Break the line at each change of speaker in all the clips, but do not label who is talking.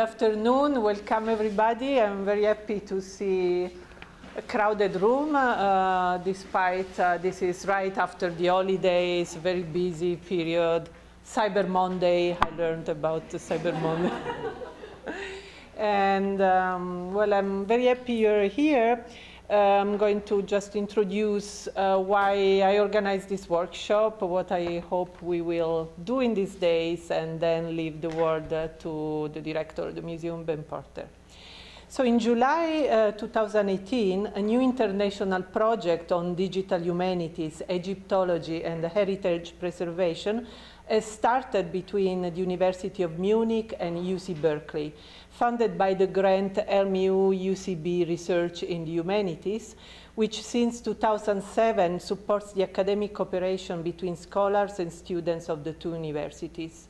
afternoon. Welcome everybody. I'm very happy to see a crowded room uh, despite uh, this is right after the holidays, very busy period. Cyber Monday, I learned about Cyber Monday. and um, well, I'm very happy you're here. I'm going to just introduce uh, why I organized this workshop, what I hope we will do in these days, and then leave the word uh, to the director of the museum, Ben Porter. So in July uh, 2018, a new international project on digital humanities, Egyptology, and heritage preservation has started between the University of Munich and UC Berkeley funded by the grant LMU UCB Research in the Humanities, which since 2007 supports the academic cooperation between scholars and students of the two universities.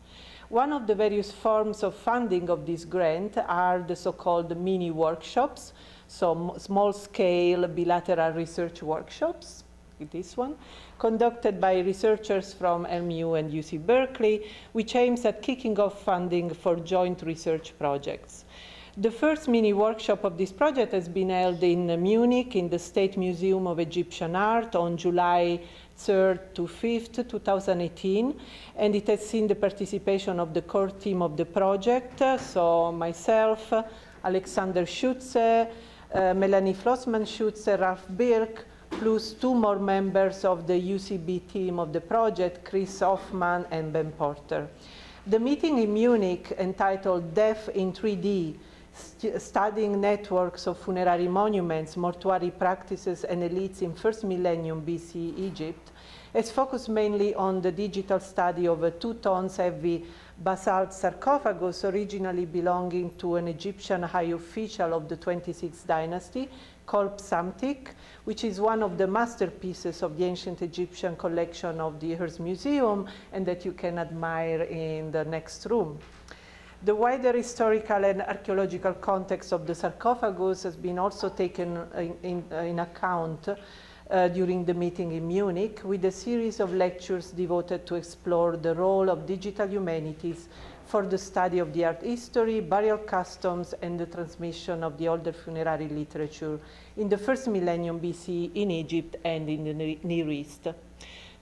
One of the various forms of funding of this grant are the so-called mini workshops, so small-scale bilateral research workshops, this one, conducted by researchers from LMU and UC Berkeley, which aims at kicking off funding for joint research projects. The first mini workshop of this project has been held in Munich in the State Museum of Egyptian Art on July 3rd to 5th, 2018, and it has seen the participation of the core team of the project, so myself, Alexander Schutze, uh, Melanie Flossmann-Schutze, Ralf Birk, plus two more members of the UCB team of the project, Chris Hoffman and Ben Porter. The meeting in Munich, entitled Death in 3D, st studying networks of funerary monuments, mortuary practices, and elites in first millennium BC Egypt, has focused mainly on the digital study of a two tons heavy basalt sarcophagus originally belonging to an Egyptian high official of the 26th dynasty called Psamtik, which is one of the masterpieces of the ancient Egyptian collection of the Hearst Museum and that you can admire in the next room. The wider historical and archaeological context of the sarcophagus has been also taken in, in, in account uh, during the meeting in Munich with a series of lectures devoted to explore the role of digital humanities for the study of the art history, burial customs, and the transmission of the older funerary literature in the first millennium BC in Egypt and in the Near East.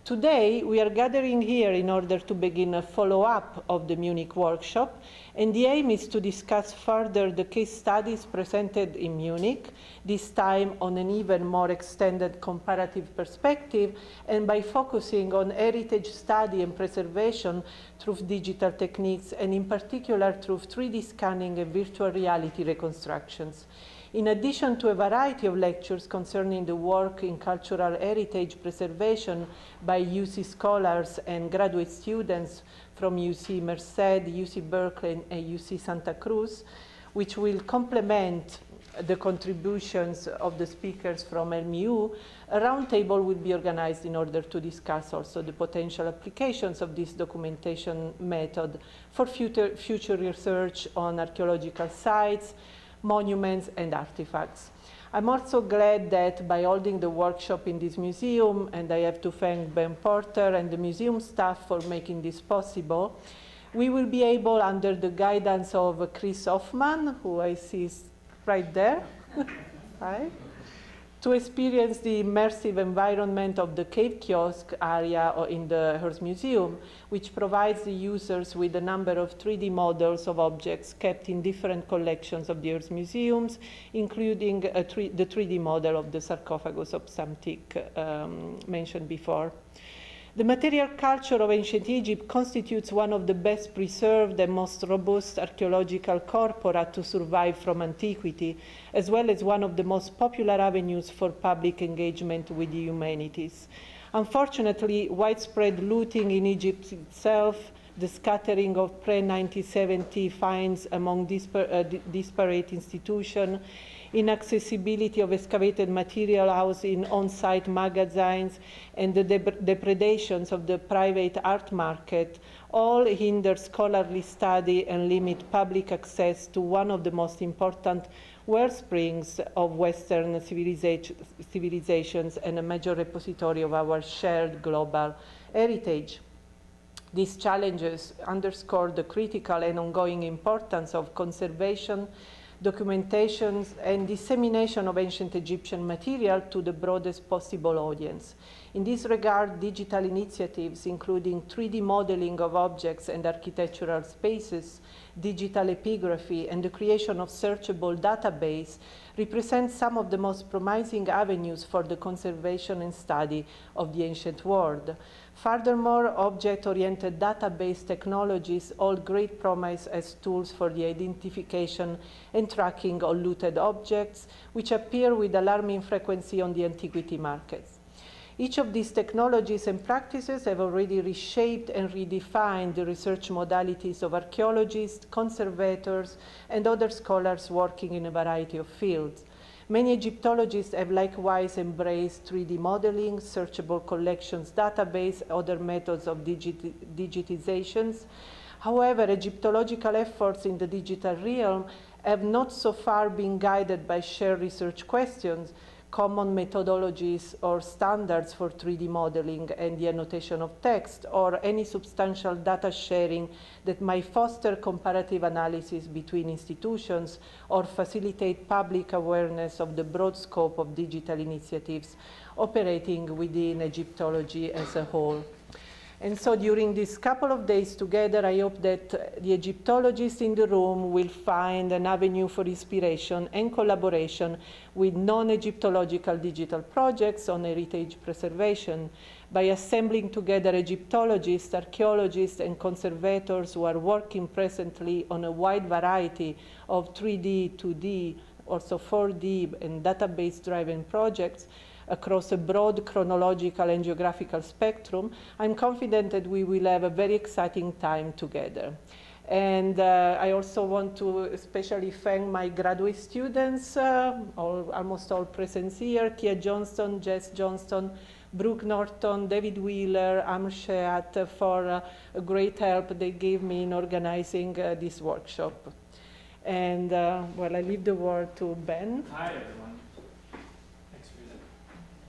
Today, we are gathering here in order to begin a follow-up of the Munich workshop, and the aim is to discuss further the case studies presented in Munich, this time on an even more extended comparative perspective, and by focusing on heritage study and preservation through digital techniques, and in particular through 3D scanning and virtual reality reconstructions. In addition to a variety of lectures concerning the work in cultural heritage preservation by UC scholars and graduate students from UC Merced, UC Berkeley, and uh, UC Santa Cruz, which will complement the contributions of the speakers from LMU, a roundtable will be organized in order to discuss also the potential applications of this documentation method for future, future research on archaeological sites, monuments, and artifacts. I'm also glad that by holding the workshop in this museum, and I have to thank Ben Porter and the museum staff for making this possible, we will be able, under the guidance of Chris Hoffman, who I see right there, right? To experience the immersive environment of the cave kiosk area in the Hearst Museum, which provides the users with a number of 3D models of objects kept in different collections of the Hearst Museums, including the 3D model of the sarcophagus of Psamtik um, mentioned before. The material culture of ancient Egypt constitutes one of the best preserved and most robust archaeological corpora to survive from antiquity, as well as one of the most popular avenues for public engagement with the humanities. Unfortunately, widespread looting in Egypt itself, the scattering of pre-1970 finds among dispar uh, disparate institutions, inaccessibility of excavated material housed in on-site magazines, and the depredations of the private art market all hinder scholarly study and limit public access to one of the most important wellsprings of Western civilizations and a major repository of our shared global heritage. These challenges underscore the critical and ongoing importance of conservation, documentation, and dissemination of ancient Egyptian material to the broadest possible audience. In this regard, digital initiatives, including 3D modeling of objects and architectural spaces, digital epigraphy, and the creation of searchable database represent some of the most promising avenues for the conservation and study of the ancient world. Furthermore, object-oriented database technologies hold great promise as tools for the identification and tracking of looted objects, which appear with alarming frequency on the antiquity markets. Each of these technologies and practices have already reshaped and redefined the research modalities of archaeologists, conservators, and other scholars working in a variety of fields. Many Egyptologists have likewise embraced 3D modeling, searchable collections database, other methods of digit digitizations. However, Egyptological efforts in the digital realm have not so far been guided by shared research questions, common methodologies or standards for 3D modeling and the annotation of text, or any substantial data sharing that might foster comparative analysis between institutions or facilitate public awareness of the broad scope of digital initiatives operating within Egyptology as a whole. And so during these couple of days together, I hope that the Egyptologists in the room will find an avenue for inspiration and collaboration with non-Egyptological digital projects on heritage preservation by assembling together Egyptologists, archaeologists, and conservators who are working presently on a wide variety of 3D, 2D, also 4D and database-driven projects across a broad chronological and geographical spectrum, I'm confident that we will have a very exciting time together. And uh, I also want to especially thank my graduate students, uh, all, almost all present here, Kea Johnston, Jess Johnston, Brooke Norton, David Wheeler, Amr for uh, a great help they gave me in organizing uh, this workshop. And uh, well, I leave the word to Ben.
Hi, everyone.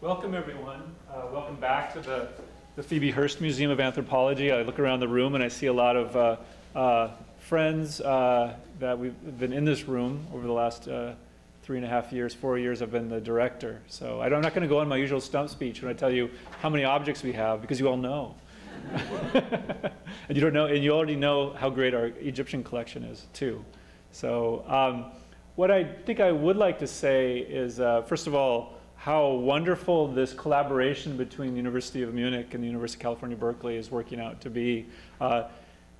Welcome, everyone. Uh, welcome back to the, the Phoebe Hearst Museum of Anthropology. I look around the room and I see a lot of uh, uh, friends uh, that we've been in this room over the last uh, three and a half years, four years. I've been the director. So I'm not going to go on my usual stump speech when I tell you how many objects we have because you all know. and you don't know, and you already know how great our Egyptian collection is too. So um, what I think I would like to say is, uh, first of all, how wonderful this collaboration between the University of Munich and the University of California, Berkeley is working out to be. Uh,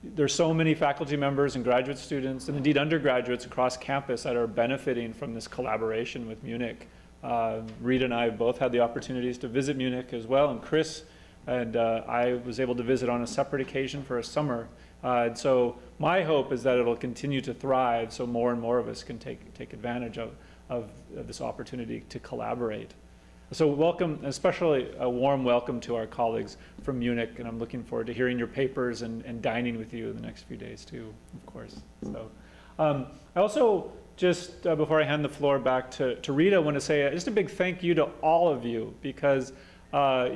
there's so many faculty members and graduate students and indeed undergraduates across campus that are benefiting from this collaboration with Munich. Uh, Rita and I both had the opportunities to visit Munich as well, and Chris and uh, I was able to visit on a separate occasion for a summer. Uh, and so my hope is that it'll continue to thrive so more and more of us can take, take advantage of of, of this opportunity to collaborate. So welcome, especially a warm welcome to our colleagues from Munich, and I'm looking forward to hearing your papers and, and dining with you in the next few days too, of course. So, um, I also, just uh, before I hand the floor back to, to Rita, I want to say uh, just a big thank you to all of you, because uh,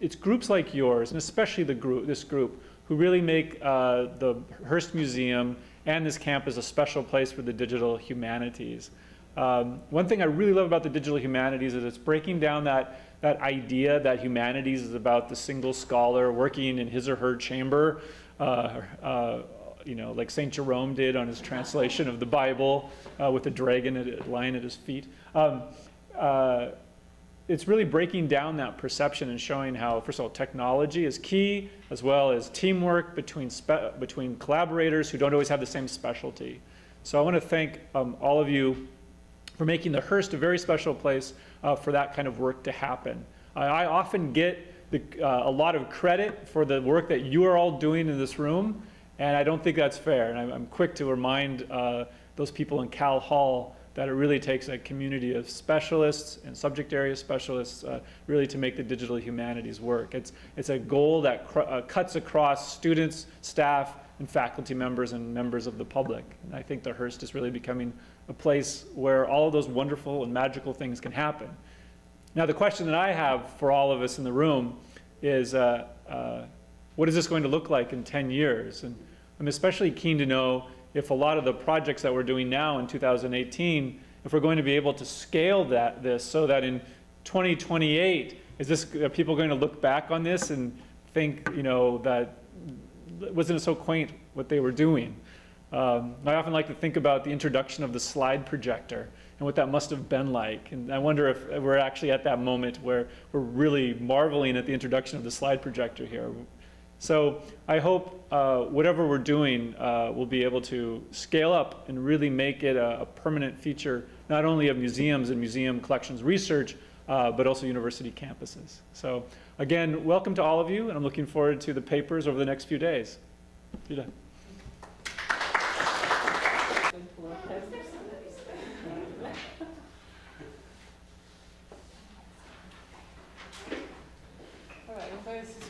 it's groups like yours, and especially the group, this group, who really make uh, the Hearst Museum and this campus a special place for the digital humanities. Um, one thing I really love about the digital humanities is it's breaking down that, that idea that humanities is about the single scholar working in his or her chamber, uh, uh, you know, like St. Jerome did on his translation of the Bible uh, with a dragon at, lying at his feet. Um, uh, it's really breaking down that perception and showing how, first of all, technology is key, as well as teamwork between, between collaborators who don't always have the same specialty. So I want to thank um, all of you for making the Hearst a very special place uh, for that kind of work to happen. I often get the, uh, a lot of credit for the work that you are all doing in this room, and I don't think that's fair. And I'm, I'm quick to remind uh, those people in Cal Hall that it really takes a community of specialists and subject area specialists uh, really to make the digital humanities work. It's, it's a goal that uh, cuts across students, staff, and faculty members and members of the public. And I think the Hearst is really becoming a place where all of those wonderful and magical things can happen. Now, the question that I have for all of us in the room is uh, uh, what is this going to look like in 10 years? And I'm especially keen to know if a lot of the projects that we're doing now in 2018, if we're going to be able to scale that this so that in 2028, is this are people going to look back on this and think, you know, that wasn't it so quaint what they were doing? Um, I often like to think about the introduction of the slide projector and what that must have been like. And I wonder if we're actually at that moment where we're really marveling at the introduction of the slide projector here. So I hope uh, whatever we're doing, uh, we'll be able to scale up and really make it a, a, permanent feature, not only of museums and museum collections research, uh, but also university campuses. So again, welcome to all of you, and I'm looking forward to the papers over the next few days.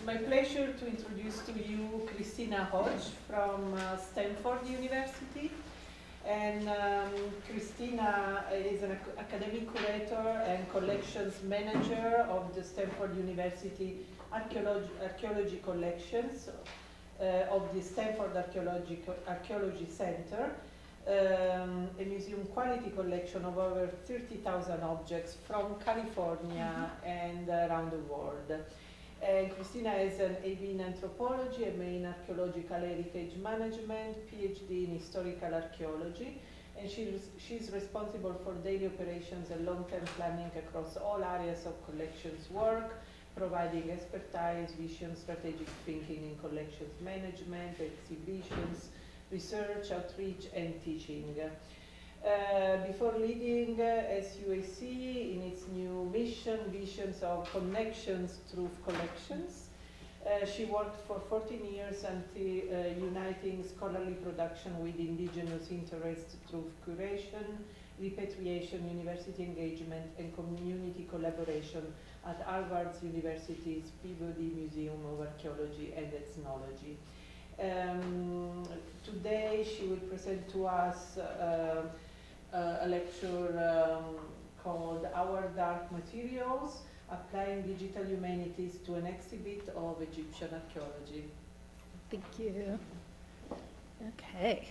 my pleasure to introduce to you Christina Hodge from uh, Stanford University. And um, Christina is an ac academic curator and collections manager of the Stanford University Archaeology, Archaeology Collections uh, of the Stanford Archaeology, Archaeology Center, um, a museum quality collection of over 30,000 objects from California and around the world. And Christina is an AB in anthropology, a in archaeological heritage management, PhD in historical archaeology, and she's, she's responsible for daily operations and long-term planning across all areas of collections work, providing expertise, vision, strategic thinking in collections management, exhibitions, research, outreach, and teaching. Uh, before leading uh, SUAC in its new mission, Visions of Connections Truth Collections. Uh, she worked for 14 years until uh, uniting scholarly production with indigenous interests through curation, repatriation, university engagement, and community collaboration at Harvard University's Peabody Museum of Archaeology and Ethnology. Um, today she will present to us uh, a lecture um, called Our Dark Materials, Applying Digital Humanities to an Exhibit of Egyptian Archaeology.
Thank you. Okay.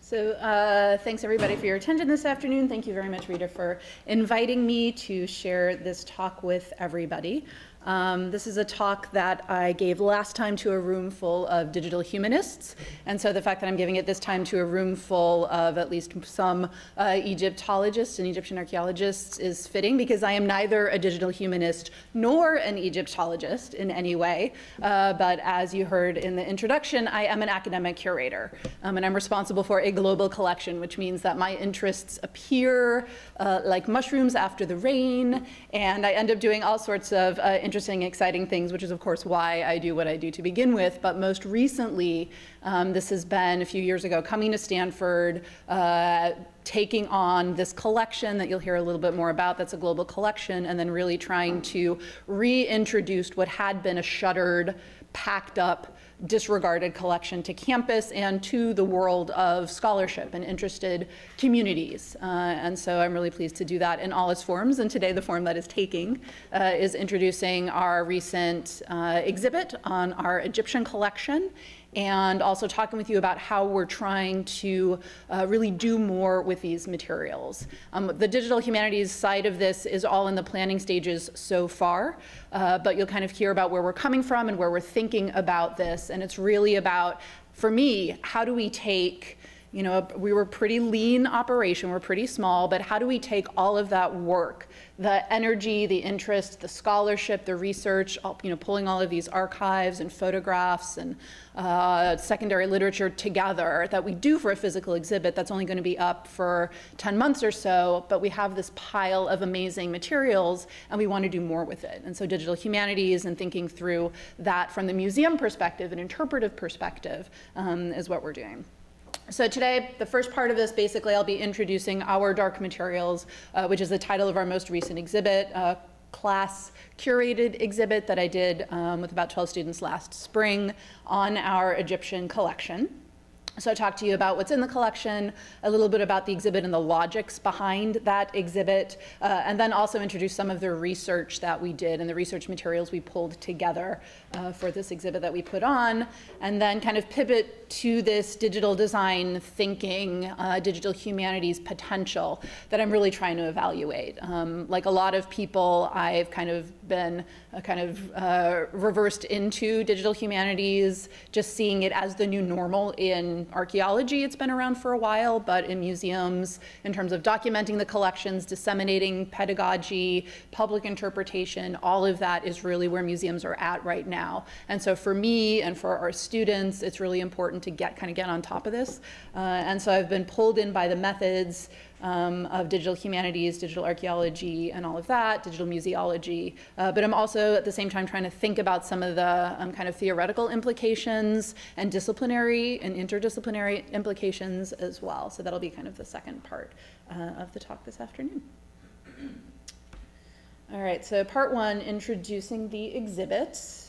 So uh, thanks everybody for your attention this afternoon. Thank you very much, Rita, for inviting me to share this talk with everybody. Um, this is a talk that I gave last time to a room full of digital humanists. And so the fact that I'm giving it this time to a room full of at least some uh, Egyptologists and Egyptian archaeologists is fitting because I am neither a digital humanist nor an Egyptologist in any way. Uh, but as you heard in the introduction, I am an academic curator. Um, and I'm responsible for a global collection, which means that my interests appear uh, like mushrooms after the rain. And I end up doing all sorts of uh, interesting, exciting things, which is, of course, why I do what I do to begin with. But most recently, um, this has been a few years ago, coming to Stanford, uh, taking on this collection that you'll hear a little bit more about, that's a global collection, and then really trying to reintroduce what had been a shuttered, packed up disregarded collection to campus and to the world of scholarship and interested communities. Uh, and so I'm really pleased to do that in all its forms. And today the form that is taking uh, is introducing our recent uh, exhibit on our Egyptian collection and also talking with you about how we're trying to uh, really do more with these materials. Um, the digital humanities side of this is all in the planning stages so far, uh, but you'll kind of hear about where we're coming from and where we're thinking about this. And it's really about, for me, how do we take you know, we were pretty lean operation, we're pretty small, but how do we take all of that work, the energy, the interest, the scholarship, the research, you know, pulling all of these archives and photographs and uh, secondary literature together that we do for a physical exhibit that's only going to be up for 10 months or so, but we have this pile of amazing materials and we want to do more with it. And so digital humanities and thinking through that from the museum perspective, an interpretive perspective, um, is what we're doing. So today, the first part of this, basically, I'll be introducing our dark materials, uh, which is the title of our most recent exhibit, uh, class curated exhibit that I did um, with about 12 students last spring on our Egyptian collection. So I talked to you about what's in the collection, a little bit about the exhibit and the logics behind that exhibit, uh, and then also introduce some of the research that we did and the research materials we pulled together uh, for this exhibit that we put on, and then kind of pivot to this digital design thinking, uh, digital humanities potential that I'm really trying to evaluate. Um, like a lot of people, I've kind of been uh, kind of uh, reversed into digital humanities, just seeing it as the new normal in archaeology. It's been around for a while, but in museums, in terms of documenting the collections, disseminating pedagogy, public interpretation, all of that is really where museums are at right now. And so for me and for our students, it's really important to get kind of get on top of this. Uh, and so I've been pulled in by the methods um, of digital humanities, digital archaeology, and all of that, digital museology. Uh, but I'm also at the same time trying to think about some of the um, kind of theoretical implications and disciplinary and interdisciplinary implications as well. So that'll be kind of the second part uh, of the talk this afternoon. All right, so part one, introducing the exhibits.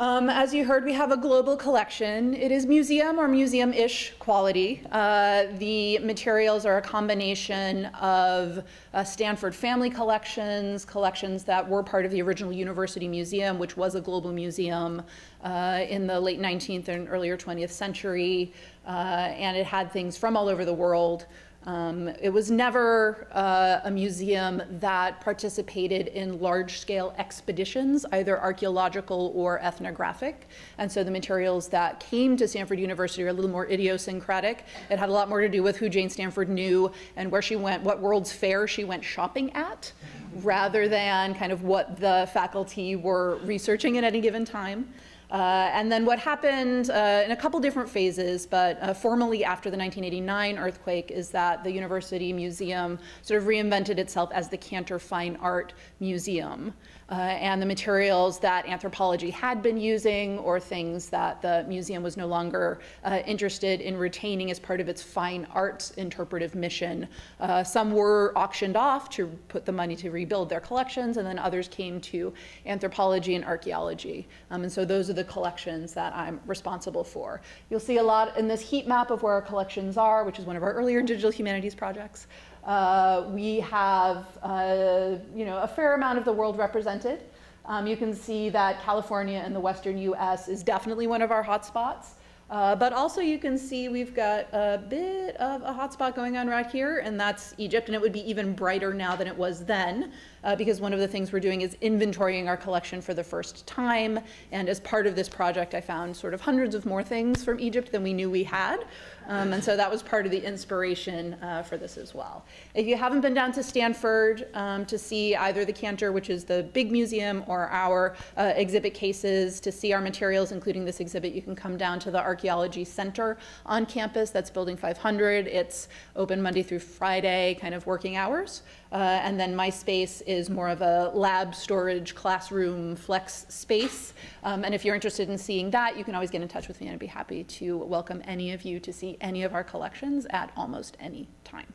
Um, as you heard, we have a global collection. It is museum or museum-ish quality. Uh, the materials are a combination of uh, Stanford family collections, collections that were part of the original University Museum, which was a global museum uh, in the late 19th and earlier 20th century. Uh, and it had things from all over the world. Um, it was never uh, a museum that participated in large-scale expeditions, either archaeological or ethnographic. And so the materials that came to Stanford University are a little more idiosyncratic. It had a lot more to do with who Jane Stanford knew and where she went, what World's Fair she went shopping at, rather than kind of what the faculty were researching at any given time. Uh, and then what happened uh, in a couple different phases, but uh, formally after the 1989 earthquake, is that the University Museum sort of reinvented itself as the Cantor Fine Art Museum uh, and the materials that anthropology had been using or things that the museum was no longer uh, interested in retaining as part of its fine arts interpretive mission. Uh, some were auctioned off to put the money to rebuild their collections, and then others came to anthropology and archaeology. Um, and so those are the collections that I'm responsible for. You'll see a lot in this heat map of where our collections are, which is one of our earlier digital humanities projects. Uh, we have, uh, you know, a fair amount of the world represented. Um, you can see that California and the western US is definitely one of our hotspots. Uh, but also you can see we've got a bit of a hotspot going on right here, and that's Egypt, and it would be even brighter now than it was then uh, because one of the things we're doing is inventorying our collection for the first time. And as part of this project, I found sort of hundreds of more things from Egypt than we knew we had. Um, and so that was part of the inspiration uh, for this as well. If you haven't been down to Stanford um, to see either the Cantor, which is the big museum, or our uh, exhibit cases, to see our materials, including this exhibit, you can come down to the Archaeology Center on campus. That's Building 500. It's open Monday through Friday, kind of working hours. Uh, and then my space is more of a lab storage classroom flex space. Um, and if you're interested in seeing that, you can always get in touch with me and I'd be happy to welcome any of you to see any of our collections at almost any time.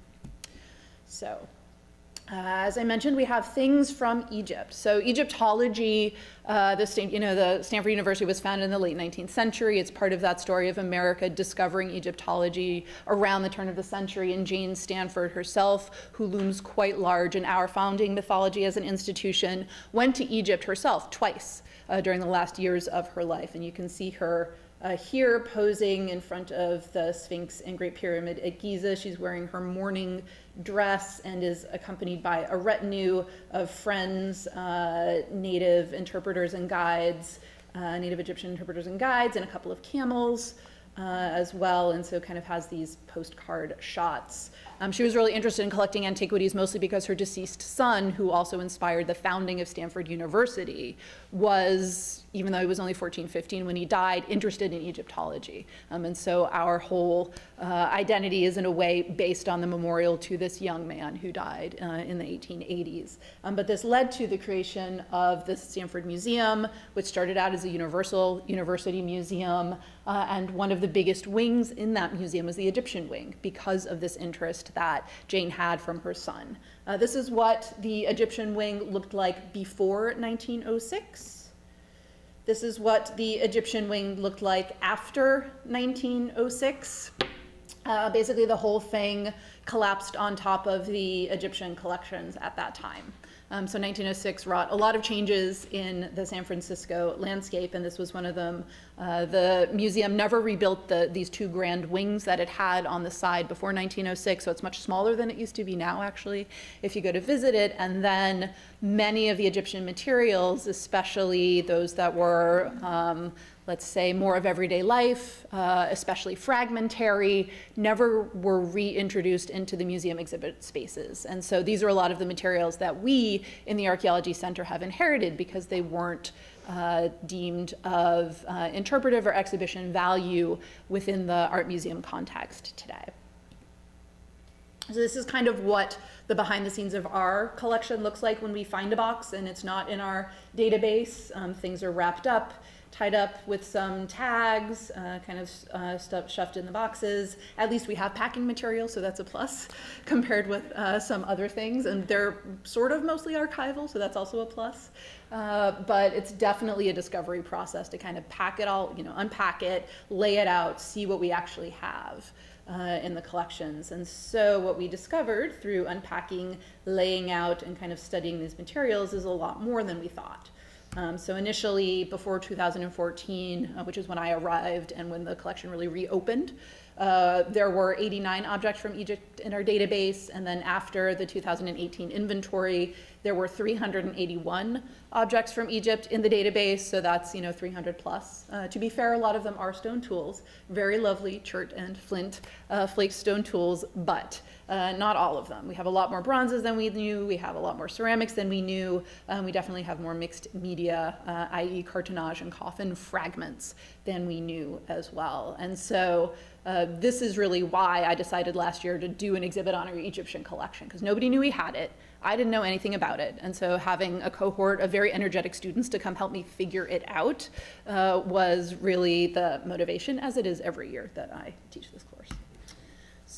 So as I mentioned, we have things from Egypt. So Egyptology, uh, the, you know, the Stanford University was founded in the late 19th century. It's part of that story of America discovering Egyptology around the turn of the century. And Jane Stanford herself, who looms quite large in our founding mythology as an institution, went to Egypt herself twice uh, during the last years of her life. And you can see her uh, here posing in front of the Sphinx and Great Pyramid at Giza. She's wearing her mourning dress and is accompanied by a retinue of friends, uh, native interpreters and guides, uh, native Egyptian interpreters and guides, and a couple of camels. Uh, as well, and so kind of has these postcard shots. Um, she was really interested in collecting antiquities mostly because her deceased son, who also inspired the founding of Stanford University, was even though he was only 14, 15 when he died, interested in Egyptology. Um, and so our whole uh, identity is in a way based on the memorial to this young man who died uh, in the 1880s. Um, but this led to the creation of the Stanford Museum, which started out as a universal university museum. Uh, and one of the biggest wings in that museum was the Egyptian wing because of this interest that Jane had from her son. Uh, this is what the Egyptian wing looked like before 1906. This is what the Egyptian wing looked like after 1906. Uh, basically, the whole thing collapsed on top of the Egyptian collections at that time. Um, so 1906 wrought a lot of changes in the San Francisco landscape, and this was one of them. Uh, the museum never rebuilt the, these two grand wings that it had on the side before 1906, so it's much smaller than it used to be now, actually, if you go to visit it. And then many of the Egyptian materials, especially those that were um, let's say, more of everyday life, uh, especially fragmentary, never were reintroduced into the museum exhibit spaces. And so these are a lot of the materials that we in the Archaeology Center have inherited because they weren't uh, deemed of uh, interpretive or exhibition value within the art museum context today. So this is kind of what the behind the scenes of our collection looks like when we find a box and it's not in our database. Um, things are wrapped up tied up with some tags, uh, kind of uh, stuff shoved in the boxes. At least we have packing material, so that's a plus compared with uh, some other things. And they're sort of mostly archival, so that's also a plus. Uh, but it's definitely a discovery process to kind of pack it all, you know, unpack it, lay it out, see what we actually have. Uh, in the collections. And so, what we discovered through unpacking, laying out, and kind of studying these materials is a lot more than we thought. Um, so initially, before 2014, uh, which is when I arrived and when the collection really reopened, uh, there were 89 objects from Egypt in our database, and then after the 2018 inventory, there were 381 objects from Egypt in the database, so that's you know 300 plus. Uh, to be fair, a lot of them are stone tools, very lovely chert and flint uh, flake stone tools, but uh, not all of them. We have a lot more bronzes than we knew. We have a lot more ceramics than we knew. Um, we definitely have more mixed media, uh, i.e., cartonnage and coffin fragments, than we knew as well. And so uh, this is really why I decided last year to do an exhibit on our Egyptian collection, because nobody knew we had it. I didn't know anything about it. And so having a cohort of very energetic students to come help me figure it out uh, was really the motivation, as it is every year that I teach this course.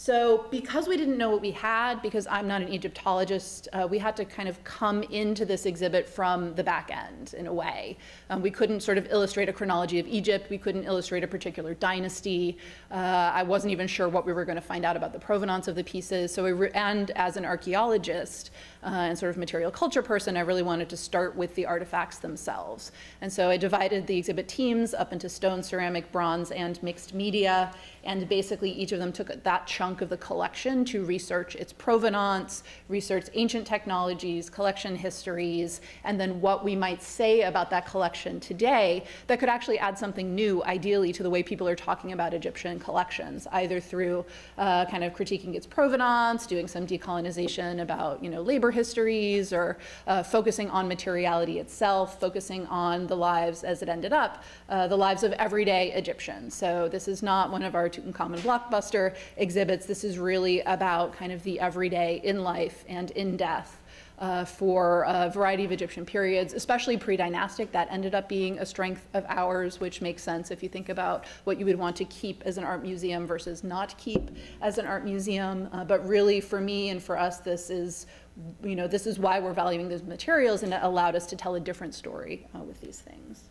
So because we didn't know what we had, because I'm not an Egyptologist, uh, we had to kind of come into this exhibit from the back end in a way. Um, we couldn't sort of illustrate a chronology of Egypt. We couldn't illustrate a particular dynasty. Uh, I wasn't even sure what we were going to find out about the provenance of the pieces. So and as an archaeologist, uh, and sort of material culture person, I really wanted to start with the artifacts themselves. And so I divided the exhibit teams up into stone, ceramic, bronze, and mixed media. And basically, each of them took that chunk of the collection to research its provenance, research ancient technologies, collection histories, and then what we might say about that collection today that could actually add something new, ideally, to the way people are talking about Egyptian collections, either through uh, kind of critiquing its provenance, doing some decolonization about, you know, labor histories or uh, focusing on materiality itself, focusing on the lives as it ended up, uh, the lives of everyday Egyptians. So this is not one of our Tutankhamun blockbuster exhibits. This is really about kind of the everyday in life and in death uh, for a variety of Egyptian periods, especially pre-dynastic. That ended up being a strength of ours, which makes sense if you think about what you would want to keep as an art museum versus not keep as an art museum. Uh, but really, for me and for us, this is you know, this is why we're valuing those materials and it allowed us to tell a different story uh, with these things.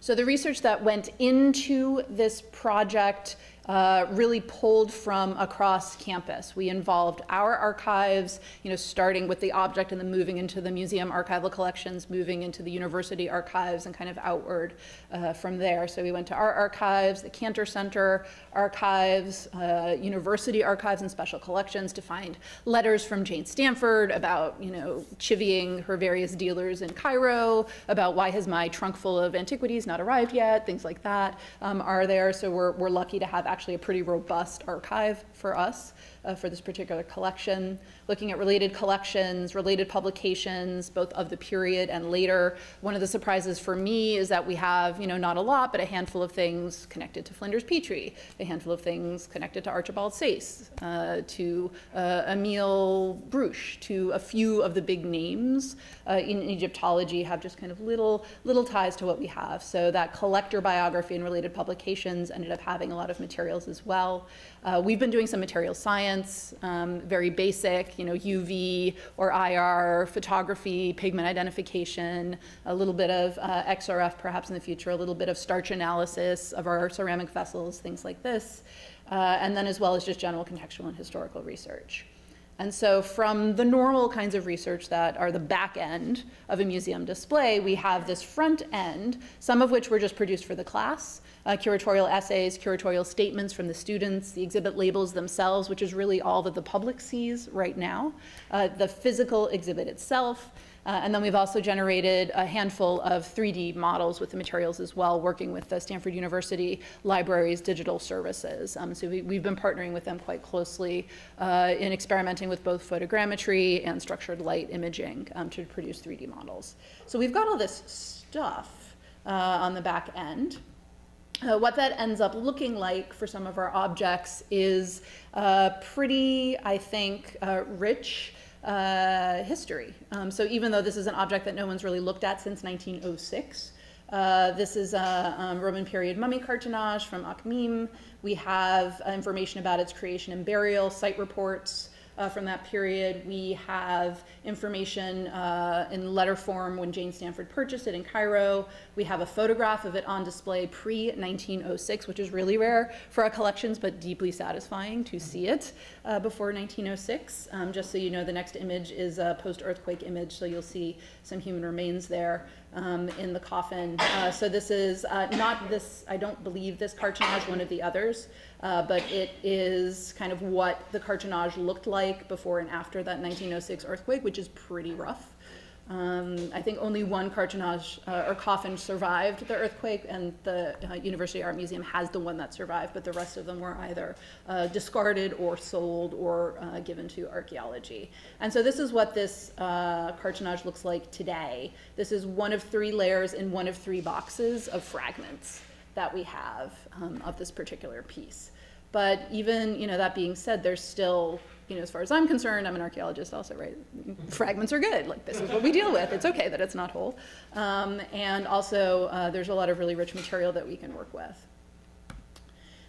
So the research that went into this project uh, really pulled from across campus. We involved our archives, you know, starting with the object and then moving into the museum archival collections, moving into the university archives and kind of outward uh, from there. So we went to our archives, the Cantor Center archives, uh, university archives and special collections to find letters from Jane Stanford about, you know, chivying her various dealers in Cairo, about why has my trunk full of antiquities not arrived yet, things like that um, are there. So we're, we're lucky to have actually a pretty robust archive for us uh, for this particular collection, looking at related collections, related publications, both of the period and later. One of the surprises for me is that we have, you know, not a lot, but a handful of things connected to Flinders Petrie, a handful of things connected to Archibald Sayce, uh, to uh, Emile Brugsch, to a few of the big names uh, in Egyptology have just kind of little, little ties to what we have. So that collector biography and related publications ended up having a lot of materials as well. Uh, we've been doing some material science, um, very basic, you know, UV or IR, photography, pigment identification, a little bit of uh, XRF perhaps in the future, a little bit of starch analysis of our ceramic vessels, things like this, uh, and then as well as just general contextual and historical research. And so from the normal kinds of research that are the back end of a museum display, we have this front end, some of which were just produced for the class, uh, curatorial essays, curatorial statements from the students, the exhibit labels themselves, which is really all that the public sees right now, uh, the physical exhibit itself, uh, and then we've also generated a handful of 3D models with the materials as well, working with the Stanford University Libraries Digital Services. Um, so we, have been partnering with them quite closely uh, in experimenting with both photogrammetry and structured light imaging um, to produce 3D models. So we've got all this stuff uh, on the back end. Uh, what that ends up looking like for some of our objects is uh, pretty, I think, uh, rich uh, history. Um, so even though this is an object that no one's really looked at since 1906, uh, this is a um, Roman period mummy cartonnage from Akhmim. We have information about its creation and burial, site reports, uh, from that period. We have information uh, in letter form when Jane Stanford purchased it in Cairo. We have a photograph of it on display pre 1906, which is really rare for our collections, but deeply satisfying to see it uh, before 1906. Um, just so you know, the next image is a post earthquake image, so you'll see some human remains there um, in the coffin. Uh, so this is uh, not this, I don't believe this cartonnage, one of the others, uh, but it is kind of what the cartonnage looked like before and after that 1906 earthquake, which is pretty rough. Um, I think only one cartonnage uh, or coffin survived the earthquake, and the uh, University Art Museum has the one that survived, but the rest of them were either uh, discarded or sold or uh, given to archaeology. And so this is what this uh, cartonnage looks like today. This is one of three layers in one of three boxes of fragments that we have um, of this particular piece. But even, you know, that being said, there's still you know, as far as I'm concerned, I'm an archaeologist also, right? Fragments are good. Like, this is what we deal with. It's okay that it's not whole. Um, and also, uh, there's a lot of really rich material that we can work with.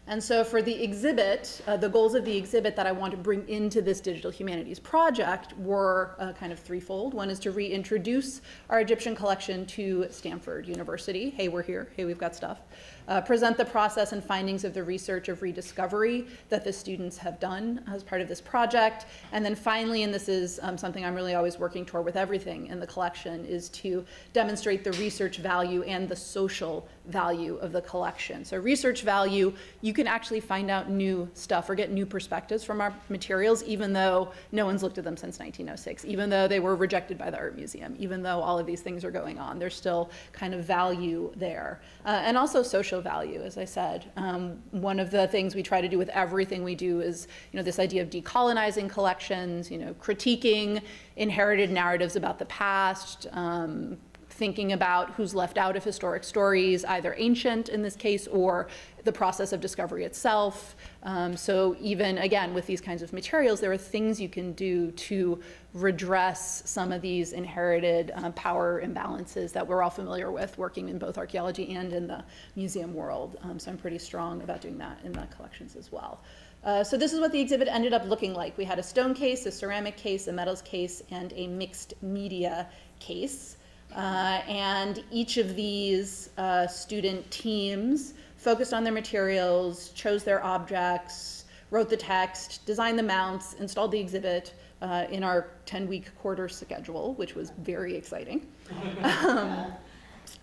And so for the exhibit, uh, the goals of the exhibit that I want to bring into this digital humanities project were uh, kind of threefold. One is to reintroduce our Egyptian collection to Stanford University. Hey, we're here. Hey, we've got stuff uh, present the process and findings of the research of rediscovery that the students have done as part of this project. And then finally, and this is um, something I'm really always working toward with everything in the collection, is to demonstrate the research value and the social value of the collection. So research value, you can actually find out new stuff or get new perspectives from our materials, even though no one's looked at them since 1906, even though they were rejected by the art museum, even though all of these things are going on. There's still kind of value there. Uh, and also social value, as I said. Um, one of the things we try to do with everything we do is, you know, this idea of decolonizing collections, you know, critiquing inherited narratives about the past, um, thinking about who's left out of historic stories, either ancient in this case or the process of discovery itself. Um, so even again with these kinds of materials, there are things you can do to redress some of these inherited uh, power imbalances that we're all familiar with working in both archaeology and in the museum world. Um, so I'm pretty strong about doing that in the collections as well. Uh, so this is what the exhibit ended up looking like. We had a stone case, a ceramic case, a metals case, and a mixed media case. Uh, and each of these uh, student teams focused on their materials, chose their objects, wrote the text, designed the mounts, installed the exhibit uh, in our 10 week quarter schedule, which was very exciting. um,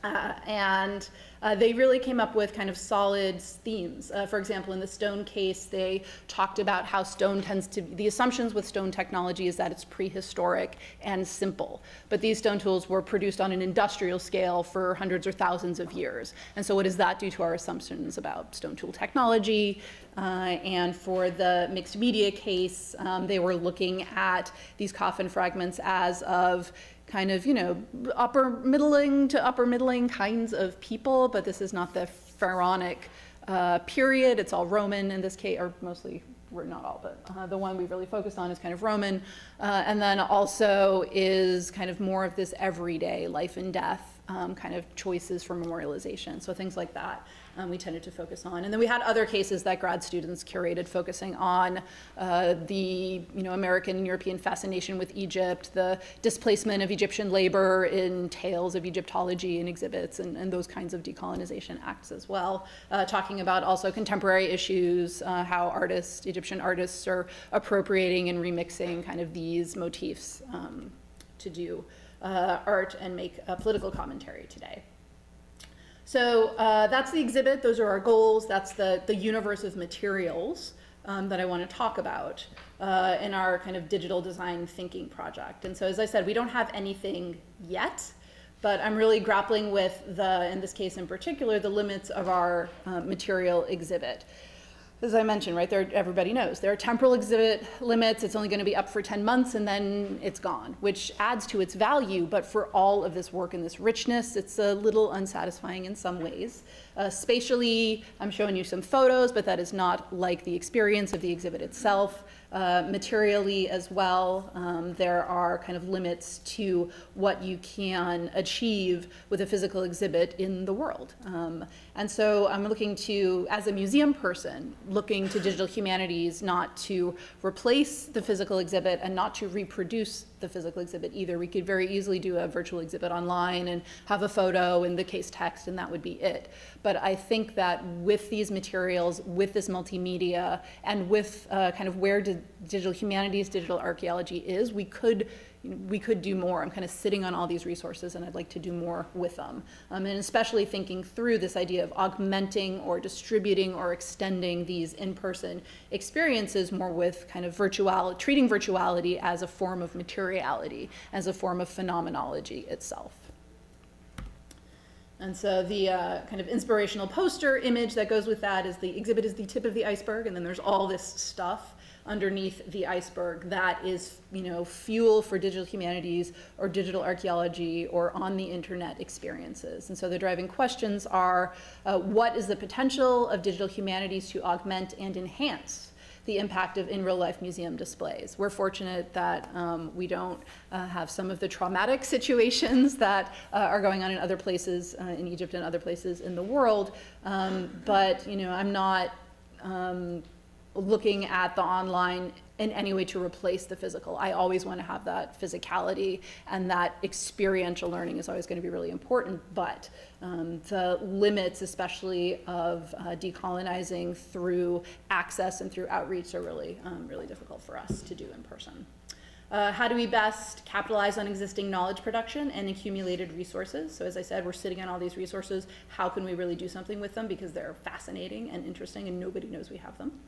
uh, and uh, they really came up with kind of solid themes. Uh, for example, in the stone case, they talked about how stone tends to, the assumptions with stone technology is that it's prehistoric and simple. But these stone tools were produced on an industrial scale for hundreds or thousands of years. And so what does that do to our assumptions about stone tool technology? Uh, and for the mixed media case, um, they were looking at these coffin fragments as of kind of, you know, upper middling to upper middling kinds of people, but this is not the pharaonic uh, period. It's all Roman in this case, or mostly, we're not all, but uh, the one we really focused on is kind of Roman. Uh, and then also is kind of more of this everyday life and death um, kind of choices for memorialization. So things like that um, we tended to focus on. And then we had other cases that grad students curated focusing on uh, the you know, American and European fascination with Egypt, the displacement of Egyptian labor in tales of Egyptology and exhibits and, and those kinds of decolonization acts as well. Uh, talking about also contemporary issues, uh, how artists, Egyptian artists are appropriating and remixing kind of these motifs um, to do uh, art and make a political commentary today. So uh, that's the exhibit. Those are our goals. That's the, the universe of materials um, that I want to talk about uh, in our kind of digital design thinking project. And so, as I said, we don't have anything yet, but I'm really grappling with the, in this case in particular, the limits of our uh, material exhibit as I mentioned, right, there, everybody knows there are temporal exhibit limits. It's only going to be up for 10 months and then it's gone, which adds to its value. But for all of this work and this richness, it's a little unsatisfying in some ways. Uh, spatially, I'm showing you some photos, but that is not like the experience of the exhibit itself. Uh, materially as well, um, there are kind of limits to what you can achieve with a physical exhibit in the world. Um, and so I'm looking to, as a museum person, looking to digital humanities not to replace the physical exhibit and not to reproduce the physical exhibit either. We could very easily do a virtual exhibit online and have a photo and the case text, and that would be it. But I think that with these materials, with this multimedia, and with uh, kind of where digital humanities, digital archaeology is, we could we could do more. I'm kind of sitting on all these resources and I'd like to do more with them. Um, and especially thinking through this idea of augmenting or distributing or extending these in-person experiences more with kind of virtuality, treating virtuality as a form of materiality, as a form of phenomenology itself. And so the uh, kind of inspirational poster image that goes with that is the exhibit is the tip of the iceberg, and then there's all this stuff underneath the iceberg that is, you know, fuel for digital humanities or digital archaeology or on the internet experiences. And so the driving questions are, uh, what is the potential of digital humanities to augment and enhance the impact of in real life museum displays. We're fortunate that um, we don't uh, have some of the traumatic situations that uh, are going on in other places uh, in Egypt and other places in the world. Um, but, you know, I'm not um, looking at the online in any way to replace the physical. I always want to have that physicality and that experiential learning is always going to be really important. But um, the limits, especially of uh, decolonizing through access and through outreach, are really, um, really difficult for us to do in person. Uh, how do we best capitalize on existing knowledge production and accumulated resources? So as I said, we're sitting on all these resources. How can we really do something with them? Because they're fascinating and interesting and nobody knows we have them.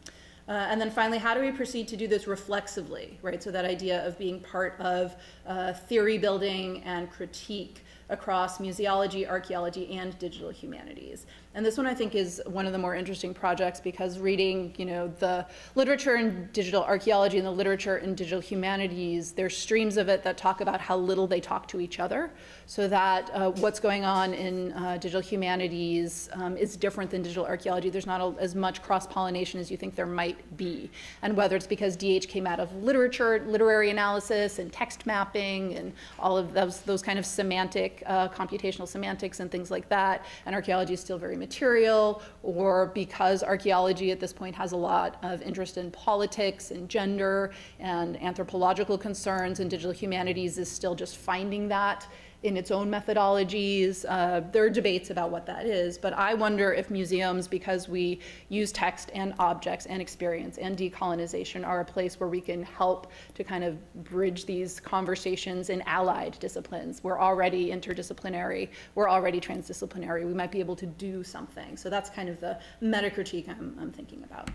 Uh, and then finally, how do we proceed to do this reflexively, right? So that idea of being part of uh, theory building and critique across museology, archaeology, and digital humanities. And this one I think is one of the more interesting projects because reading, you know, the literature in digital archaeology and the literature in digital humanities, there's streams of it that talk about how little they talk to each other so that uh, what's going on in uh, digital humanities um, is different than digital archaeology. There's not a, as much cross-pollination as you think there might be. And whether it's because DH came out of literature, literary analysis, and text mapping, and all of those, those kind of semantic, uh, computational semantics and things like that, and archaeology is still very material, or because archaeology at this point has a lot of interest in politics and gender and anthropological concerns, and digital humanities is still just finding that in its own methodologies. Uh, there are debates about what that is, but I wonder if museums, because we use text and objects and experience and decolonization, are a place where we can help to kind of bridge these conversations in allied disciplines. We're already interdisciplinary, we're already transdisciplinary, we might be able to do something. So that's kind of the meta critique I'm, I'm thinking about.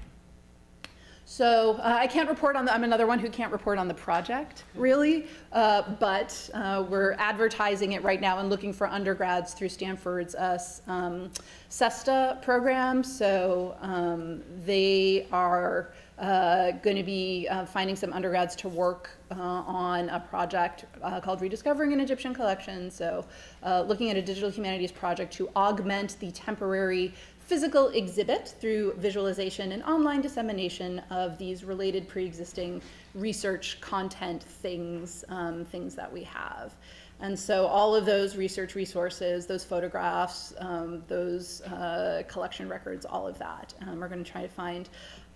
So uh, I can't report on the, I'm another one who can't report on the project, really, uh, but uh, we're advertising it right now and looking for undergrads through Stanford's uh, um, CESTA program. So um, they are uh, going to be uh, finding some undergrads to work on a project called Rediscovering an Egyptian Collection. So, looking at a digital humanities project to augment the temporary physical exhibit through visualization and online dissemination of these related pre-existing research content things, um, things that we have. And so all of those research resources, those photographs, um, those uh, collection records, all of that, um, we're going to try to find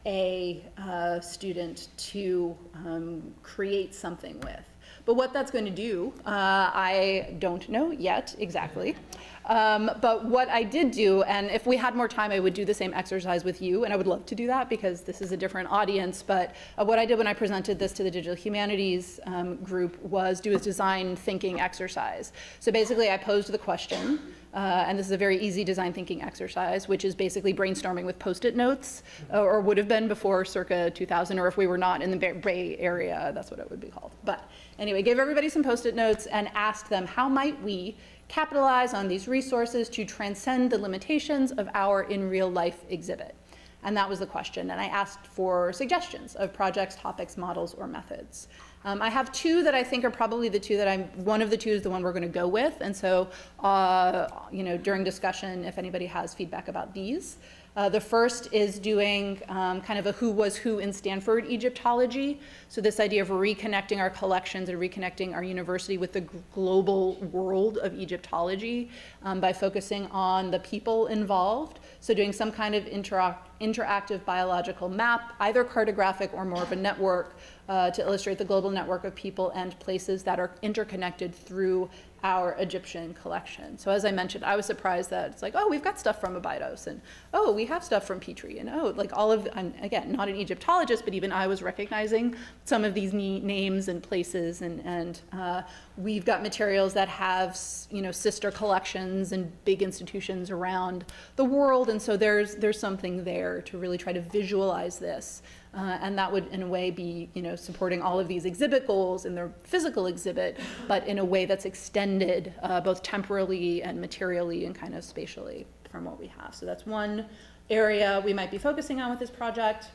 a uh, student to um, create something with. But what that's going to do, uh, I don't know yet exactly. Um, but what I did do, and if we had more time, I would do the same exercise with you, and I would love to do that because this is a different audience. But uh, what I did when I presented this to the digital humanities um, group was do a design thinking exercise. So basically, I posed the question. Uh, and this is a very easy design thinking exercise, which is basically brainstorming with post-it notes, uh, or would have been before circa 2000, or if we were not in the Bay Area, that's what it would be called. But anyway, gave everybody some post-it notes and asked them, how might we capitalize on these resources to transcend the limitations of our in real life exhibit? And that was the question. And I asked for suggestions of projects, topics, models, or methods. Um, I have two that I think are probably the two that I'm, one of the two is the one we're going to go with. And so, uh, you know, during discussion, if anybody has feedback about these. Uh, the first is doing um, kind of a who was who in Stanford Egyptology. So this idea of reconnecting our collections and reconnecting our university with the global world of Egyptology um, by focusing on the people involved. So doing some kind of interactive biological map, either cartographic or more of a network uh, to illustrate the global network of people and places that are interconnected through our Egyptian collection. So as I mentioned, I was surprised that it's like, oh, we've got stuff from Abydos, and oh, we have stuff from Petrie, and oh, like all of, I'm, again, not an Egyptologist, but even I was recognizing some of these names and places, and, and uh, we've got materials that have, you know, sister collections and big institutions around the world, and so there's, there's something there to really try to visualize this uh, and that would, in a way, be you know, supporting all of these exhibit goals in their physical exhibit, but in a way that's extended uh, both temporally and materially and kind of spatially from what we have. So that's one area we might be focusing on with this project.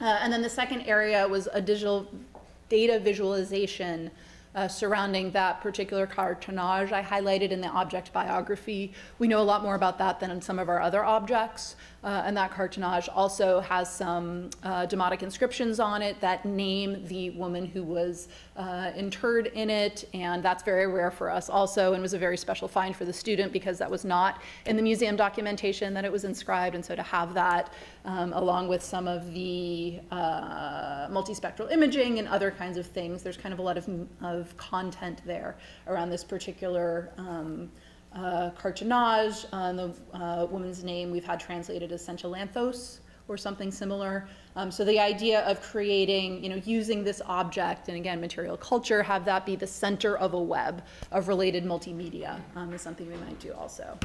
Uh, and then the second area was a digital data visualization uh, surrounding that particular cartonnage I highlighted in the object biography. We know a lot more about that than in some of our other objects. Uh, and that cartonnage also has some uh, demotic inscriptions on it that name the woman who was uh, interred in it, and that's very rare for us also, and was a very special find for the student because that was not in the museum documentation that it was inscribed, and so to have that um, along with some of the uh, multispectral imaging and other kinds of things, there's kind of a lot of, of content there around this particular um, uh, cartonnage. Uh, the uh, woman's name we've had translated as Senchalanthos or something similar. Um, so the idea of creating, you know, using this object and again, material culture, have that be the center of a web of related multimedia um, is something we might do also.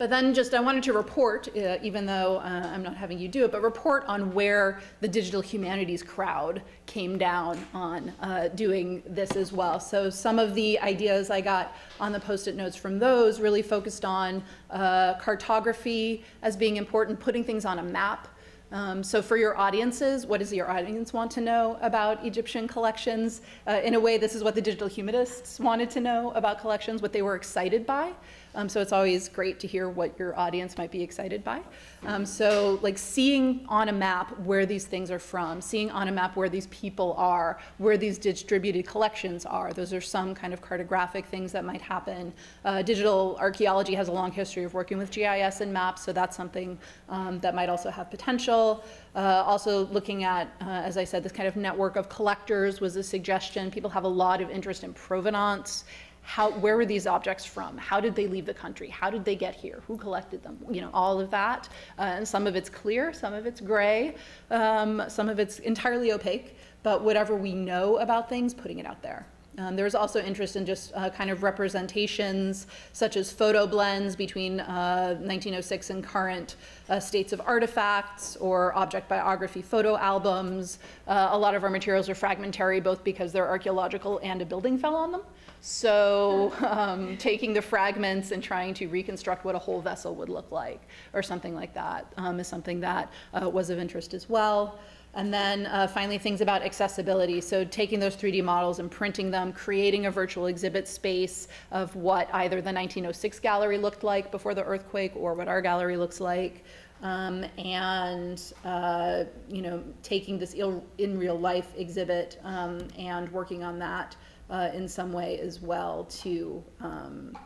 But then just I wanted to report, uh, even though uh, I'm not having you do it, but report on where the digital humanities crowd came down on uh, doing this as well. So some of the ideas I got on the post-it notes from those really focused on uh, cartography as being important, putting things on a map. Um, so for your audiences, what does your audience want to know about Egyptian collections? Uh, in a way, this is what the digital humanists wanted to know about collections, what they were excited by. Um, so it's always great to hear what your audience might be excited by. Um, so like seeing on a map where these things are from, seeing on a map where these people are, where these distributed collections are. Those are some kind of cartographic things that might happen. Uh, digital archaeology has a long history of working with GIS and maps, so that's something um, that might also have potential. Uh, also looking at, uh, as I said, this kind of network of collectors was a suggestion. People have a lot of interest in provenance how, where were these objects from? How did they leave the country? How did they get here? Who collected them? You know, all of that. Uh, and some of it's clear, some of it's gray, um, some of it's entirely opaque. But whatever we know about things, putting it out there. Um, there's also interest in just uh, kind of representations such as photo blends between uh, 1906 and current uh, states of artifacts or object biography photo albums. Uh, a lot of our materials are fragmentary both because they're archaeological and a building fell on them. So um, taking the fragments and trying to reconstruct what a whole vessel would look like or something like that um, is something that uh, was of interest as well. And then uh, finally, things about accessibility. So taking those 3D models and printing them, creating a virtual exhibit space of what either the 1906 gallery looked like before the earthquake or what our gallery looks like. Um, and uh, you know, taking this in real life exhibit um, and working on that uh, in some way as well to um,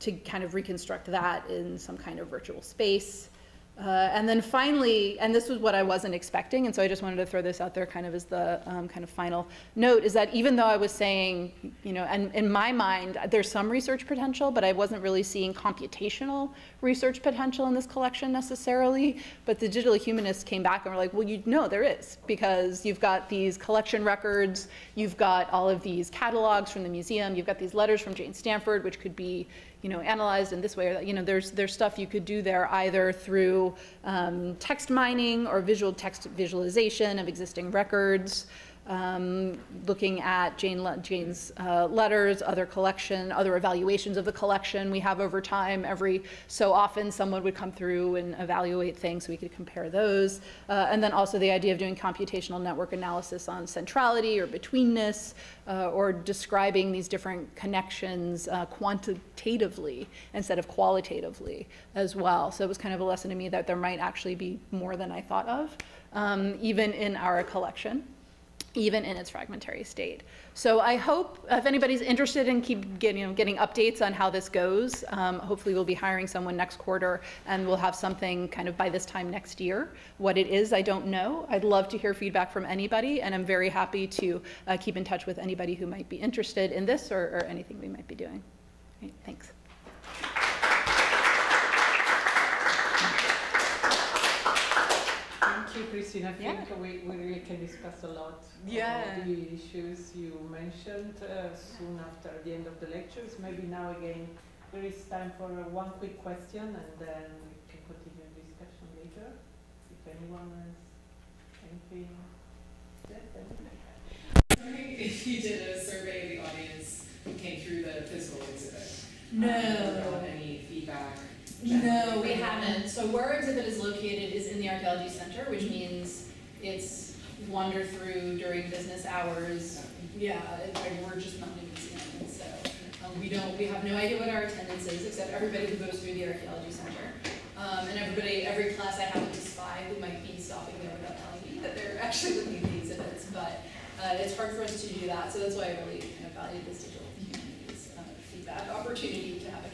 to kind of reconstruct that in some kind of virtual space. Uh, and then finally, and this was what I wasn't expecting, and so I just wanted to throw this out there kind of as the um, kind of final note, is that even though I was saying, you know, and in my mind, there's some research potential, but I wasn't really seeing computational research potential in this collection necessarily. But the digital humanists came back and were like, well, you know there is, because you've got these collection records, you've got all of these catalogs from the museum, you've got these letters from Jane Stanford, which could be you know, analyzed in this way or that, you know, there's, there's stuff you could do there either through um, text mining or visual text visualization of existing records, um, looking at Jane Le- Jane's uh, letters, other collection, other evaluations of the collection we have over time. Every so often, someone would come through and evaluate things, so we could compare those. Uh, and then also the idea of doing computational network analysis on centrality or betweenness, uh, or describing these different connections uh, quantitatively instead of qualitatively as well. So it was kind of a lesson to me that there might actually be more than I thought of, um, even in our collection even in its fragmentary state. So I hope if anybody's interested in keep getting, you know, getting updates on how this goes, um, hopefully we'll be hiring someone next quarter and we'll have something kind of by this time next year. What it is, I don't know. I'd love to hear feedback from anybody and I'm very happy to uh, keep in touch with anybody who might be interested in this or, or anything we might be doing. Okay, thanks.
You, Christine. I think
Yeah.
we, we really can discuss a lot
Yeah.
of the issues you mentioned uh, soon after the end of the lectures. Maybe now again there is time for uh, one quick question and then we can continue the discussion later. If anyone has anything. Yeah, then-
wondering if you did a survey of the audience who came through the physical exhibit.
No.
Um, got Any feedback?
No, we haven't. So where our exhibit is located is in the Archaeology Center, which means it's wander through during business hours. Yeah, it- like, we're just not in the museum, so um, we don't, we have no idea what our attendance is, except everybody who goes through the Archaeology Center. Um, and everybody, every class I happen to spy who might be stopping there without telling me that they're actually looking at the exhibits, but uh, it's hard for us to do that, so that's why I really kind of value this digital humanities uh, feedback opportunity to have a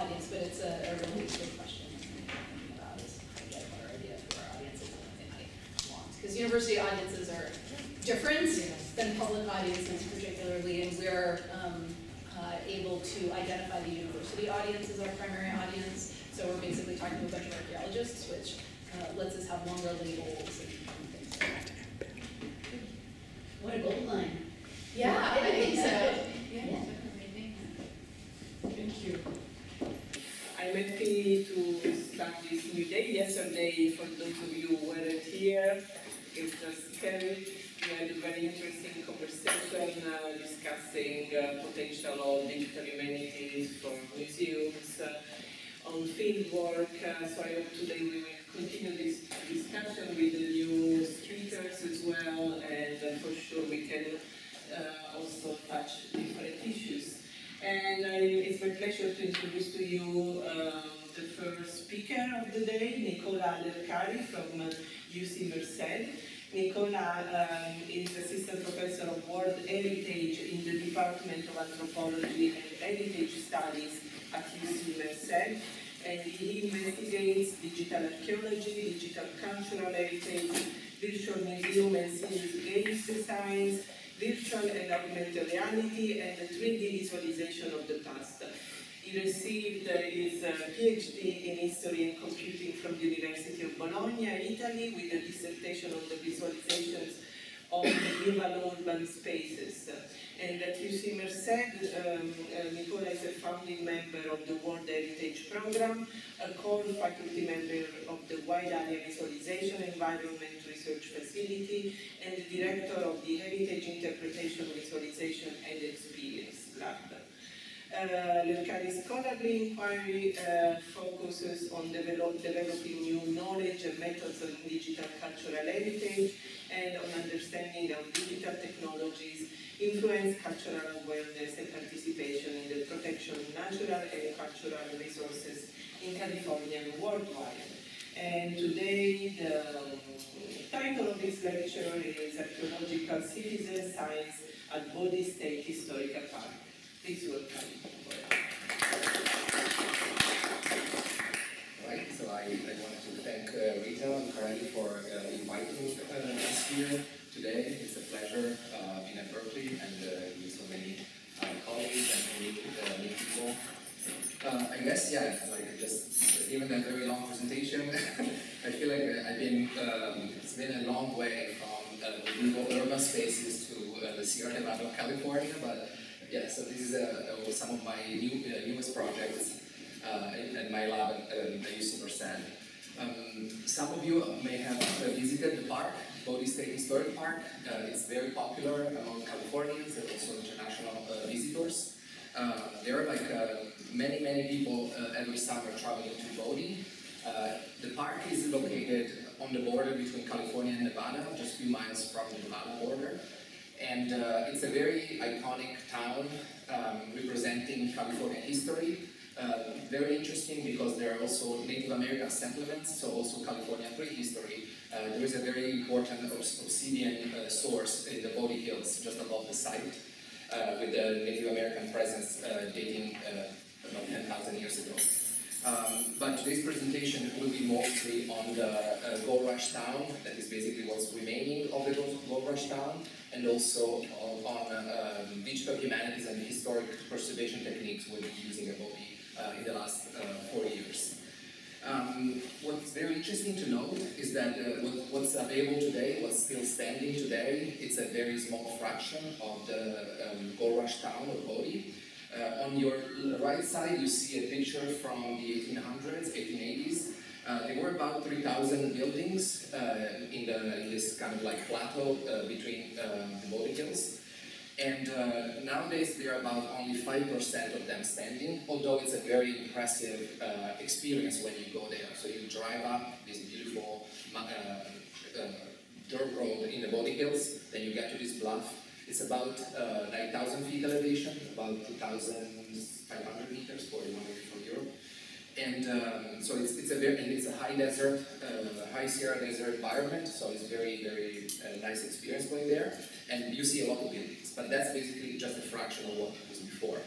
audience, but it's a, a really good question. and something we're thinking about is how to get a better idea of who our audience is and what they might want. Because university audiences are different than public audiences particularly, and we're um, uh, able to identify the university audience as our primary audience. So we're basically talking to a bunch of archaeologists, which uh, lets us have longer labels and and things like that.
What a gold line.
Yeah, I think so. Yeah,
Yeah.
Thank you.
I'm happy to start this new day. Yesterday, for those of you who weren't here, it was scary. We had a very interesting conversation uh, discussing uh, potential of digital humanities for museums, uh, on field work. Uh, so I hope today we will continue this discussion with the new speakers as well, and uh, for sure we can uh, also touch different issues. And it's my pleasure to introduce to you um, the first speaker of the day, Nicola Lercari from UC Merced. Nicola um, is Assistant Professor of World Heritage in the Department of Anthropology and Heritage Studies at UC Merced. And he investigates digital archaeology, digital cultural heritage, virtual museum and serious games designs, virtual and augmented reality, and the 3D visualization of the past. He received uh, his uh, PhD in history and computing from the University of Bologna, Italy, with a dissertation on the visualizations of the urban urban spaces. And at UC Merced, um, uh, Nicola is a founding member of the World Heritage Program, a core faculty member of the Wide Area Visualization Environment Research Facility, and the director of the Heritage Interpretation Visualization and Experience Lab. Uh, Lercari's scholarly inquiry uh, focuses on develop, developing new knowledge and methods on digital cultural heritage and on understanding how digital technologies influence cultural awareness and participation in the protection of natural and cultural resources in California and worldwide. And today the um, title of this lecture is Archaeological Citizen Science at Bodie State Historical Park. Please.
Right, so I, I wanted to thank uh, Rita and Carly for uh, inviting uh, us here today. It's a pleasure uh, being at Berkeley and uh, with so many uh, colleagues and meet, meet people. Uh, I guess, yeah, like just given that very long presentation, I feel like I've been, um, it's been a long way from the Google urban spaces to the Sierra Nevada of California, but yeah, so this is uh, some of my new, uh, newest projects uh, in, in my lab at, um, at UC. Um, some of you may have uh, visited the park, State Historic Park. Uh, it's very popular among Californians and also international uh, visitors. Uh, there are like uh, many, many people uh, every summer traveling to. Uh, the park is located on the border between California and Nevada, just a few miles from the Nevada border. And uh, it's a very iconic town um, representing California history. Uh, very interesting because there are also Native American settlements, so also California prehistory. Uh, there is a very important obsidian uh, source in the Bodie Hills, just above the site, uh, with the Native American presence uh, dating about 10,000 years ago. Um, but today's presentation will be mostly on the uh, Gold Rush Town, that is basically what's remaining of the Gold Rush Town, and also on, uh, um, digital humanities and historic preservation techniques we've been using at Bodie uh, in the last uh, four years. Um, what's very interesting to note is that uh, what's available today, what's still standing today, it's a very small fraction of the um, Gold Rush town of Bodie. Uh, on your right side, you see a picture from the 1800s, 1880s. Uh, there were about 3,000 buildings uh, in, the, in, this kind of like plateau uh, between um, the Bodie Hills. And uh, nowadays there are about only 5% of them standing, although it's a very impressive uh, experience when you go there. So you drive up this beautiful dirt road in the Bodie Hills, then you get to this bluff. It's about 9,000 feet elevation, about 2,500 meters, 41 and um, so it's, it's a very, and it's a high desert, uh, high Sierra desert environment, so it's very, very uh, nice experience going there. And you see a lot of buildings, but that's basically just a fraction of what was before.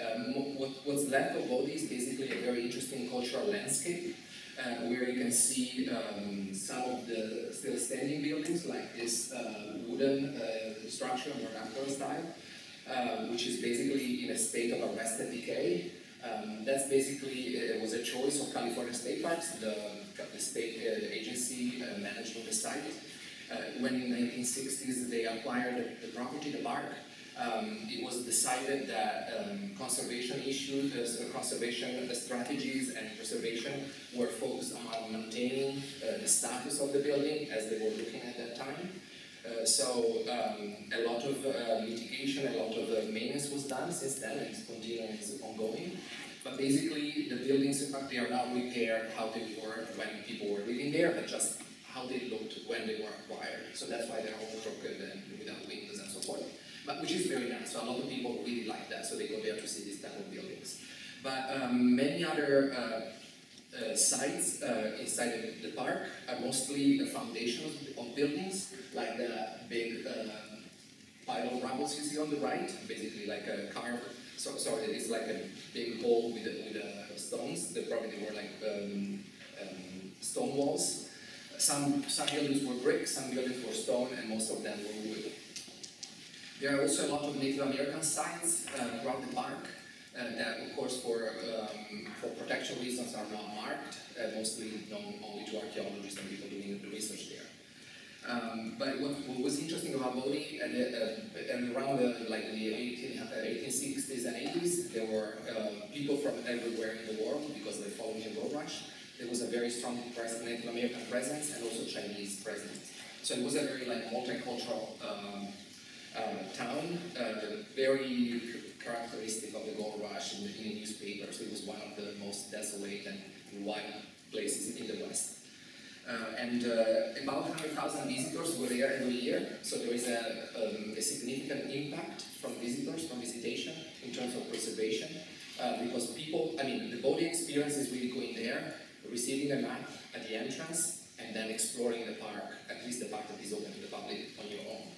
Um, what, what's left of Bodie is basically a very interesting cultural landscape, uh, where you can see um, some of the still standing buildings, like this uh, wooden uh, structure, vernacular style, uh, which is basically in a state of arrested decay. Um, that's basically uh, was a choice of California State Parks, the, the state uh, agency uh, managing the site. Uh, when in the 1960s they acquired the, the property, the park, um, it was decided that um, conservation issues, uh, conservation strategies and preservation were focused on maintaining uh, the status of the building as they were looking at that time. Uh, so um, a lot of uh, mitigation, a lot of uh, maintenance was done since then, and it's continuing, it's ongoing. But basically, the buildings in fact, they are not repaired how they were when people were living there, but just how they looked when they were acquired. So that's why they're all crooked and without windows and so forth. But which is very nice. So a lot of people really like that, so they go there to see these type of buildings. But um, many other uh, uh, sites uh, inside the, the park are mostly the foundations of buildings, like the big um, pile of rubbles you see on the right, basically like a carved. So sorry, it's like a big hole with with uh, stones. They probably were like um, um, stone walls. Some some buildings were brick, some buildings were stone, and most of them were wood. There are also a lot of Native American sites uh, throughout the park uh, that, of course, for, um, for protection reasons are not marked, uh, mostly known only to archaeologists and people doing the research there. Um, but what, what was interesting about Bodie, and, uh, and around the, like the 18, uh, 1860s and 80s, there were uh, people from everywhere in the world because they followed the gold rush. There was a very strong Native American presence and also Chinese presence. So it was a very like multicultural um, uh, town, uh, very characteristic of the gold rush in the, in the newspapers. It was one of the most desolate and wild places in the West. Uh, and uh, about 100,000 visitors were there every year, so there is a, um, a, significant impact from visitors, from visitation, in terms of preservation, uh, because people, I mean, the boating experience is really going there, receiving a map at the entrance, and then exploring the park, at least the part that is open to the public on your own.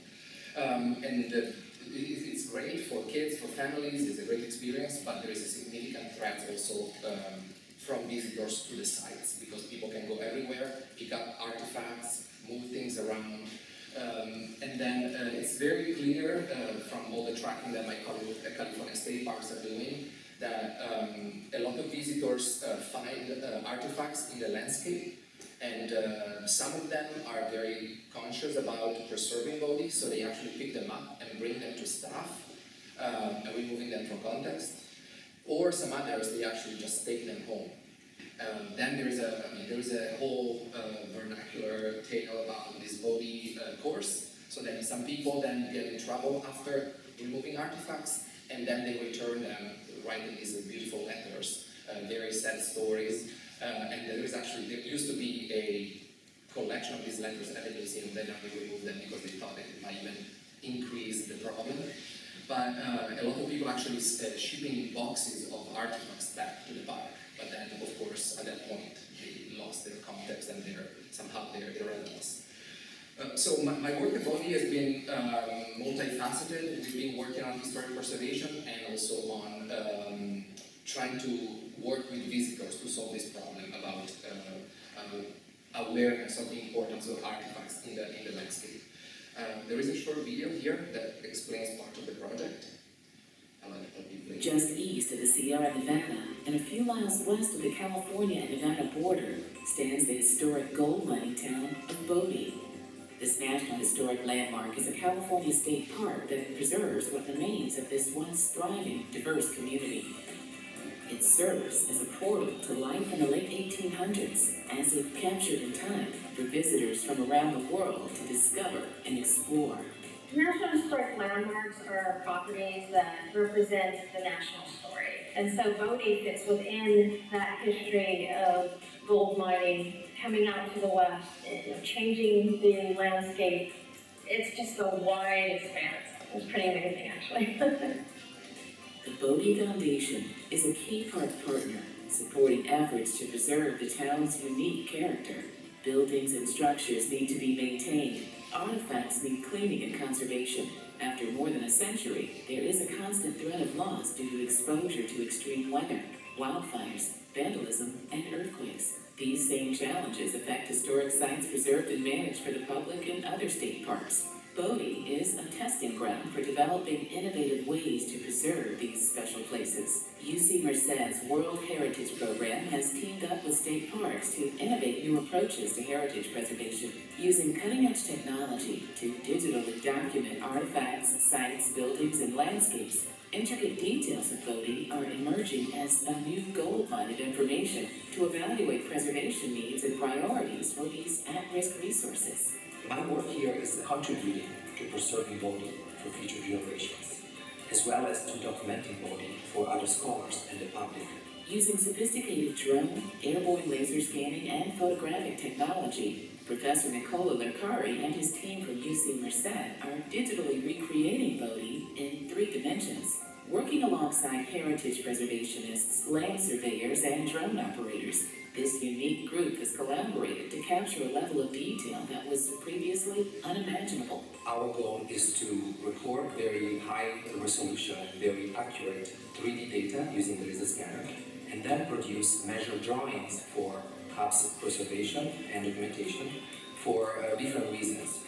Um, and it's great for kids, for families, it's a great experience, but there is a significant threat also um, from visitors to the sites because people can go everywhere, pick up artifacts, move things around. Um, and then uh, it's very clear uh, from all the tracking that my colleagues at California State Parks are doing that um, a lot of visitors uh, find uh, artifacts in the landscape and uh, some of them are very conscious about preserving bodies, so they actually pick them up and bring them to staff, uh, and removing them from context. Or some others, they actually just take them home. Um, then there is a, I mean, there is a whole uh, vernacular tale about this Bodie uh, course. So then some people then get in trouble after removing artifacts, and then they return them, writing these beautiful letters, uh, very sad stories. Uh, and there is actually, there used to be a collection of these letters at the museum, then they removed them because they thought that it might even increase the problem. But uh, a lot of people actually uh, shipping boxes of artifacts back to the park. But then, of course, at that point, they lost their context and their somehow their, their relevance. Uh, so my, my, work at Bodie has been um, multifaceted. We've been working on historic preservation and also on um, trying to work with visitors to solve this problem about uh, uh, awareness of the importance of artifacts in the, in the landscape. Um, there is a short video here that explains part of the project.
Just east of the Sierra Nevada and a few miles west of the California and Nevada border stands the historic gold mining town of Bodie. This National Historic Landmark is a California state park that preserves what remains of this once thriving, diverse community. It serves as a portal to life in the late 1800s, as if captured in time for visitors from around the world to discover and explore.
National Historic Landmarks are properties that represent the national story. And so Bodie fits within that history of gold mining coming out to the west, changing the landscape. It's just a wide expanse. It's pretty amazing, actually.
The Bodie Foundation is a key park partner, supporting efforts to preserve the town's unique character. Buildings and structures need to be maintained. Artifacts need cleaning and conservation. After more than a century, there is a constant threat of loss due to exposure to extreme weather, wildfires, vandalism, and earthquakes. These same challenges affect historic sites preserved and managed for the public and other state parks. Bodie is a testing ground for developing innovative ways to preserve these special places. UC Merced's World Heritage Program has teamed up with state parks to innovate new approaches to heritage preservation, using cutting-edge technology to digitally document artifacts, sites, buildings, and landscapes. Intricate details of Bodie are emerging as a new gold mine of information to evaluate preservation needs and priorities for these at-risk resources.
My work here is contributing to preserving Bodie for future generations, as well as to documenting Bodie for other scholars and the public.
Using sophisticated drone, airborne laser scanning, and photographic technology, Professor Nicola Lercari and his team from UC Merced are digitally recreating Bodie in three dimensions, working alongside heritage preservationists, land surveyors, and drone operators this unique group has collaborated to capture a level of detail that was previously unimaginable.
Our goal is to record very high resolution, very accurate 3D data using the laser scanner, and then produce measured drawings for HABS preservation and documentation for uh, different reasons.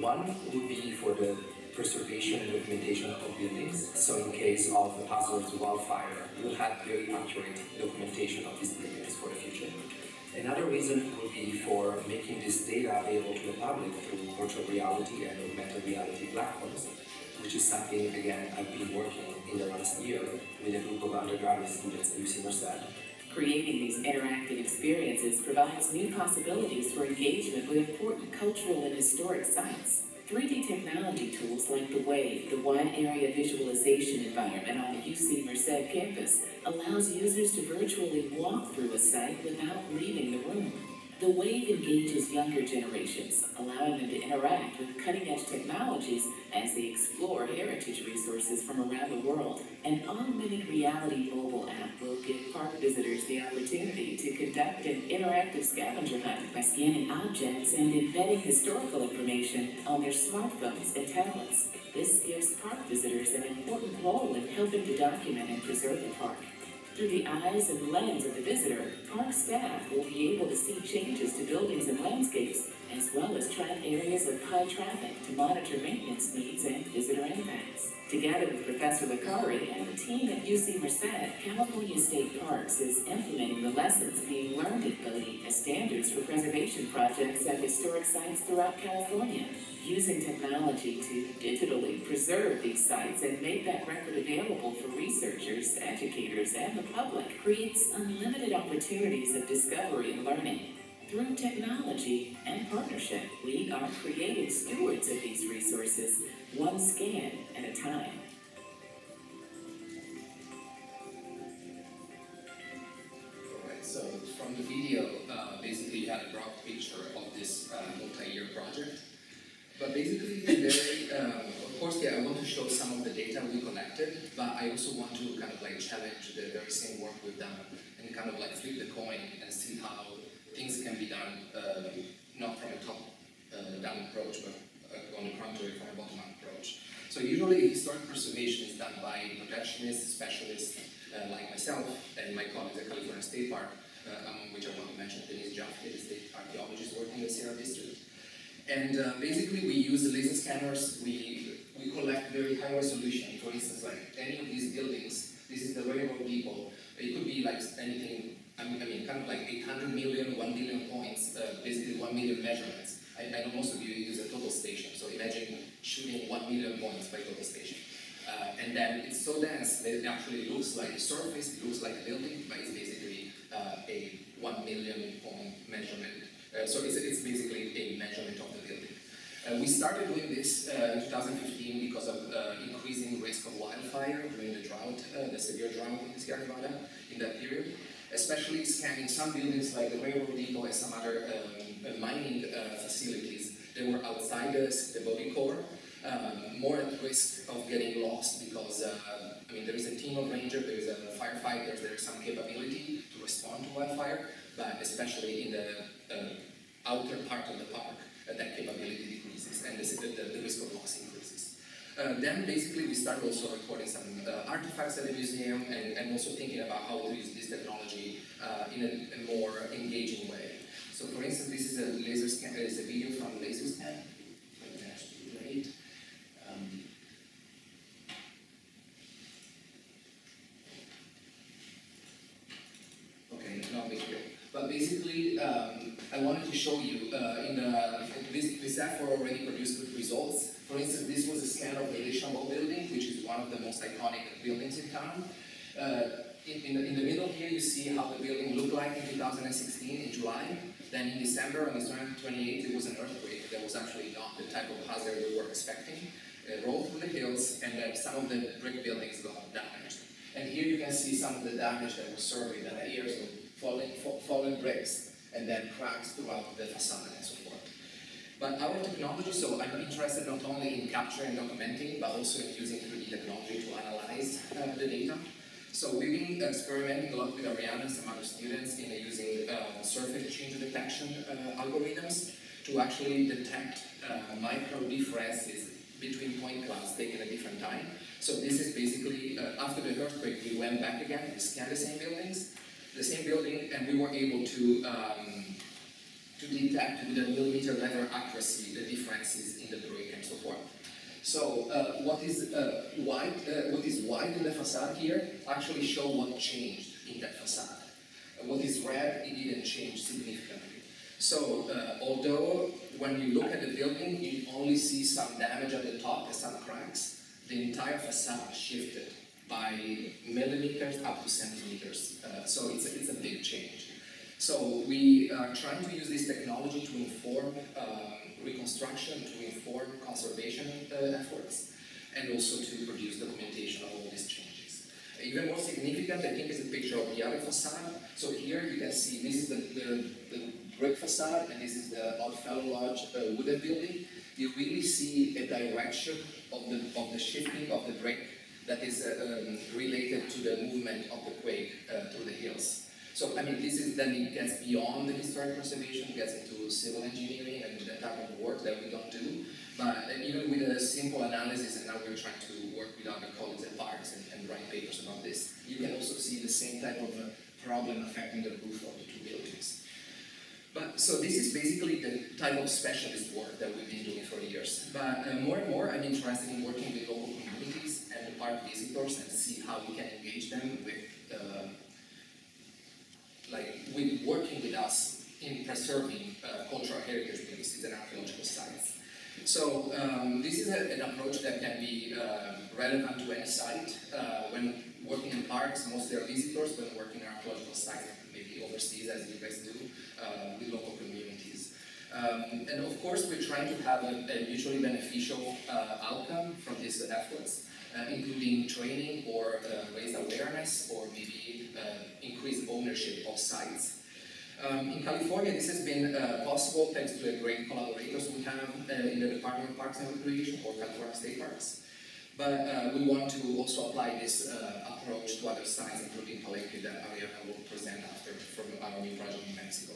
One would be for the preservation and documentation of buildings. So in case of a hazardous wildfire, we'll have very accurate documentation of these buildings for the future. Another reason would be for making this data available to the public through virtual reality and augmented reality platforms, which is something, again, I've been working in the last year with a group of undergraduate students at UC Merced.
Creating these interactive experiences provides new possibilities for engagement with important cultural and historic sites. 3D technology tools like the WAVE, the Wide Area Visualization Environment on the UC Merced campus, allows users to virtually walk through a site without leaving the room. The WAVE engages younger generations, allowing them to interact with cutting-edge technologies as they explore heritage resources from around the world. An augmented reality mobile app will give park visitors the opportunity to conduct an interactive scavenger hunt by scanning objects and embedding historical information on their smartphones and tablets. This gives park visitors an important role in helping to document and preserve the park. Through the eyes and lens of the visitor, park staff will be able to see changes to buildings and landscapes, as well as track areas of high traffic to monitor maintenance needs and visitor impacts. Together with Professor Lercari and the team at UC Merced, California State Parks is implementing the lessons being learned at Bodie as standards for preservation projects at historic sites throughout California. Using technology to digitally preserve these sites and make that record available for researchers, educators, and the public creates unlimited opportunities of discovery and learning. Through technology and partnership, we are creating stewards of these resources, one scan at a time.
Alright, so from the video, uh, basically you had a broad picture of this uh, multi-year project. But basically, today, um, of course, yeah, I want to show some of the data we collected, but I also want to kind of like challenge the very same work we've done and kind of like flip the coin and see how things can be done, uh, not from a top-down uh, approach, but uh, on the contrary, from a bottom-up. So usually, historic preservation is done by protectionists, specialists uh, like myself and my colleagues at California State Park, uh, among which I want to mention Denise Jaffke, the state archaeologist working in the Sierra District. And uh, basically we use laser scanners, we, we collect very high resolution. For instance, like any of these buildings, this is the railroad depot. It could be like anything, I mean, I mean kind of like 800 million, 1 billion points, uh, basically 1 million measurements. I, I, know most of you use a total station, so imagine shooting 1 million points by total station. Uh, and then it's so dense that it actually looks like a surface, it looks like a building, but it's basically uh, a 1 million point measurement uh, so it's, it's, basically a measurement of the building. Uh, we started doing this uh, in 2015 because of uh, increasing risk of wildfire during the drought, uh, the severe drought in Sierra Nevada in that period, especially scanning some buildings like the railroad depot and some other um, mining facilities that were outsiders the, the Bodie core, um, more at risk of getting lost because I mean, there is a team of rangers, there is a firefighters, there is some capability to respond to wildfire, but especially in the uh, outer part of the park, uh, that capability decreases and the, the, the risk of loss increases. Uh, then basically we start also recording some uh, artifacts at the museum and, and also thinking about how to use this technology uh, in a, a, more engaging way. So for instance, this is a laser scan, is a video from laser scan. Um, okay, big. But basically, um, I wanted to show you uh, in the, this, this effort already produced good results. For instance, this was a scan of the DeChambeau building, which is one of the most iconic buildings in town. Uh, in, in, the, in, the, middle here, you see how the building looked like in 2016 in July. Then in December, on December 28th, it was an earthquake that was actually not the type of hazard we were expecting. It rolled through the hills, and then some of the brick buildings got damaged. And here you can see some of the damage that was surveyed that years ago falling, falling bricks, and then cracks throughout the facade and so forth. But our technology, so I'm interested not only in capturing and documenting, but also in using 3D technology to analyze uh, the data. So we've been experimenting a lot with Arianna and some other students in using uh, surface change detection uh, algorithms to actually detect uh, micro differences between point clouds taken at different time. So this is basically, uh, after the earthquake, we went back again, we scanned the same buildings, the same building, and we were able to um, to detect with a millimeter level accuracy the differences in the brick and so forth. So uh, what is uh, white, uh, what is white in the facade here actually show what changed in that facade. Uh, what is red, it didn't change significantly. So uh, although when you look at the building, you only see some damage at the top some cracks, the entire facade shifted by millimeters up to centimeters. Uh, so it's a, it's a big change. So we are trying to use this technology to inform um, reconstruction to inform conservation uh, efforts, and also to produce documentation of all these changes. Even more significant, I think, is a picture of the other facade. So here you can see this is the, the, the brick facade, and this is the Oddfellow Lodge uh, wooden building. You really see a direction of the, of the shifting of the brick that is uh, um, related to the movement of the quake uh, through the hills. So, I mean, this is then it gets beyond the historic preservation, gets into civil engineering and that type of work that we don't do. But even with a simple analysis, and now we're trying to work with other colleagues at parks and, and write papers about this, you can also see the same type of uh, problem affecting the roof of the two buildings. But so this is basically the type of specialist work that we've been doing for years. But uh, more and more, I'm interested in working with local communities and the park visitors and see how we can engage them with, uh, like, with working with us in preserving uh, cultural heritage places and archaeological sites. So um, this is a, an approach that can be uh, relevant to any site. Uh, when working in parks, mostly are visitors. When working in archaeological sites, maybe overseas, as you guys do, uh, with local communities. Um, and of course, we're trying to have a, a mutually beneficial uh, outcome from these efforts, including training or uh, raise awareness or maybe uh, increase ownership of sites. Um, in California, this has been uh, possible thanks to the great collaborators we have in the Department of Parks and Recreation or California State Parks. But we want to also apply this approach to other sites, including Palenque that Arianna will present after from our new project in Mexico.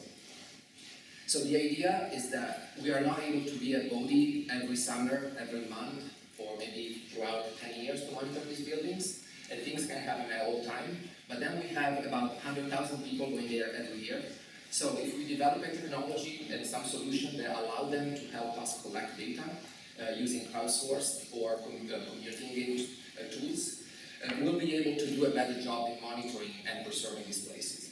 So the idea is that we are not able to be at Bodie every summer, every month, or maybe throughout 10 years to monitor these buildings, and things can happen at all time. But then we have about 100,000 people going there every year. So if we develop a technology and some solution that allow them to help us collect data uh, using crowdsourced or com uh, community engaged uh, tools, uh, we'll be able to do a better job in monitoring and preserving these places.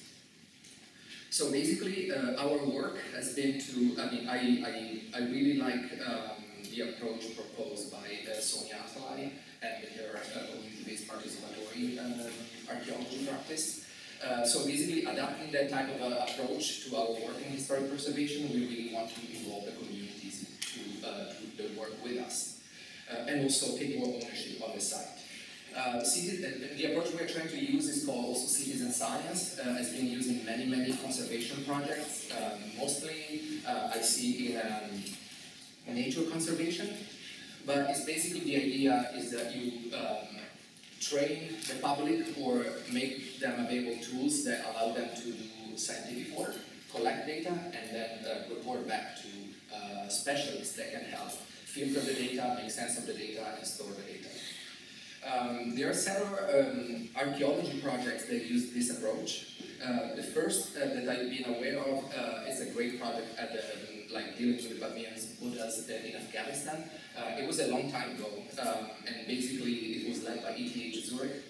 So basically, uh, our work has been to, I mean, I, I, I really like um, the approach proposed by uh, Sonya Atalay and her uh, community-based participatory uh, archaeology practice. Uh, so basically, adapting that type of approach to our work in historic preservation, we really want to involve the communities to, to work with us, and also take more ownership of the site. Uh, the approach we're trying to use is called also citizen science. Uh, it's been used in many, many conservation projects. Mostly uh, I see in um, nature conservation. But it's basically the idea is that you um, train the public or make them available tools that allow them to do scientific work, collect data, and then uh, report back to uh, specialists that can help filter the data, make sense of the data, and store the data. Um, there are several um, archaeology projects that use this approach. Uh, the first uh, that I've been aware of uh, is a great project at the, like dealing with the Bamiyan Buddhas in Afghanistan. Uh, it was a long time ago, um, and basically it was led by ETH Zurich.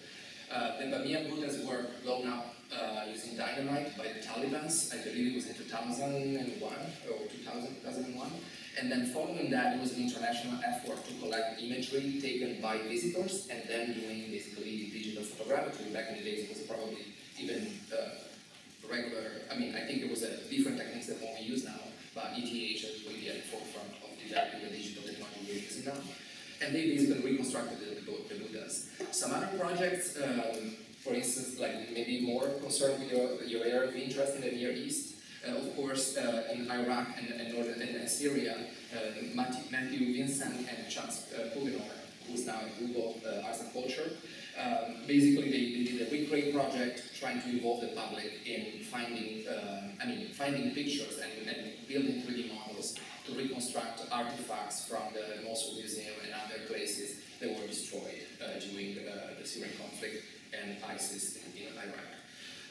Uh, the Bamiyan Buddhas were blown up uh, using dynamite by the Taliban. I believe it was in 2001 or 2000, 2001. And then following that, it was an international effort to collect imagery taken by visitors and then doing basically digital photography. Back in the days, it was probably even uh, regular, I mean, I think it was a different techniques than what we use now, but ETH is really at the forefront of developing the digital technology we're using now. And they basically reconstructed the, the, Buddhas. Some other projects, um, for instance, like maybe more concerned with your, your area of interest in the Near East, uh, of course, uh, in Iraq and, and northern and Syria, uh, Matthew Vincent and Chance Coughenour, who's now at Google Arts and Culture, um, basically they, they, did a recreate project trying to involve the public in finding, I mean, finding pictures and, and building 3D models to reconstruct artifacts from the Mosul Museum and other places that were destroyed uh, during uh, the Syrian conflict and ISIS in, in Iraq.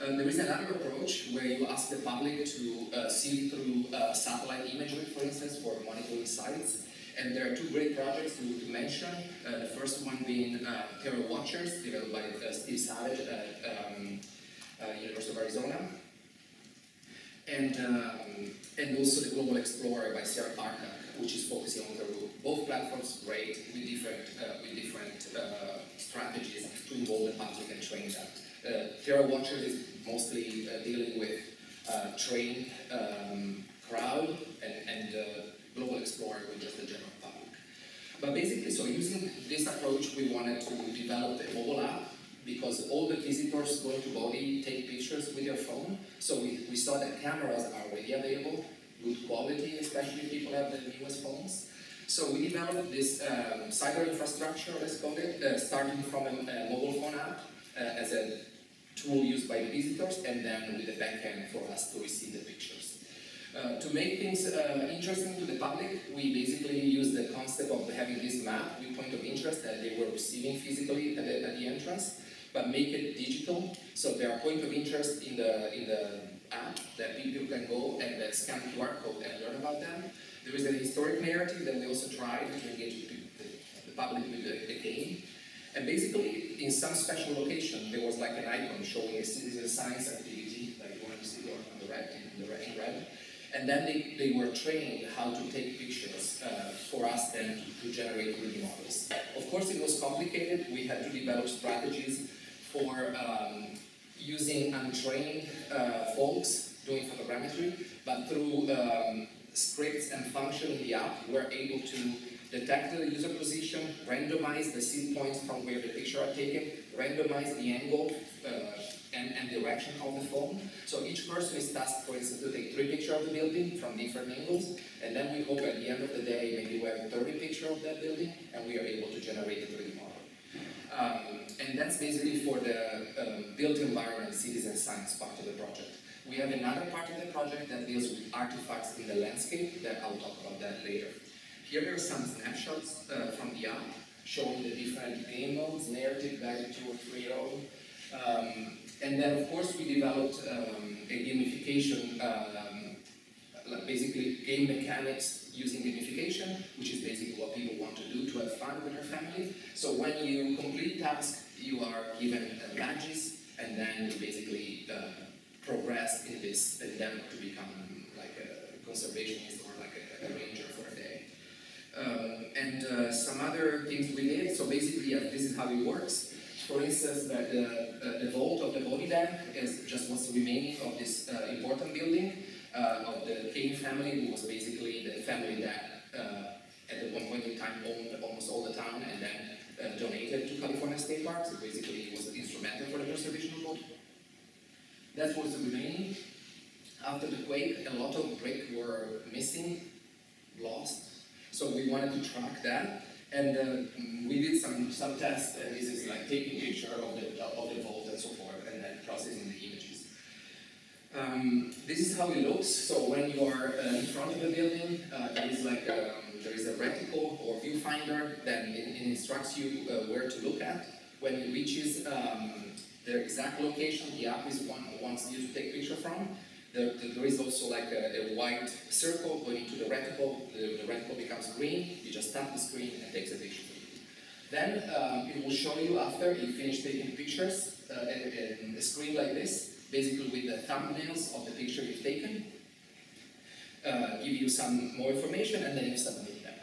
Uh, there is another approach where you ask the public to uh, see through uh, satellite imagery, for instance, for monitoring sites. And there are two great projects to, mention. Uh, the first one being uh, TerraWatchers, developed by uh, Steve Savage at um, University of Arizona. And, um, and also the GlobalXplorer by Sarah Parcak, which is focusing on the roof. Both platforms great with different, with different strategies to involve the public and train them. Uh, TerraWatcher is mostly uh, dealing with uh, trained um, crowd and, and GlobalXplorer with just the general public. But basically, so using this approach, we wanted to develop the mobile app because all the visitors going to Bodie take pictures with their phone. So we, we saw that cameras are already available, good quality, especially if people have the newest phones. So we developed this um, cyber infrastructure, let's call it, uh, starting from a, a, mobile phone app uh, as a tool used by the visitors, and then with a backend for us to receive the pictures. Uh, to make things uh, interesting to the public, we basically use the concept of having this map, point of interest that they were receiving physically at the, at the entrance, but make it digital. So there are point of interest in the in the app that people can go and uh, scan QR code and learn about them. There is a historic narrative that we also tried to engage the, the public with the, the, game. And basically, in some special location, there was like an icon showing a citizen science activity, like you want to see on the red, in the red, in red. And then they, they were trained how to take pictures uh, for us then to, to generate 3D models. Of course, it was complicated. We had to develop strategies for um, using untrained uh, folks doing photogrammetry, but through um, scripts and function in the app, we're able to detect the user position, randomize the scene points from where the picture are taken, randomize the angle uh, and, and, direction of the phone. So each person is tasked, for instance, to take three pictures of the building from different angles, and then we hope at the end of the day, maybe we have 30 pictures of that building, and we are able to generate a 3D model. Um, and that's basically for the um, built environment citizen science part of the project. We have another part of the project that deals with artifacts in the landscape, that I'll talk about that later. Here are some snapshots uh, from the app, showing the different game modes, narrative, value 2 or 3 um, and then of course we developed um, a gamification, um, basically game mechanics using gamification, which is basically what people want to do to have fun with their family. So when you complete tasks, you are given uh, badges, and then you basically uh, progress in this endeavor to become like a conservationist or like a, a ranger for a day. Um, and uh, some other things we did, so basically yeah, this is how it works. For instance, the, the, the vault of the Bodie Dam is just what's remaining of this uh, important building uh, of the Cain family, who was basically the family that uh, at one point in time owned almost all the town and then uh, donated to California State Parks. Basically it was instrumental for the preservation of Bodie. That was remaining. After the quake, a lot of brick were missing, lost. So we wanted to track that. And uh, we did some, some tests, and this is like taking picture of the, of the vault and so forth, and then processing the images. Um, this is how it looks. So when you are uh, in front of the building, uh, there is like a, um, there is a reticle or viewfinder that instructs you uh, where to look at. When it reaches um, the exact location the app is one wants you to take picture from, there, is also like a, a, white circle going into the reticle. The, the, reticle becomes green. You just tap the screen and takes a picture. Then um, it will show you after you finish taking pictures uh, a, a, screen like this, basically with the thumbnails of the picture you've taken. Uh, give you some more information and then you submit them.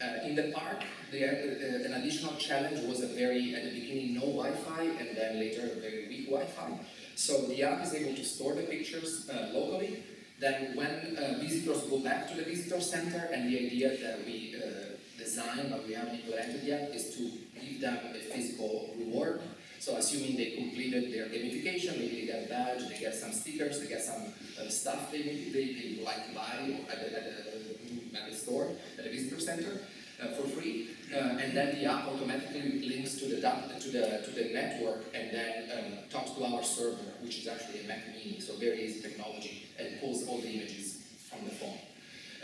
Uh, in the park, the, uh, an additional challenge was a very, at the beginning, no Wi-Fi and then later a very weak Wi-Fi. So the app is able to store the pictures uh, locally. Then when uh, visitors go back to the visitor center, and the idea that we uh, designed but we haven't implemented yet is to give them a physical reward. So assuming they completed their gamification, maybe they get a badge, they get some stickers, they get some uh, stuff they, they, they like to buy at the, at, the, at the store, at the visitor center uh, for free, uh, and then the app automatically links to the to the to the network, and then um, talks to our server, which is actually a Mac Mini, so very easy technology, and pulls all the images from the phone.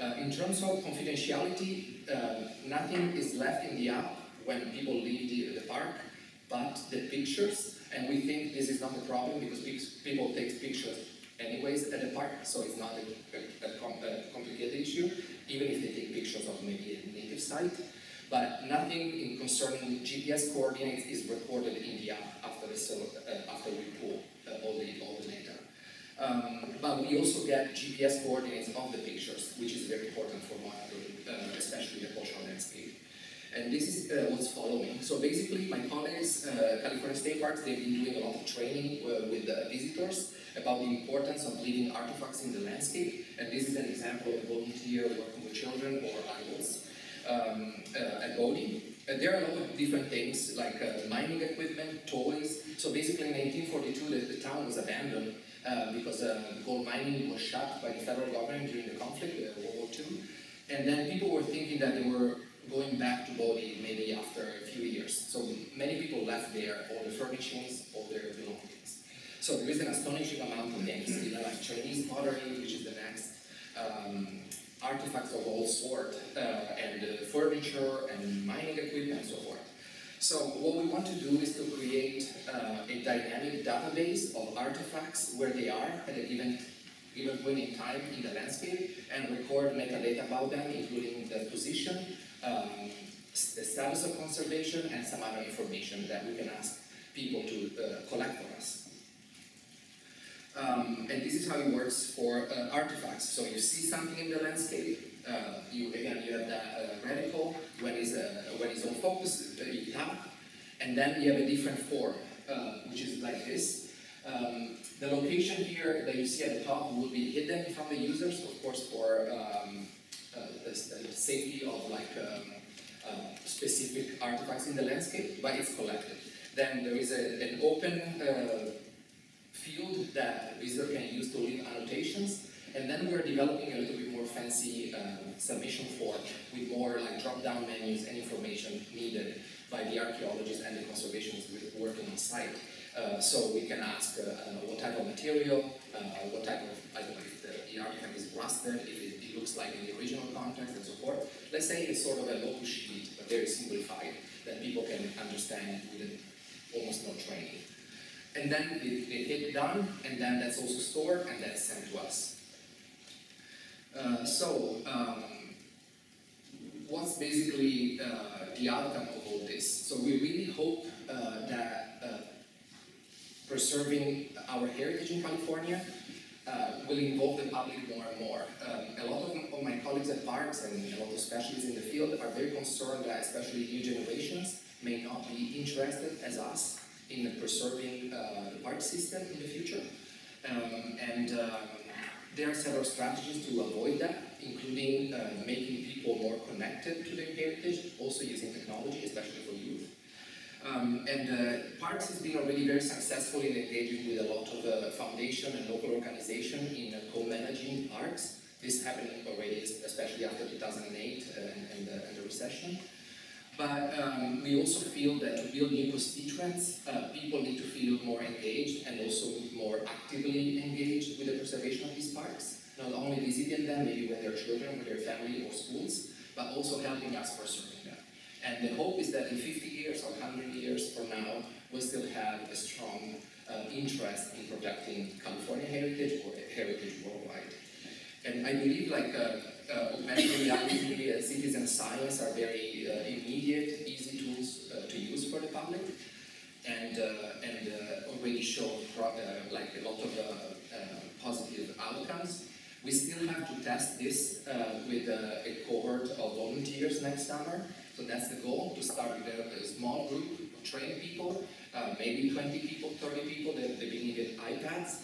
Uh, in terms of confidentiality, uh, nothing is left in the app when people leave the, the park, but the pictures, and we think this is not a problem because people take pictures anyways at the park, so it's not a, a, a, complicated issue, even if they take pictures of maybe a native site. But nothing in concerning GPS coordinates is recorded in the app after, the, uh, after we pull uh, all, the, all the data. Um, but we also get GPS coordinates of the pictures, which is very important for monitoring, uh, especially the cultural landscape. And this is uh, what's following. So basically, my colleagues, uh, California State Parks, they've been doing a lot of training with visitors about the importance of leaving artifacts in the landscape. And this is an example of a volunteer working with children or um, uh, at Bodie. Uh, there are a lot of different things like uh, mining equipment, toys. So basically in 1942 the, the town was abandoned uh, because gold mining was shut by the federal government during the conflict, World War II. And then people were thinking that they were going back to Bodie maybe after a few years. So many people left there, all the furnishings, all their belongings. So there is an astonishing amount of things, you know, like Chinese pottery, which is the next, um, artifacts of all sorts, uh, and uh, furniture and mining equipment and so forth. So what we want to do is to create uh, a dynamic database of artifacts where they are at a given given point in time in the landscape and record metadata about them, including the position, um, the status of conservation, and some other information that we can ask people to uh, collect for us. Um, and this is how it works for uh, artifacts. So you see something in the landscape, uh, you again you have that uh, reticle when it's uh, when it's on focus, uh, you tap, and then you have a different form, uh, which is like this. Um, the location here that you see at the top will be hidden from the users, of course, for um, the, the, safety of like um, specific artifacts in the landscape, but it's collected. Then there is a, an open field that visitor can use to leave annotations. And then we're developing a little bit more fancy uh, submission form with more like drop-down menus and information needed by the archaeologists and the conservationists working on site. Uh, so we can ask uh, what type of material, uh, what type of, I don't know if the, the artifact is rusted, if it, it, looks like in the original context and so forth. Let's say it's sort of a locus sheet, but very simplified, that people can understand with almost no training and then it, it hit done, and then that's also stored, and that's sent to us. Uh, so, um, what's basically uh, the outcome of all this? So we really hope uh, that uh, preserving our heritage in California uh, will involve the public more and more. Um, a lot of, of, my colleagues at parks and a lot of specialists in the field are very concerned that especially new generations may not be interested as us in preserving uh, the park system in the future. Um, and um, there are several strategies to avoid that, including uh, making people more connected to their heritage, also using technology, especially for youth. Um, and uh, Parks has been already very successful in engaging with a lot of uh, foundation and local organization in uh, co-managing parks. This happened already, especially after 2008 uh, and, and, and the recession. But um, we also feel that to build new constituents, uh, people need to feel more engaged and also more actively engaged with the preservation of these parks. Not only visiting them, maybe with their children, with their family or schools, but also helping us preserving them. And the hope is that in 50 years or 100 years from now, we'll still have a strong uh, interest in protecting California heritage or heritage worldwide. And I believe like uh, uh, augmented reality citizen science are very uh, immediate, easy tools uh, to use for the public, and uh, and uh, already show uh, like a lot of positive outcomes. We still have to test this with a cohort of volunteers next summer. So that's the goal, to start with a, a small group of trained people, maybe 20 people, 30 people, they're, they're beginning with iPads,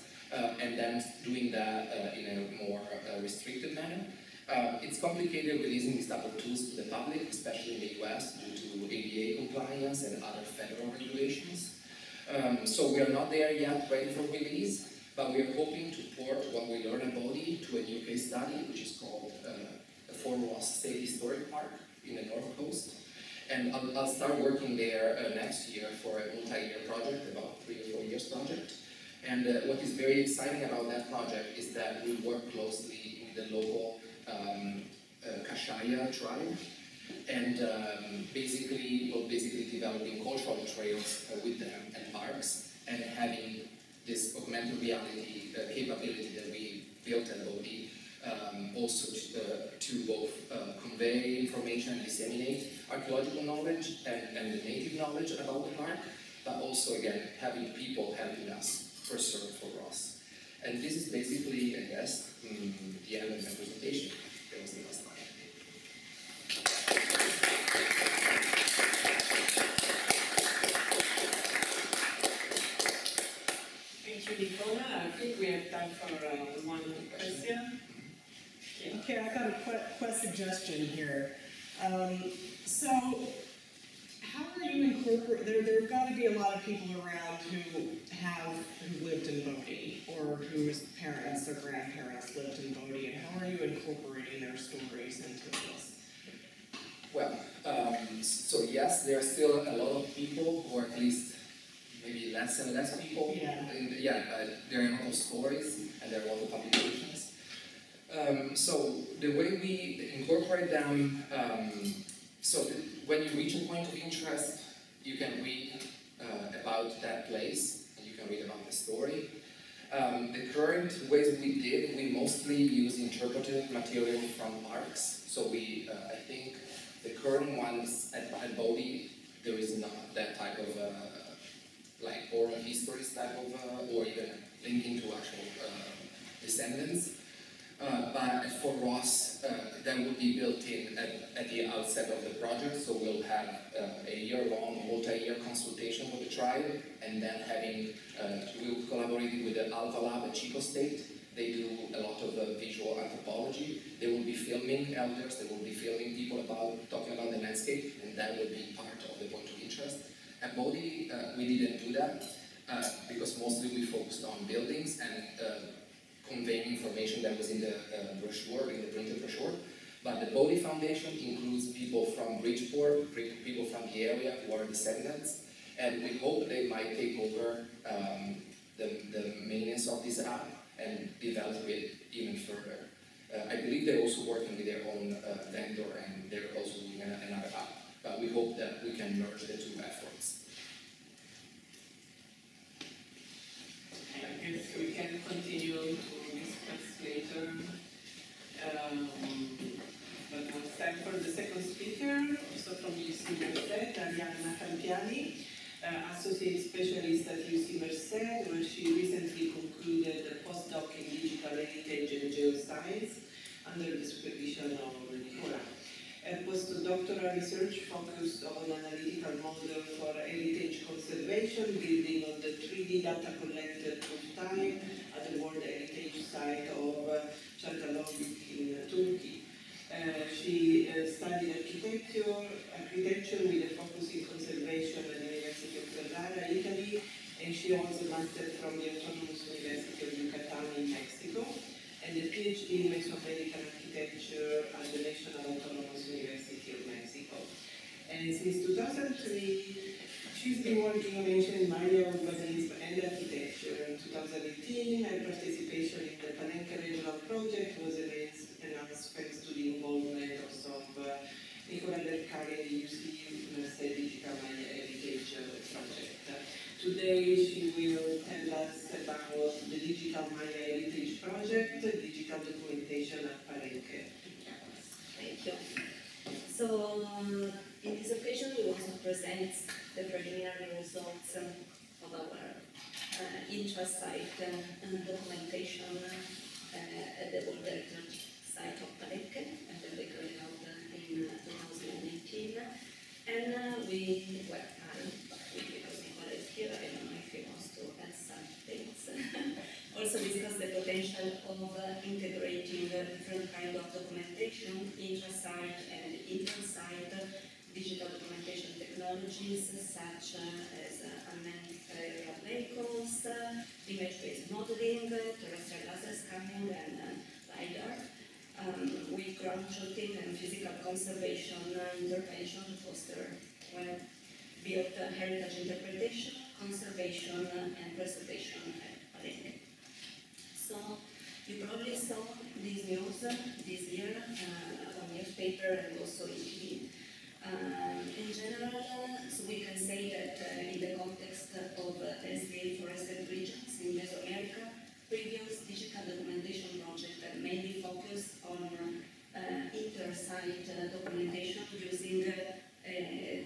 and then doing that in a more restricted manner. Uh, it's complicated releasing these type of tools to the public, especially in the US due to ADA compliance and other federal regulations. Um, so we are not there yet ready for release, but we are hoping to port what we learn about it to a new case study, which is called uh, the Fort Ross State Historic Park in the North Coast. And I'll, I'll start working there uh, next year for a multi-year project, about three or four years project. And uh, what is very exciting about that project is that we work closely with the local um, uh, Kashaya tribe, and um, basically, well, basically developing cultural trails uh, with them and parks, and having this augmented reality uh, capability that we built at Bodie um, also to, uh, to both uh, convey information and disseminate archaeological knowledge and, and the native knowledge about the park, but also, again, having people helping us preserve Fort Ross. And this is basically a yes, the end of my presentation. That was the last slide.
Thank you, Nicola. I think we have time for uh, one question. Mm-hmm.
Okay, I got a quick suggestion here. Um, so how are you incorporate, there, there've gotta be a lot of people around who have, who lived in Bodie, or whose parents or grandparents lived in Bodie, and how are you incorporating their stories into this?
Well, um, so yes, there are still a lot of people, or at least maybe less and less people.
Yeah.
And, yeah, but there are a lot of stories and there are a lot of publications. Um, so the way we incorporate them, um, so when you reach a point of interest, you can read uh, about that place and you can read about the story. Um, the current ways we did, we mostly use interpretive material from parks. So we, uh, I think, the current ones at, at Bodie, there is not that type of uh, like oral histories type of, uh, or even linking to actual uh, descendants. Uh, but Fort Ross, uh, that will be built in at, at the outset of the project, so we'll have uh, a year-long, multi-year consultation with the tribe, and then having, uh, we'll collaborate with the Alpha Lab at Chico State. They do a lot of uh, visual anthropology. They will be filming elders, they will be filming people about, talking about the landscape, and that will be part of the point of interest. At Bodie, uh, we didn't do that, because mostly we focused on buildings and conveying information that was in the uh, brochure, in the printed brochure. But the Bodie Foundation includes people from Bridgeport, people from the area who are descendants, and we hope they might take over um, the, the maintenance of this app and develop it even further. Uh, I believe they're also working with their own uh, vendor and they're also doing another app, but we hope that we can merge the two efforts.
I guess we can continue. Um, but it's time for the second speaker, also from UC Merced, Arianna Campiani, uh, Associate Specialist at UC Merced, where she recently concluded a postdoc in digital heritage and geoscience under the supervision of Nicola. Her postdoctoral research focused on analytical model for heritage conservation, building on the 3D data collected through time at the World Heritage Site of in uh, Turkey. Uh, she uh, studied architecture, architecture with a focus in conservation at the University of Ferrara, Italy, and she also mastered from the Autonomous University of Yucatan in Mexico, and a PhD in Mesoamerican architecture at the National Autonomous University of Mexico. And since 2003, she's been working on ancient Maya urbanism and architecture. In 2018, her participation in the Palenque Regional Project was announced thanks to the involvement of uh, Nicola Del the UC Merced Digital Maya Heritage Project. Today she will tell us about the Digital Maya Heritage Project, digital documentation at Palenque.
Thank you. So, um, in this occasion, we want to present the preliminary results of our uh, intra-site uh, documentation uh, at the Heritage Site of Palenque, and that we carried out in 2018. And uh, we, well, I, because Nicola is here, I don't know if he wants to add some things. also discuss the potential of uh, integrating uh, different kind of documentation, intra-site and inter-site digital documentation technologies such as uh, unmanned aerial vehicles, uh, image-based modeling, terrestrial laser scanning, and uh, LiDAR. Um, with ground truthing and physical conservation intervention to foster well-built heritage interpretation, conservation, and preservation. So you probably saw this news this year uh, on newspaper and also in TV. Um, in general, uh, so we can say that uh, in the context of uh, SDA forested regions in Mesoamerica, previous digital documentation projects mainly focused on uh, inter-site uh, documentation using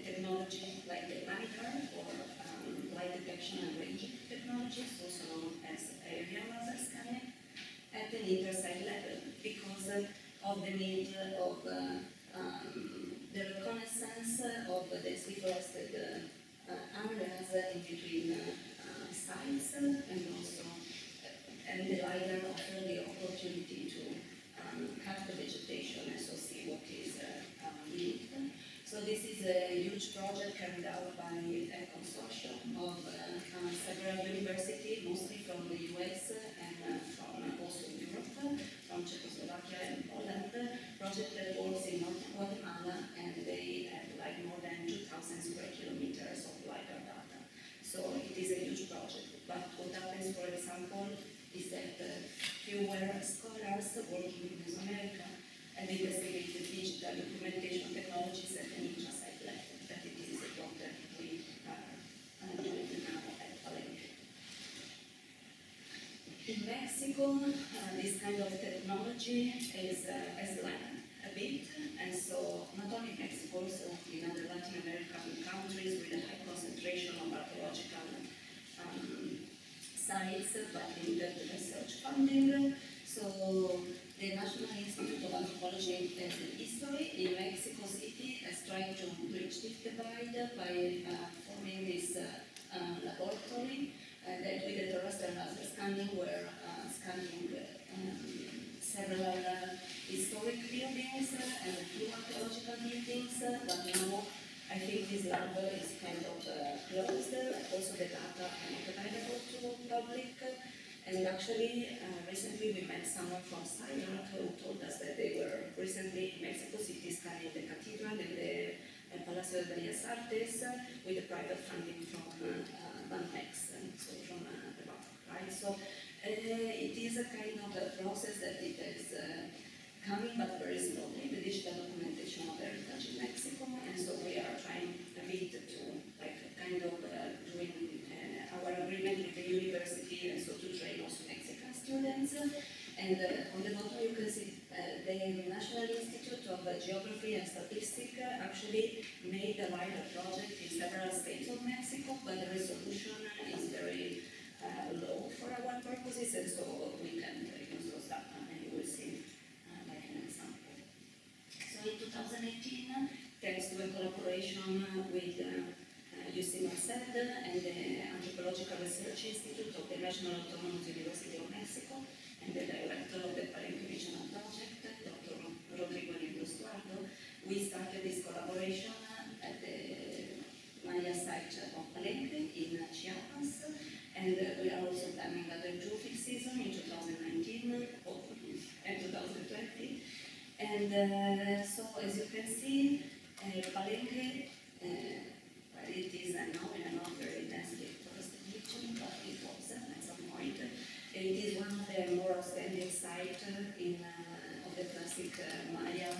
technology like the LiDAR or um, light detection and ranging technologies, also known as area laser scanning, at an inter-site level because of the need of uh, um, the reconnaissance of the deforested uh, areas in between uh, sites and also and the LiDAR offers the opportunity to um, cut the vegetation and so see what is uh, needed. So this is a huge project carried out by a consortium of uh, uh, several universities, mostly from the US and uh, from also Europe, from Czechoslovakia and Poland. Project that works in North Guatemala and they have like more than 2,000 square kilometers of LiDAR data. So it is a huge project. But what happens, for example, is that uh, fewer scholars working in Mesoamerica and investigated digital documentation technologies at an intrasite level. That it is what that we are doing now at Palenque. In Mexico, uh, this kind of technology is uh, has a bit, and so not only Mexico, also in other Latin American countries with a high concentration of sites, in the research funding. So the National Institute of Anthropology and History in Mexico City has tried to bridge this divide by uh, forming this uh, uh, laboratory that with the terrestrial laser scanning were uh, scanning um, several historic buildings and a few archaeological buildings, but now I think this lab is kind of uh, closed, also the data are not available to the public. And actually, uh, recently we met someone from Silent who told us that they were recently in Mexico City scanning the cathedral and the uh, Palacio de Bellas Artes uh, with the private funding from uh, uh, Banamex, uh, so from uh, the bank, right? So uh, it is a kind of a process that it is coming, but very slowly, the digital documentation of heritage in Mexico, and so we are trying a bit to like kind of uh, doing uh, our agreement with the university, and so to train also Mexican students. And uh, on the bottom you can see uh, the National Institute of Geography and Statistics actually made a LiDAR project in several states of Mexico, but the resolution is very uh, low for our purposes, and so we 2018, thanks to a collaboration with uh, UC Merced and the Anthropological Research Institute of the National Autonomous University of Mexico, and the director of the Palenque Regional Project, Dr. Rodrigo Negro Estuardo, we started this collaboration at the Maya site of Palenque in Chiapas, and we are also planning another geophysics season in And uh, so, as you can see, uh, Palenque, uh, well, it is uh, now in a not very densely forested region, but it was at some point. It is one of the more outstanding sites in uh, of the classic uh, Maya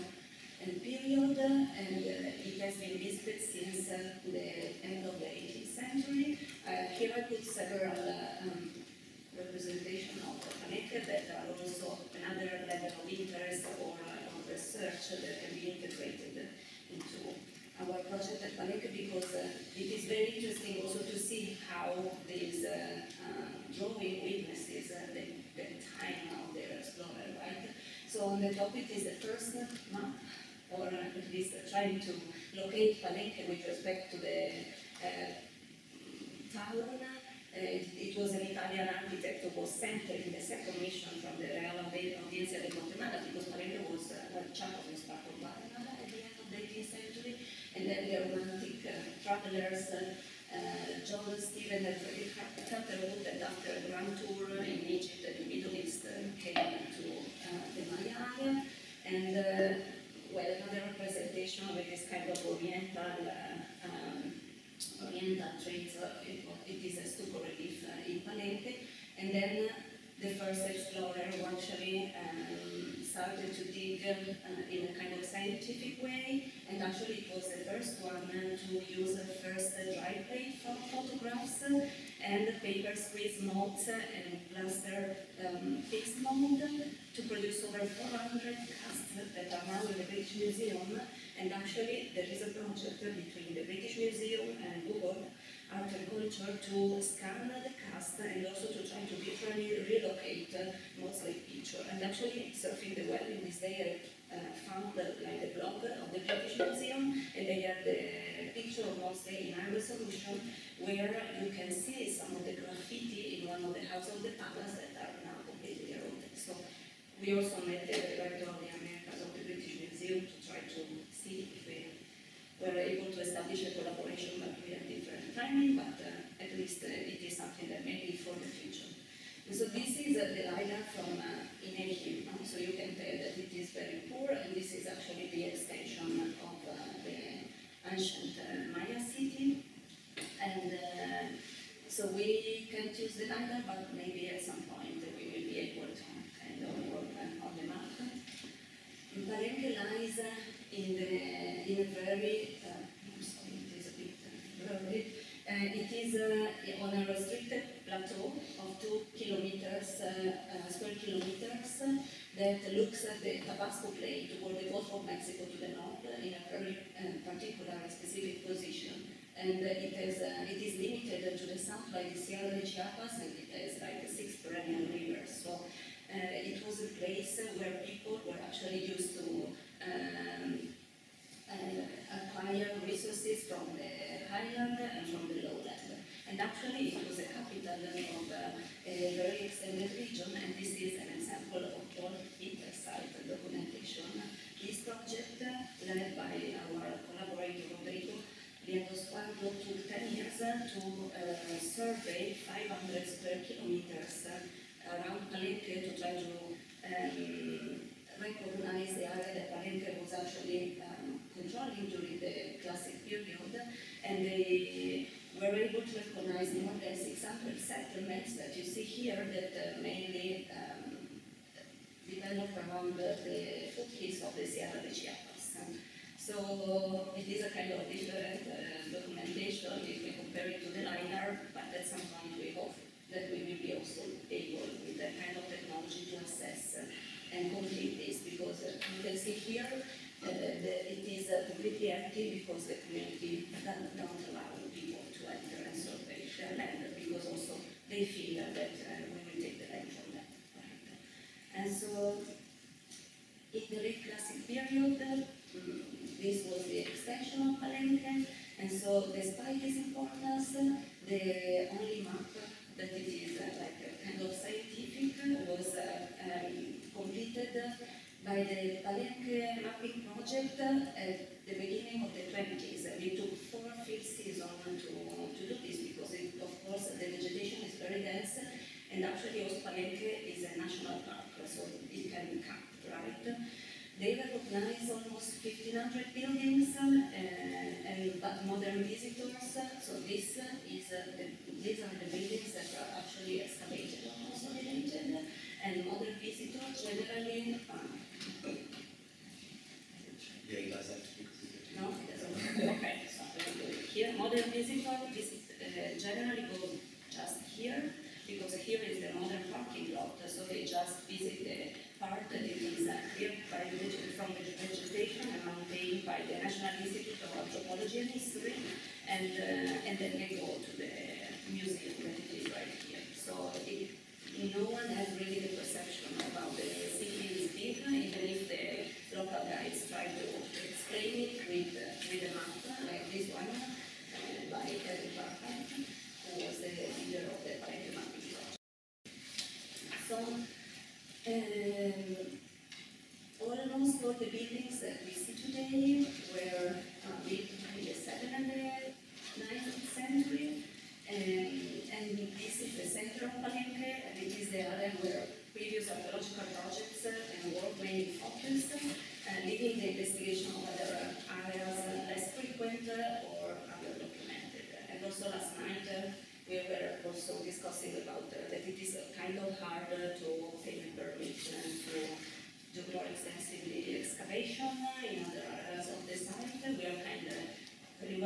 period, and uh, it has been visited since the end of the 18th century. Here I put several um, representation of Palenque that are also another level of interest or research that can be integrated into our project at Palenque because uh, it is very interesting also to see how these uh, uh, drawing witnesses uh, the, the time of their explorer, right? So on the top it is the first map, or at least trying to locate Palenque with respect to the uh, town. Uh, it, it was an Italian architect who was sent in the second mission from the Real Audiencia de Guatemala because Palenque was, uh, Chaco was part of Guatemala at the end of the 18th century. And then the romantic uh, travelers, uh, uh, John Stephen and Frederick Catherwood, that after a grand tour in Egypt and the Middle East, uh, came to the Maya area. And, well, another representation of this kind of oriental, um, oriental traits, it, is a stucco relief uh, in Palenque. And then the first explorer actually um, started to dig uh, in a kind of scientific way, and actually it was the first one uh, to use the first dry plate photographs and paper squeeze molds and plaster um, fixed mold to produce over 400 casts that are now in the British Museum. And actually there is a project between the British Museum and Google And Culture to scan the cast and also to try to literally relocate Maudslay picture. And actually, surfing the web in this day, I uh, found the, like the blog of the British Museum, and they have the picture of Maudslay in high resolution, where you can see some of the graffiti in one of the houses of the palace that are now completely eroded. So we also met the director of the Americas of the British Museum to try to see if we were able to establish a collaboration, but we but uh, at least uh, it is something that may be for the future. And so this is uh, the from uh, Inegi, no? so you can tell that it is very poor, and this is actually the extension of uh, the ancient uh, Maya city. And uh, so we can use the LiDAR, but maybe at some point we will be able to kind of work on the map. Palenque lies in, the, in a very, uh, I'm sorry, it is a bit uh, blurry. Uh, it is uh, on a restricted plateau of two kilometers, uh, uh, square kilometers, that looks at the Tabasco Plain toward the Gulf of Mexico to the north in a very uh, particular specific position. And uh, it, has, uh, it is limited to the south by the Sierra de Chiapas and it has like six perennial rivers. So uh, it was a place where people were actually used to um, uh, acquire resources from the highland and from the lowland. And actually it was a capital of uh, a very extended region and this is an example of all intersite documentation. This project, uh, led by our collaborator Rodrigo Liendo Stuardo, took 10 years to uh, survey 500 square kilometers around Palenque to try to um, recognize the area that Palenque was actually um, controlling during the classic period, and they were able to recognize more than 600 settlements that you see here that uh, mainly um, developed around the, the foothills of the Sierra de Chiapas. So it is a kind of different uh, documentation if we compare it to the LiDAR, but at some point we hope that we will be also able with that kind of technology to assess and complete this because uh, you can see here uh, that it is uh, completely empty because the community don't, don't allow people to enter and their land because also they feel that uh, we will take the land from them. And so in the late classic period, um, this was the extension of Palenque, and so despite its importance, the only map that it is uh, like kind of scientific was uh, um, completed by the Palenque mapping project at the beginning of the 20s. We took four field seasons to, to do this because, it, of course, the vegetation is very dense and actually Palenque is a national park, so it can be capped, right? They recognize almost 1,500 buildings uh, and but modern visitors. So this is uh, the, these are the buildings that are actually excavated or consolidated, and modern visitors generally. Uh,
Yeah, he doesn't.
no, it doesn't. okay. So here, modern visitor visit uh, generally go just here because here is the modern parking lot. So they just visit the part that is uh, cleared by the, from the vegetation and maintained by the National Institute of Anthropology and History, and uh, and then they go to the museum that it is right here. So it, no one has really So. Um, almost all the buildings that we see today were uh, built in the 7th and the 9th century. And, and this is the center of Palenque, and it is the area where previous archaeological projects and work mainly focused, uh, leading the investigation of other areas less frequent or underdocumented. And also last night, we were also discussing about uh, that it is kind of hard to obtain a permit and to do more extensively excavation in other areas of the site. We are kind of very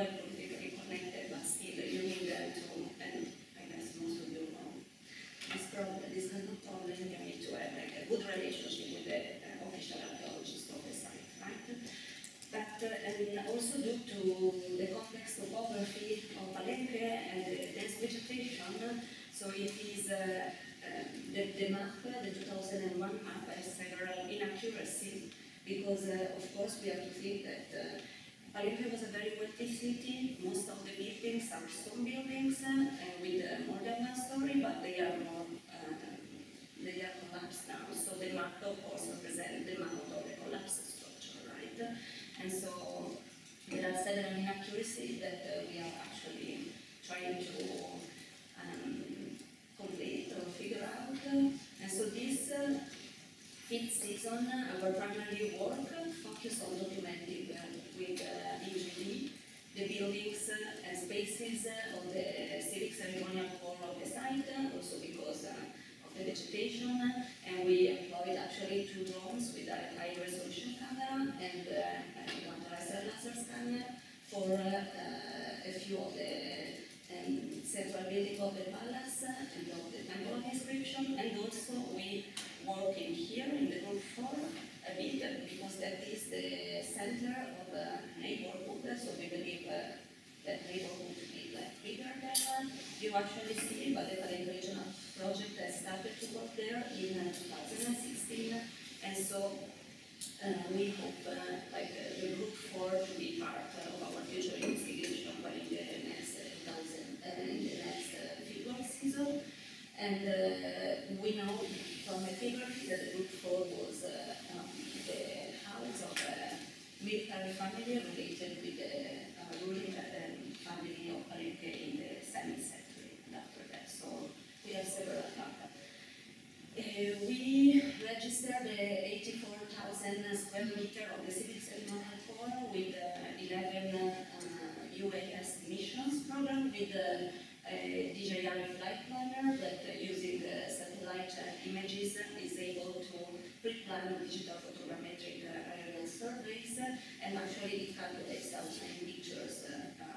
with a, a DJI flight planner that uh, using the satellite uh, images uh, is able to pre-plan digital photogrammetric aerial surveys uh, and actually it calculates how many pictures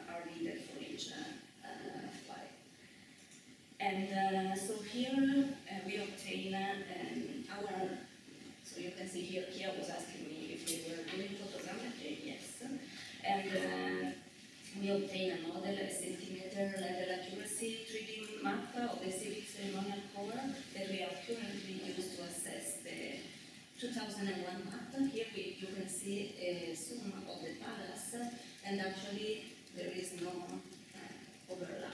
are needed for each flight. And so here we obtain um, our, so you can see here, Kea was asking me if we were doing photogrammetry, yes. And we obtain a model, a synthetic Eterno la Della map of the civic ceremonial core that we are currently used to assess the 2001 map. Here we, you can see a zoom of the palace, and actually there is no uh, overlap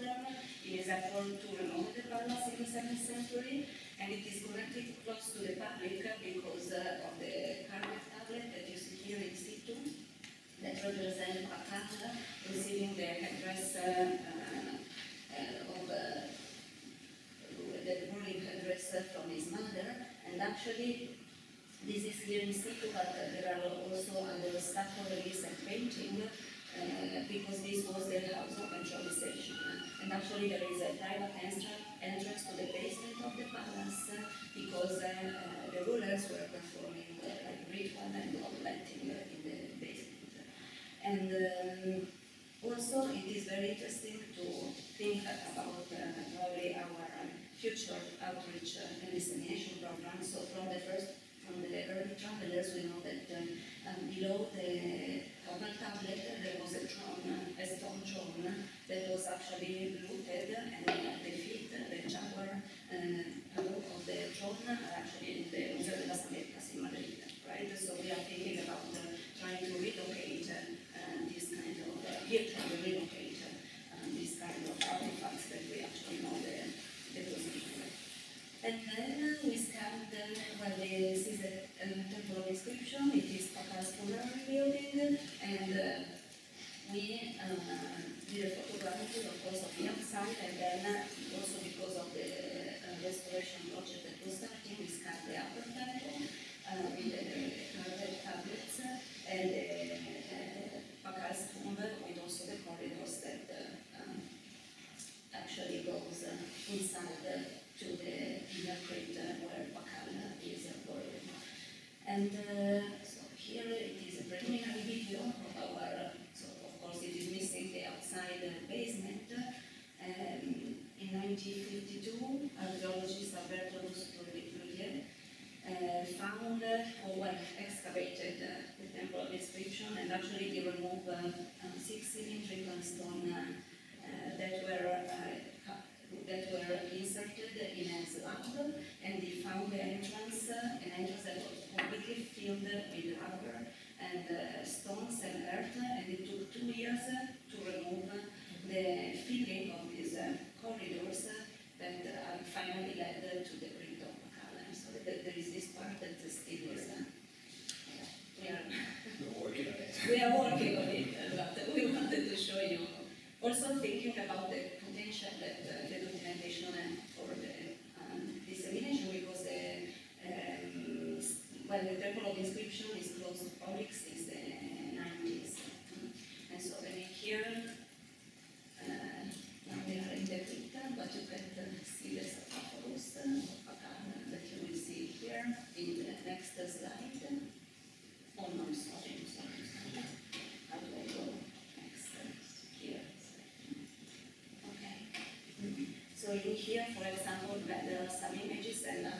Londres, ils les affrontent tout le found the entrance, uh, an entrance that was completely filled with rubber and uh, stones and earth, and it took two years uh, going here, for example, the, the sub-images and uh,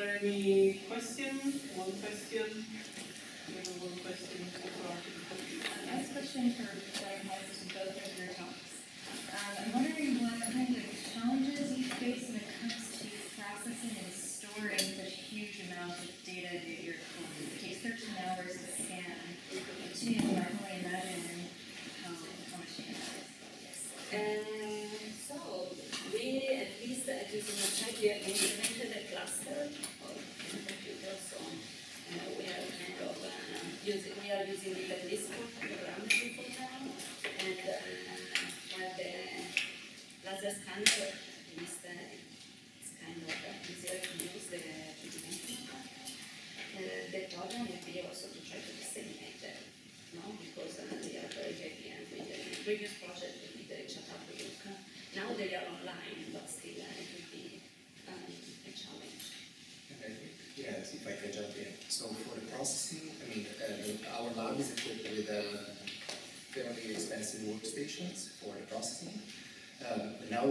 Jeremy.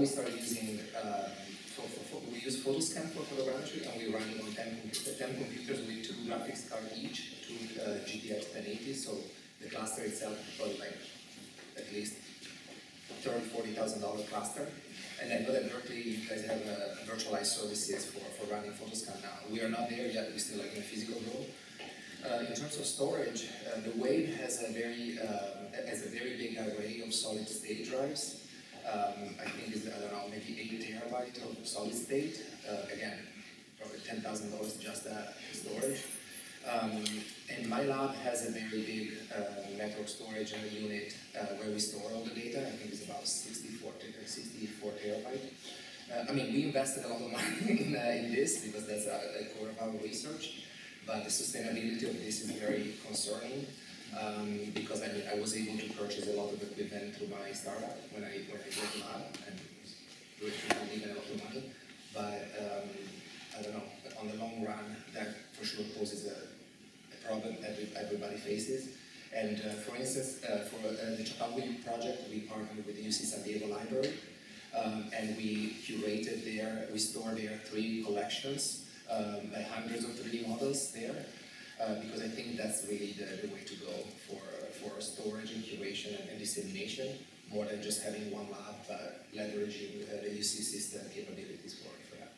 started using, um, for,
for,
for, we
use PhotoScan for photogrammetry, and we run on 10, 10 computers with two graphics cards each, two uh, GTX 1080, so the cluster itself is like at least thirty, forty thousand dollar cluster. And I but that Berkeley, you guys have uh, virtualized services for, for running PhotoScan now. We are not there yet, we're still like in a physical role. Uh, in terms of storage, uh, the Wave has a very, um, has a very big array of solid state drives um, I think is, I don't know, maybe 8 terabyte of solid state. Uh, again, probably $10,000 just that storage. Um, and my lab has a very big uh, network storage unit uh, where we store all the data. I think it's about 64, uh, 64 terabyte. Uh, I mean, we invested a lot of money in, uh, in this because that's a, a core of our research, but the sustainability of this is very concerning um, because I, I was able to purchase a lot of equipment through my startup when I when I worked out and really even a lot of money. But um, I don't know. But on the long run, that for sure poses a, a problem that everybody faces. And uh, for instance, uh, for uh, the Chapaguin project, we partnered with the UC San Diego Library, um, and we curated there, we stored there three collections, um, hundreds of 3D models there, uh, because I think that's really the, the way to go for, for storage and curation and, and dissemination, more than just having one lab, but leveraging uh, the UC system capabilities for, for that.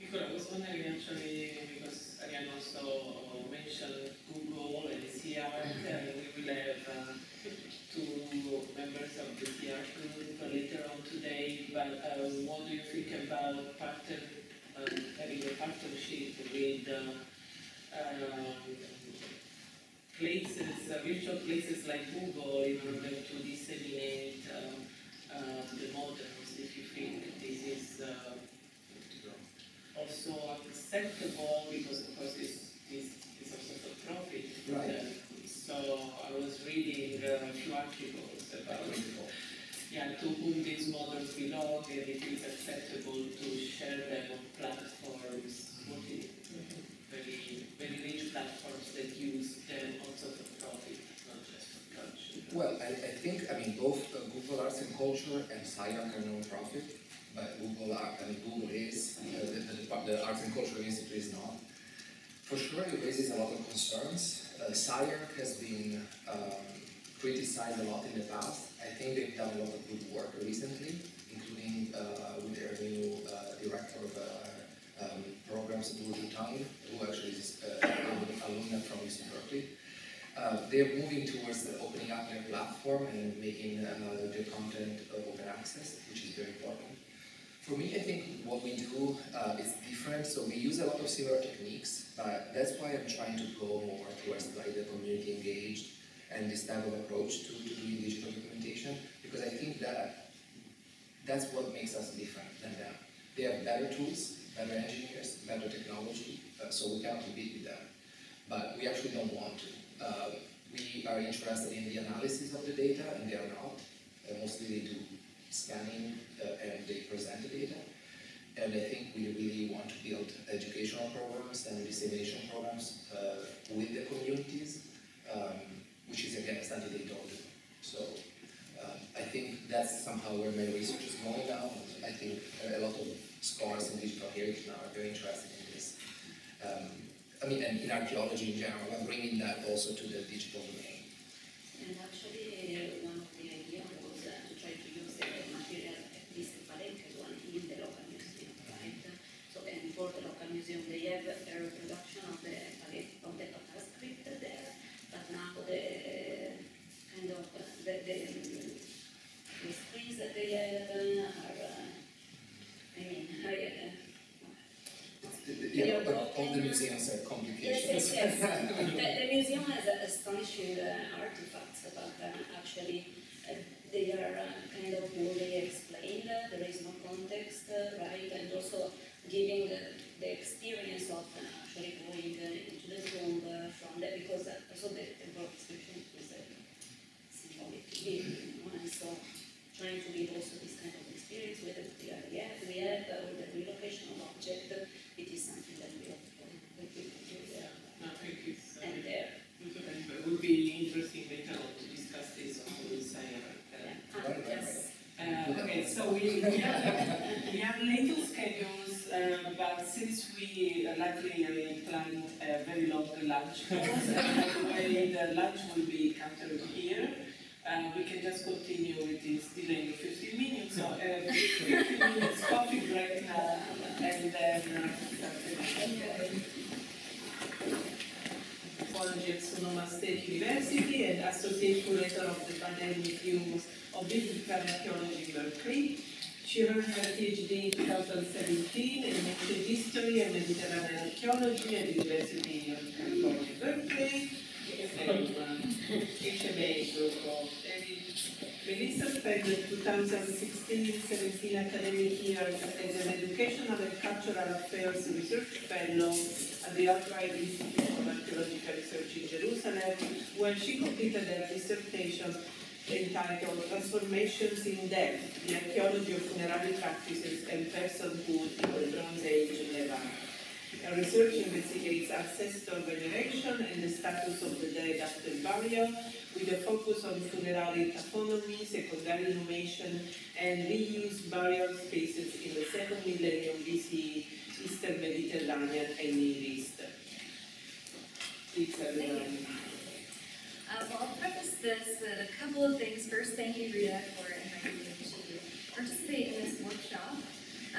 Nicola, I was wondering actually, because again also mentioned Google and CyArk, and we will have uh, two members of the CyArk group later on today, but uh, what do you think about partner, um, having a partnership with uh, um, places, uh, virtual places like Google in order to disseminate um, uh, the models, if you think this is uh, also acceptable because of course it's, it's, it's also for profit.
Right.
Uh, so I was reading uh, a few articles about yeah, to whom these models belong and if it's acceptable to share them on platforms, very, very rich platforms that use them also for profit, not just for culture.
Well, I, I think, I mean, both uh, Google Arts and Culture and CyArk are non-profit, but Google Art, I mean, Google is, uh, the, the, the Arts and Culture Institute is not. For sure, it raises a lot of concerns. Uh, has been um, criticized a lot in the past. I think they've done a lot of good work recently, including uh, with their new uh, director of uh, um, programs, Luju Tang, who actually is uh, an alumna from UC Berkeley. Uh, they're moving towards opening up their platform and making uh, their content open access, which is very important. For me, I think what we do is different. So we use a lot of similar techniques, but that's why I'm trying to go more towards like the community engaged and this type of approach to, to doing digital documentation, because I think that that's what makes us different than them. They have better tools, better engineers, better technology, uh, so we cannot compete with them. But we actually don't want to. Uh, we are interested in the analysis of the data, and they are not. Uh, mostly they do scanning uh, and they present the data. And I think we really want to build educational programs and dissemination programs uh, with the communities, um, which is again something they don't do. So um, I think that's somehow where my research is going now. I think a lot of scholars in digital heritage now are very interested in this. Um, I mean, and in archaeology in general, I'm bringing that also to the digital domain.
And actually, one of the ideas was uh, to try to use the material at least parental one in the local museum, right? So, and for the local museum, they have a reproduction of the palette of the Tata script there, but now the kind of uh, the, the, the screens that they have uh, are, uh, I mean, I, uh,
Yeah, but all the museums have complications.
Yes, yes, yes. the, the museum has astonishing uh, artifacts, but uh, actually uh, they are uh, kind of poorly explained. There is no context, right? And also giving the, experience of actually going into the room uh, from there, because also the, the description is symbolic, you know, and so trying to give also this kind of experience with the RDF we have, uh, with the relocation of object, uh, it is something that we have to will do there.
No, I think it's, uh,
And there.
it would be interesting later on to discuss this on the side.
Ah, yes.
Uh, okay, so we, we have, we have little schedules, uh, but since we uh, likely uh, planned a very long lunch course, and by the lunch will be catered here, uh, we can just continue with this delay of 15 minutes, so uh, 15 minutes coffee break now, and then uh, Apologies to Noma State University and Associate Curator of the Pandemic Museums of Biblical Archaeology Berkeley. She earned her PhD in 2017 in ancient history and Mediterranean archaeology at the University of California, Berkeley. Melissa spent the 2016-17 academic year as an educational and cultural affairs research fellow at the Albright Institute for Archaeological Research in Jerusalem, where she completed her dissertation entitled Transformations in Depth, the Archaeology of Funerary Practices and Personhood in the Bronze Age Levant. Research investigates ancestor veneration and the status of the dead after burial, with a focus on funerary taphonomy, secondary inhumation, and reused burial spaces in the second millennium BCE, Eastern Mediterranean and Near East. Everyone.
Uh, well, I'll preface this with a couple of things. First, thank you, Rita, for inviting me to participate in this workshop.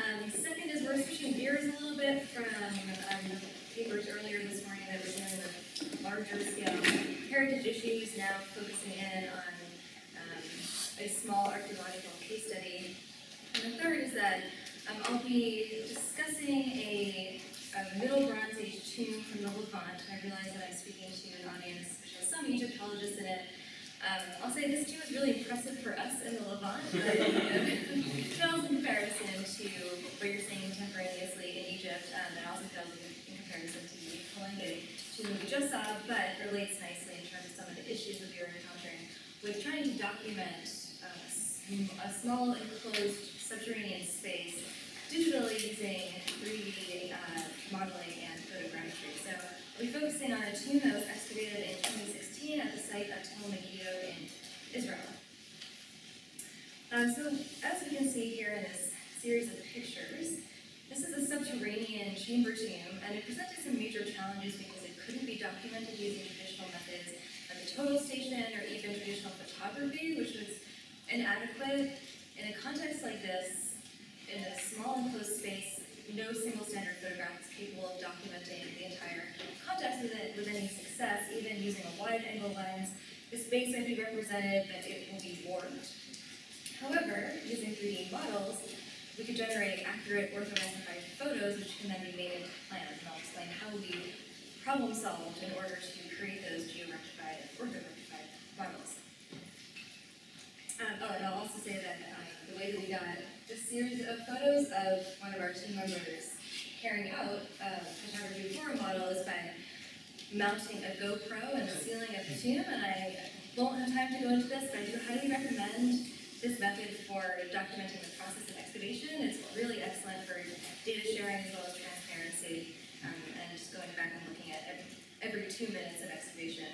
Um, second is we're switching gears a little bit from um, papers earlier this morning that were dealing with larger scale heritage issues, now focusing in on um, a small archaeological case study. And the third is that um, I'll be discussing a, a Middle Bronze Age tomb from the Levant. I realize that I'm speaking to an audience which has some Egyptologists in it. Um, I'll say this tomb is really impressive for us in the Levant. It pales in comparison what you're seeing contemporaneously in Egypt, um, and also pales in, in comparison to the Palenque tomb we just saw, but relates nicely in terms of some of the issues that are encountering with trying to document uh, a small enclosed subterranean space digitally using 3D uh, modeling and photogrammetry. So be focusing on a tomb that was excavated in 2016 at the site of Tel Megiddo in Israel. Um, so as we can see here in this series of pictures, this is a subterranean chamber tomb, and it presented some major challenges because it couldn't be documented using traditional methods of the total station or even traditional photography, which was inadequate. In a context like this, in a small enclosed space, no single standard photograph is capable of documenting the entire context of it with any success, even using a wide angle lens. The space might be represented, but it will be warped. However, using 3D models, we could generate accurate orthomagnified photos, which can then be made into plans, and I'll explain how we problem solved in order to create those georectified, orthorectified models. Um, oh, and I'll also say that um, the way that we got this series of photos of one of our team members carrying out uh, photography for a model is by mounting a GoPro in the ceiling of the tomb, and I won't have time to go into this, but I do highly recommend this method for documenting the process of excavation. It's really excellent for data sharing as well as transparency, um, and just going back and looking at every, every two minutes of excavation.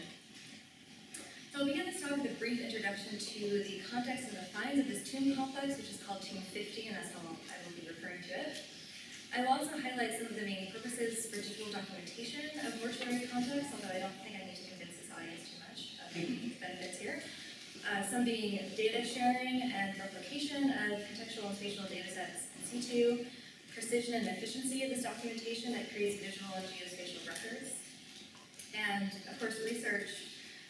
So I'll begin this talk with a brief introduction to the context and the finds of this tomb complex, which is called Tomb 50, and that's how I will be referring to it. I will also highlight some of the main purposes for digital documentation of mortuary contexts, although I don't think I need to convince this audience too much of the benefits here. Uh, some being data sharing and replication of contextual and spatial data sets in situ, precision and efficiency of this documentation that creates visual and geospatial records, and of course research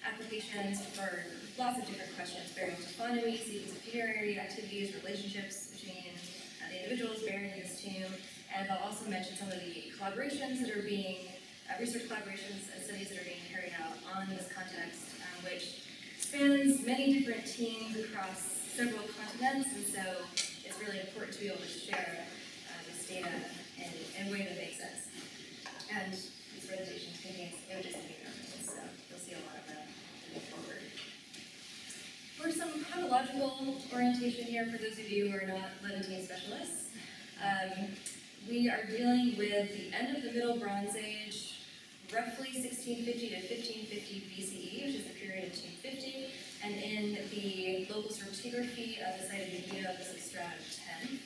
applications for lots of different questions, bearing taphonomy, sequence of funerary activities, relationships between uh, the individuals buried in this tomb, and I'll also mention some of the collaborations that are being, uh, research collaborations and studies that are being carried out on this context, um, which spans many different teams across several continents, and so it's really important to be able to share uh, this data in, in a way that makes sense. And these presentations contain images and videos, so you'll see a lot of them moving forward. For some chronological orientation here, for those of you who are not Levantine specialists, um, we are dealing with the end of the Middle Bronze Age, roughly 1650 to 1550 BCE, which is the period of 250, and in the local stratigraphy of the site of Megiddo, this is stratum 10.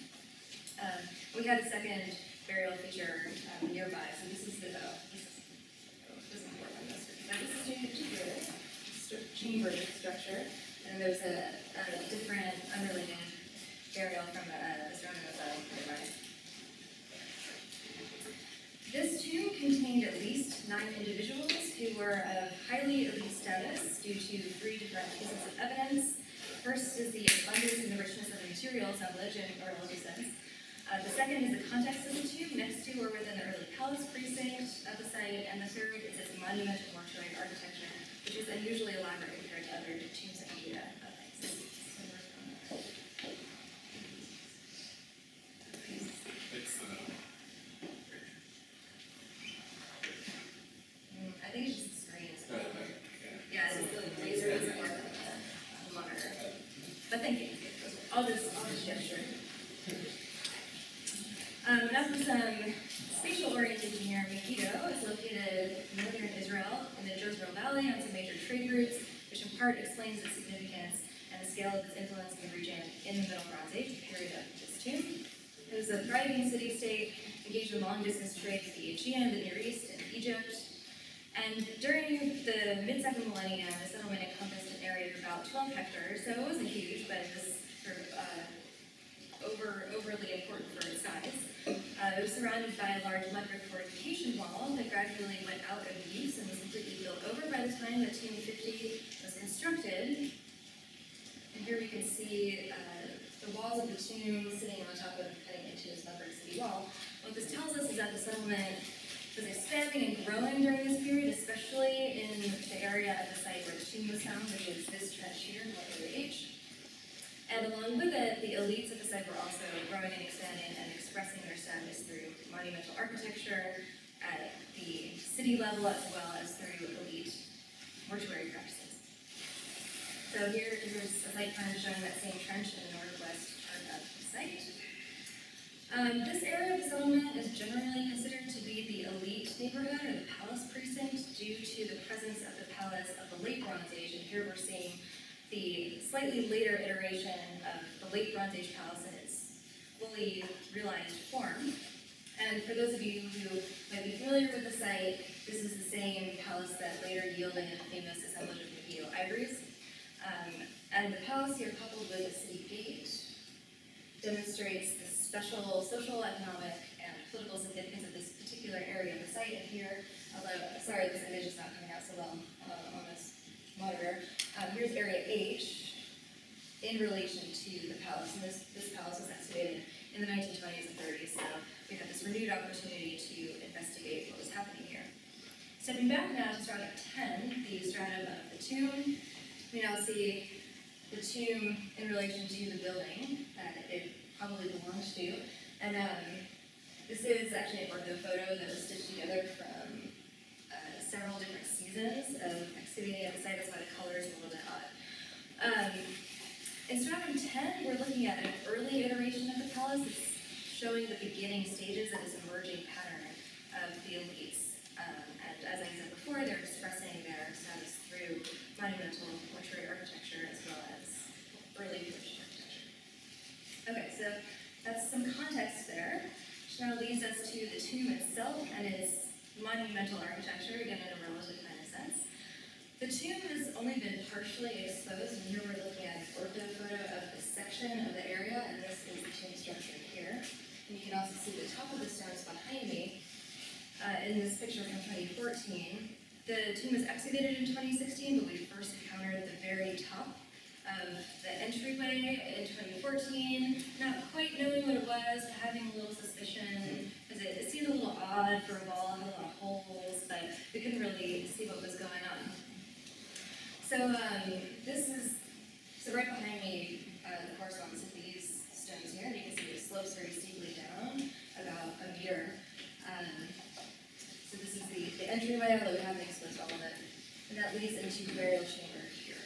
Um, we had a second burial feature um, nearby, so this is the, oh, this is, oh, doesn't work on this, this is chamber structure, and there's a, a different unrelated burial from uh, the stone of nearby. This tomb contained at least nine individuals who were of highly elite status due to three different pieces of evidence. First is the abundance and the richness of the materials, knowledge and oral sense. Uh, the second is the context of the tomb, next to or within the early palace precinct of the site, and the third is its monumental mortuary architecture, which is unusually elaborate Hart explains its significance and the scale of its influence in the region in the Middle Bronze Age, period of just two. It was a thriving city-state, engaged in long-distance trade with the Aegean, the Near East, and Egypt. And during the mid-second millennium, the settlement encompassed an area of about 12 hectares, so it wasn't huge, but it was sort of uh, over, overly important for its size. Uh, it was surrounded by a large mudbrick fortification wall that gradually went out of use and was completely built over by the time that 1850 during this period, especially in the area of the site where the tomb was found, which is this trench here, molecular H. And along with it, the elites of the site were also growing and expanding and expressing their status through monumental architecture at the city level as well as through elite mortuary practices. So here is a site plan showing that same trench in the northwest part of the site. Um, this area of the settlement is generally considered the elite neighborhood or the palace precinct due to the presence of the palace of the late Bronze Age. And here we're seeing the slightly later iteration of the late Bronze Age palace in its fully realized form. And for those of you who might be familiar with the site, this is the same palace that later yielded the famous assemblage of Megiddo ivories. Um, and the palace here, coupled with the city gate, demonstrates the special social, economic, political significance of this particular area of the site. And here, although, sorry, this image is not coming out so well uh, on this monitor, um, here's area H in relation to the palace. And this, this palace was excavated in the 1920s and 30s, so we had this renewed opportunity to investigate what was happening here. Stepping back now to stratum 10, the stratum of the tomb, we now see the tomb in relation to the building that it probably belongs to. And um, this is actually an ortho photo that was stitched together from uh, several different seasons of the site. That's why the color is a little bit odd. Um, in stratum 10, we're looking at an early iteration of the palace. It's showing the beginning stages of this emerging pattern of the elites. Um, and as I said before, they're expressing their status through monumental mortuary architecture as well as early British architecture. Okay, so that's some context there, now leads us to the tomb itself and its monumental architecture, again in a relative kind of sense. The tomb has only been partially exposed, and here we're looking at an ortho photo of the section of the area, and this is the tomb structure here. And you can also see the top of the stones behind me uh, in this picture from 2014. The tomb was excavated in 2016, but we first encountered the very top of the entryway in 2014, not quite knowing what it was, but having a little suspicion, because it, it seemed a little odd for a wall, had a lot of holes, but we couldn't really see what was going on. So um, this is, so right behind me, uh, the corresponds to these stones here, and you can see it slopes very steeply down, about a meter. Um, so this is the, the entryway, although we haven't exposed all of it. And that leads into the burial chamber here.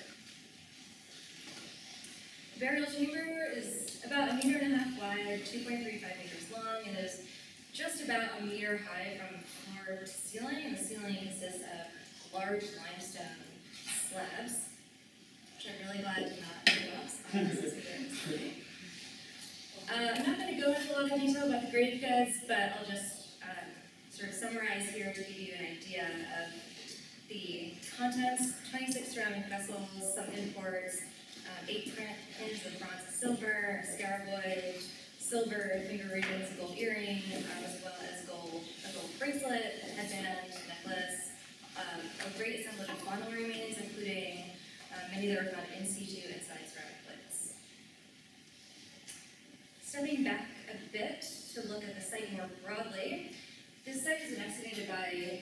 The burial chamber is about a meter and a half wide, 2.35 meters long, and is just about a meter high from floor to ceiling, and the ceiling consists of large limestone slabs, which I'm really glad did not go outside. uh, I'm not going to go into a lot of detail about the grave goods, but I'll just um, sort of summarize here to give you an idea of the contents. 26 ceramic vessels, some imports, um, 8 print pins of bronze and silver, a scaraboid, silver finger rings, gold earring, um, as well as gold, a gold bracelet, a headband, necklace, um, a great assemblage of faunal remains, including uh, many that are found in situ inside ceramic plates. Stepping back a bit to look at the site more broadly, this site been excavated by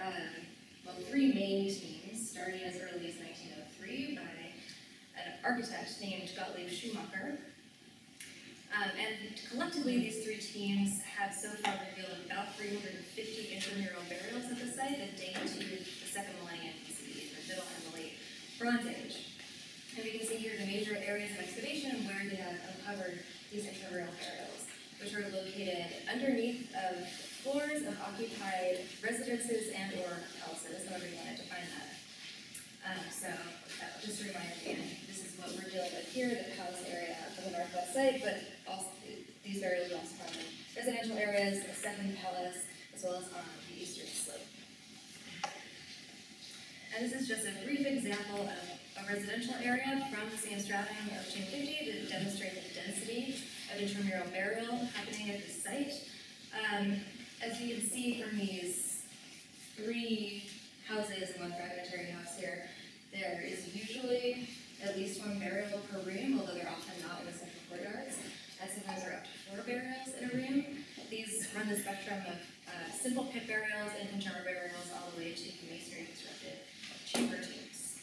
um, well, three main teams, starting as early as 1903 by architect named Gottlieb Schumacher. Um, and collectively, these three teams have so far revealed about 350 intramural burials at the site that date to the second millennium BCE, the middle and the late Bronze Age. And we can see here the major areas of excavation where they have uncovered these intramural burials, which are located underneath of floors of occupied residences and or palaces, however you want to define that. Um, so, uh, just a reminder again, what we're dealing with here, the palace area of the northwest side, but also, these from the residential areas, the second palace, as well as on the eastern slope. And this is just a brief example of a residential area from the same stratum of 250 to demonstrate the density of intramural burial happening at this site. Um, as you can see from these three houses and one fragmentary house here, there is usually at least one burial per room, although they're often not in the central courtyards. And sometimes are up to four burials in a room. These run the spectrum of uh, simple pit burials, and chamber burials, all the way to masonry constructed chamber tombs.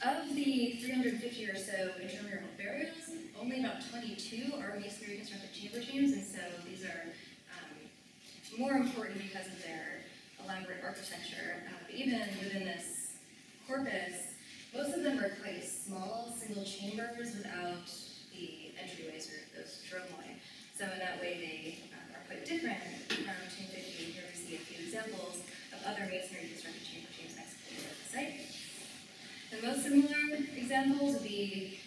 Of the 350 or so intramural burials, only about 22 are masonry constructed chamber tombs, and so these are um, more important because of their elaborate architecture. Uh, but even within this corpus, most of them are quite small, single chambers without the entryways or those dromoi. So in that way, they uh, are quite different from 250. Here we see a few examples of other masonry constructed chamber excavated at the site. The most similar examples would be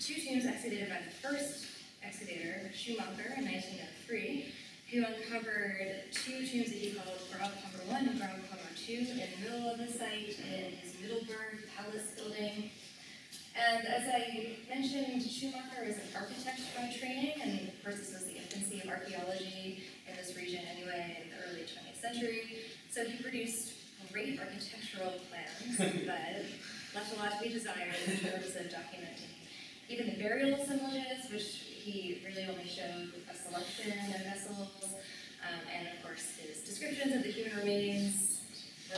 two tombs excavated by the first excavator, Schumacher, in 1903, who uncovered two tombs that he called Grabkammer 1 and Grabkammer 2 in the middle of the site in his Middleburg Palace building. And as I mentioned, Schumacher is an architect by training, and of course this was the infancy of archaeology in this region anyway in the early 20th century. So he produced great architectural plans, but left a lot to be desired in terms of documenting even the burial assemblages, which he really only showed a selection of vessels, um, and of course his descriptions of the human remains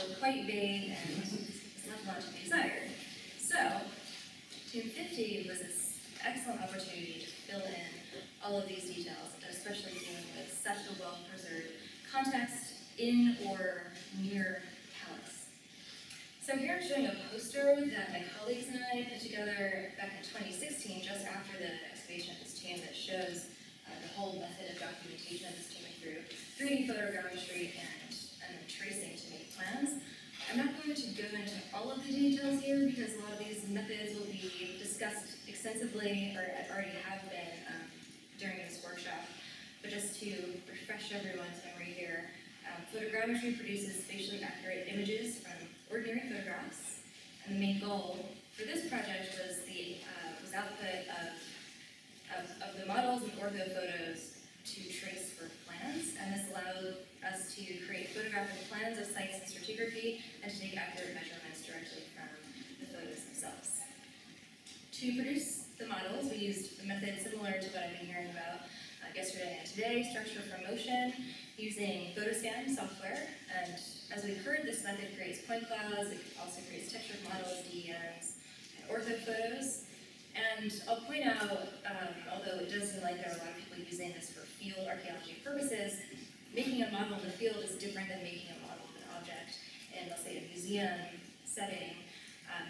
were quite vague and a lot to be desired. So, 250 was this excellent opportunity to fill in all of these details, especially dealing with such a well-preserved context in or near Palace. So here I'm showing a poster that my colleagues and I put together back in 2016, just after the excavation of this that shows uh, the whole method of documentation this tomb through 3D photogrammetry and, and tracing plans. I'm not going to go into all of the details here because a lot of these methods will be discussed extensively, or already have been um, during this workshop. But just to refresh everyone's memory here, um, photogrammetry produces spatially accurate images from ordinary photographs. And the main goal for this project was the uh, was output of, of, of the models and ortho photos to trace for plans, and this allowed us to create photographic plans of sites and stratigraphy and to take accurate measurements directly from the photos themselves. To produce the models, we used a method similar to what I've been hearing about uh, yesterday and today, structure from motion, using photoscan software. And as we've heard, this method creates point clouds, it also creates textured models, DEMs, and ortho photos. And I'll point out, um, although it does seem like there are a lot of people using this for field archaeology purposes, making a model in the field is different than making a model of an object in, let's say, a museum setting, um,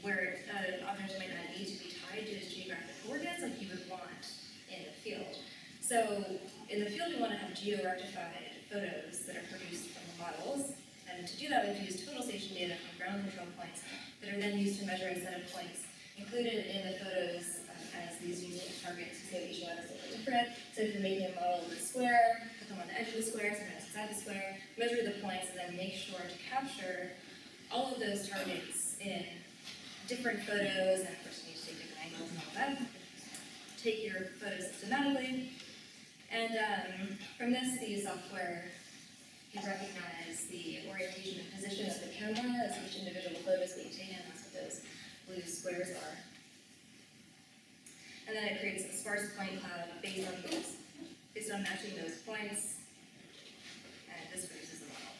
where uh, an object might not need to be tied to its geographic coordinates like you would want in the field. So in the field, we want to have geo-rectified photos that are produced from the models, and to do that, we have to use total station data from ground control points that are then used to measure a set of points included in the photos these unique targets. So each one is a little different. So if you're making a model of a square, put them on the edge of the square, sometimes inside the square, measure the points, and then make sure to capture all of those targets in different photos, and of course you need to take different angles and all that. Take your photos systematically, and um, from this, the software can recognize the orientation and position of the camera as each individual photo is being taken. That's what those blue squares are. And then it creates a sparse point cloud based on oops, based on matching those points. And this produces a model.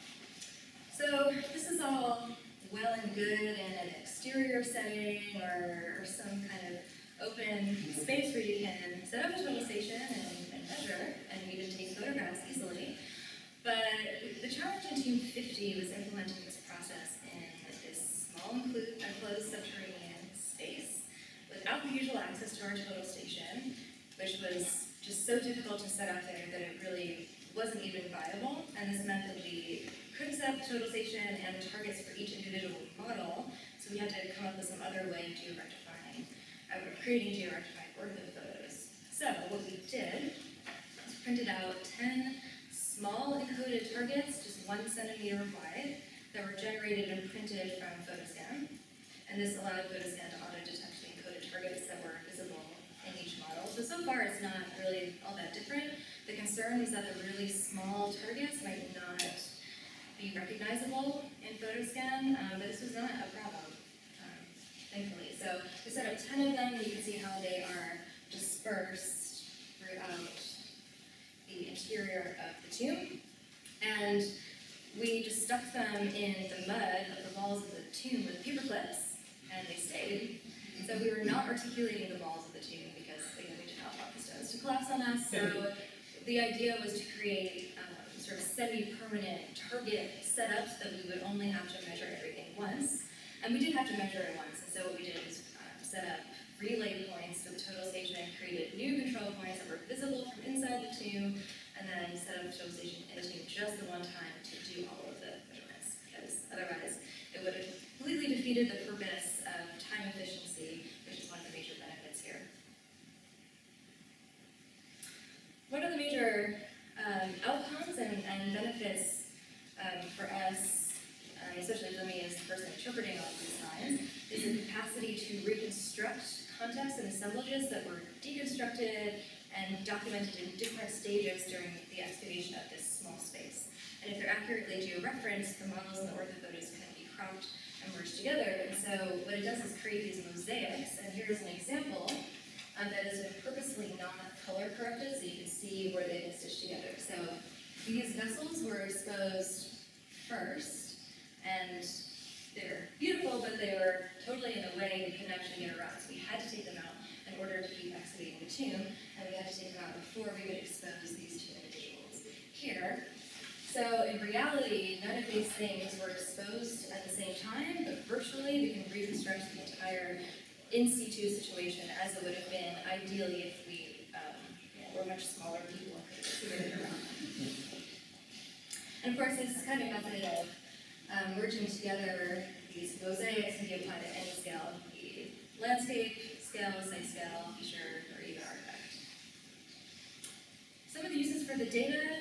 So this is all well and good in an exterior setting or, or some kind of open space where you can set up a total station and, and measure and even take photographs easily. But the challenge in Tomb 50 was implementing this process in this small enclosed subterranean the usual access to our total station, which was just so difficult to set up there that it really wasn't even viable, and this meant that we couldn't set up total station and the targets for each individual model, so we had to come up with some other way of georectifying, uh, creating georectified ortho photos. So what we did was printed out 10 small encoded targets, just one centimeter wide, that were generated and printed from Photoscan. And this allowed Photoscan to auto-detect targets that were visible in each model. So, so far it's not really all that different. The concern was that the really small targets might not be recognizable in Photoscan, um, but this was not a problem, um, thankfully. So we set up 10 of them, and you can see how they are dispersed throughout the interior of the tomb. And we just stuck them in the mud of the walls of the tomb with paper clips, and they stayed. So we were not articulating the walls of the tomb because again, we did not want the stones to collapse on us. So the idea was to create um, sort of semi-permanent target setups that we would only have to measure everything once. And we did have to measure it once, and so what we did was um, set up relay points for the total station and created new control points that were visible from inside the tomb, and then set up the total station in the tomb just the one time to do all of the measurements, because otherwise it would have completely defeated the purpose time efficiency, which is one of the major benefits here. What are the major um, outcomes and, and benefits um, for us, um, especially for me as the person interpreting all of these signs, is the capacity to reconstruct contexts and assemblages that were deconstructed and documented in different stages during the excavation of this small space. And if they're accurately georeferenced, the models and the orthophotos can be cropped and together. And so what it does is create these mosaics, and here's an example um, purposely not color corrected so you can see where they've been stitched together. So these vessels were exposed first, and they're beautiful, but they were totally in the way we couldn't actually get around. So we had to take them out in order to keep excavating the tomb, and we had to take them out before we would expose these two individuals here. So in reality, none of these things were exposed at the same time, but virtually we can reconstruct the entire in situ situation as it would have been ideally if we um, were much smaller people and of course, this is kind of method of um, merging together these mosaics can be applied at any scale, be landscape, scale, site scale, feature, or even artifact. Some of the uses for the data,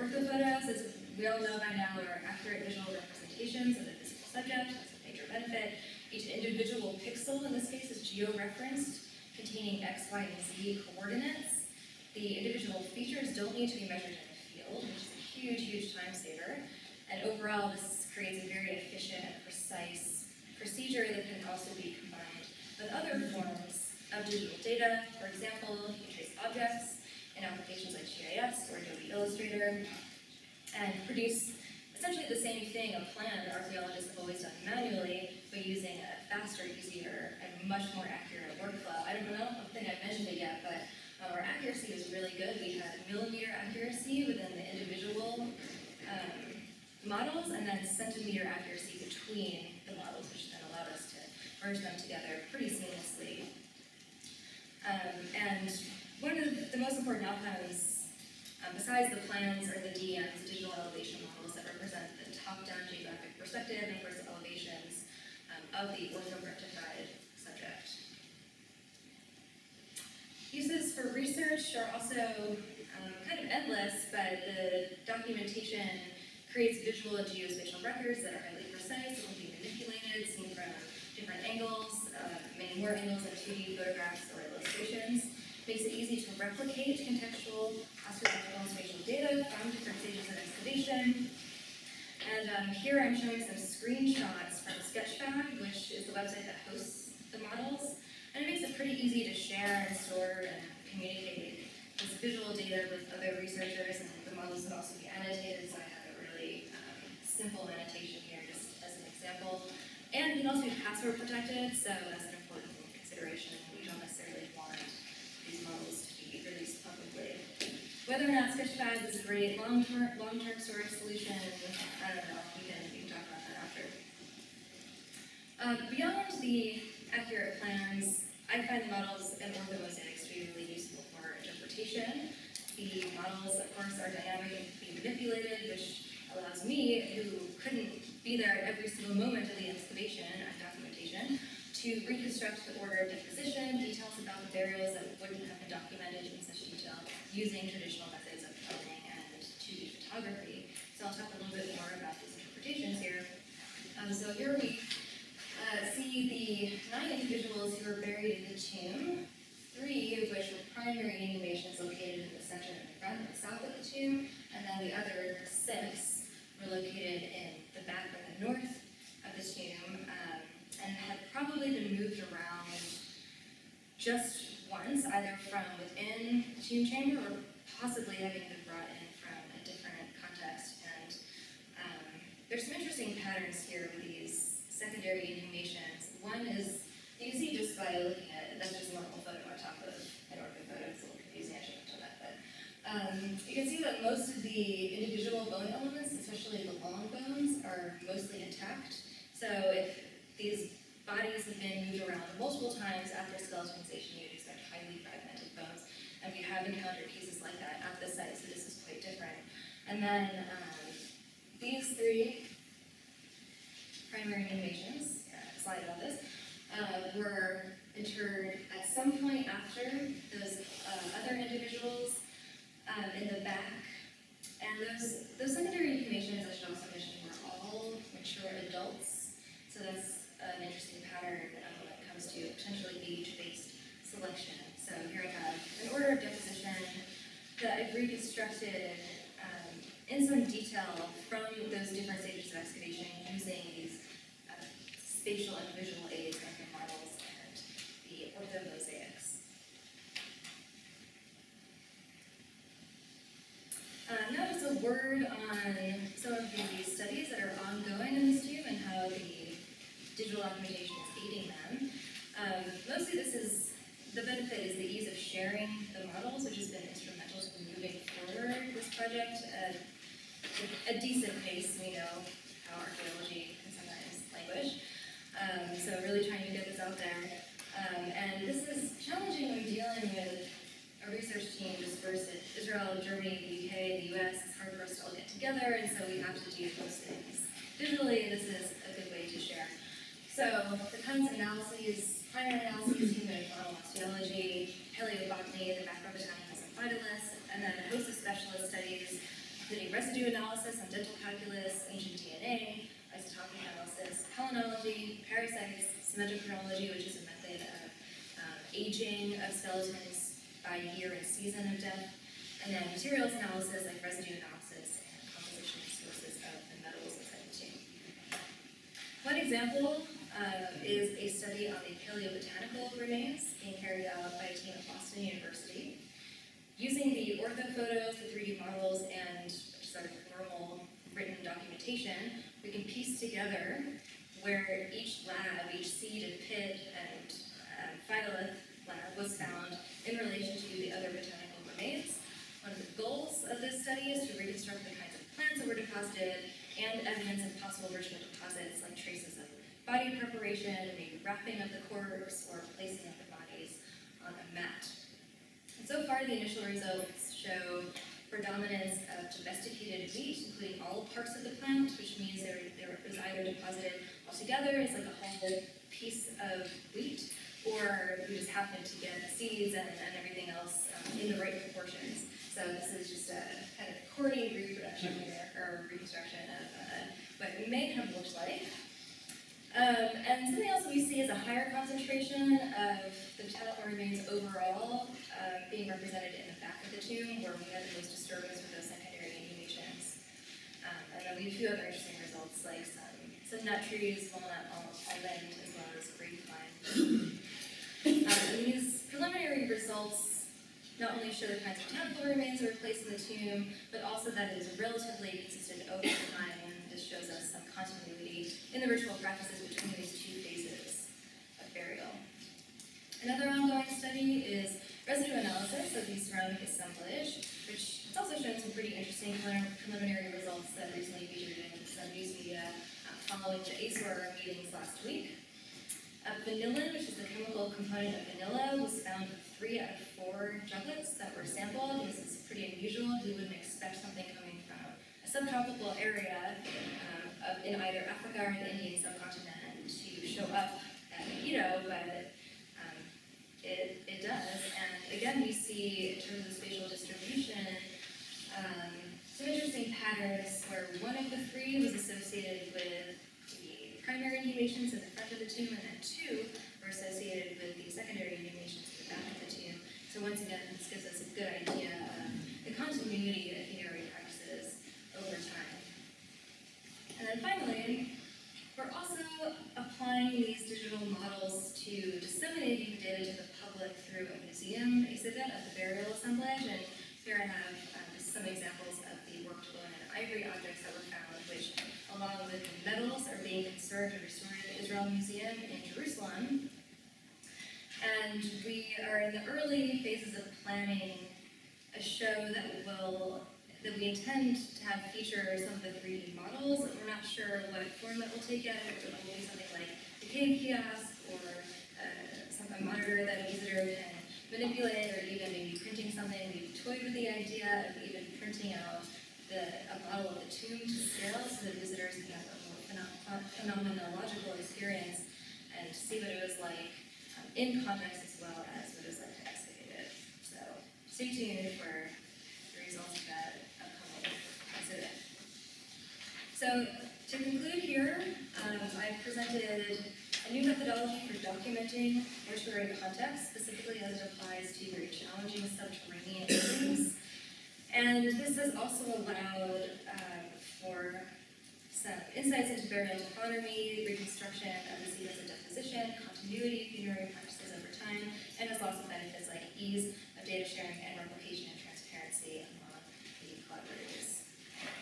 orthophotos, as we all know by now, are accurate visual representations of the physical subject, that's a major benefit. Each individual pixel, in this case, is geo-referenced, containing x, y, and z coordinates. The individual features don't need to be measured in the field, which is a huge, huge time saver. And overall, this creates a very efficient and precise procedure that can also be combined with other forms of digital data. For example, you can trace objects in applications like GIS or Adobe Illustrator and produce essentially the same thing a plan that archaeologists have always done manually, but using a faster, easier, and much more accurate workflow. I don't know, I don't think I mentioned it yet, but uh, our accuracy was really good. We had millimeter accuracy within the individual um, models, and then centimeter accuracy between the models, which then allowed us to merge them together pretty seamlessly. Um, and one of the, most important outcomes, um, besides the plans, are the DEMs, digital elevation models that represent the top-down geographic perspective and, course, elevations um, of the ortho-rectified subject. Uses for research are also um, kind of endless, but the documentation creates visual and geospatial records that are highly precise and can be manipulated, seen from different angles, uh, many more angles than 2D photographs or illustrations. Makes it easy to replicate contextual astronomical spatial data from different stages of excavation. And um, here I'm showing some screenshots from Sketchfab, which is the website that hosts the models. And it makes it pretty easy to share and store and communicate this visual data with other researchers, and the models can also be annotated, so I have a really um, simple annotation here just as an example. And it can also be password protected, so that's an important consideration. We don't necessarily want these models to be released publicly. Whether or not Sketchfab is a great long-term long-term storage solution, I don't know. We can, we can talk about that after. Um, beyond the accurate plans, I find the models and orthomosaics to be really useful for interpretation The models, of course, are dynamic and can be manipulated, which allows me, who couldn't be there at every single moment of the excavation and documentation, to reconstruct the order of deposition, details about the burials that wouldn't have been documented in using traditional methods of filming and 2D photography. So I'll talk a little bit more about these interpretations here. Um, so here we uh, see the nine individuals who were buried in the tomb, three of which were primary inhumations located in the center and the front and south of the tomb, and then the other six were located in the back or the north of the tomb, um, and had probably been moved around just once, either from within the tomb chamber or possibly having been brought in from a different context. And um, there's some interesting patterns here with these secondary inhumations. One is, you can see just by looking at it, that's just a normal photo on top of an ortho photo, it's a little confusing, I should have done that, but um, you can see that most of the individual bone elements, especially the long bones, are mostly intact. So if these bodies have been moved around multiple times after skeletonization, And we have encountered cases like that at the site, so this is quite different. And then um, these three primary inhumations, uh, slide on this, uh, were interred at some point after those uh, other individuals um, in the back. And those, those secondary inhumations, I should also mention, were all mature adults. So that's an interesting pattern um, when it comes to potentially age-based selection. So here I have an order of deposition that I've reconstructed um, in some detail from those different stages of excavation using these uh, spatial and visual aids like the models and the orthomosaics. Uh, now just a word on some of the studies that are ongoing in this tomb and how the digital documentation is aiding them. Um, mostly this is, the benefit is the ease of sharing the models, which has been instrumental to moving forward this project at a decent pace. We know how archaeology can sometimes languish. Um, so really trying to get this out there. Um, and this is challenging when dealing with a research team dispersed in Israel, Germany, the UK, the US. It's hard for us to all get together, and so we have to do those things digitally. This is a good way to share. So the kinds of analyses, primary analyses, human and osteology, paleobotany, the macrobotanics and phytoliths, and then a host of specialist studies, including residue analysis and dental calculus, ancient DNA, isotopic analysis, palynology, parasites, cementochronology, which is a method of um, aging of skeletons by year and season of death, and then materials analysis like residue analysis and composition sources of the metals inside the tomb. One example uh, is a study on the paleobotanical remains being carried out by a team at Boston University. Using the orthophotos, the 3D models, and sort of normal written documentation, we can piece together where each lab, each seed and pit and uh, phytolith lab was found in relation to the other botanical remains. One of the goals of this study is to reconstruct the kinds of plants that were deposited and evidence of possible enrichment deposits like traces body preparation, maybe wrapping of the corpse, or placing of the bodies on a mat. And so far, the initial results show predominance of domesticated wheat, including all parts of the plant, which means there, there was either deposited altogether as like a whole piece of wheat, or you just happened to get seeds and, and everything else um, in the right proportions. So this is just a kind of corny reproduction here, or reconstruction of uh, what may have looked like. Um, and something else that we see is a higher concentration of the botanical remains overall um, being represented in the back of the tomb, where we have the most disturbance with those secondary inhumations. Um, and then we have a few other interesting results, like some, some nut trees, walnut, almond, as well as grapevine. Um, these preliminary results not only show the kinds of botanical remains that were placed in the tomb, but also that it is relatively consistent over time, this shows us some continuity in the ritual practices between these two phases of burial. Another ongoing study is residue analysis of the ceramic assemblage, which has also shown some pretty interesting preliminary results that recently featured in some news media uh, following the meetings last week. Uh, vanillin, which is the chemical component of vanilla, was found in three out of four juglets that were sampled. This is pretty unusual. We wouldn't expect something coming subtropical area um, of, in either Africa or in the Indian subcontinent to show up at Megiddo, but um, it, it does. And again, we see in terms of spatial distribution, um, some interesting patterns where one of the three was associated with the primary inhumations in the front of the tomb, and then two were associated with the secondary inhumations at the back of the tomb. So once again, this gives us a good idea of the continuity of over time. And then finally, we're also applying these digital models to disseminating data to the public through a museum exhibit at the burial assemblage. And here I have um, some examples of the worked bone and ivory objects that were found, which, along with the metals are being conserved and restored at the Israel Museum in Jerusalem. And we are in the early phases of planning a show that will that we intend to have feature some of the 3D models. We're not sure what form that will take yet. It will be something like the cave kiosk or uh, some a monitor that a visitor can manipulate, or even maybe printing something. We've toyed with the idea of even printing out the, a model of the tomb to scale so that visitors can have a more phenomenological experience and see what it was like um, in context as well as what it was like to excavate it. So stay tuned for the results of that upcoming exhibit. So to conclude here, um, I've presented a new methodology for documenting mortuary context, specifically as it applies to very challenging subterranean buildings. And this has also allowed um, for some insights into burial taphonomy, reconstruction of the sequence of deposition, continuity of funerary practices over time, and has lots of benefits like ease of data sharing and replication and transparency among the collaborators.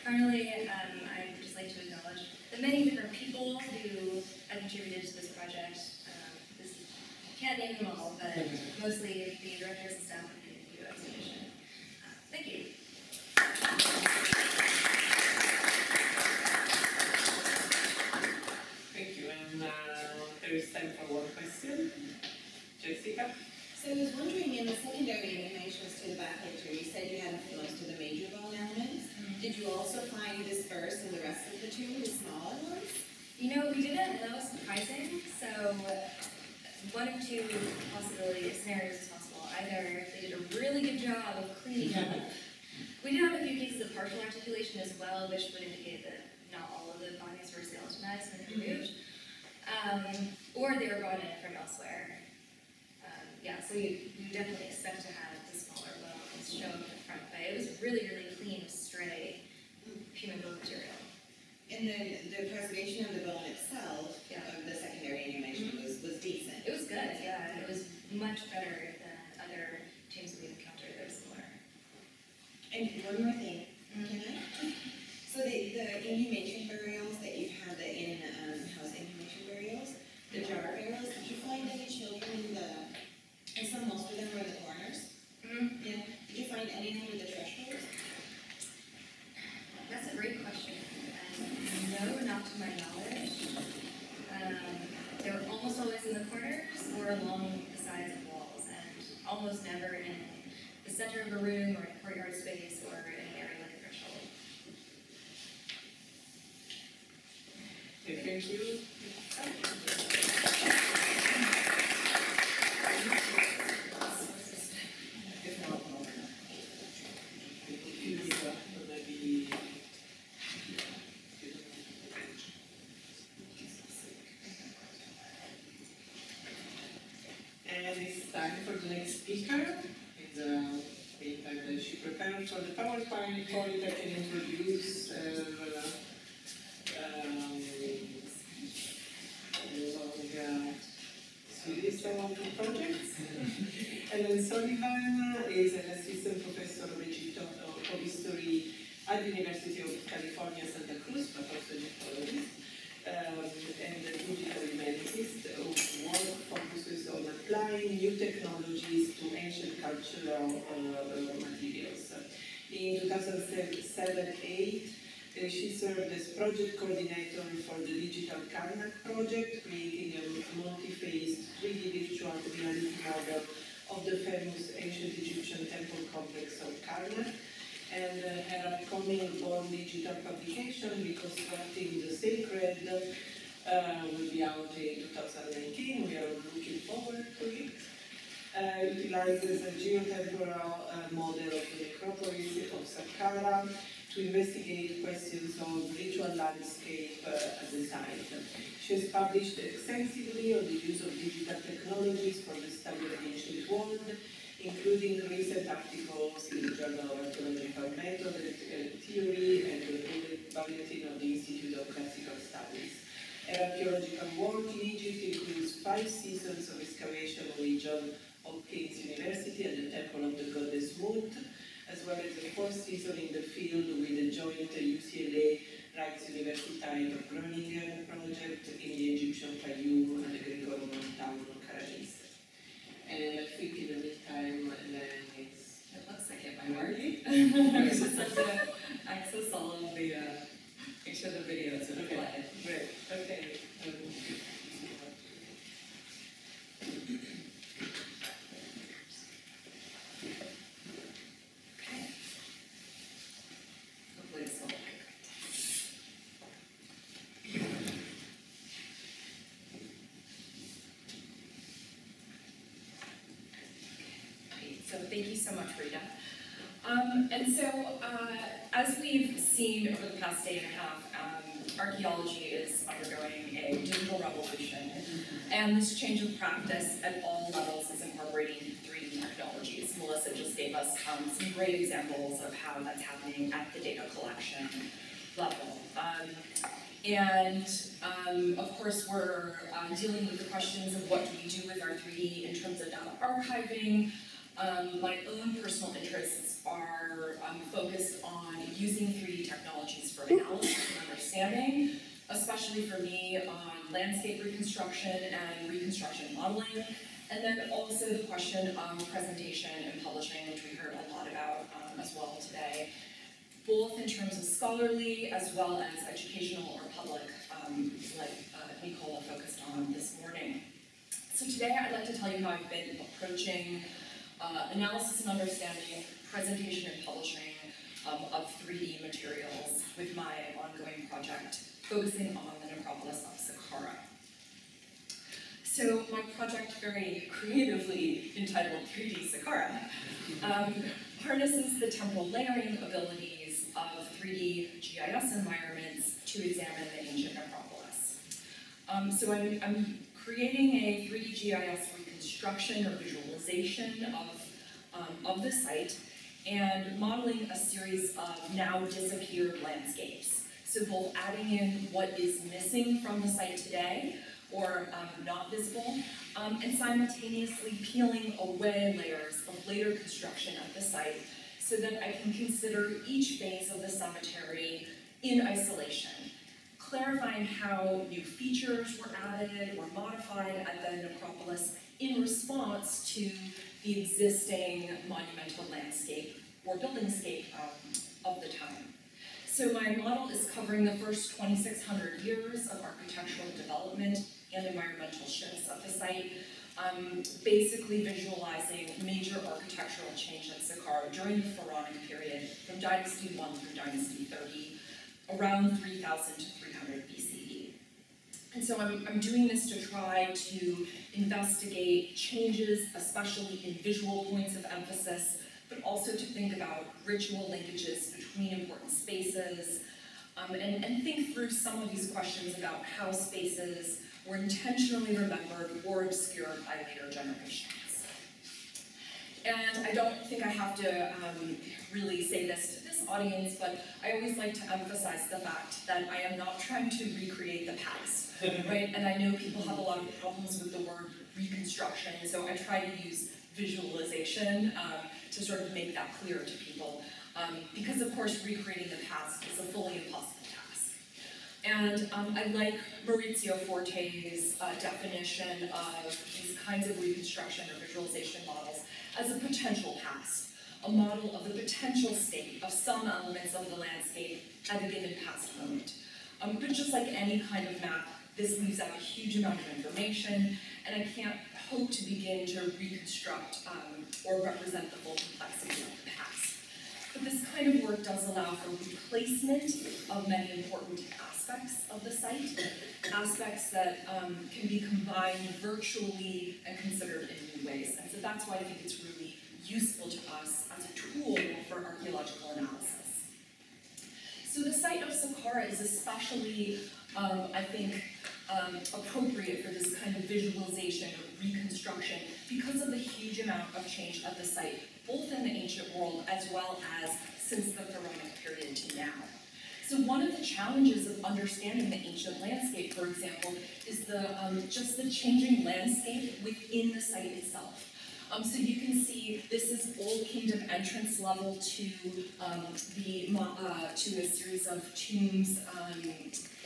Finally, um, I would just like to acknowledge the many different people who have contributed to this project. Um, this, I can't name them all, but mostly the directors and staff of the new exhibition. Uh, thank you.
Thank you, and uh, there is time for one question. Jessica?
So I was wondering, in the secondary inhumations to the back picture, you said you had most of the major bone elements. Did you also find this dispersed in the rest of the tomb, the smaller ones?
You know, we didn't, and that was surprising. So one of two possibility scenarios is possible. Either they did a really good job of cleaning up. We did have a few cases of partial articulation as well, which would indicate that not all of the bodies were skeletonized and removed. Um, or they were brought in from elsewhere. Um, yeah, so you, you definitely expect to have the smaller bones show up in the front, but it was really, really clean, stray human material.
And then the preservation of the bone itself, of the secondary inhumation, was, was decent.
It was good, yeah. It was much better than other tombs that we've encountered that are similar.
And one more thing, can I? So the, the inhumation burials that you've had, the in-house inhumation burials, the jar burials, did you find any children in the, I saw most of them were in the corners?
Mm-hmm.
Yeah, did you find anything with the thresholds?
Almost always in the corners or along the sides of walls, and almost never in the center of a room or in a courtyard space or in an area like a threshold.
Okay, Thank you it's time for the next speaker. It's uh, the time that she prepared for the PowerPoint point I
So thank you so much, Rita. Um, and so, uh, as we've seen over the past day and a half, um, archaeology is undergoing a digital revolution. And this change of practice at all levels is incorporating 3D technologies. Melissa just gave us um, some great examples of how that's happening at the data collection level. Um, and um, of course, we're uh, dealing with the questions of what do we do with our 3D in terms of data archiving. Um, my own personal interests are um, focused on using 3D technologies for analysis and understanding, especially for me on landscape reconstruction and reconstruction modeling. And then also the question of presentation and publishing, which we heard a lot about um, as well today both in terms of scholarly as well as educational or public, um, like uh, Nicola focused on this morning. So today I'd like to tell you how I've been approaching uh, analysis and understanding, presentation and publishing um, of 3D materials with my ongoing project focusing on the necropolis of Saqqara. So my project, very creatively entitled 3D Saqqara, um, harnesses the temporal layering abilities of 3D GIS environments to examine the ancient necropolis. Um, so I'm, I'm creating a 3D GIS reconstruction or of, um, of the site and modeling a series of now disappeared landscapes. So both adding in what is missing from the site today or um, not visible, um, and simultaneously peeling away layers of later construction at the site so that I can consider each phase of the cemetery in isolation, clarifying how new features were added or modified at the necropolis in response to the existing monumental landscape or buildingscape um, of the time. So my model is covering the first 2,600 years of architectural development and environmental shifts of the site, um, basically visualizing major architectural change at Saqqara during the Pharaonic period, from Dynasty 1 through Dynasty 30, around 3000 to 300 BCE. And so I'm, I'm doing this to try to investigate changes, especially in visual points of emphasis, but also to think about ritual linkages between important spaces, um, and, and think through some of these questions about how spaces were intentionally remembered or obscured by later generations. And I don't think I have to um, really say this this audience, but I always like to emphasize the fact that I am not trying to recreate the past, right? And I know people have a lot of problems with the word reconstruction, so I try to use visualization um, to sort of make that clear to people. Um, because of course recreating the past is a fully impossible task. And um, I like Maurizio Forte's uh, definition of these kinds of reconstruction or visualization models as a potential past, a model of the potential state of some elements of the landscape at a given past moment. Um, but just like any kind of map, this leaves out a huge amount of information, and I can't hope to begin to reconstruct um, or represent the full complexity of the past. but this kind of work does allow for replacement of many important aspects of the site, aspects that um, can be combined virtually and considered in new ways. And so that's why I think it's really useful to us as a tool for archaeological analysis. So the site of Saqqara is especially, um, I think, um, appropriate for this kind of visualization or reconstruction because of the huge amount of change at the site, both in the ancient world as well as since the Pharaonic period to now. So one of the challenges of understanding the ancient landscape, for example, is the um, just the changing landscape within the site itself. Um, so you can see this is Old Kingdom entrance level to um, the uh, to a series of tombs, um,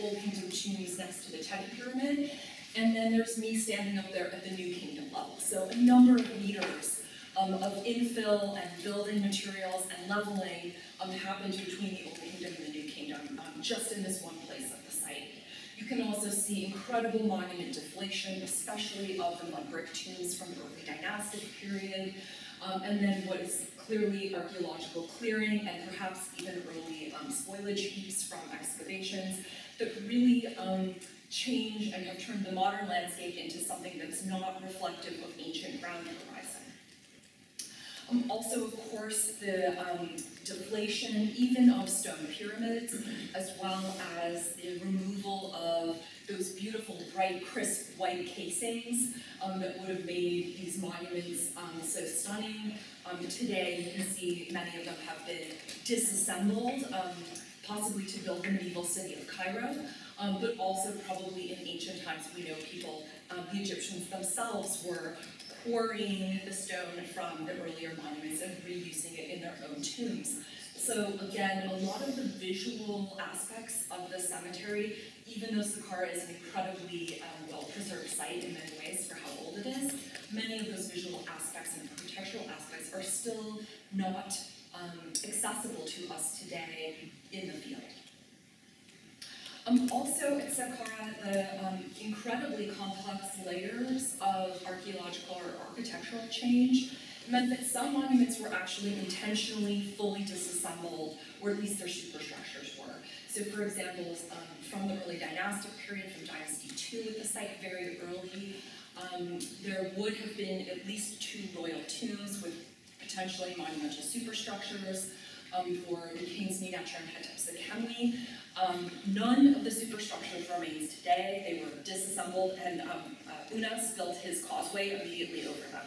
Old Kingdom tombs next to the Teti Pyramid, and then there's me standing up there at the New Kingdom level. So a number of meters um, of infill and building materials and leveling um, happens between the Old Kingdom and the New Kingdom, um, just in this one place of the site. You can also see incredible monument deflation, especially of the mud brick tombs from the early dynastic period, um, and then what is clearly archaeological clearing and perhaps even early um, spoilage heaps from excavations that really um, change and have turned the modern landscape into something that's not reflective of ancient ground also, of course, the um, deflation even of stone pyramids, as well as the removal of those beautiful, bright, crisp white casings um, that would have made these monuments um, so stunning. Um, today, you can see many of them have been disassembled, um, possibly to build the medieval city of Cairo, um, but also probably in ancient times we know people, um, the Egyptians themselves were quarrying the stone from the earlier monuments and reusing it in their own tombs. So again, a lot of the visual aspects of the cemetery, even though Saqqara is an incredibly um, well-preserved site in many ways for how old it is, many of those visual aspects and architectural aspects are still not um, accessible to us today in the field. Um, also at Saqqara, the um, incredibly complex layers of archaeological or architectural change meant that some monuments were actually intentionally fully disassembled, or at least their superstructures were. So for example, um, from the early dynastic period, from Dynasty II at the site very early, um, there would have been at least two royal tombs with potentially monumental superstructures um, for the kings Ninetjer and Hotepsekhemwy um, none of the superstructures remains today. They were disassembled and um, uh, Unas built his causeway immediately over them.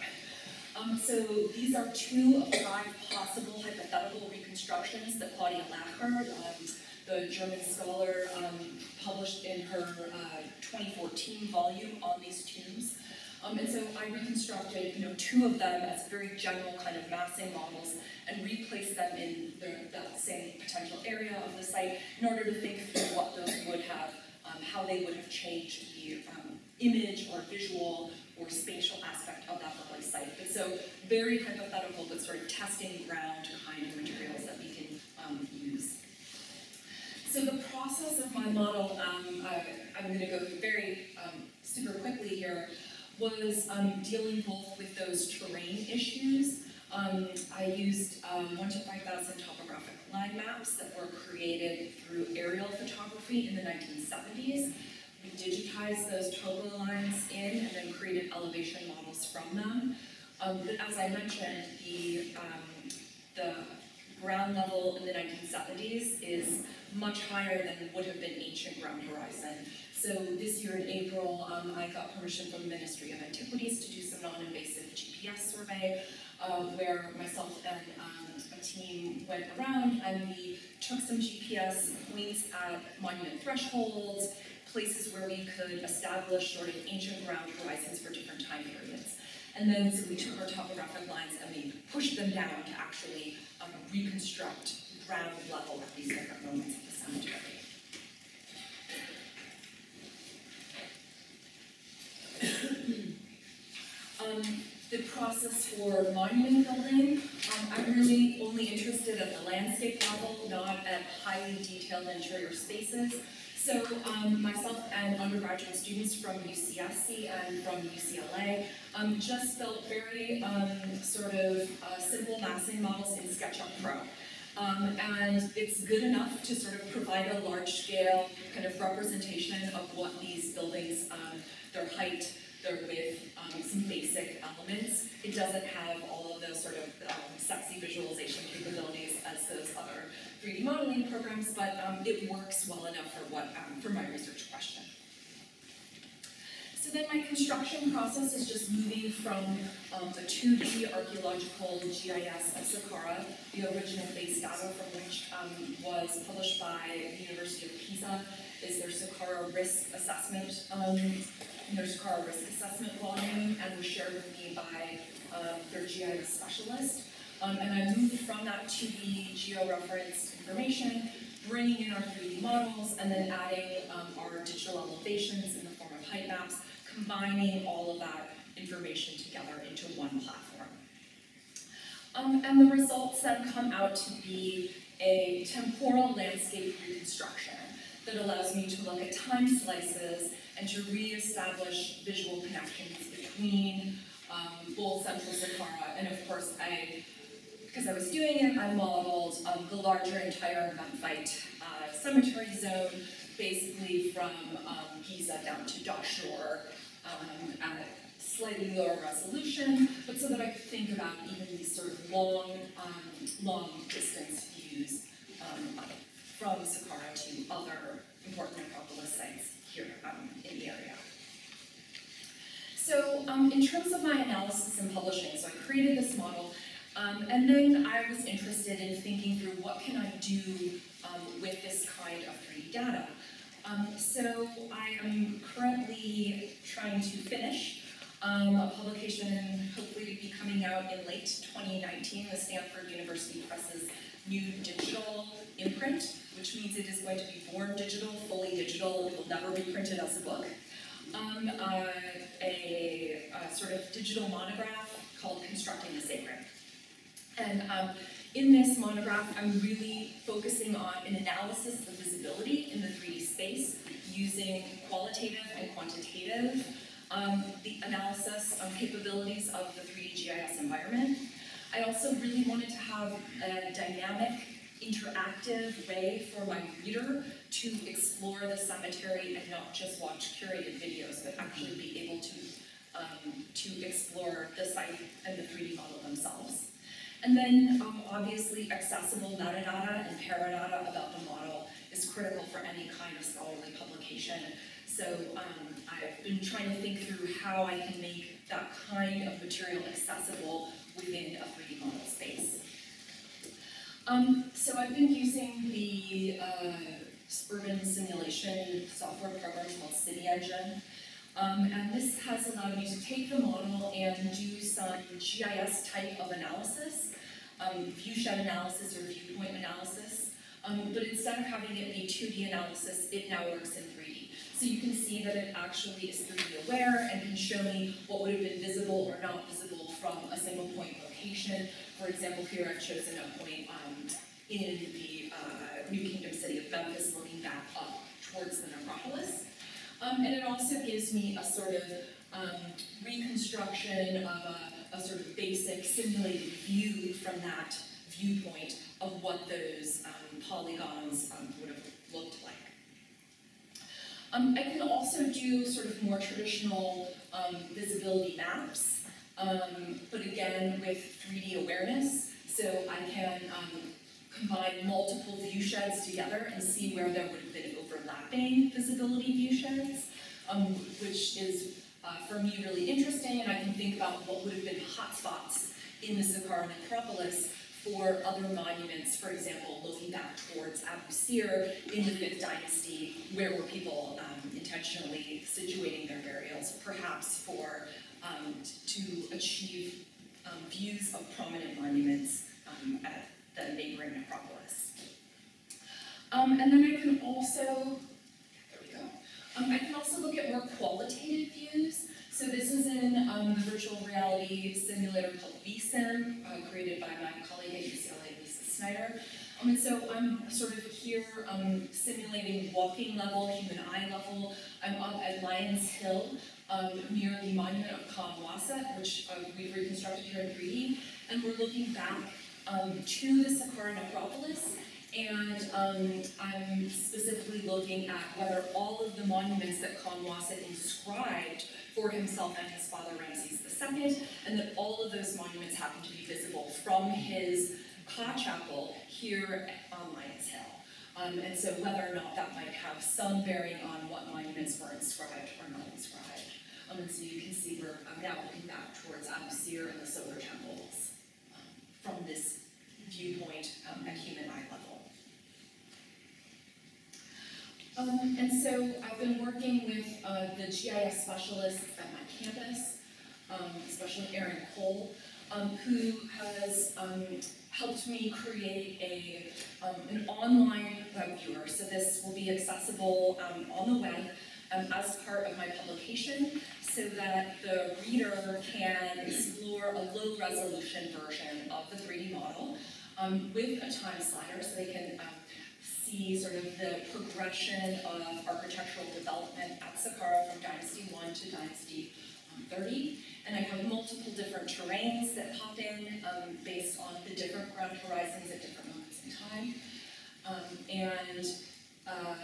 Um, so these are two of five possible hypothetical reconstructions that Claudia Lacher, um, the German scholar, um, published in her uh, 2014 volume on these tombs. Um, and so I reconstructed, you know, two of them as very general kind of massing models and replaced them in the, that same potential area of the site in order to think through what those would have, um, how they would have changed the um, image or visual or spatial aspect of that early site. But so very hypothetical, but sort of testing ground kind of materials that we can um, use. So the process of my model, um, I, I'm going to go very um, super quickly here, was um, dealing both with those terrain issues. Um, I used um, 1 to 5,000 topographic line maps that were created through aerial photography in the 1970s. We digitized those topo lines in and then created elevation models from them. Um, but as I mentioned, the, um, the ground level in the 1970s is much higher than would have been ancient ground horizon. So this year in April, um, I got permission from the Ministry of Antiquities to do some non-invasive GPS survey, uh, where myself and um, a team went around and we took some GPS points at monument thresholds, places where we could establish sort of ancient ground horizons for different time periods. And then so we took our topographic lines and we pushed them down to actually um, reconstruct ground level at these different moments of the cemetery. um, the process for monument building, um, I'm really only interested at the landscape level, not at highly detailed interior spaces. So um, myself and undergraduate students from UCSC and from UCLA um, just built very um, sort of uh, simple massing models in SketchUp Pro. Um, and it's good enough to sort of provide a large-scale kind of representation of what these buildings, um, their height, their width, um, some basic elements. It doesn't have all of those sort of um, sexy visualization capabilities as those other 3D modeling programs, but um, it works well enough for what um, for my research question. So then my construction process is just moving from um, a 2D archaeological GIS of Saqqara, the original base data from which um, was published by the University of Pisa, is their Saqqara risk assessment, um, their Saqqara risk assessment volume, and was shared with me by um, their GIS specialist. Um, and I moved from that to the geo-referenced information, bringing in our 3D models, and then adding um, our digital elevations in the form of height maps, combining all of that information together into one platform. Um, and the results then come out to be a temporal landscape reconstruction that allows me to look at time slices and to reestablish visual connections between um, both Central Saqqara and of course I, because I was doing it, I modeled um, the larger entire Memphite uh, cemetery zone, basically from um, Giza down to Dashur um, at slightly lower resolution, but so that I could think about even these sort of long, um, long distance views um, from Saqqara to other important necropolis sites here um, in the area. So um, in terms of my analysis and publishing, so I created this model, um, and then I was interested in thinking through what can I do um, with this kind of 3D data. Um, so I am currently trying to finish um, a publication, hopefully to be coming out in late 2019, the Stanford University Press's new digital imprint, which means it is going to be born digital, fully digital, it will never be printed as a book. Um, uh, a, a, sort of digital monograph called Constructing the Sacred. And um, in this monograph, I'm really focusing on an analysis of visibility in the 3D space using qualitative and quantitative um, the analysis of capabilities of the 3D GIS environment. I also really wanted to have a dynamic, interactive way for my reader to explore the cemetery and not just watch curated videos, but actually be able to, um, to explore the site and the 3D model themselves. And then um, obviously accessible metadata and paradata about the model is critical for any kind of scholarly publication. So um, I've been trying to think through how I can make that kind of material accessible within a 3D model space. Um, so I've been using the uh, urban simulation software program called CityEngine. Um, and this has allowed me to take the model and do some GIS type of analysis, um, viewshed analysis or viewpoint analysis. Um, but instead of having it be 2D analysis, it now works in 3D. So you can see that it actually is 3D aware and can show me what would have been visible or not visible from a single point location. For example, here I've chosen a point um, in the uh, New Kingdom city of Memphis looking back up towards the necropolis. Um, and it also gives me a sort of um, reconstruction of a, a, sort of basic simulated view from that viewpoint of what those um, polygons um, would have looked like. Um, I can also do sort of more traditional visibility maps, but again with 3D awareness. So I can combine multiple view sheds together and see where there would have been overlapping visibility view sheds, um, which is, uh, for me, really interesting, and I can think about what would have been hotspots in the Saqqara necropolis for other monuments, for example, looking back towards Abu Sir in the 5th dynasty, where were people um, intentionally situating their burials, perhaps for um, to achieve um, views of prominent monuments um, at the neighboring necropolis. Um, and then I can also, there we go, um, I can also look at more qualitative views. So this is in um, the virtual reality simulator called vSim, uh, created by my colleague at UCLA, Lisa Snyder. Um, and so I'm sort of here um, simulating walking level, human eye level. I'm up at Lions Hill um, near the monument of Khaemwaset, which uh, we've reconstructed here in 3D. And we're looking back um, to the Saqqara necropolis, and um, I'm specifically looking at whether all of the monuments that Khaemwaset inscribed for himself and his father Ramses II, and that all of those monuments happen to be visible from his Ka chapel here on Lions Hill. Um, and so whether or not that might have some bearing on what monuments were inscribed or not inscribed. Um, and so you can see we're um, now looking back towards Abusir and the solar temples um, from this viewpoint um, at human eye level. Um, and so I've been working with uh, the GIS specialists at my campus, um, especially Erin Cole, um, who has um, helped me create a, um, an online web viewer. So this will be accessible um, on the web um, as part of my publication so that the reader can explore a low resolution version of the 3D model um, with a time slider so they can um, see sort of the progression of architectural development at Saqqara from Dynasty 1 to Dynasty um, 30. And I have multiple different terrains that pop in um, based on the different ground horizons at different moments in time. Um, and uh,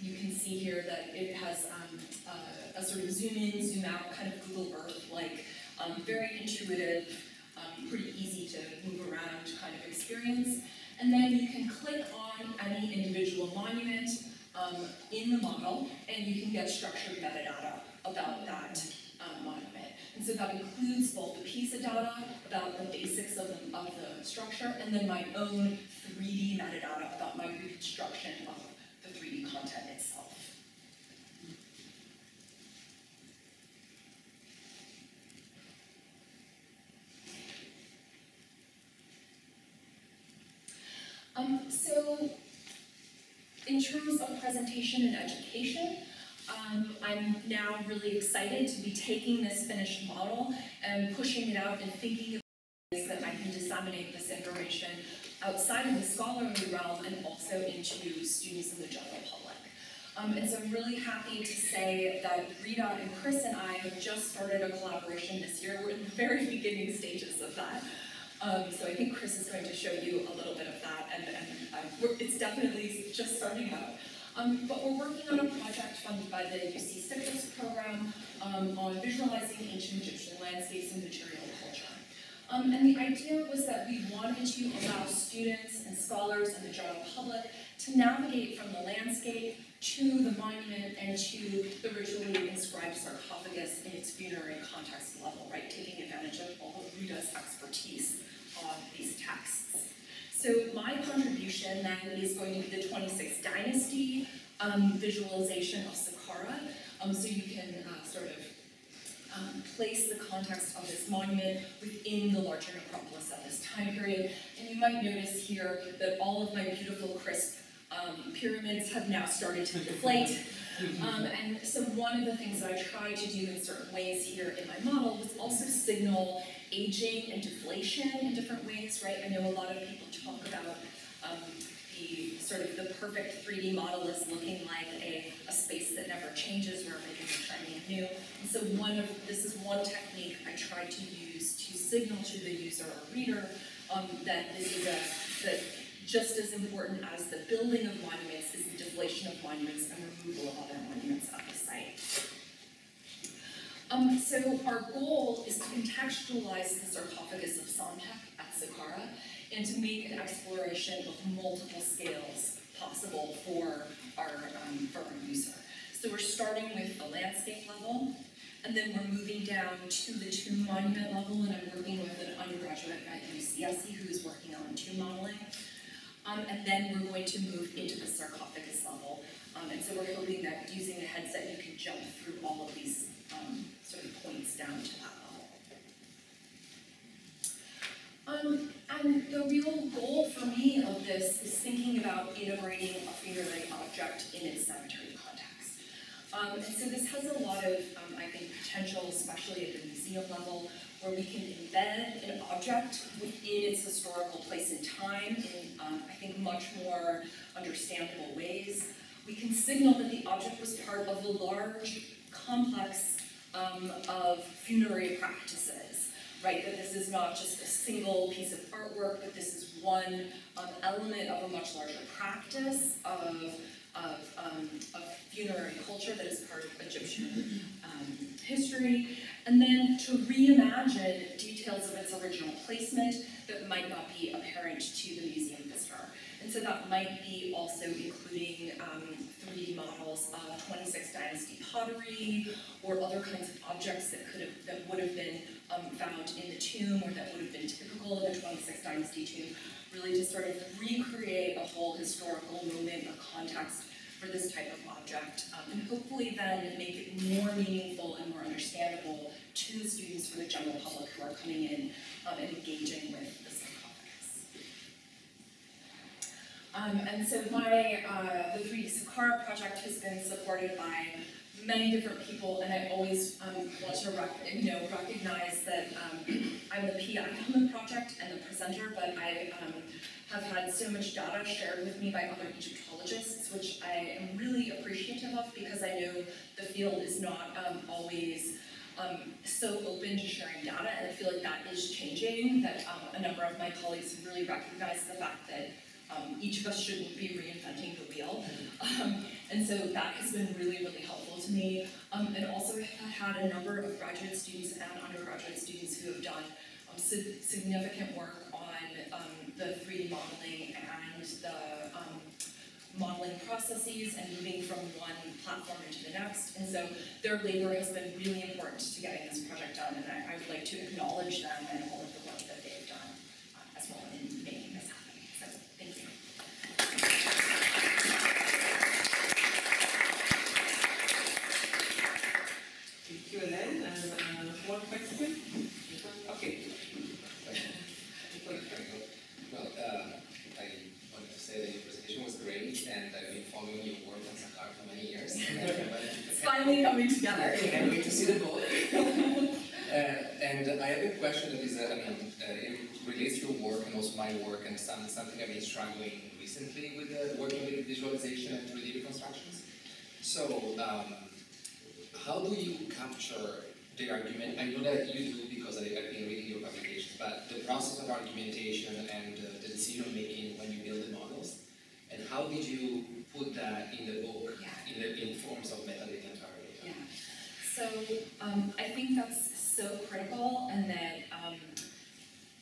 you can see here that it has um, uh, a sort of zoom in, zoom out, kind of Google Earth-like, um, very intuitive, um, pretty easy to move around kind of experience. And then you can click on any individual monument um, in the model, and you can get structured metadata about that um, monument. And so that includes both the piece of data about the basics of the, of the structure, and then my own 3D metadata about my reconstruction of the 3D content itself. Um, so, in terms of presentation and education, um, I'm now really excited to be taking this finished model and pushing it out and thinking of ways that I can disseminate this information outside of the scholarly realm and also into students in the general public. Um, and so I'm really happy to say that Rita and Chris and I have just started a collaboration this year. We're in the very beginning stages of that. Um, so I think Chris is going to show you a little bit of that, and, and uh, it's definitely just starting out. Um, but we're working on a project funded by the UC Stiglitz program um, on visualizing ancient Egyptian landscapes and material culture. Um, and the idea was that we wanted to allow students and scholars and the general public to navigate from the landscape to the monument and to the ritually inscribed sarcophagus in its funerary context level, right? Taking advantage of all of Rita's expertise on these texts. So my contribution then is going to be the 26th dynasty um, visualization of Saqqara. Um, so you can uh, sort of um, place the context of this monument within the larger necropolis at this time period. And you might notice here that all of my beautiful crisp um, pyramids have now started to deflate. Um, and so one of the things that I tried to do in certain ways here in my model was also signal aging and deflation in different ways, right? I know a lot of people talk about um, the sort of the perfect 3D model is looking like a, a space that never changes or making it shiny and new. And so one of, this is one technique I tried to use to signal to the user or reader um, that this is a, that just as important as the building of monuments is the deflation of monuments and removal of other monuments at the site. Um, so our goal is to contextualize the sarcophagus of Psamtik at Saqqara and to make an exploration of multiple scales possible for our, um, for our user. So we're starting with the landscape level, and then we're moving down to the tomb monument level, and I'm working with an undergraduate at UCSC who's working on tomb modeling. Um, and then we're going to move into the sarcophagus level. Um, and so we're hoping that using the headset you can jump through all of these um, sort of points down to that level. Um, and the real goal for me of this is thinking about integrating a funerary object in its cemetery context. Um, and so this has a lot of, um, I think, potential, especially at the museum level, where we can embed an object within its historical place and time in, um, I think, much more understandable ways. We can signal that the object was part of a large complex um, of funerary practices. Right? That this is not just a single piece of artwork, but this is one um, element of a much larger practice of, of, um, of funerary culture that is part of Egyptian um, history. And then to reimagine details of its original placement that might not be apparent to the museum visitor. And so that might be also including um, 3D models of 26th dynasty pottery or other kinds of objects that could have that would have been um, found in the tomb or that would have been typical of a 26th dynasty tomb, really to sort of recreate a whole historical moment or context for this type of object, um, and hopefully then make it more meaningful and more understandable to the students for the general public who are coming in um, and engaging with the sarcophagus. Um, and so my, uh, the 3D Saqqara project has been supported by many different people, and I always um, want to you know, recognize that um, I'm the PI on the project and the presenter, but I um, have had so much data shared with me by other Egyptologists, which I am really appreciative of because I know the field is not um, always um, so open to sharing data, and I feel like that is changing, that um, a number of my colleagues have really recognized the fact that um, each of us shouldn't be reinventing the wheel. Um, and so that has been really, really helpful to me. Um, and also I've had a number of graduate students and undergraduate students who have done um, significant work on um, the 3D modeling and the um, modeling processes and moving from one platform into the next. And so their labor has been really important to getting this project done, and I, I would like to acknowledge them and all of the work that they've done uh, as well in making this happen. So thank you.
Thank you, Elaine. And uh, one question? Okay.
Well, uh, I wanted to say that your presentation was great, and I've been following your work on Saqqara for many years.
It's finally coming together.
I can't wait to see the book. uh, and I have a question that is, uh, I mean, uh, it relates to your work and also my work, and some, something I've been struggling recently with uh, working with visualization and 3D reconstructions. So, um, how do you capture the argument? I know that you do because I, I've been reading your publications, but the process of argumentation and uh, the decision making when you build the models, and how did you put that in the book in the in forms of metadata and target?
Yeah. So um, I think that's so critical, and that um,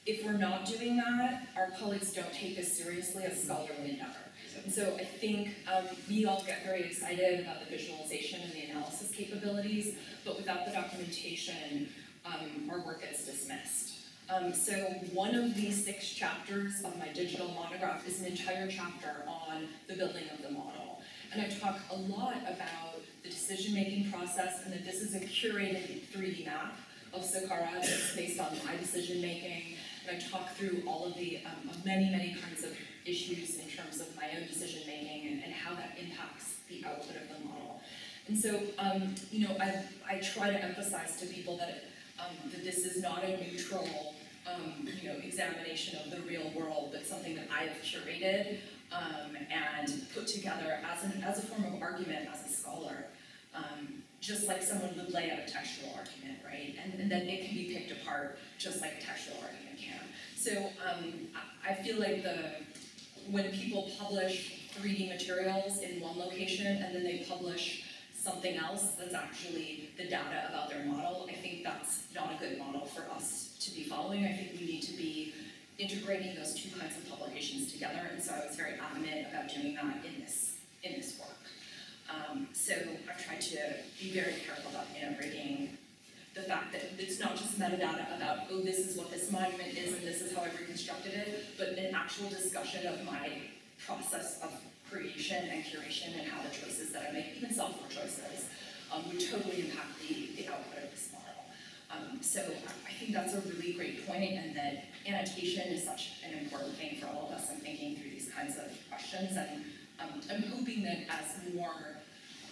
if we're not doing that, our colleagues don't take this seriously as scholarly endeavor. And so I think um, we all get very excited about the visualization and the analysis capabilities, but without the documentation, um, our work is dismissed. Um, so one of these six chapters of my digital monograph is an entire chapter on the building of the model. And I talk a lot about the decision-making process and that this is a curated 3D map of Saqqara that's based on my decision-making. And I talk through all of the um, many, many kinds of issues in terms of my own decision making and, and how that impacts the output of the model. And so, um, you know, I, I try to emphasize to people that, um, that this is not a neutral, um, you know, examination of the real world, but something that I have curated um, and put together as, an, as a form of argument as a scholar. Um, just like someone would lay out a textual argument, right? And, and then it can be picked apart just like a textual argument can. So um, I feel like the when people publish 3D materials in one location and then they publish something else that's actually the data about their model, I think that's not a good model for us to be following. I think we need to be integrating those two kinds of publications together, and so I was very adamant about doing that in this in this work. Um, so I've tried to be very careful about integrating the fact that it's not just metadata about, oh, this is what this monument is and this is how I reconstructed it, but an actual discussion of my process of creation and curation and how the choices that I make, even software choices, um, would totally impact the, the output of this model. Um, so I think that's a really great point and that annotation is such an important thing for all of us in thinking through these kinds of questions and um, I'm hoping that as more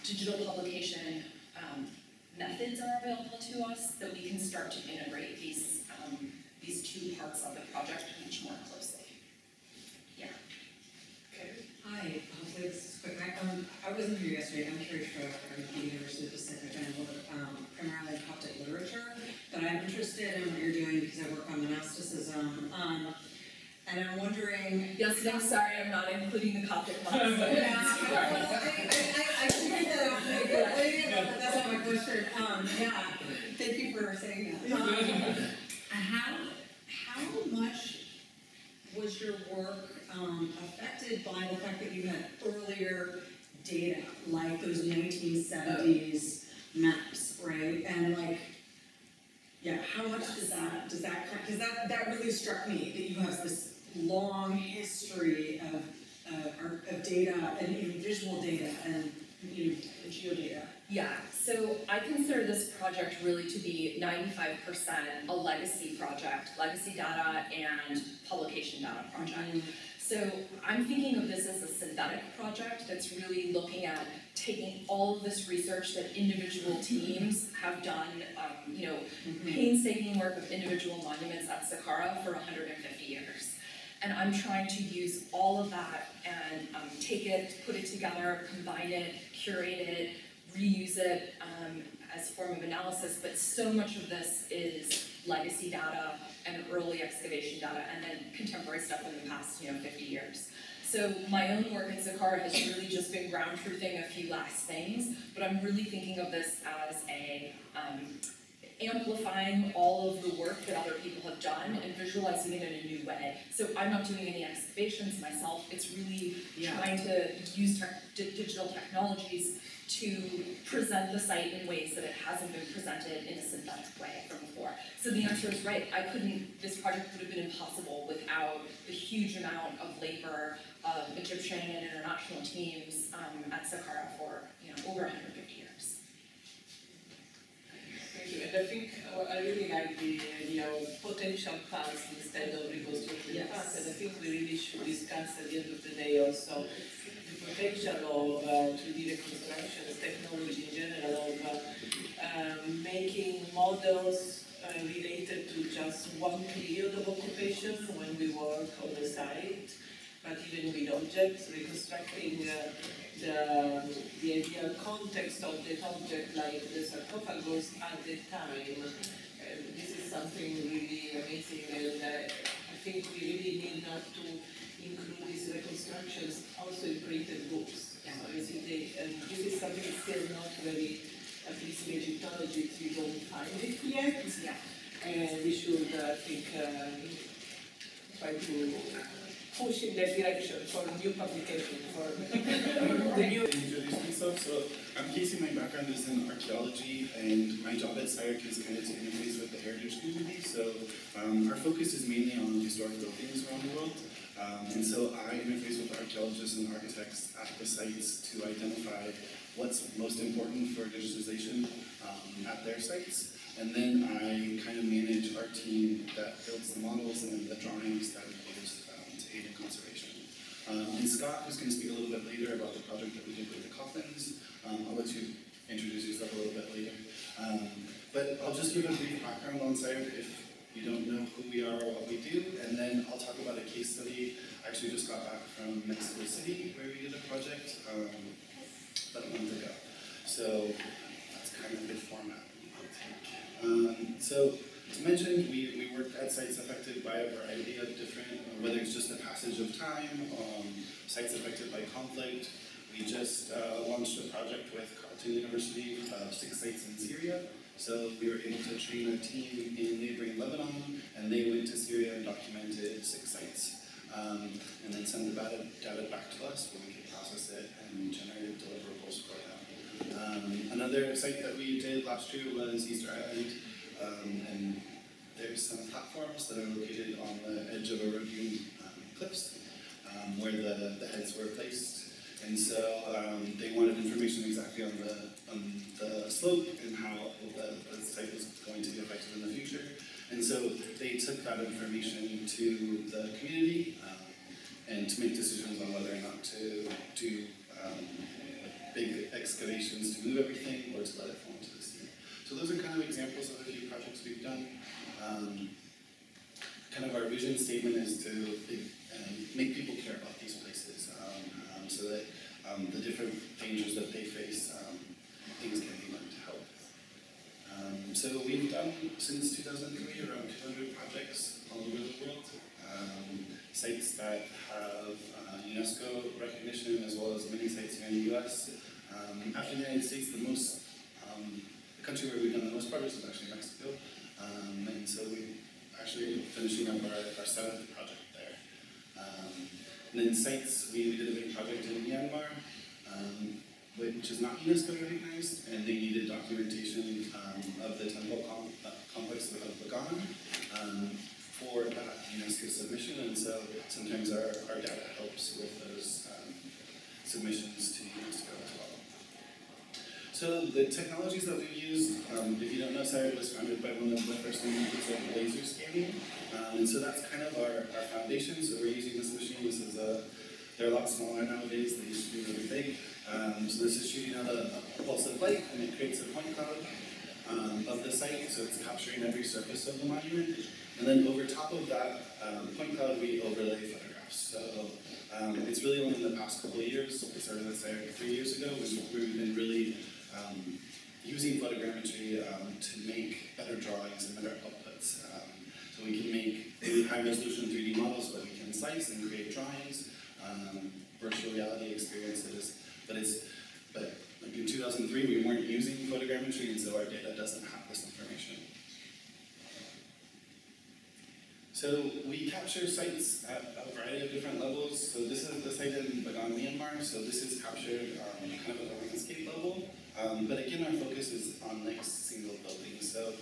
digital publication um, methods are available to us, that we can start to integrate these, um, these two parts of the project much more closely. Yeah.
Hi, hopefully this is quick. I, um, I wasn't here yesterday. I'm Carrie Schroeder from the University of Pacific, and I work um, primarily Coptic literature. But I'm interested in what you're doing because I
and I'm wondering. Yes, I'm sorry, I'm not including the Coptic monks.
Yeah, I, figured that out pretty quickly, but that's not my question. Um, yeah, thank you for saying that. Um, how, how much was your work, um, affected by the fact that you had earlier data, like those nineteen seventies maps, right? And like, yeah, how much does that, does that, because that, that really struck me, that you have this long history of, uh, of data and even visual data and, you know, geodata.
Yeah, so I consider this project really to be ninety-five percent a legacy project, legacy data and publication data project. So I'm thinking of this as a synthetic project that's really looking at taking all of this research that individual teams have done, um, you know, painstaking work of individual monuments at Saqqara for hundred and fifty years. And I'm trying to use all of that and um, take it, put it together, combine it, curate it, reuse it um, as a form of analysis, but so much of this is legacy data and early excavation data, and then contemporary stuff in the past, you know, 50 years. So my own work in Saqqara has really just been ground truthing a few last things, but I'm really thinking of this as a um, amplifying all of the work that other people have done and visualizing it in a new way. So I'm not doing any excavations myself, it's really
Yeah.
trying to use di- digital technologies to present the site in ways that it hasn't been presented in a synthetic way from before. So the answer is right, I couldn't, this project would have been impossible without the huge amount of labor of Egyptian and international teams um, at Saqqara for, you know, over hundred fifty years.
And I think, uh, I really like the idea of potential paths instead of reconstructed
Yes.
paths, and I think we really should discuss at the end of the day also the potential of uh, 3D reconstructions, technology in general, of uh, um, making models uh, related to just one period of occupation when we work on the site, but even with objects, reconstructing uh, the, the ideal context of that object, like the sarcophagus at the time. Uh, this is something really amazing, and uh, I think we really need not to include these reconstructions also in printed books. So they, and this is something still not very, at least in Egyptology, we don't find it yet. And we should, uh, I think, uh, try to push in that direction for new publication, for the new
introduce myself. So I'm Kacey. My background is in archaeology, and my job at CyArk is kind of to interface with the heritage community. So um, our focus is mainly on historic buildings around the world. Um, and so I interface with archaeologists and architects at the sites to identify what's most important for digitization um, at their sites. And then I kind of manage our team that builds the models and the drawings that we use in conservation. Um, and Scott, who's going to speak a little bit later about the project that we did with the coffins, um, I'll let you introduce yourself a little bit later. Um, but I'll just give a brief background on CyArk if you don't know who we are or what we do, and then I'll talk about a case study. I actually just got back from Mexico City where we did a project um, about a month ago. So that's kind of the format. Um, so mentioned, we, we work at sites affected by a variety of different, uh, whether it's just the passage of time, um, sites affected by conflict. We just uh, launched a project with Carleton University of six sites in Syria. So we were able to train a team in neighboring Lebanon, and they went to Syria and documented six sites. Um, and then sent the data, data back to us where we could process it and generate deliverables for them. Um, another site that we did last year was Easter Island, um, and there's some platforms that are located on the edge of erosion um, cliffs um, where the, the heads were placed. And so um, they wanted information exactly on the, on the slope and how the, the site was going to be affected in the future. And so they took that information to the community um, and to make decisions on whether or not to do um, big excavations to move everything or to let it fall into the sea. So those are kind of examples of a few projects we've done. Um, kind of our vision statement is to um, make people care about these places um, um, so that um, the different dangers that they face, um, things can be learned to help. So we've done since 2003 around 200 projects all over the world. Sites that have uh, UNESCO recognition as well as many sites here in the US. Um, after the United States, the most, country where we've done the most progress is actually Mexico. Um, and so we're actually finishing up our, our seventh project there. Um, and then sites, we, we did a big project in Myanmar, um, which is not UNESCO recognized, and they needed documentation um, of the temple com uh, complex of Bagan um, for that UNESCO submission, and so sometimes our, our data helps with those um, submissions to UNESCO. So the technologies that we've used, um, if you don't know, CyArk was founded by one of the first inventors of laser scanning, um, and so that's kind of our, our foundation. So we're using this machine. This is a, they're a lot smaller nowadays. They used to be really big. Um, so this is shooting out a, a pulse of light, and it creates a point cloud um, of the site. So it's capturing every surface of the monument, and then over top of that um, point cloud, we overlay photographs. So um, it's really only in the past couple of years, we started this three years ago, we've been really um, using photogrammetry um, to make better drawings and better outputs. Um, so we can make really high resolution 3D models that we can slice and create drawings, um, virtual reality experiences. But it's but like in 2003 we weren't using photogrammetry, and so our data doesn't have this information. So we capture sites at a variety of different levels. So this is the site in Bagan, Myanmar. So this is captured um, kind of at a landscape level. Um, but again, our focus is on like single buildings. So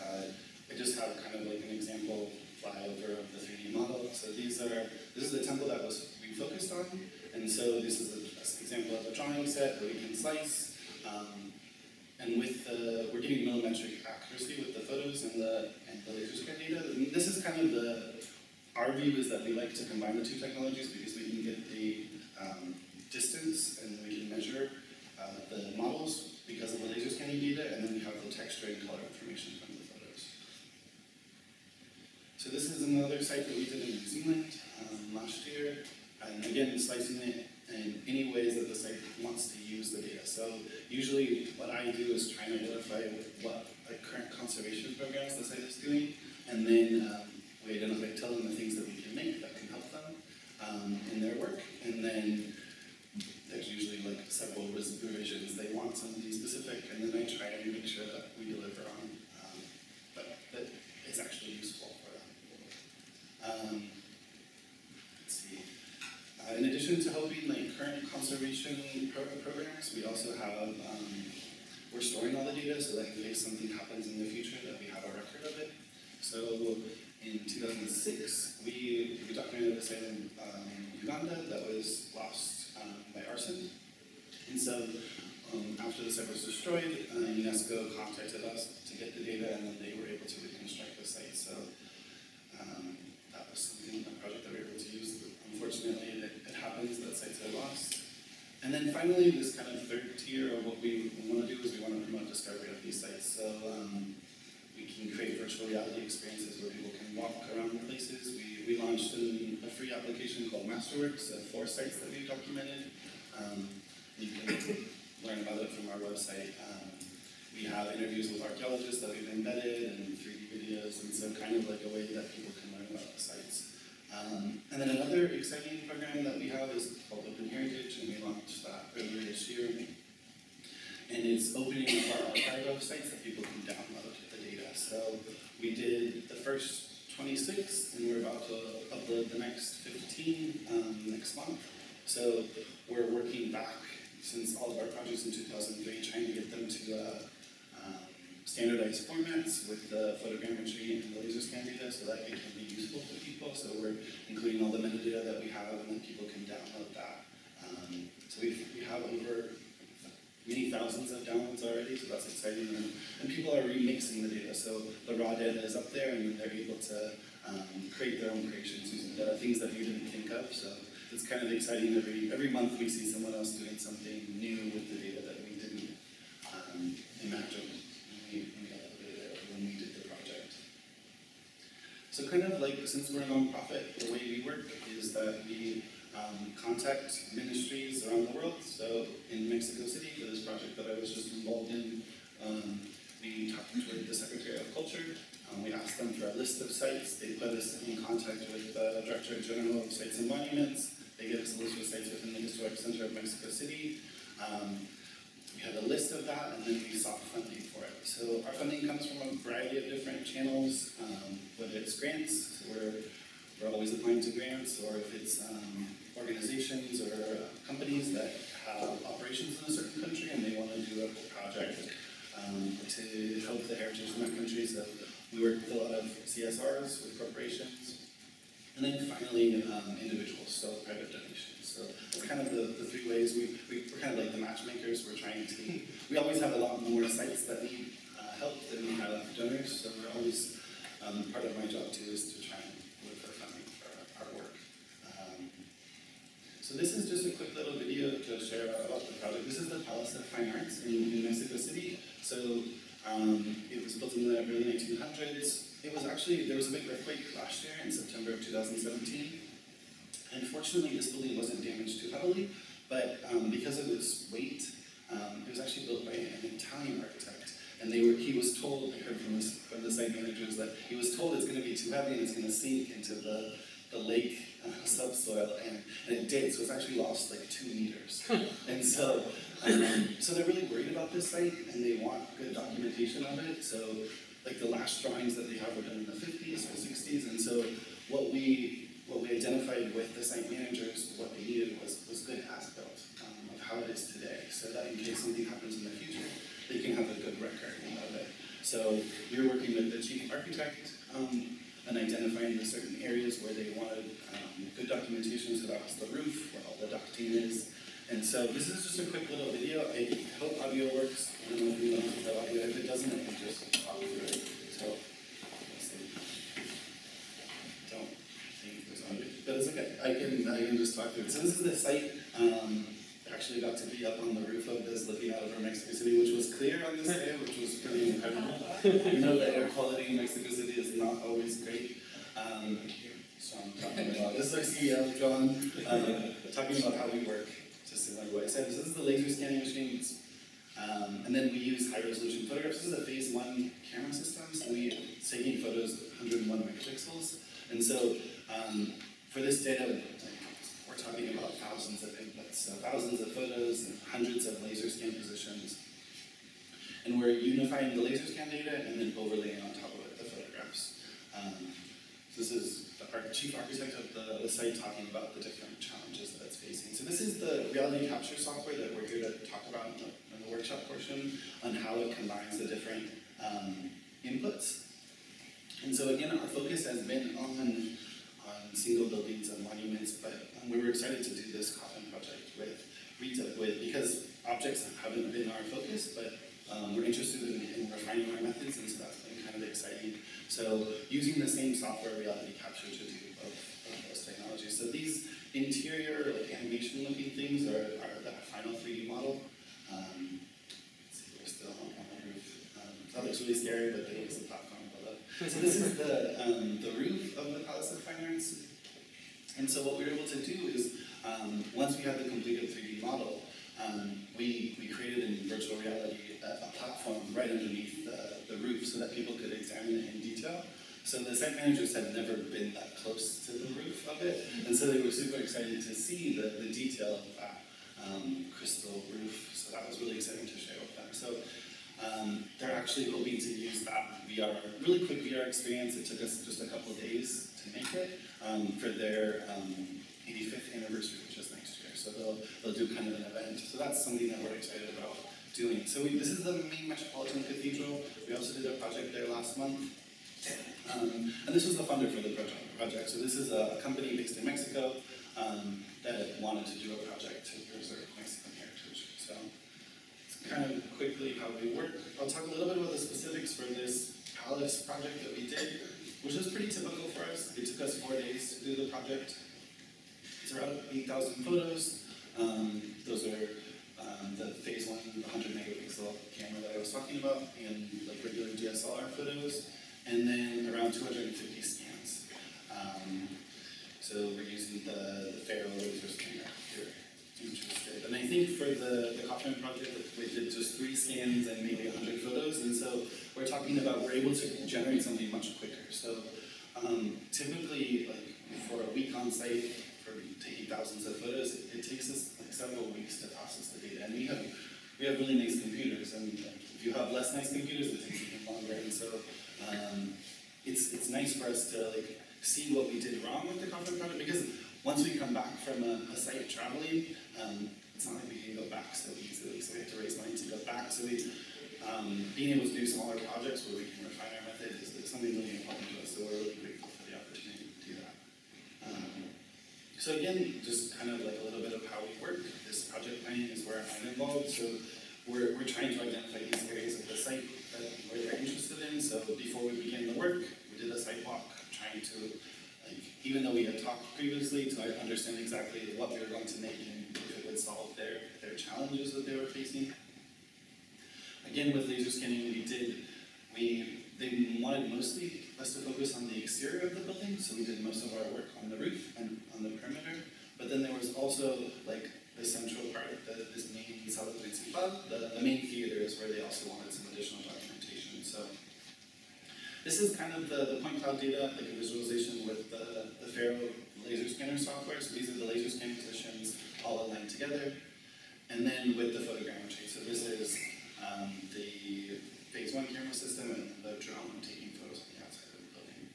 uh, I just have kind of like an example flyover of the 3D model. So these are, this is the temple that was we focused on. And so this is an example of a drawing set where we can slice. Um, and with the, we're getting millimetric accuracy with the photos and the, and the data. And this is kind of the, our view is that we like to combine the two technologies because we can get the um, distance and we can measure the models because of the laser scanning data, and then we have the texture and color information from the photos. So this is another site that we did in New Zealand um, last year, and again, slicing it in any ways that the site wants to use the data. So usually what I do is try and identify what like, current conservation programs the site is doing, and then um, we identify, tell them the things that we can make that can help them um, in their work, and then there's usually like several revisions. They want something specific, and then I try and make sure that we deliver on um, that, that it's actually useful for them. Um, let's see. Uh, in addition to helping like current conservation pro programs, we also have um, we're storing all the data so that in case something happens in the future, that we have a record of it. So in 2006, we, we documented a site in um, Uganda that was lost by arson. And so um, after the site was destroyed, uh, UNESCO contacted us to get the data and then they were able to reconstruct the site. So um, that was something, a project that we were able to use. Unfortunately, it, it happens that sites are lost. And then finally, this kind of third tier of what we want to do is we want to promote discovery of these sites. So um, can create virtual reality experiences where people can walk around places. We, we launched an, a free application called Masterworks of four sites that we've documented. Um, you can learn about it from our website. Um, we have interviews with archaeologists that we've embedded and 3D videos, and so kind of like a way that people can learn about the sites. Um, and then another exciting program that we have is called Open Heritage, and we launched that earlier this year. And it's opening up our archive of sites that people can download. So we did the first 26, and we're about to upload the next 15 um, next month. So we're working back since all of our projects in 2003, trying to get them to uh, um, standardized formats with the photogrammetry and the laser scan data so that it can be useful to people. So we're including all the metadata that we have and then people can download that. Um, so we we have over many thousands of downloads already, so that's exciting. And, and people are remixing the data, so the raw data is up there and they're able to um, create their own creations using data, things that you didn't think of. So it's kind of exciting. Every every month we see someone else doing something new with the data that we didn't um, imagine when we, did the project. So kind of like since we're a nonprofit, the way we work is that we um, contact ministries around the world. So in Mexico City for this project that I was just involved in, um, we talked with the Secretary of Culture Um, we asked them for a list of sites. They put us in contact with the Director General of Sites and Monuments. They gave us a list of sites within the Historic Center of Mexico City. Um, we had a list of that, and then we sought funding for it. So our funding comes from a variety of different channels, um, whether it's grants, so we're, we're always applying to grants, or if it's um, organizations or uh, companies that have operations in a certain country and they want to do a project um, to help the heritage in that country. So we work with a lot of CSRs, with corporations, and then finally um, individuals, so private donations. So that's kind of the, the three ways we, we, we're kind of like the matchmakers. We're trying to, we always have a lot more sites that need uh, help than we have donors, so we're always, um, part of my job too is to try and look for funding for our work. Um, so this is just a quick little video to share about the project. This is the Palace of Fine Arts in, in Mexico City. So um, it was built in the early 1900s. It was actually, there was a big earthquake last year in September of 2017. And fortunately, this building wasn't damaged too heavily, but um, because of its weight, um, it was actually built by an Italian architect. And they were, he was told, I heard from, this, from the site managers, that he was told it's going to be too heavy and it's going to sink into the, the lake subsoil, and, and it did, so it's actually lost like two meters. and so, um, so they're really worried about this site, and they want good documentation of it. So, like the last drawings that they have were done in the 50s or 60s, and so what we what we identified with the site managers, what they needed was, was good as-built um, of how it is today, so that in case something happens in the future, they can have a good record of it. So we were working with the chief architect um, and identifying the certain areas where they wanted um, good documentation, so that was the roof, where all the ducting is. And so this is just a quick little video. I hope audio works. I don't know if you know the audio. If it doesn't, I can just talk through it. So. Don't think there's audio. But it's okay. I can, I can just talk through it. So this is the site. Um, actually got to be up on the roof of this looking out over Mexico City, which was clear on this day, which was pretty incredible. you know the air quality in Mexico City is not always great. Um, so I'm talking about, this is our CEO, John, uh, talking about how we work, just to what I said. This is the laser scanning machines. Um, and then we use high resolution photographs. This is a phase one camera system, so we're taking photos 101 megapixels. And so um, for this data, we're talking about thousands of inputs, so thousands of photos and hundreds of laser scan positions. And we're unifying the laser scan data and then overlaying on top of it the photographs. Um, this is our chief architect of the, the site talking about the different challenges that it's facing. So this is the reality capture software that we're here to talk about in the, in the workshop portion on how it combines the different um, inputs. And so again, our focus has been on, on single buildings and monuments, but we were excited to do this with Rita, with, because objects haven't been our focus, but um, we're interested in, in refining our methods, and so that's been kind of exciting. So using the same software reality capture to do both of those technologies. So these interior like animation looking things are, are the final 3D model. Um, see, we're still on the roof. Um, that looks really scary, but they use the platform below. So this is the, um, the roof of the Palace of Fine Arts. And so what we were able to do is, um, once we had the completed 3D model, um, we, we created in virtual reality a, a platform right underneath the, the roof so that people could examine it in detail. So the site managers had never been that close to the roof of it, and so they were super excited to see the, the detail of that um, crystal roof. So that was really exciting to share with them. So um, they're actually hoping to use that VR, really quick VR experience. It took us just a couple of days to make it um, for their 85th anniversary, which is next year. So they'll, they'll do kind of an event. So that's something that we're excited about doing. So we, this is the main Metropolitan Cathedral. We also did a project there last month. Um, and this was the funder for the project. So this is a, company based in Mexico um, that wanted to do a project to preserve Mexican heritage. So it's kind of quickly how we work. I'll talk a little bit about the specifics for this palace project that we did, which was pretty typical for us. It took us four days to do the project. Around 8,000 photos. Um, those are um, the phase one, 100 megapixel camera that I was talking about, and like regular DSLR photos and then around 250 scans. Um, so we're using the, the Faro laser scanner you're interested. And I think for the, the coffin project, we did just three scans and maybe 100 photos, and so we're talking about we're able to generate something much quicker. So um, typically, like for a week on site, taking thousands of photos, it, it takes us like several weeks to process the data, and we have we have really nice computers, and like, if you have less nice computers, it takes even longer, and so um, it's it's nice for us to like see what we did wrong with the coffin project because once we come back from a, a site traveling, um, it's not like we can go back. So easily, so we have to raise money to go back. So we, um, being able to do smaller projects where we can refine our method is, is something really important to us, so we're really grateful for the opportunity to do that. Um, so again, just kind of like a little bit of how we work. This project planning is where I'm involved, so we're, we're trying to identify these areas of the site that we're interested in. So before we begin the work, we did a site walk, trying to like, even though we had talked previously to understand exactly what we were going to make and if it would solve their, their challenges that they were facing. Again, with laser scanning, we did, we, they wanted mostly us to focus on the exterior of the building, so we did most of our work on the roof and on the perimeter. But then there was also like the central part, the, this main sala principal, the, the main theater is where they also wanted some additional documentation. So this is kind of the, the point cloud data, like a visualization with the, the Faro laser scanner software. So these are the laser scanning positions all aligned together. And then with the photogrammetry. So this is um, the phase one camera system and the drone taking photos on the outside of the building.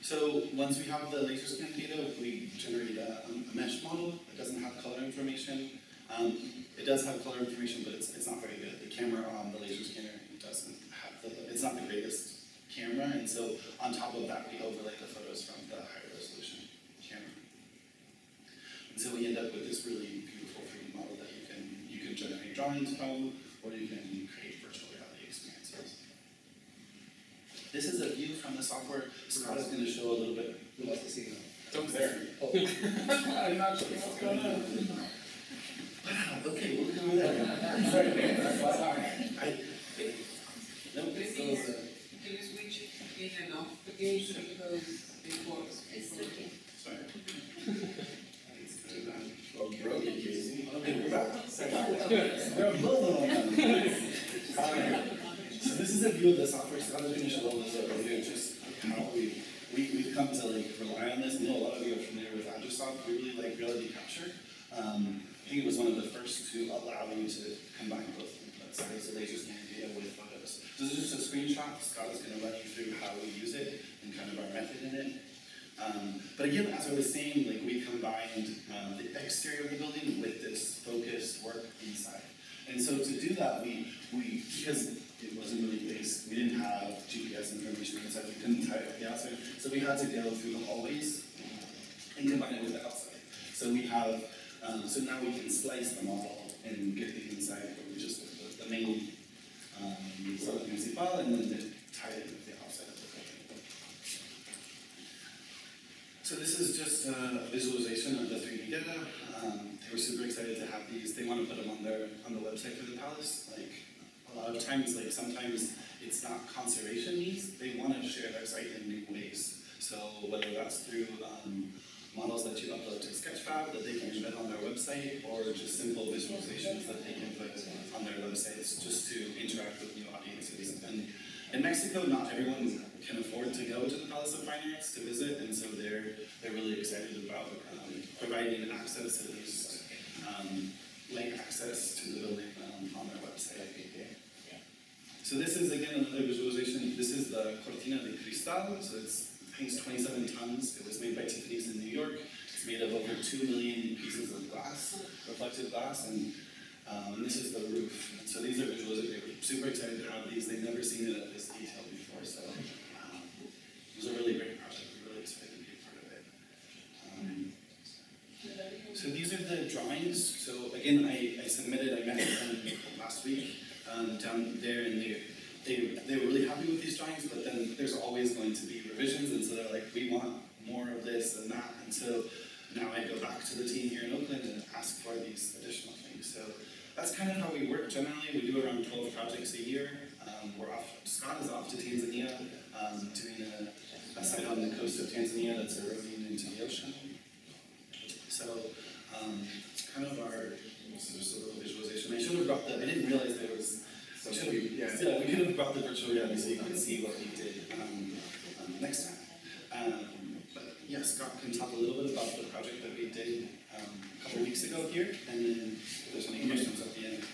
So once we have the laser scan data, we generate a, a mesh model that doesn't have color information. Um, it does have color information, but it's, it's not very good. The camera on the laser scanner doesn't have the, it's not the greatest camera, and so on top of that, we overlay the photos from the higher resolution camera. And so we end up with this really beautiful 3D model that you can you can generate drawings from, or you can create virtual reality experiences. This is a view from the software. Scott is going to show a little bit.
Who wants to see them?
Don't there. Oh. I'm not sure what's going on. Wow, okay, we'll go that. Sorry, sorry. I, no,
this is, can you switch in and off the gauge because it works?
It's okay.
Sorry. Well, broke it, Kacey. Okay, we're back. They're both on So this is a view of the software. Scott is going to show this earlier, just how we, we, we've come to like rely on this. I know a lot of you are familiar with Agisoft. We really like reality capture. Um, I think it was one of the first to allow you to combine both, say, so laser scanning data with photos. this is just a screenshot. Scott is going to run you through how we use it and kind of our method in it. Um, but again, as I was saying, like we combined um, the exterior of the building with this focused work inside. And so to do that, we, we because it wasn't really based, we didn't have GPS information inside, we couldn't tie it the outside, so we had to go through the hallways and combine it with the outside. So we have, um, so now we can slice the model and get the inside, we just, the, the main um, sala principal, and then tied it with the outside of the building. So this is just a visualization of the 3D data. Um, they were super excited to have these. They want to put them on their on the website for the palace. Like a lot of times, like sometimes it's not conservation needs. They want to share their site in new ways. So whether that's through um, models that you upload to Sketchfab that they can embed on their website, or just simple visualizations that they can put on their websites just to interact with new audiences. And in Mexico, not everyone can afford to go to the Palace of Fine Arts to visit, and so they're they're really excited about um, providing access, at least um, link access to the building um, on their website. So this is again another visualization. This is the Cortina de Cristal, so it's I think 27 tons. It was made by Tiffany's in New York. It's made of over 2 million pieces of glass, reflective glass, and um, this is the roof. And so these are visuals. They were super excited to have these. They've never seen it at this detail before, so um, it was a really great project. We're really excited to be a part of it. Um, so these are the drawings. So again, I, I submitted, I met with them last week um, down there and the they, they were really happy with these drawings, but then there's always going to be revisions, and so they're like, we want more of this and that, and so now I go back to the team here in Oakland and ask for these additional things. So that's kind of how we work generally. We do around 12 projects a year. Um, we're off, Scott is off to Tanzania, um, doing a, a, site on the coast of Tanzania that's eroding into the ocean. So um, kind of our, just a little visualization. I should have brought the, I didn't realize there was, so should we, yeah, yeah, we could have brought the virtual reality so you could see what we did um, um, next time. Um, but yeah, Scott can talk a little bit about the project that we did um, a couple weeks ago here, and then if there's any questions at the end.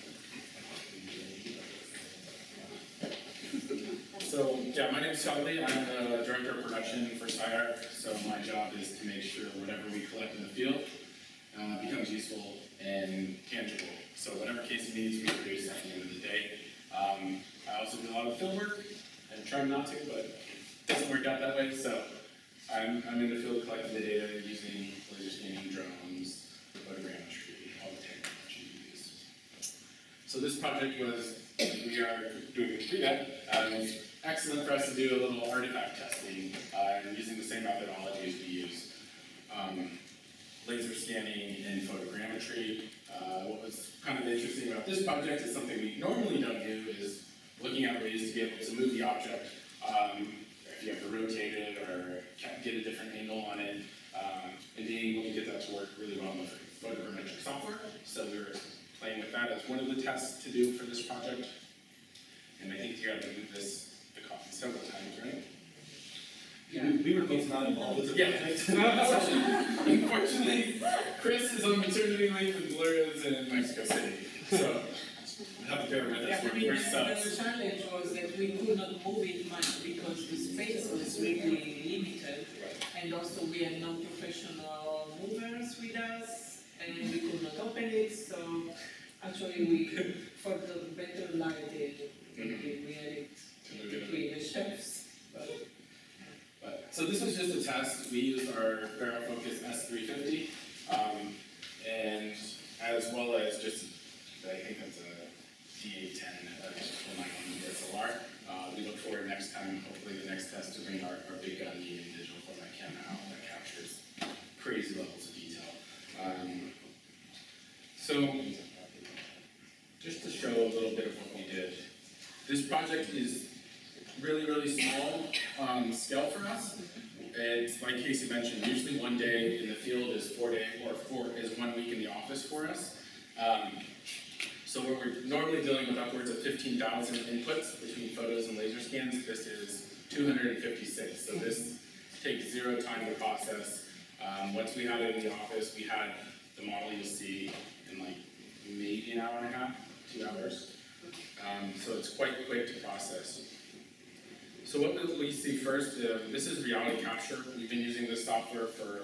So, yeah, my name's Charlie. I'm the director of production for CyArk. So my job is to make sure whatever we collect in the field uh, becomes useful and tangible. So whatever case needs, we produce at the end of the day. Um, I also do a lot of field work. and try not to, but it doesn't work out that way. So I'm, I'm in the field collecting the data using laser scanning drones, photogrammetry, all the technology we use. So this project was, we are doing FreeNet. Um, excellent for us to do a little artifact testing uh, and using the same methodologies we use. Um, laser scanning and photogrammetry. Uh, what was kind of interesting about this project is something we normally don't do is looking at ways to be able to move the object um, if you have to rotate it or get a different angle on it um, and being able to get that to work really well with photogrammetric software. So we were playing with that as one of the tests to do for this project. And I think you got to move this the coffin several times, right?
Yeah. We, we were both not involved with the
Yeah.
project.
Unfortunately, Chris is on maternity leave and Gloria's in Mexico City. So we'll have to bear with
Yeah,
us.
I
We're,
mean,
we're
the challenge was that we could not move it much because the space was really limited. And also we had no professional movers with us and we could not open it, so actually we, for the better lighting, uh, mm-hmm. we, we had it between the shelves.
So this was just a test. We used our Faro Focus S350, um, and as well as just, I think that's a D810, uh, DSLR. Uh, we look forward next time, hopefully the next test, to bring our, our big gun medium digital format camera out that captures crazy levels of detail. Um, so, just to show a little bit of what we did. This project is really, really small um, scale for us. It's like Kacey mentioned, usually one day in the field is four day or four is one week in the office for us. Um, so when we're normally dealing with upwards of 15,000 inputs between photos and laser scans, this is 256. So this takes zero time to process. Um, once we had it in the office, we had the model you'll see in like maybe an hour and a half, two hours. Um, so it's quite quick to process. So what we see first, uh, this is reality capture. We've been using this software for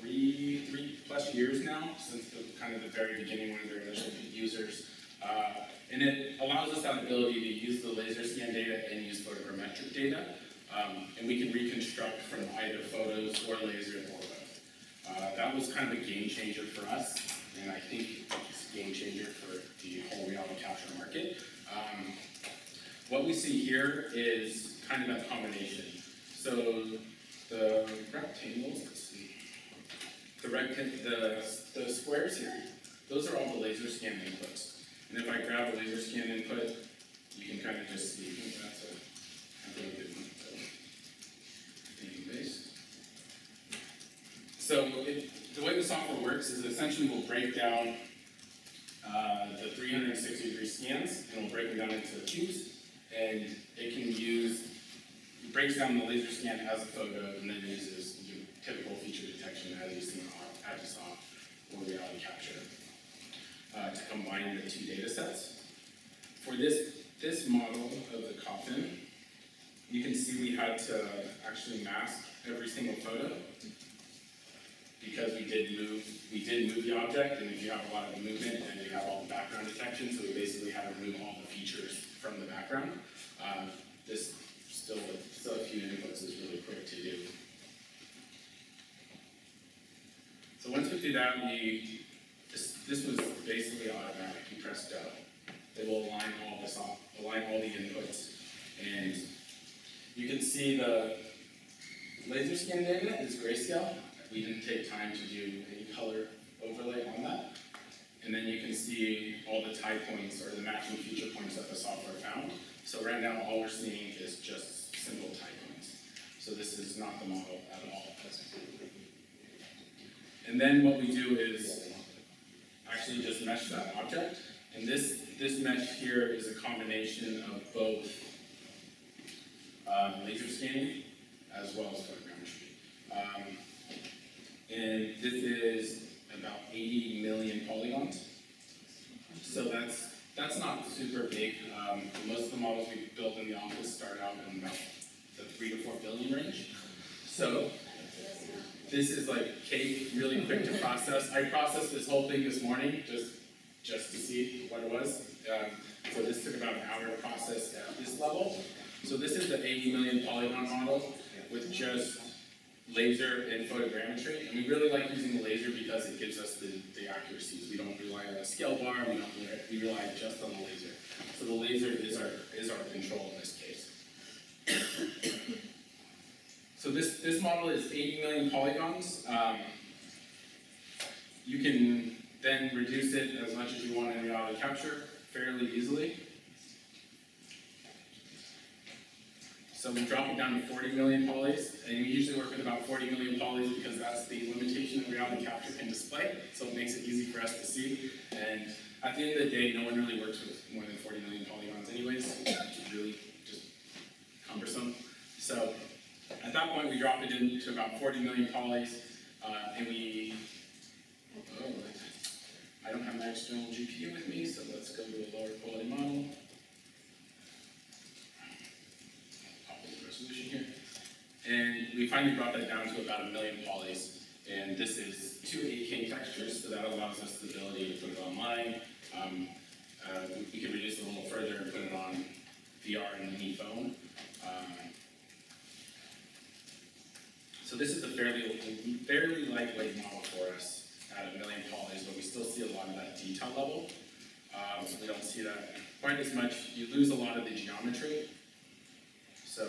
three, three plus years now, since the, kind of the very beginning when were initial users. Uh, and it allows us that ability to use the laser scan data and use photogrammetric data. Um, and we can reconstruct from either photos or laser or both. Uh, that was kind of a game changer for us, and I think it's a game changer for the whole reality capture market. Um, what we see here is kind of a combination. So the rectangles, let's see, the the, the squares here, those are all the laser scan inputs. And if I grab a laser scan input, you can kind of just see, that's a, really good one. So it, the way the software works is essentially we'll break down uh, the 360 degree scans and we'll break them down into cubes and it can use, it breaks down the laser scan as a photo and then uses typical feature detection as you see on Agisoft or reality capture uh, to combine the two data sets. For this, this model of the coffin, you can see we had to actually mask every single photo because we did move, we did move the object, and if you have a lot of movement, then you have all the background detection, so we basically had to remove all the features from the background. Uh, this still, still a few inputs is really quick to do. So once we do that, we, this, this was basically automatic, you press go. It will align all this off, align all the inputs, and you can see the laser scan data is grayscale. We didn't take time to do any color overlay on that. And then you can see all the tie points or the matching feature points that the software found. So right now, all we're seeing is just single tie points. So this is not the model at all. And then what we do is actually just mesh that object. And this, this mesh here is a combination of both um, laser scanning as well as photogrammetry. Um, and this is about 80 million polygons. So that's that's not super big. Um, most of the models we build in the office start out in about the three to four billion range. So this is like cake, really quick to process. I processed this whole thing this morning just just to see what it was. Um, so this took about an hour to process at this level. So this is the 80 million polygon model with just laser and photogrammetry. And we really like using the laser because it gives us the, the accuracies. We don't rely on a scale bar, we don't we rely just on the laser. So the laser is our is our control in this case. so this, this model is 80 million polygons. Um, you can then reduce it as much as you want in reality capture fairly easily. So we drop it down to 40 million polys, and we usually work with about 40 million polys because that's the limitation that reality capture can display, so it makes it easy for us to see. And at the end of the day, no one really works with more than 40 million polygons anyways, it's really just cumbersome. So at that point, we drop it into about 40 million polys, uh, and we, oh, I don't have my external GPU with me, so let's go to a lower quality model. resolution here. And we finally brought that down to about a million polys. And this is two 8K textures, so that allows us the ability to put it online. Um, uh, we can reduce it a little further and put it on VR and any phone. Um, so this is a fairly, fairly lightweight model for us at a million polys, but we still see a lot of that detail level. Um, we don't see that quite as much. You lose a lot of the geometry. So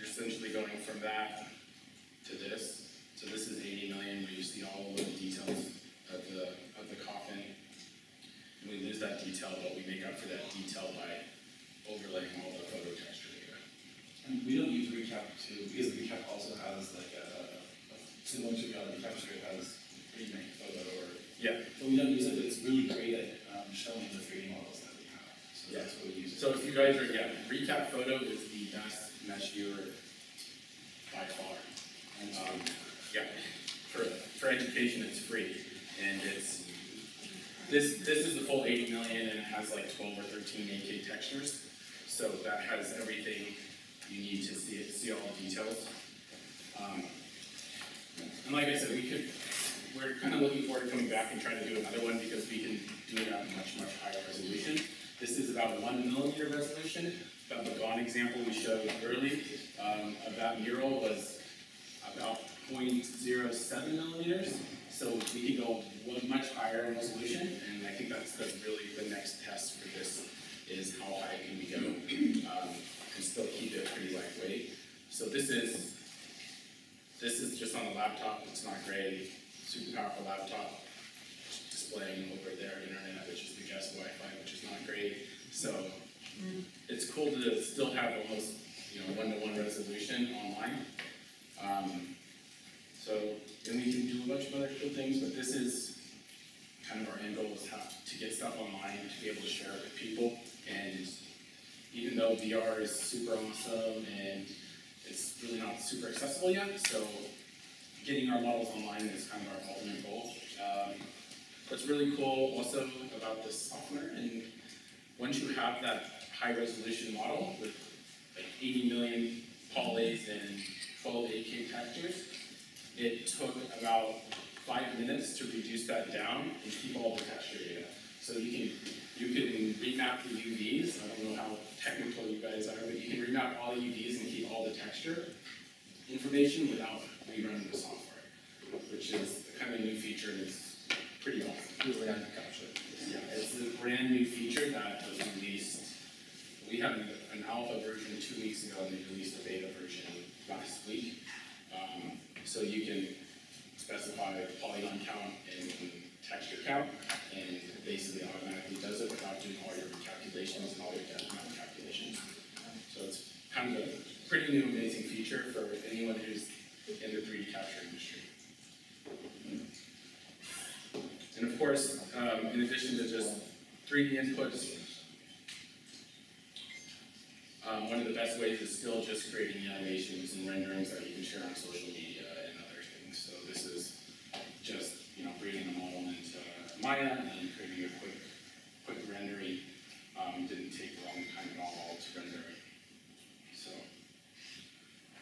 you're essentially going from that to this. So this is 80 million where you see all of the details of the, of the coffin. And we lose that detail, but we make up for that detail by overlaying all the photo texture data.
And we don't use recap too, because recap also has like a, a similar to reality capture, it has 3D make photo or.
Yeah.
But we don't use it, but it's really great at um, showing the 3D models that we have. So
Yeah.
that's what we use.
So if you guys are, yeah, recap photo is the best mesh viewer by far. Um, yeah, for, for education, it's free, and it's, this, this is the full 80 million, and it has like 12 or 13 AK textures, so that has everything you need to see it, see all the details. Um, and like I said, we could, we're kind of looking forward to coming back and trying to do another one because we can do it at much, much higher resolution. This is about one millimeter resolution. That Bagan example we showed early um, of that mural was about 0.07 millimeters. So we could go much higher in resolution, and I think that's the, really the next test for this is how high can we go um, and still keep it pretty lightweight. So this is this is just on a laptop. It's not great. Super powerful laptop displaying over their internet, which is the guest Wi-Fi, which is not great. So it's cool to still have almost you know one-to-one resolution online. Um, so and we can do a bunch of other cool things, but this is kind of our end goal is how to get stuff online to be able to share it with people. And even though VR is super awesome and it's really not super accessible yet, so getting our models online is kind of our ultimate goal. Um, what's really cool also about this software, and once you have that high resolution model with like 80 million polys and 12 8K textures, it took about five minutes to reduce that down and keep all the texture data. So you can you can remap the UVs. I don't know how technical you guys are, but you can remap all the UVs and keep all the texture information without rerunning the software, which is a kind of new feature and it's pretty awesome. Yeah, it's a brand new feature that was released we had an alpha version two weeks ago, and they released a beta version last week. Um, so you can specify polygon count and texture count, and it basically automatically does it without doing all your calculations and all your count calculations. So it's kind of a pretty new amazing feature for anyone who's in the 3D capture industry. And of course, um, in addition to just 3D inputs, that you can share on social media and other things. So this is just, you know, creating a model into Maya and then creating a quick, quick rendering. Um, didn't take a long time at all to render it. So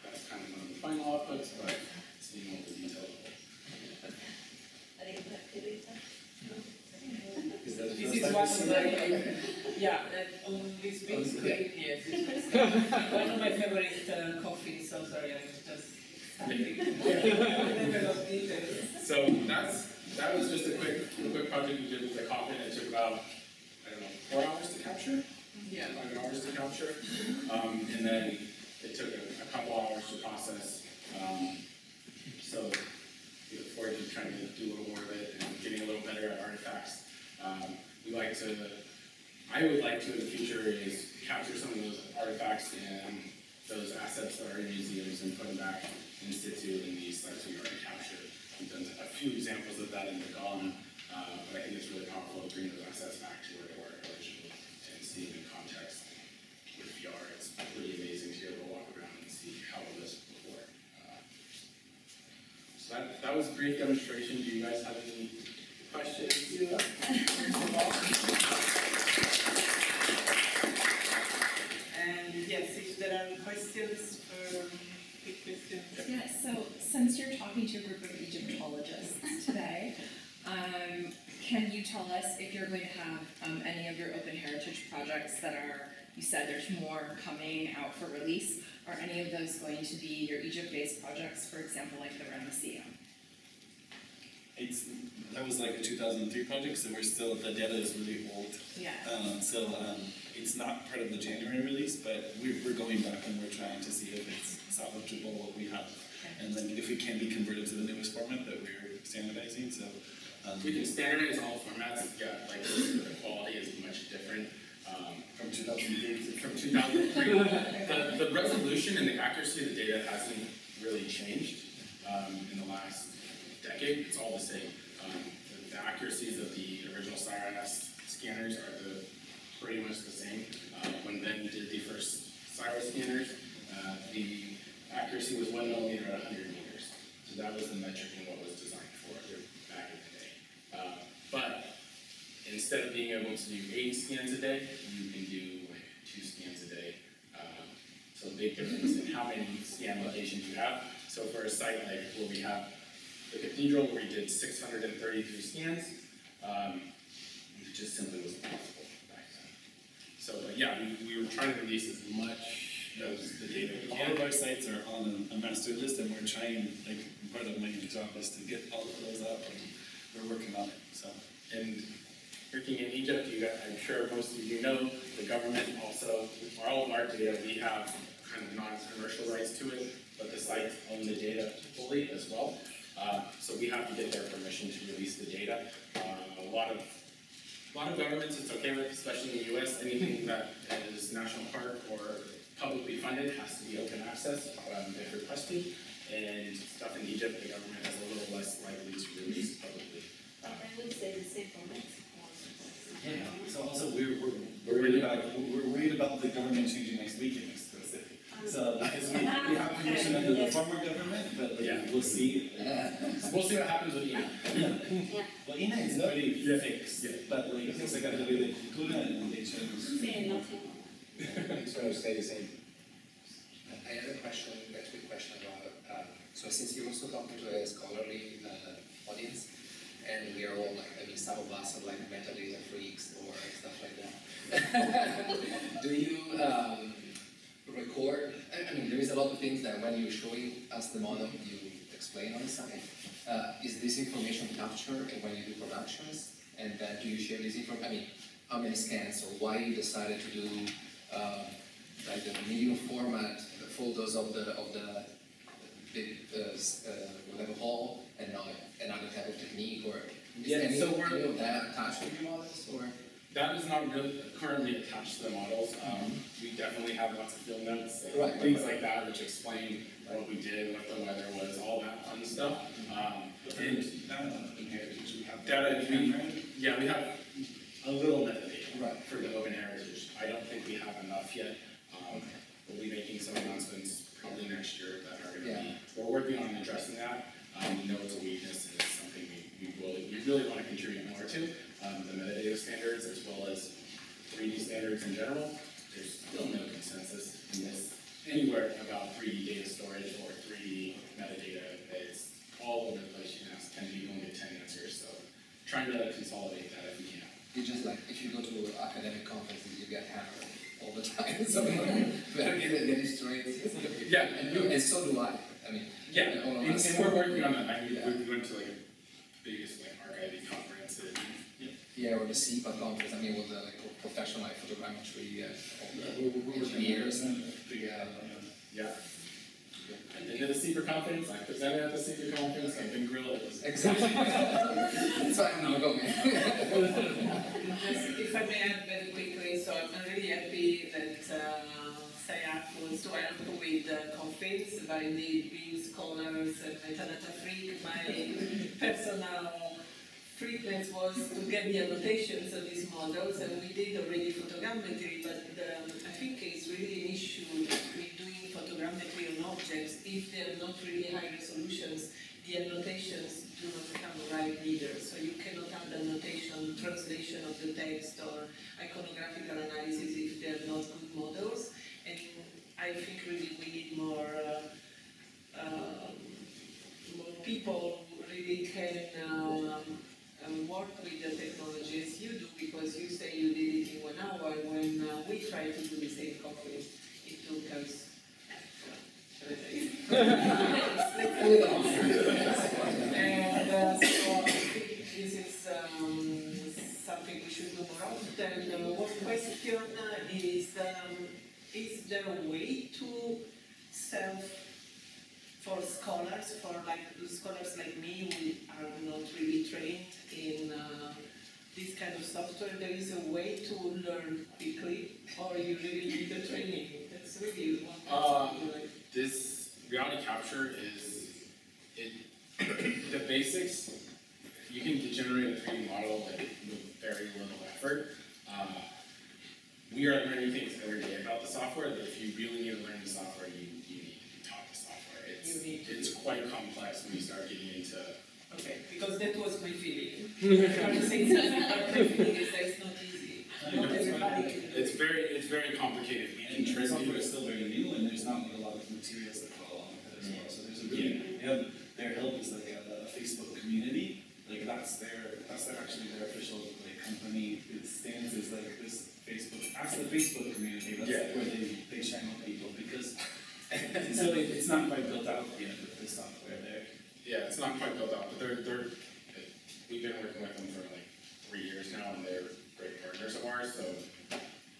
that's kind of one of the final outputs, but seeing all the detail.
Is that the
This
first
is
time
one
you
of
see
my,
it?
yeah, that on this big
Oh,
screen, yes, it's just one of my favorite uh, coffins, so sorry, I was just. Level of details.
So that's, that was just a quick, a quick project we did with the coffin. It took about, I don't know, four hours to capture?
Yeah.
Five hours to capture. Um, and then it took a, to process. Um, so we look forward to trying to do a little more of it and getting a little better at artifacts. Um, we like to, I would like to in the future is capture some of those artifacts and those assets that are in museums and put them back in situ in these sites we already captured. We've done a few examples of that in the Gone, uh, but I think it's really powerful to bring those assets back to where they were originally and see them in context. With VR, it's pretty amazing to be able to walk around and see how it was before. Uh, so that, that was a brief demonstration. Do you guys have any questions?
And yes, if there are questions, for quick questions.
Yeah, so since you're talking to a group of Egyptologists today, um, can you tell us if you're going to have um, any of your open heritage projects that are, you said there's more coming out for release, are any of those going to be your Egypt-based projects, for example, like the Ramesseum?
It's, that was like a two thousand and three project, so we're still, the data is really old.
Yeah.
Um, so, um, it's not part of the January release, but we're, we're going back and we're trying to see if it's salvageable what we have. And then if it can be converted to the newest format that we're standardizing, so. um,
We can standardize all formats, yeah, like the quality is much different. Um,
From two thousand three
From two thousand three. The, the resolution and the accuracy of the data hasn't really changed, um, in the last decade, it's all the same. Um, the- the accuracies of the original Cyrax scanners are the, pretty much the same. Uh, when Ben did the first Cyrax scanners, uh, the accuracy was one millimeter at hundred meters. So that was the metric and what was designed for back in the day. Uh, but instead of being able to do eight scans a day, you can do like two scans a day. Um, so big difference in how many scan locations you have. So for a site like where we have the cathedral, where we did six hundred and thirty-three scans, um, it just simply wasn't possible back then. So, but yeah, we, we were trying to release as much of the data we
All of our sites are on a, a master list and we're trying, like, part of my job is to get all of those up and we're working on it, so.
And working in Egypt, you got, I'm sure most of you know, the government also, all of our data, we have kind of non-commercial rights to it, but the sites own the data fully as well. Uh, so we have to get their permission to release the data. Uh, a lot of, a lot of governments it's okay with, especially in the US, anything that is national park or publicly funded has to be open access, um, if requested. And stuff in Egypt, the government is a little less likely to release publicly.
I would say the same for Mexico.
Yeah, so also we're, we're worried about, we're worried about the government changing next week in Mexico City. So, because we, we have permission under the former government, but like, we'll see.
So we'll see what happens with INAH.
Yeah. Well, INAH is pretty fixed, yeah. but like, things like that, they cultura and they change.
I just want to the same. I had a question, a quick question about, um, so since you're also talking to a scholarly uh, audience, and we are all like, I mean, some of us are like metadata freaks or stuff like that. Do you um, record, I mean, there is a lot of things that when you're showing us the model, you explain on the side. Uh, is this information captured when you do productions? And then do you share this information, I mean, how many scans, or why you decided to do uh, like the medium format, the photos of the, of the big, uh, uh, whatever hall, and not another type of technique, or is
Yeah,
any,
so we're-
of that attached to your models, or?
That is not really currently attached to the models. Um, we definitely have lots of field notes,
Right.
things like that, which explain what we did, what the weather was, all that fun stuff. Um, And
we have.
data, we, yeah, we have a little bit of data
Right.
for the open heritage. I don't think we have enough yet. Um, we'll be making some announcements probably next year that are gonna be, we're working on addressing that. Um, we know it's a weakness and it's something we, we will, we really wanna contribute more to. Um, the metadata standards as well as three D standards in general. There's still no consensus in this, anywhere about three D data storage or three D metadata. It's all over the place. You can ask ten people and get ten answers, so trying to consolidate that if we can.
You just like, if you go to academic conferences, you get hammered all the time, so better get it, get it straight.
Yeah.
And you, and so do I, I mean.
Yeah, and, and we're working on that. I mean,
Yeah.
we went to like a biggest like archiving conference.
Yeah, or the CIPA conference, I mean, with the like professional like photogrammetry, uh, all engineers and.
Yeah. Yeah. I've been the secret conference, I presented at the secret conference, I've been grilled at the.
Exactly. So I'm not going.
Just if I may add very quickly, so I'm really happy that uh, CyArk was to help with the conference by the being scholars and metadata freak. My personal frequency was to get the annotations of these models, and we did already photogrammetry, but um, I think it's really an issue with doing photogrammetry on objects if they're not really high resolutions. The annotations do not come right either, so you cannot have the annotation, translation of the text or iconographical analysis if they're not good models. And I think really we need more, uh, um, more people really can um, um, work with the technology as you do, because you say you did it in one hour, when uh, we tried to do the same copy, it took us and uh, so I think this is um, something we should do more often. One question is, um, is there a way to self, for scholars, for like scholars like me, we are not really trained in uh, this kind of software, there is a way to learn quickly, or you really need the training? That's really one
Uh,
like-
this reality capture is, it, the basics, you can generate a 3D model like with very little effort. Uh, we are learning things every day about the software, that if you really need to learn the software, you, you need to be taught the software. It's, it's quite complex when you start getting into.
Okay, because that was my feeling. I'm trying to say something, but my feeling is that it's not easy. Not everybody can do it.
It's very, it's very complicated. We
And
can
the
trace
software
it.
is still very new and there's not a lot of materials that go along with it as well. So there's a really, they have, their help is like they have a Facebook community, like that's their, that's their actually their official like company it stands as like this Facebook, ask the Facebook community, that's
Yeah.
where they, they channel people because so it, it's not quite built out yet with the software there.
Yeah, it's not quite built out, but they're, they're, we've been working with them for like three years now, and they're great partners of ours, so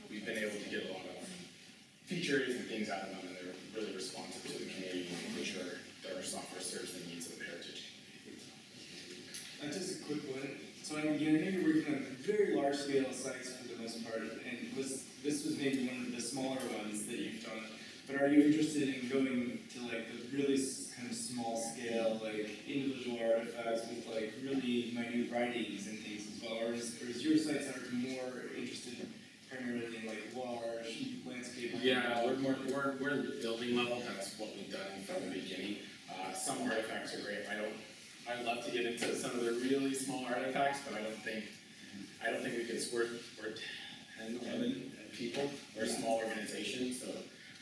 we've been able to get a lot of features and things out of them, and they're really responsive to the community, making sure that our software serves the needs of the heritage.
Uh, just a quick one. So I know you're working on very large scale sites for the most part, and was this was maybe one of the smaller ones that you've done. But are you interested in going to like the really kind of small scale, like individual artifacts with like really minute writings and things as well, or is, or is your site of more interested primarily in like large landscape?
Yeah, we're more, we're, we're building level, that's what we've done from the beginning. Uh, some artifacts are great, I don't, I'd love to get into some of the really small artifacts, but I don't think, I don't think we could, we're, we're ten, eleven people, we're a small organization, so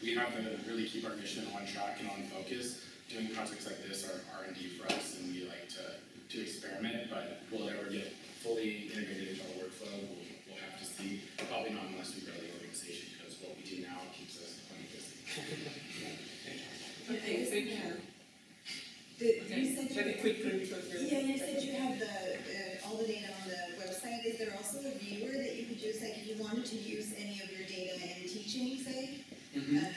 we have to really keep our mission on track and on focus. Doing projects like this are R and D for us, and we like to, to experiment, but will it ever get fully integrated into our workflow? We'll, we'll have to see, probably not unless we grow the organization, because what we do now keeps us plenty busy.
Okay, thank you.
The-
Okay,
you said you-
Very quickly, because
Yeah, you said you have the, uh, all the data on the website, is there also a viewer that you could use, like if you wanted to use any of your data in teaching, say?
Mhm.
Um,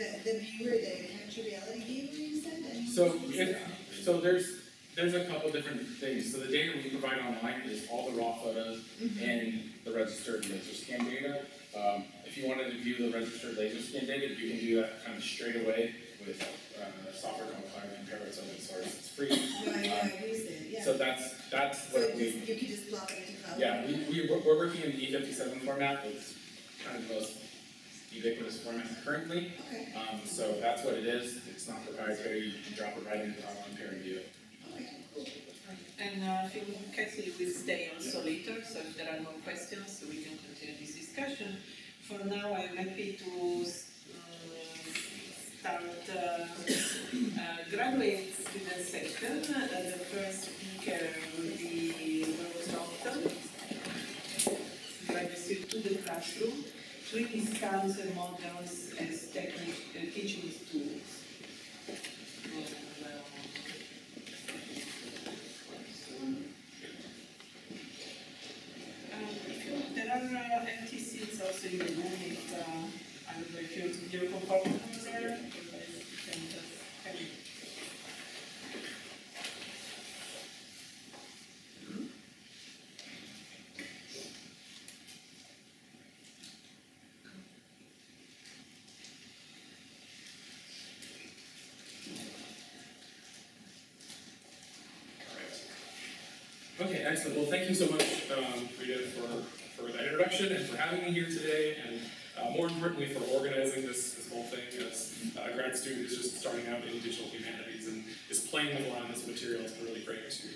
The, the viewer, the capture reality viewer you said?
So, if, so there's, there's a couple different things. So the data we provide online is all the raw photos
Mhm.
and the registered laser scan data. Um, if you wanted to view the registered laser scan data, you can do that kind of straight away
with uh, software called Cloud Compare. It's open source. It's free.
Yeah, yeah,
Um,
I used it, yeah.
So that's that's
So
what we.
just, you could just plop it into cloud.
Yeah, we, we, we're we're working in the E57 format, it's kind of the most ubiquitous format currently.
Okay.
Um, so that's what it is, it's not proprietary, you can drop it right into our on peer review.
And uh, I think Cassie will stay also later, so if there are no questions, we can continue this discussion. For now, I'm happy to um, start uh, uh, graduate student section. Uh, the first speaker will be Rose Doctor. Graduate to the classroom, treating scans and models as uh, teaching tools. Um, There are uh, empty seats also in the room if, uh, I don't know if you, you're comfortable there, otherwise you can just come in.
Okay, excellent. Well, thank you so much, um, Rita, for, for that introduction and for having me here today, and uh, more importantly, for organizing this, this whole thing as a grad student who's just starting out in digital humanities and is playing with a lot of this material. It's really great to,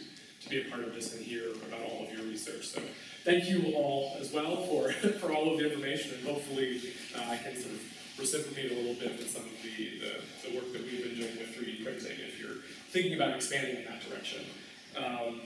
to be a part of this and hear about all of your research. So thank you all as well for, for all of the information, and hopefully uh, I can sort of reciprocate a little bit with some of the, the, the work that we've been doing with 3D printing if you're thinking about expanding in that direction. Um,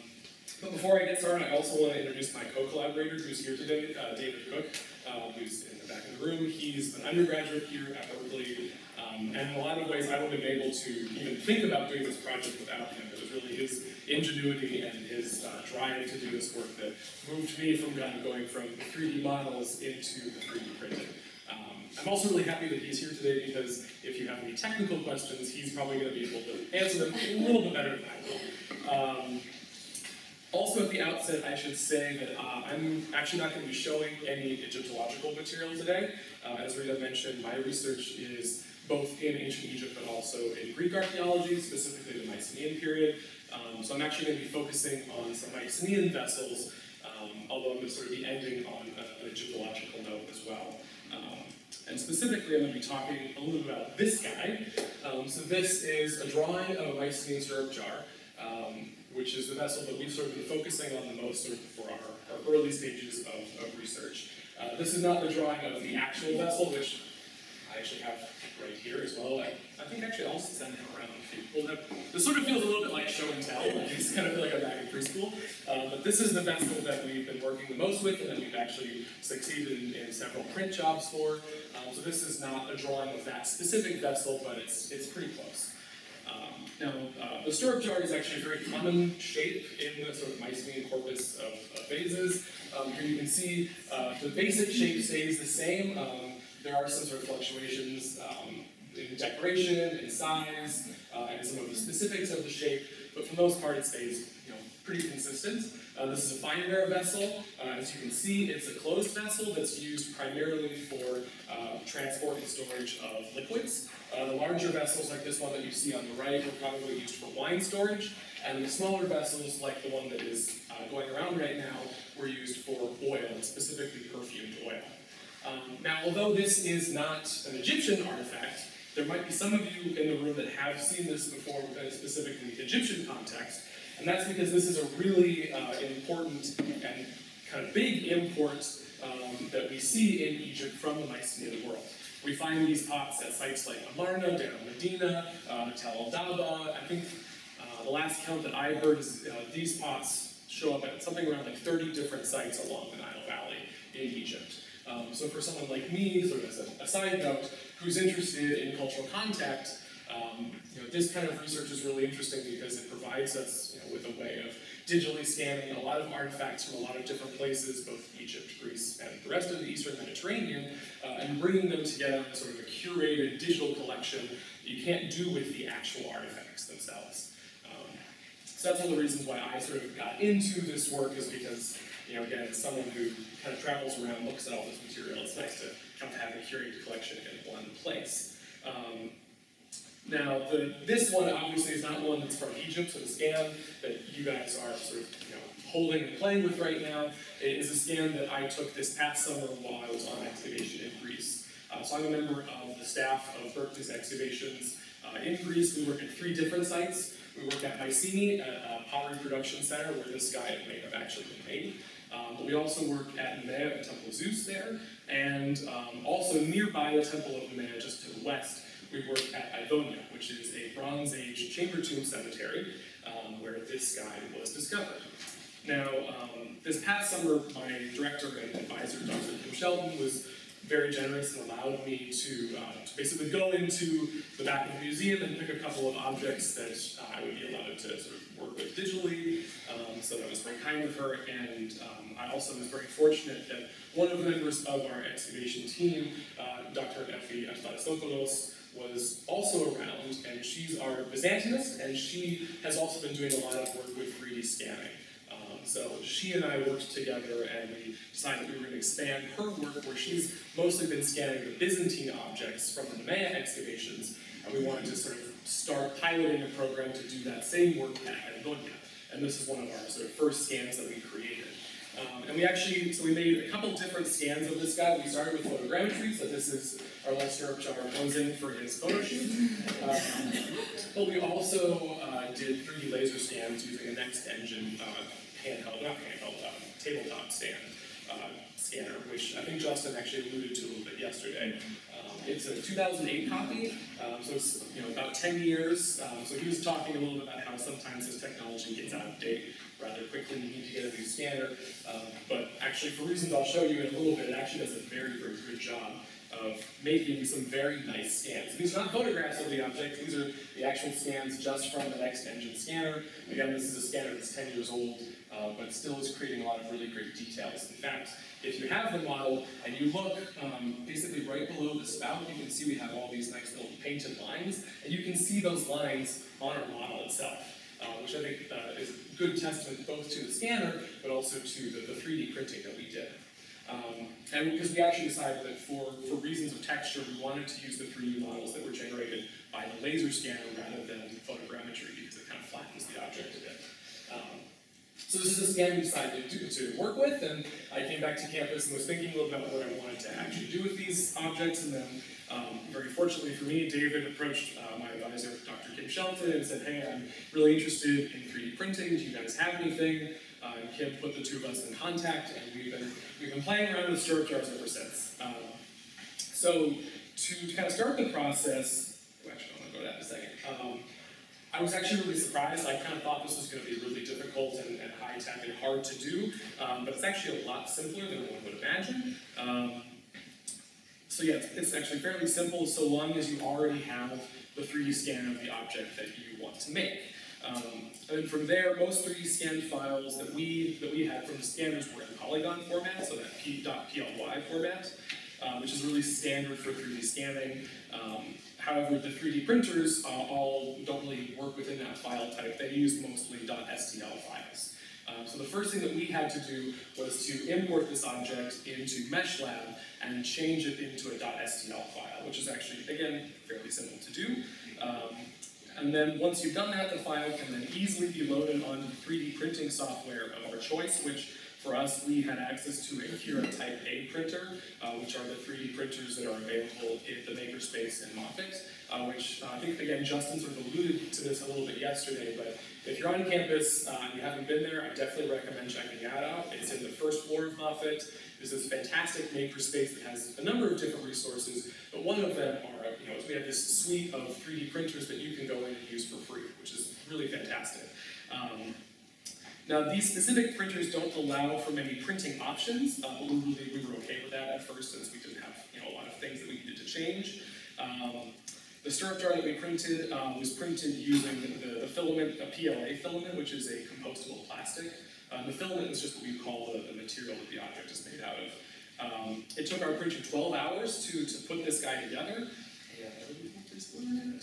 but before I get started, I also want to introduce my co-collaborator who's here today, uh, David Cook, uh, who's in the back of the room. He's an undergraduate here at Berkeley, um, and in a lot of ways I wouldn't have been able to even think about doing this project without him. It was really his ingenuity and his uh, drive to do this work that moved me from kind of going from 3D models into the 3D printing. Um, I'm also really happy that he's here today because if you have any technical questions, he's probably going to be able to answer them a little bit better than I will. Um, also at the outset, I should say that uh, I'm actually not going to be showing any Egyptological material today. Uh, as Rita mentioned, my research is both in ancient Egypt but also in Greek archaeology, specifically the Mycenaean period. Um, so I'm actually going to be focusing on some Mycenaean vessels, um, although I'm going to sort of be ending on uh, an Egyptological note as well. Um, and specifically, I'm going to be talking a little bit about this guy. Um, so this is a drawing of a Mycenaean stirrup jar. Which is the vessel that we've sort of been focusing on the most sort of for our, our early stages of, of research. Uh, this is not the drawing of the actual vessel, which I actually have right here as well. I, I think actually I'll send it around This sort of feels a little bit like show and tell. It's kind of feel like I'm back in preschool. Uh, but this is the vessel that we've been working the most with and that we've actually succeeded in, in several print jobs for. Um, so this is not a drawing of that specific vessel, but it's, it's pretty close. Um, now, uh, the stirrup jar is actually a very common shape in the sort of Mycenaean corpus of, of vases. Um, here you can see uh, the basic shape stays the same. Um, there are some sort of fluctuations um, in decoration, in size, uh, and some of the specifics of the shape, but for the most part it stays you know, pretty consistent. Uh, this is a fineware vessel. Uh, as you can see, it's a closed vessel that's used primarily for uh, transport and storage of liquids. Uh, the larger vessels like this one that you see on the right were probably used for wine storage, and the smaller vessels like the one that is uh, going around right now were used for oil, specifically perfumed oil. Um, now, although this is not an Egyptian artifact, there might be some of you in the room that have seen this before within a specifically Egyptian context, and that's because this is a really uh, important and kind of big import um, that we see in Egypt from the Mycenaean world. We find these pots at sites like Amarna, in Medina, uh, Tel El Daba. I think uh, the last count that I heard is uh, these pots show up at something around like 30 different sites along the Nile Valley in Egypt. Um, so for someone like me, sort of as a, a side note, who's interested in cultural contact, um, you know, this kind of research is really interesting because it provides us you know, with a way of digitally scanning a lot of artifacts from a lot of different places, both Egypt, Greece, and the rest of the Eastern Mediterranean, uh, and bringing them together in sort of a curated digital collection that you can't do with the actual artifacts themselves. Um, so that's one of the reasons why I sort of got into this work is because, you know, again, as someone who kind of travels around, looks at all this material, it's nice to of have a curated collection in one place. Um, Now, the, this one obviously is not one that's from Egypt, so the scan that you guys are sort of, you know, holding and playing with right now is a scan that I took this past summer while I was on excavation in Greece. Uh, so I'm a member of the staff of Berkeley's excavations uh, in Greece. We work at three different sites. We work at Mycenae, a, a pottery production center where this guy may have actually been made. Um, but we also work at Nemea, the Temple of Zeus there, and um, also nearby the Temple of Nemea, just to the west, we work at Aidonia, which is a Bronze Age chamber tomb cemetery um, where this guy was discovered. Now, um, this past summer, my director and advisor, Dr. Kim Shelton, was very generous and allowed me to, uh, to basically go into the back of the museum and pick a couple of objects that uh, I would be allowed to sort of work with digitally. Um, so that was very kind of her, and um, I also was very fortunate that one of the members of our excavation team, uh, Dr. Effie Athanassopoulos, was also around, and she's our Byzantinist, and she has also been doing a lot of work with 3D scanning. So she and I worked together and we decided that we were going to expand her work where she's mostly been scanning the Byzantine objects from the Nemea excavations, and we wanted to sort of start piloting a program to do that same work at Aidonia. And this is one of our sort of first scans that we created. Um, and we actually, so we made a couple different scans of this guy. We started with photogrammetry, so this is our Lester Jar posing for his photo shoot. Um, but we also uh, did 3D laser scans using a Next Engine uh, handheld, not handheld, um, tabletop stand uh, scanner, which I think Justin actually alluded to a little bit yesterday. Um, it's a 2008 copy, um, so it's you know about 10 years. Um, so he was talking a little bit about how sometimes this technology gets out of date rather quickly. You need to get a new scanner, um, but actually, for reasons I'll show you in a little bit, it actually does a very, very good job of making some very nice scans. These are not photographs of the object, these are the actual scans just from the NextEngine scanner. Again, this is a scanner that's 10 years old, uh, but still is creating a lot of really great details. In fact, if you have the model and you look um, basically right below the spout, you can see we have all these nice little painted lines, and you can see those lines on our model itself. Uh, which I think uh, is a good testament both to the scanner, but also to the, the 3D printing that we did. Um, and because we actually decided that for, for reasons of texture, we wanted to use the 3D models that were generated by the laser scanner rather than photogrammetry because it kind of flattens the object a bit. Um, so this is a scan we decided to, to work with, and I came back to campus and was thinking a little about what I wanted to actually do with these objects, and then um, very fortunately for me, David approached uh, my advisor, Dr. Kim Shelton, and said, hey, I'm really interested in 3D printing, do you guys have anything? Uh, Kim put the two of us in contact, and we've been, we've been playing around with stirrup jars ever since. Um, so to, to, kind of start the process, oh, actually, I'm going to go to that in a second. Um, I was actually really surprised. I kind of thought this was going to be really difficult and, and high-tech and hard to do, um, but it's actually a lot simpler than one would imagine. Um, so yeah, it's actually fairly simple so long as you already have the 3D scan of the object that you want to make. Um, and from there, most 3D scanned files that we that we had from the scanners were in polygon format, so that p.ply format, uh, which is really standard for 3D scanning. Um, however, the 3D printers uh, all don't really work within that file type. They use mostly .stl files. Um, so the first thing that we had to do was to import this object into MeshLab and change it into a .stl file, which is actually, again, fairly simple to do. Um, and then once you've done that, the file can then easily be loaded onto the 3D printing software of our choice, which for us, we had access to a Cura Type A printer, uh, which are the 3D printers that are available in the makerspace in Moffitt, uh, which uh, I think, again, Justin sort of alluded to this a little bit yesterday, but if you're on campus uh, and you haven't been there, I definitely recommend checking that out. It's in the first floor of Moffitt. There's this fantastic makerspace that has a number of different resources, but one of them are, you know, we have this suite of 3D printers that you can go in and use for free, which is really fantastic. Um, now, these specific printers don't allow for many printing options, uh, but we, were okay with that at first since we didn't have you know, a lot of things that we needed to change. Um, the stirrup jar that we printed um, was printed using the, the, filament, a PLA filament, which is a compostable plastic. Uh, the filament is just what we call the, the, material that the object is made out of. Um, it took our printer 12 hours to, to put this guy together.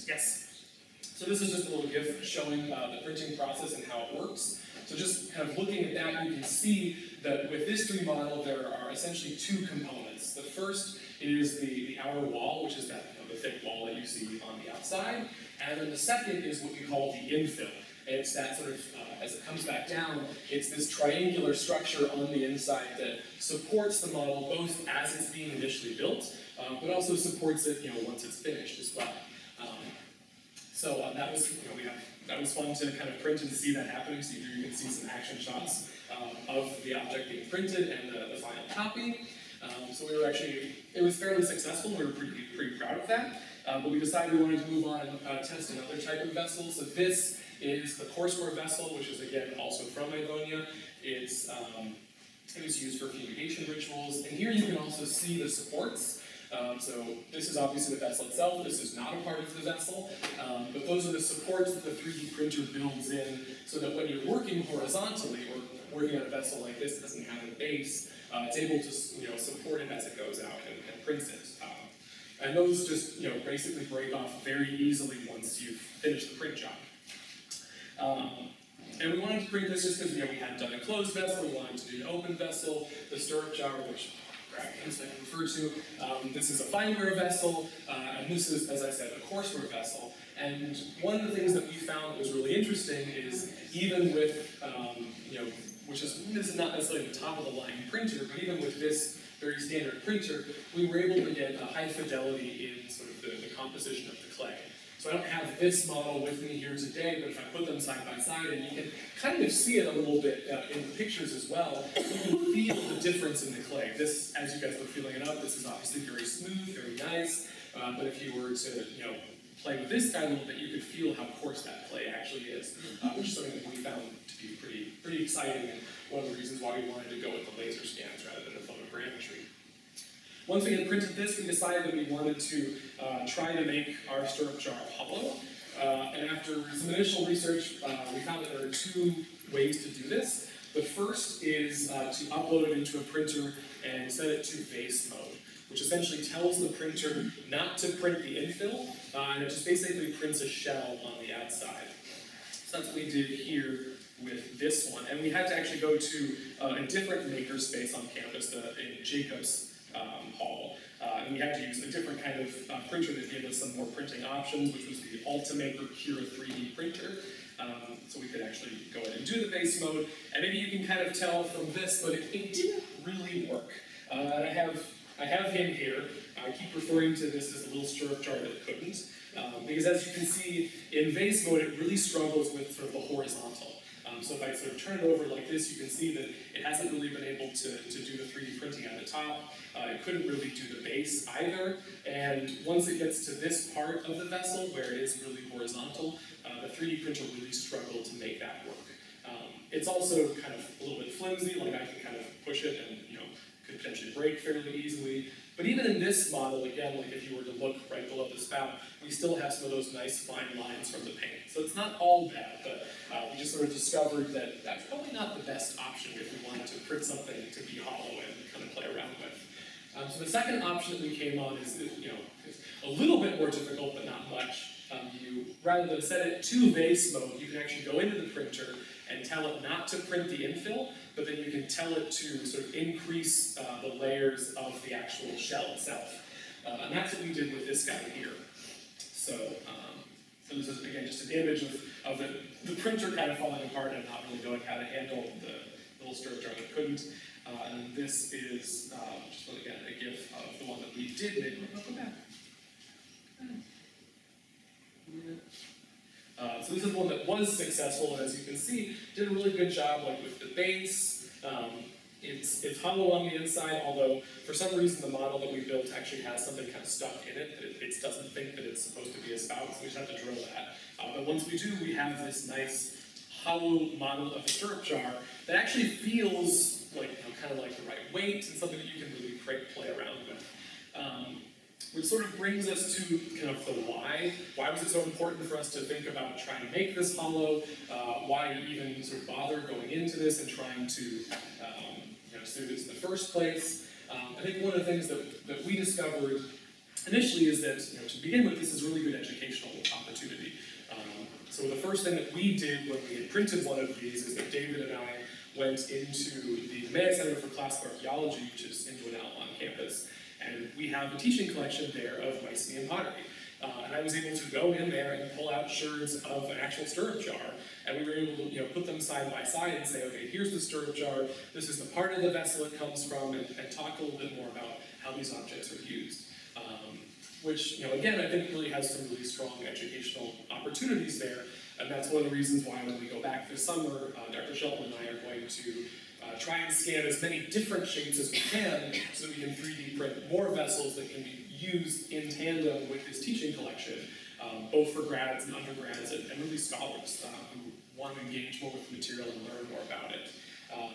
Yes. So this is just a little GIF showing uh, the printing process and how it works. So just kind of looking at that, you can see that with this 3 model, there are essentially two components. The first is the, the outer wall, which is that, you know, the thick wall that you see on the outside. And then the second is what we call the infill. It's that sort of, uh, as it comes back down, it's this triangular structure on the inside that supports the model both as it's being initially built, uh, but also supports it, you know, once it's finished as well. Um, so uh, that was, you know, we that was fun to kind of print and see that happening. So here you can see some action shots um, of the object being printed and the, the final copy. Um, so we were actually, it was fairly successful. We were pretty, pretty proud of that. Uh, but we decided we wanted to move on and uh, test another type of vessel. So this is the coarseware vessel, which is again also from Aidonia. It's um, it was used for fumigation rituals, and here you can also see the supports. Um, so this is obviously the vessel itself. This is not a part of the vessel, um, but those are the supports that the 3D printer builds in, so that when you're working horizontally or working on a vessel like this that doesn't have a base, uh, it's able to you know support it as it goes out and, and prints it. Um, and those just you know basically break off very easily once you've finished the print job. Um, and we wanted to print this just because you know, we hadn't done a closed vessel, we wanted to do an open vessel, the stirrup jar, which Brad Hensek referred to. Um, this is a fineware vessel, uh, and this is, as I said, a coarseware vessel. And one of the things that we found was really interesting is even with, um, you know, which is, this is not necessarily the top of the line printer, but even with this very standard printer, we were able to get a high fidelity in sort of the, the composition of the clay. So I don't have this model with me here today, but if I put them side by side, and you can kind of see it a little bit uh, in the pictures as well, you can feel the difference in the clay. This, as you guys were feeling it up, this is obviously very smooth, very nice, uh, but if you were to, you know, play with this guy a little bit, you could feel how coarse that clay actually is, uh, which is something that we found to be pretty, pretty exciting, and one of the reasons why we wanted to go with the laser scans rather than the photogrammetry. Once we had printed this, we decided that we wanted to uh, try to make our stirrup jar hollow. Uh, and after some initial research, uh, we found that there are two ways to do this. The first is uh, to upload it into a printer and set it to vase mode, which essentially tells the printer not to print the infill, uh, and it just basically prints a shell on the outside. So that's what we did here with this one. And we had to actually go to uh, a different makerspace on campus, in Jacobs um, hall. Uh, and we had to use a different kind of uh, printer that gave us some more printing options, which was the Ultimaker Cura 3D printer. Um, so we could actually go ahead and do the vase mode. And maybe you can kind of tell from this, but it, it didn't really work. Uh, I have I have him here. I keep referring to this as a little stirrup jar that couldn't. Um, because as you can see, in vase mode, it really struggles with sort of the horizontal. Um, so if I sort of turn it over like this, you can see that it hasn't really been able to, to do the 3D printing at the top. Uh, it couldn't really do the base either. And once it gets to this part of the vessel, where it is really horizontal, uh, the 3D printer really struggled to make that work. Um, it's also kind of a little bit flimsy, like I can kind of push it and, you know, could potentially break fairly easily. But even in this model, again, like if you were to look right below the spout, we still have some of those nice fine lines from the paint. So it's not all bad, but uh, we just sort of discovered that that's probably not the best option if we wanted to print something to be hollow and kind of play around with. Um, so the second option that we came on is, you know, a little bit more difficult, but not much. Um, you, rather than set it to vase mode, you can actually go into the printer and tell it not to print the infill, but then you can tell it to sort of increase uh, the layers of the actual shell itself. Uh, and that's what we did with this guy here. So, um, so this is, again, just an image of, of the, the printer kind of falling apart and not really knowing how to handle the little stirrup jar that couldn't. Uh, and this is, um, just again, a GIF of the one that we did make. Go back. Uh, so this is one that was successful, and as you can see, did a really good job like with the base. Um, it's, it's hollow on the inside, although for some reason the model that we built actually has something kind of stuck in it, that it, it doesn't think that it's supposed to be a spout, so we just have to drill that. Uh, but once we do, we have this nice hollow model of a stirrup jar that actually feels like, you know, kind of like the right weight and something that you can really play around with. Um, which sort of brings us to kind of the why. Why was it so important for us to think about trying to make this hollow? Uh, why even sort of bother going into this and trying to um, you know, do this in the first place? Um, I think one of the things that, that we discovered initially is that, you know, to begin with, this is really good educational opportunity. Um, so the first thing that we did when we had printed one of these is that David and I went into the Nemea Center for Classical Archaeology, which is in Dwinelle on campus, And we have a teaching collection there of Mycenaean pottery. Uh, and I was able to go in there and pull out sherds of an actual stirrup jar, and we were able to you know, put them side by side and say, okay, here's the stirrup jar, this is the part of the vessel it comes from, and, and talk a little bit more about how these objects are used. Um, which, you know, again, I think really has some really strong educational opportunities there, and that's one of the reasons why when we go back this summer, uh, Dr. Shelton and I are going to uh, try and scan as many different shapes as we can so that we can 3D print more vessels that can be used in tandem with this teaching collection, um, both for grads and undergrads and, and really scholars uh, who want to engage more with the material and learn more about it. Um,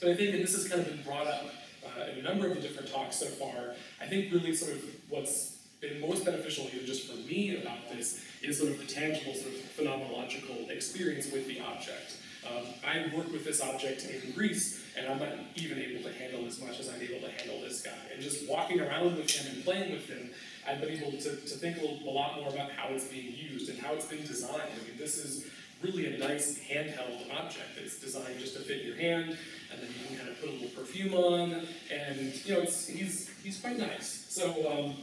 but I think, and this has kind of been brought up uh, in a number of the different talks so far, I think really sort of what's been most beneficial, even just for me about this, is sort of the tangible sort of phenomenological experience with the object. Um, I work with this object in Greece, and I'm not even able to handle as much as I'm able to handle this guy. And just walking around with him and playing with him, I've been able to, to think a, a lot more about how it's being used and how it's been designed. I mean, this is really a nice handheld object that's designed just to fit your hand, and then you can kind of put a little perfume on, and you know, he's he's quite nice. So um,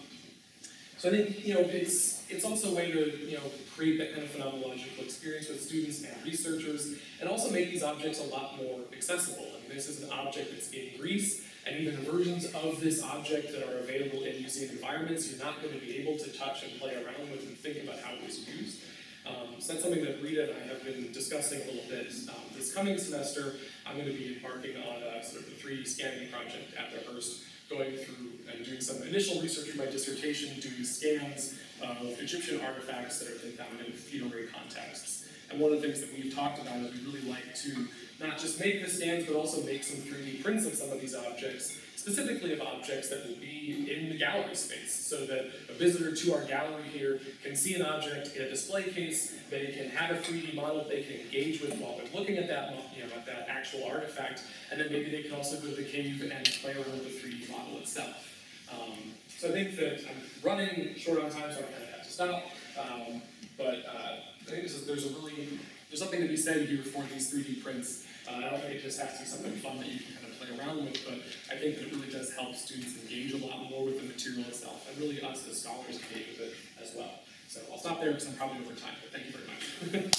so I think you know it's it's also a way to you know create that kind of phenomenological experience with students and researchers, and also make these objects a lot more accessible. I mean, this is an object that's in Greece, and even versions of this object that are available in museum environments, you're not going to be able to touch and play around with and think about how it was used. Um, so that's something that Rita and I have been discussing a little bit. Um, this coming semester, I'm going to be embarking on a sort of a 3D scanning project at the Hearst, going through and doing some initial research for my dissertation, doing scans of Egyptian artifacts that have been found in funerary contexts. And one of the things that we've talked about is we really like to not just make the scans, but also make some 3D prints of some of these objects, specifically of objects that will be in the gallery space, so that a visitor to our gallery here can see an object in a display case, they can have a 3D model they can engage with while they're looking at that, you know, at that actual artifact, and then maybe they can also go to the cave and play around with the 3D model itself. Um, so I think that I'm running short on time, so I kind of have to stop. Um, but uh, I think is, there's a really there's something to be said here for these 3D prints. Uh, I don't think it just has to be something fun that you can play around with, but I think it really does help students engage a lot more with the material itself, and really us as scholars engage with it as well. So I'll stop there because I'm probably over time, but thank you very much.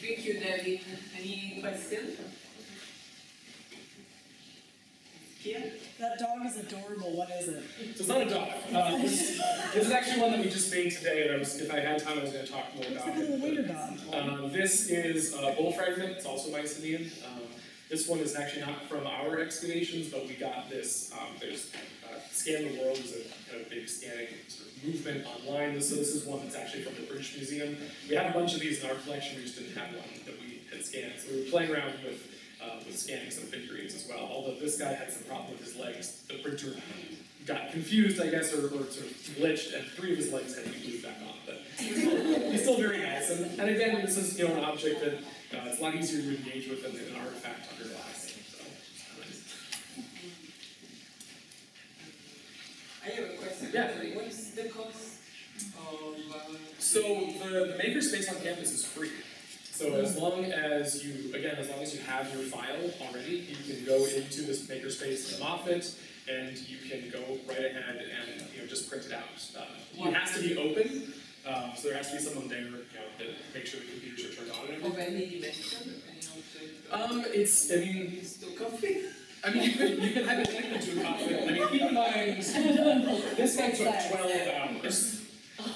Thank you, David. Any questions?
That dog is adorable. What is it?
So it's not a dog. Uh, this, this is actually one that we just made today, and I was, if I had time, I was going to talk more about
It's like a little
it.
waiter dog.
Uh, this is a bull fragment. It's also Mycenaean. Um, this one is actually not from our excavations, but we got this. Um, there's uh, Scan the World is a kind of big scanning sort of movement online. So this is one that's actually from the British Museum. We have a bunch of these in our collection. We just didn't have one that we had scanned. So we were playing around with uh, with scanning some figurines as well. Although this guy had some problem with his legs, the printer got confused, I guess, or, or sort of glitched, and three of his legs had to be glued back on. But he's still very nice. And, and again, this is you know an object that uh, it's a lot easier to engage with than an artifact under glass. So,
I have a question.
Yeah.
What is the cost of? Uh,
So the, the makerspace on campus is free. So as long as you, again, as long as you have your file already, you can go into this makerspace in Moffitt, and you can go right ahead and you know just print it out. Uh, it has to be open, um, so there has to be someone there, you know, to make sure the computers are turned on and
of
everything.
any dimension?
Um, it's, I mean,
coffee?
I mean, you could, you it connected to a cockpit. I mean, keep in mind, this guy took 12 hours.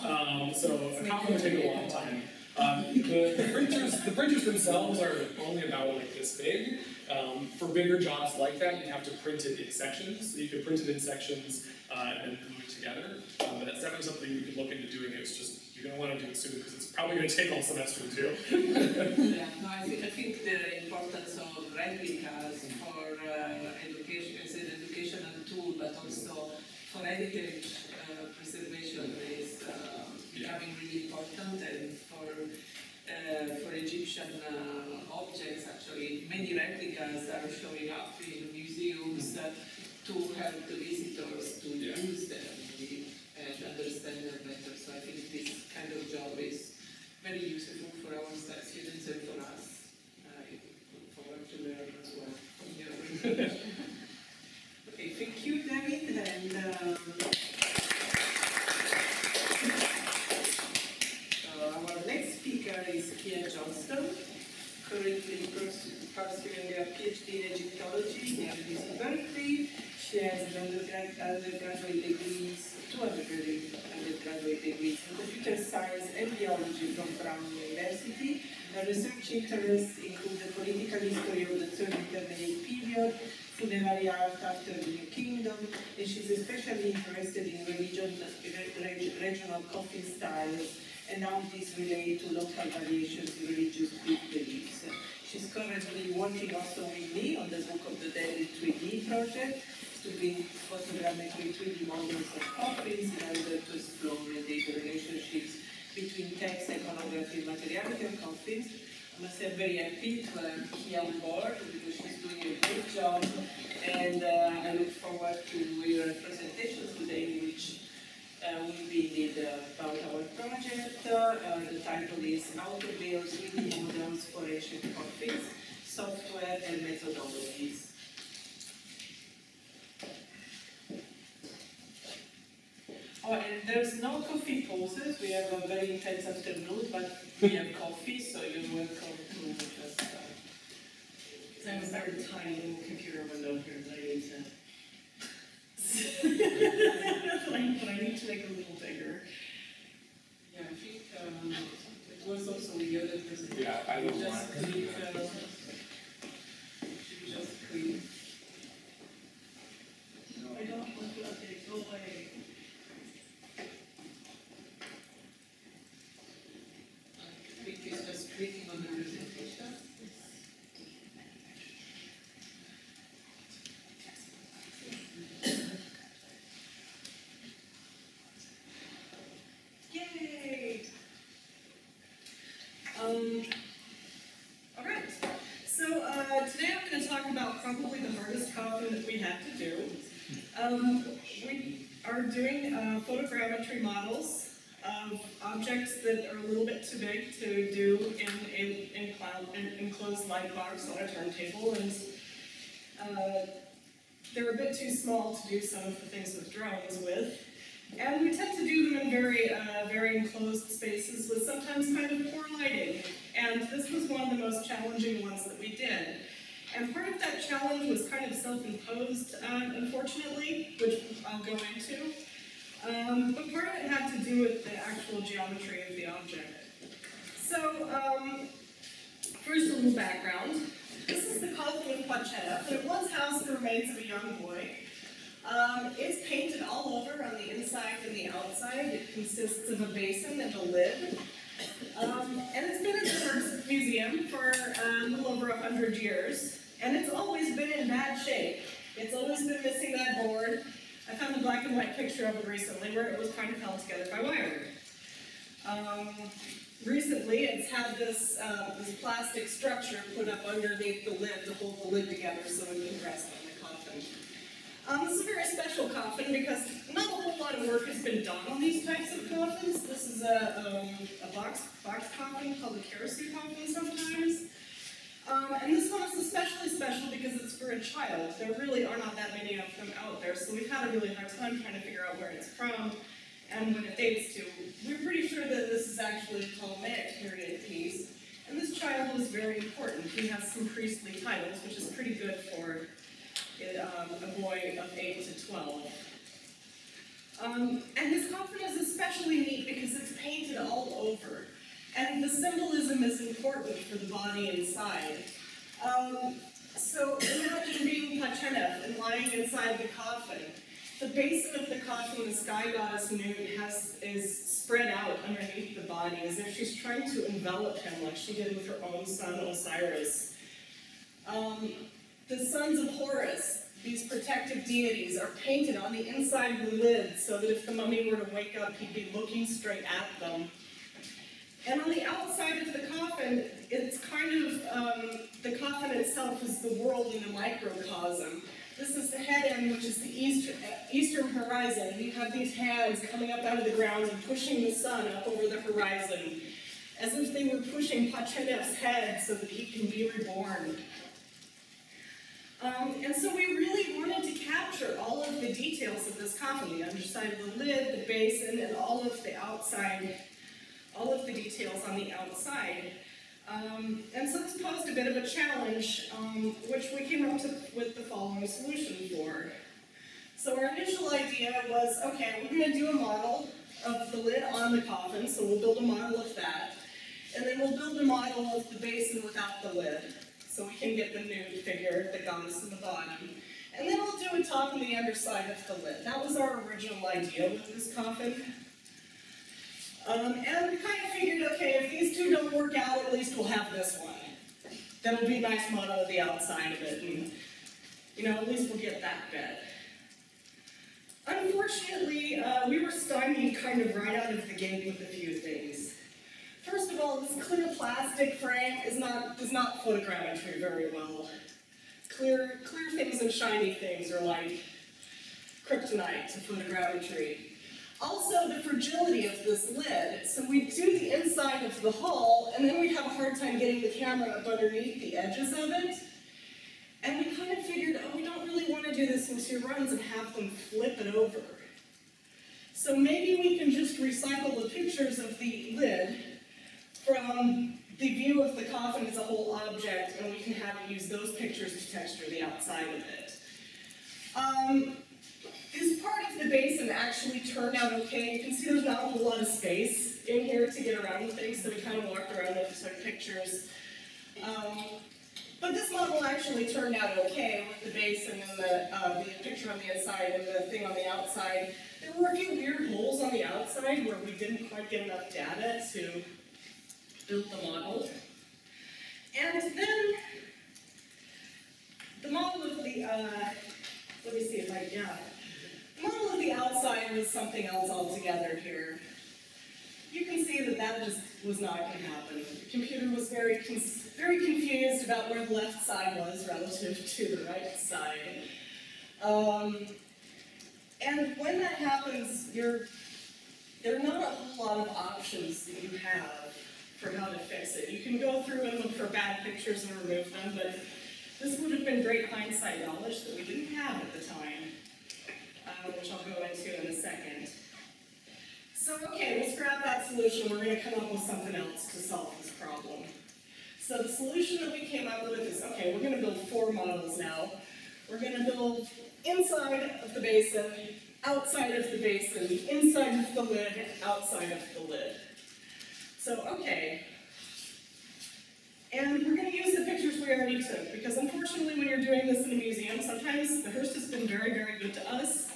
Um, so a cockpit would take a long time. Um, the, the printers, the printers themselves are only about like this big. Um, for bigger jobs like that, you have to print it in sections. So you could print it in sections uh, and glue it together. Um, but that's definitely something you could look into doing. It's just you're going to want to do it soon because it's probably going to take all semester to do.
yeah, no, I think, I think the importance of replicas for uh, education, as an educational tool, but also for heritage uh, preservation is uh, becoming really important and for uh, for Egyptian uh, objects actually many replicas are showing up in museums uh, to help the visitors to
Yeah.
use them and understand them better. So I think this kind of job is very useful for our stu- students and for us. I look forward to learn as well.
speaker is Kea Johnston, currently pursuing a PhD in Egyptology in UC Berkeley. She has an undergrad, undergraduate degrees, two undergraduate, undergraduate degrees in computer science and biology from Brown University. Her research interests include the political history of the Third Intermediate Period, funerary art after the New Kingdom, and she's especially interested in religion, regional coffin styles, and how these relate to local variations in religious beliefs. She's currently working also with me on the Book of the Dead 3D project to build photogrammetry 3D models of coffins in order to explore the relationships between text, iconography, materiality of coffins. I must say I'm very happy to have Kea on board because she's doing a great job and uh, I look forward to your presentation today in which uh, will be uh, about our project. Uh, the title is How to Build 3D Models for Ancient Coffins, Software and Methodologies. Oh, and there's no coffee pauses. We have a very intense afternoon, but we have coffee, so you're welcome to just. Uh, I have a very tiny little computer window here that I need to. But I need to make it a little bigger. Yeah, I think um, it was also the other presentation.
Yeah, I was
just click. Uh, just click. No, I don't want to. Okay, go away. Click is just clicking on the presentation. Yay! Um, all right. So uh, today I'm going to talk about probably the hardest coffin that we had to do. Um, we are doing uh, photogrammetry models of objects that are a little bit too big to do in a in, cloud, box on a turntable, and uh, they're a bit too small to do some of the things with drones with. And we tend to do them in very, uh, very enclosed spaces with sometimes kind of poor lighting. And this was one of the most challenging ones that we did. And part of that challenge was kind of self-imposed, uh, unfortunately, which I'll go into. Um, but part of it had to do with the actual geometry of the object. So, um, first little background. This is the coffin of Quachetta, it once housed the remains of a young boy. Um, it's painted all over on the inside and the outside. It consists of a basin and a lid. Um, and it's been in the Hearst Museum for uh, a little over 100 years. And it's always been in bad shape. It's always been missing that board. I found a black and white picture of it recently where it was kind of held together by wire. Um, recently, it's had this, uh, this plastic structure put up underneath the lid to hold the lid together so it can rest on the coffin. Um, this is a very special coffin because not a whole lot of work has been done on these types of coffins. This is a, um, a box, box coffin called a kerosene coffin sometimes. Um, and this one is especially special because it's for a child. There really are not that many of them out there, so we've had a really hard time trying to figure out where it's from and when it dates to. We're pretty sure that this is actually a Ptolemaic period piece, and this child was very important. He has some priestly titles, which is pretty good for um, a boy of 8 to 12. Um, and his coffin is especially neat because it's painted all over. And the symbolism is important for the body inside. Um, so imagine being Pachenef and lying inside the coffin. The basin of the coffin, the sky goddess Nut, has is spread out underneath the body as if she's trying to envelop him like she did with her own son Osiris. Um, the sons of Horus, these protective deities, are painted on the inside of the lid so that if the mummy were to wake up, he'd be looking straight at them. And on the outside of the coffin, it's kind of, um, the coffin itself is the world in a microcosm. This is the head end, which is the eastern, eastern horizon. You have these hands coming up out of the ground and pushing the sun up over the horizon, as if they were pushing Pachenef's head so that he can be reborn. Um, and so we really wanted to capture all of the details of this coffin, the underside of the lid, the basin, and all of the outside all of the details on the outside. Um, and so this posed a bit of a challenge, um, which we came up to, with the following solution for. So our initial idea was, okay, we're gonna do a model of the lid on the coffin, so we'll build a model of that. And then we'll build a model of the basin without the lid, so we can get the Nut figure that goes to the bottom. And then we'll do a top and the underside of the lid. That was our original idea with this coffin. Um, and we kind of figured, okay, if these two don't work out, at least we'll have this one. That'll be nice model of the outside of it, and, you know, at least we'll get that bit. Unfortunately, uh, we were stymied kind of right out of the gate with a few things. First of all, this clear plastic frame is not, does not photogrammetry very well. Clear, clear things and shiny things are like kryptonite to photogrammetry. Also, the fragility of this lid. So we do the inside of the hull, and then we'd have a hard time getting the camera up underneath the edges of it. And we kind of figured, oh, we don't really want to do this in two runs and have them flip it over. So maybe we can just recycle the pictures of the lid from the view of the coffin as a whole object, and we can have it use those pictures to texture the outside of it. Um, this part of the basin actually turned out okay. You can see there's not a whole lot of space in here to get around with things, so we kind of walked around and took pictures. Um, but this model actually turned out okay with the basin and the, uh, the picture on the inside and the thing on the outside. There were a few weird holes on the outside where we didn't quite get enough data to build the model. And then the model of the, uh, let me see if I, yeah. Of the outside was something else altogether here. You can see that that just was not going to happen. The computer was very, very confused about where the left side was relative to the right side. Um, and when that happens, you're, there are not a whole lot of options that you have for how to fix it. You can go through and look for bad pictures and remove them, but this would have been great hindsight knowledge that we didn't have at the time, uh, which I'll go into in a second. So, okay, we'll scrap that solution. We're going to come up with something else to solve this problem. So the solution that we came up with is, okay, we're going to build four models now. We're going to build inside of the basin, outside of the basin, inside of the lid, outside of the lid. So, okay. And we're going to use the pictures we already took, because unfortunately when you're doing this in a museum, sometimes the Hearst has been very, very good to us.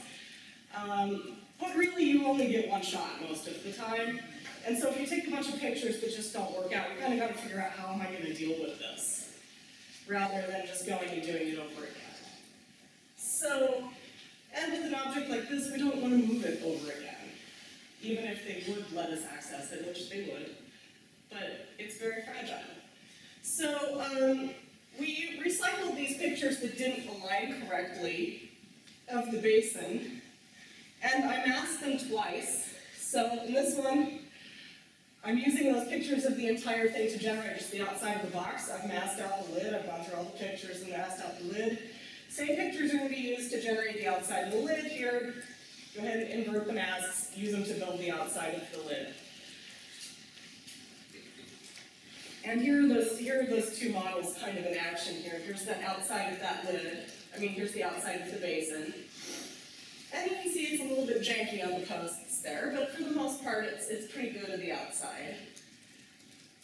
Um, but really you only get one shot most of the time. And so if you take a bunch of pictures that just don't work out, you kind of got to figure out how am I going to deal with this, rather than just going and doing it over again. So, and with an object like this, we don't want to move it over again even if they would let us access it, which they would, but it's very fragile. So um, we recycled these pictures that didn't align correctly of the basin, and I masked them twice. So in this one, I'm using those pictures of the entire thing to generate just the outside of the box. I've masked out the lid, I've gone through all the pictures and masked out the lid. Same pictures are going to be used to generate the outside of the lid here. Go ahead and invert the masks, use them to build the outside of the lid. And here are those, here are those two models kind of in action here. Here's the outside of that lid. I mean, here's the outside of the basin. And you can see it's a little bit janky on the posts there, but for the most part, it's, it's pretty good on the outside.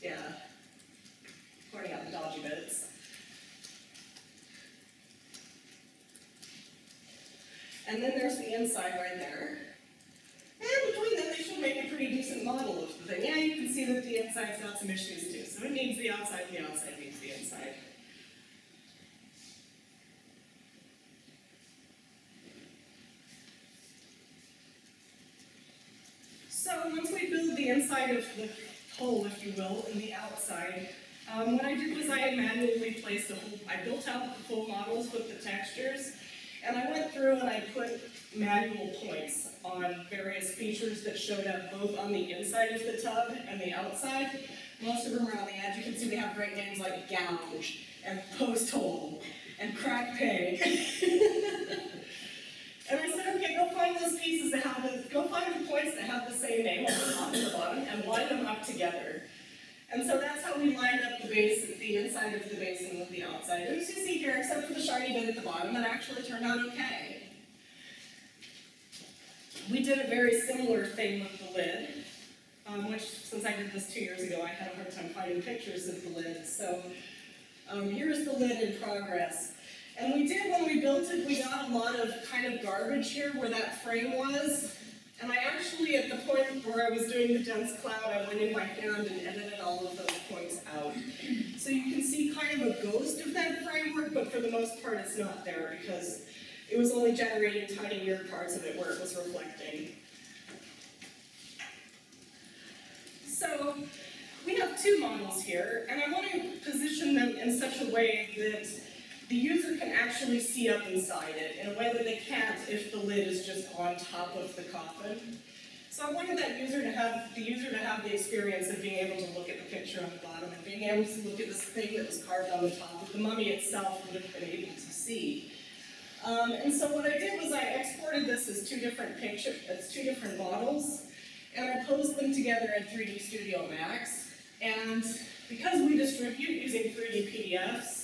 Yeah. Pointing out the dodgy bits. And then there's the inside right there. And between them, they should make a pretty decent model of the thing. Yeah, you can see that the inside's got some issues too. So it needs the outside, the outside needs the inside. So once we build the inside of the hole, if you will, and the outside, um, what I did was I manually placed a whole, I built out the full models with the textures, and I went through and I put manual points on various features that showed up both on the inside of the tub and the outside. Most of them are on the edge. You can see they have great names like gouge and post hole and crack peg. and I said, okay, go find those pieces that have the go find the points that have the same name on the top and the bottom and line them up together. And so that's how we lined up the base, the inside of the basin with the outside. And as you see here, except for the shiny bit at the bottom, that actually turned out okay. We did a very similar thing with the lid, um, which since I did this two years ago, I had a hard time finding pictures of the lid. So um, here's the lid in progress. And we did, when we built it, we got a lot of kind of garbage here where that frame was. And I actually, at the point where I was doing the dense cloud, I went in by hand and edited all of those points out. So you can see kind of a ghost of that framework, but for the most part it's not there because it was only generating tiny weird parts of it where it was reflecting. So we have two models here, and I want to position them in such a way that the user can actually see up inside it in a way that they can't if the lid is just on top of the coffin. So I wanted that user to have the user to have the experience of being able to look at the picture on the bottom and being able to look at this thing that was carved on the top that the mummy itself would have been able to see. Um, and so what I did was I exported this as two different pictures, as two different models, and I posed them together in 3D Studio Max. And because we distribute using 3D PDFs,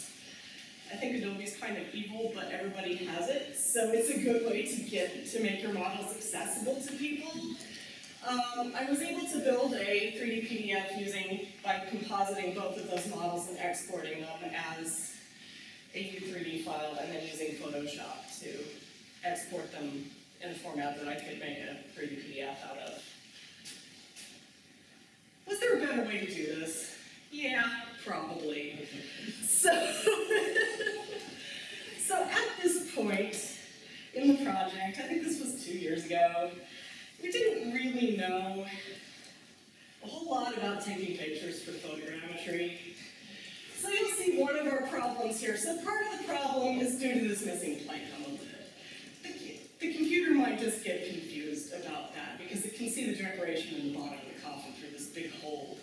I think Adobe's kind of evil, but everybody has it. So it's a good way to get to make your models accessible to people. Um, I was able to build a 3D PDF using by compositing both of those models and exporting them as a U3D file, and then using Photoshop to export them in a format that I could make a 3D PDF out of. Was there a better way to do this? Yeah, probably. So, so at this point in the project, I think this was two years ago, we didn't really know a whole lot about taking pictures for photogrammetry. So you'll see one of our problems here. So part of the problem is due to this missing the lid. The, the computer might just get confused about that because it can see the decoration in the bottom of the coffin through this big hole.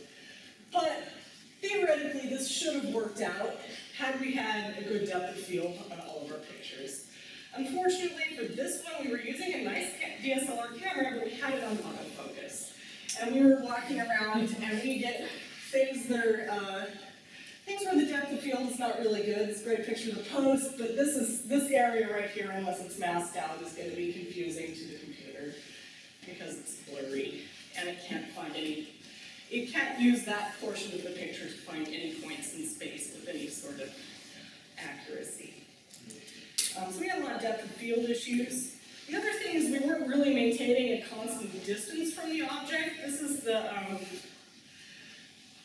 But theoretically, this should have worked out had we had a good depth of field on all of our pictures. Unfortunately, for this one, we were using a nice DSLR camera, but we had it on autofocus. And we were walking around, and we get things that are, uh, things where the depth of field is not really good. It's a great picture the post, but this is, this area right here, unless it's masked out, is going to be confusing to the computer because it's blurry, and it can't find any it can't use that portion of the picture to find any points in space with any sort of accuracy. Um, so we had a lot of depth of field issues. The other thing is we weren't really maintaining a constant distance from the object. This is the, um,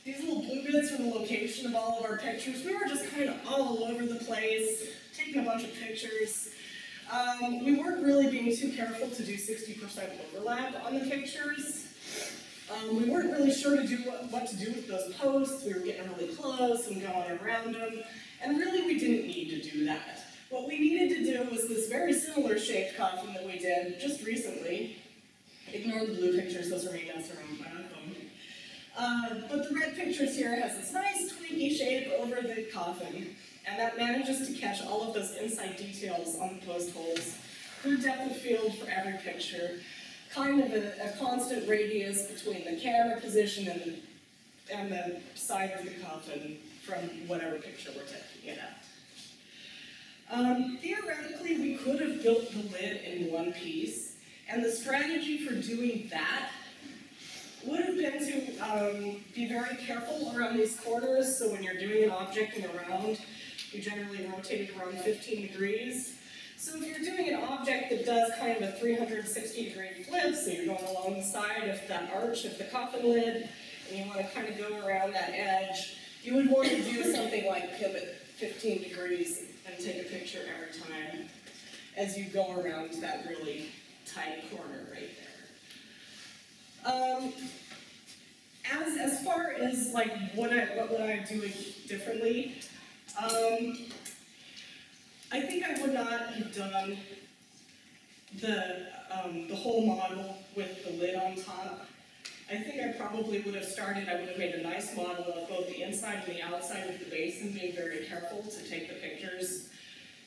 these little blue bits are the location of all of our pictures. We were just kind of all over the place, taking a bunch of pictures. Um, we weren't really being too careful to do 60% overlap on the pictures. Um, we weren't really sure to do what, what to do with those posts. We were getting really close and going around them. And really, we didn't need to do that. What we needed to do was this very similar shaped coffin that we did just recently. Ignore the blue pictures, those are made us around iPhone. Uh, but the red pictures here has this nice tweaky shape over the coffin. And that manages to catch all of those inside details on the post holes. Good depth of field for every picture kind of a, a, constant radius between the camera position and the, and the side of the coffin from whatever picture we're taking it at. Um, theoretically, we could have built the lid in one piece, and the strategy for doing that would have been to um, be very careful around these corners, so when you're doing an object in a round, you generally rotate it around 15 degrees. So if you're doing an object that does kind of a 360 degree flip, so you're going along the side of that arch of the coffin lid, and you want to kind of go around that edge, you would want to do something like pivot 15 degrees and take a picture every time as you go around that really tight corner right there. Um, as, as far as like what, I, what would I do differently, um, I think I would not have done the, um, the whole model with the lid on top. I think I probably would have started, I would have made a nice model of both the inside and the outside of the basin, being very careful to take the pictures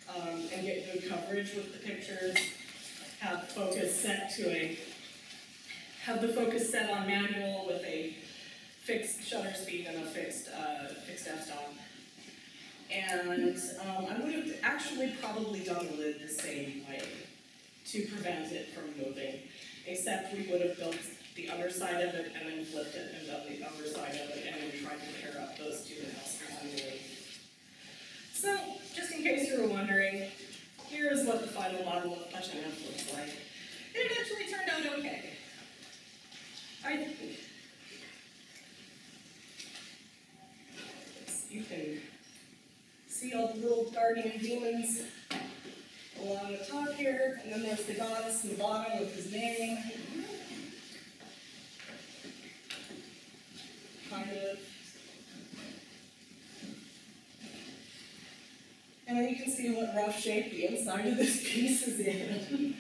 um, and get good coverage with the pictures, have focus set to a have the focus set on manual with a fixed shutter speed and a fixed, uh, fixed f-stop. And um, I would have actually probably done the lid the same way to prevent it from moving, except we would have built the underside of it and then flipped it and done the underside of it and then tried to pair up those two house manually. So, just in case you were wondering, here is what the final model of and F looks like. And it actually turned out okay. I. You can see all the little guardian demons along the top here, and then there's the goddess in the bottom with his name. Kind of. And then you can see what rough shape the inside of this piece is in.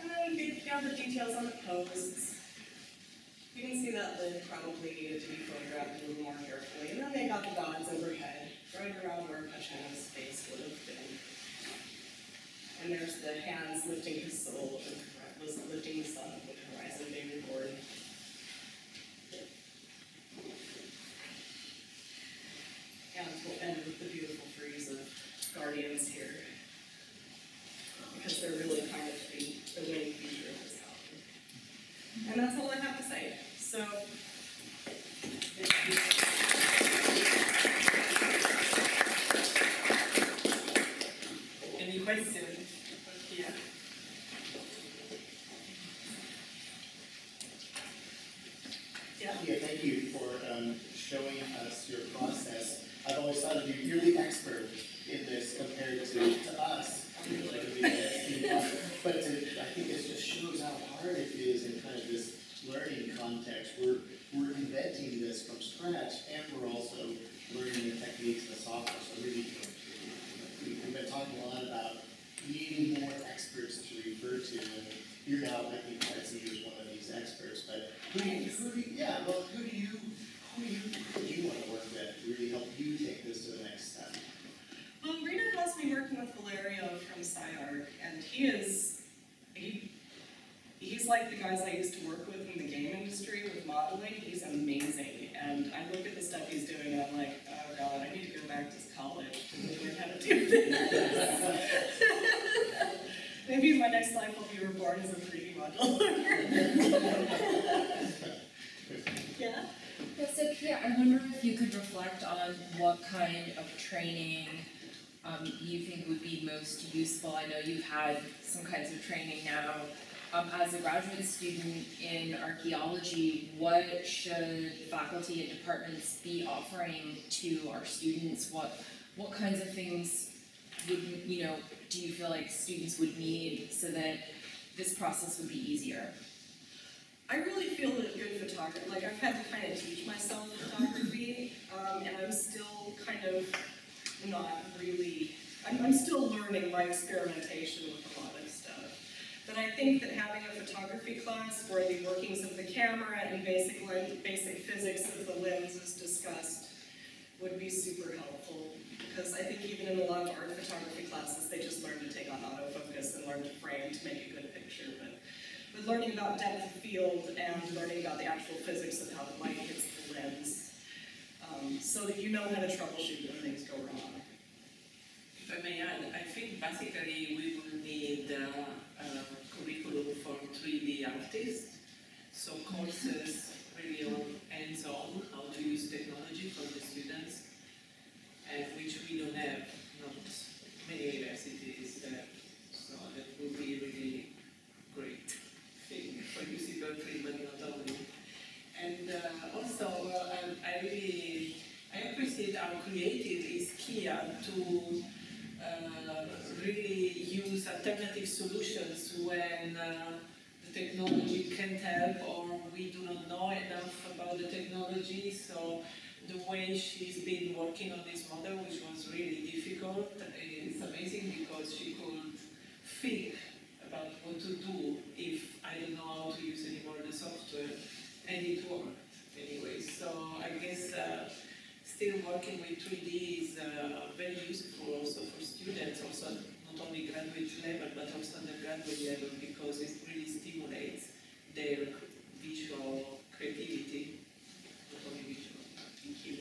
and then we got the details on the posts. You can see that lid probably needed to be photographed a little more carefully. And then they got the gods overhead, right around where Hashanah's face would have been. And there's the hands lifting his soul, was lifting the sun up the horizon being recorded. And we'll end with the beautiful frieze of guardians here. Because they're really kind of the, the winning feature of this album. And that's all I have So. Any questions? Yeah. Yeah.
Yeah, thank you for um, showing us your process. I've always thought of you, you're the expert in this compared to, to us. Like, we, uh, But to, I think it just shows how hard it is in kind of this learning context. We're, we're inventing this from scratch and we're also learning the techniques of the software. So really, talking a lot about needing more experts to refer to. And you're now, I think, I see you as one of these experts, but who who do you, yeah, well, who do you, who do you want to work with to really help you take this to the next step?
Um, Rita has me working with Valerio from CyArk, and he is, he, he's like the guys I used to work with in the game industry with modeling. He's amazing, and I look at the stuff he's doing, and I'm like, oh god, I need to go back to college to learn how to do this. Maybe in my next life I'll be reborn as a 3D modeler. yeah?
Yeah, so Kea, I wonder if you could reflect on what kind of training um, you think would be most useful. I know you've had some kinds of training now. Um, as a graduate student in archaeology, what should faculty and departments be offering to our students? What what kinds of things would you know do you feel like students would need so that this process would be easier?
I really feel that good photography, like I've had to kind of teach myself photography, um, and I'm still kind of not really, I'm, I'm still learning my experimentation with a lot. But I think that having a photography class where the workings of the camera and basic, basic physics of the lens is discussed would be super helpful. Because I think even in a lot of art photography classes, they just learn to take on autofocus and learn to frame to make a good picture. But but learning about depth of field and learning about the actual physics of how the light hits the lens, um, so that you know how to troubleshoot when things go wrong.
If I may add, I think basically we will need uh, curriculum for 3D artists, so courses really on hands-on, how to use technology for the students, and which we don't have, not many universities, uh, so that would be really great thing for UC Berkeley, but not only. And uh, also, uh, I, I really I appreciate how creative is Kea to uh, use alternative solutions when uh, the technology can't help or we do not know enough about the technology. So the way she's been working on this model, which was really difficult, is amazing because she could think about what to do if I don't know how to use anymore the software, and it worked anyway. So I guess uh, still working with 3D is uh, very useful also for students, also not only graduate level, but also undergraduate level, because it really stimulates their visual creativity, not only visual. Thank you.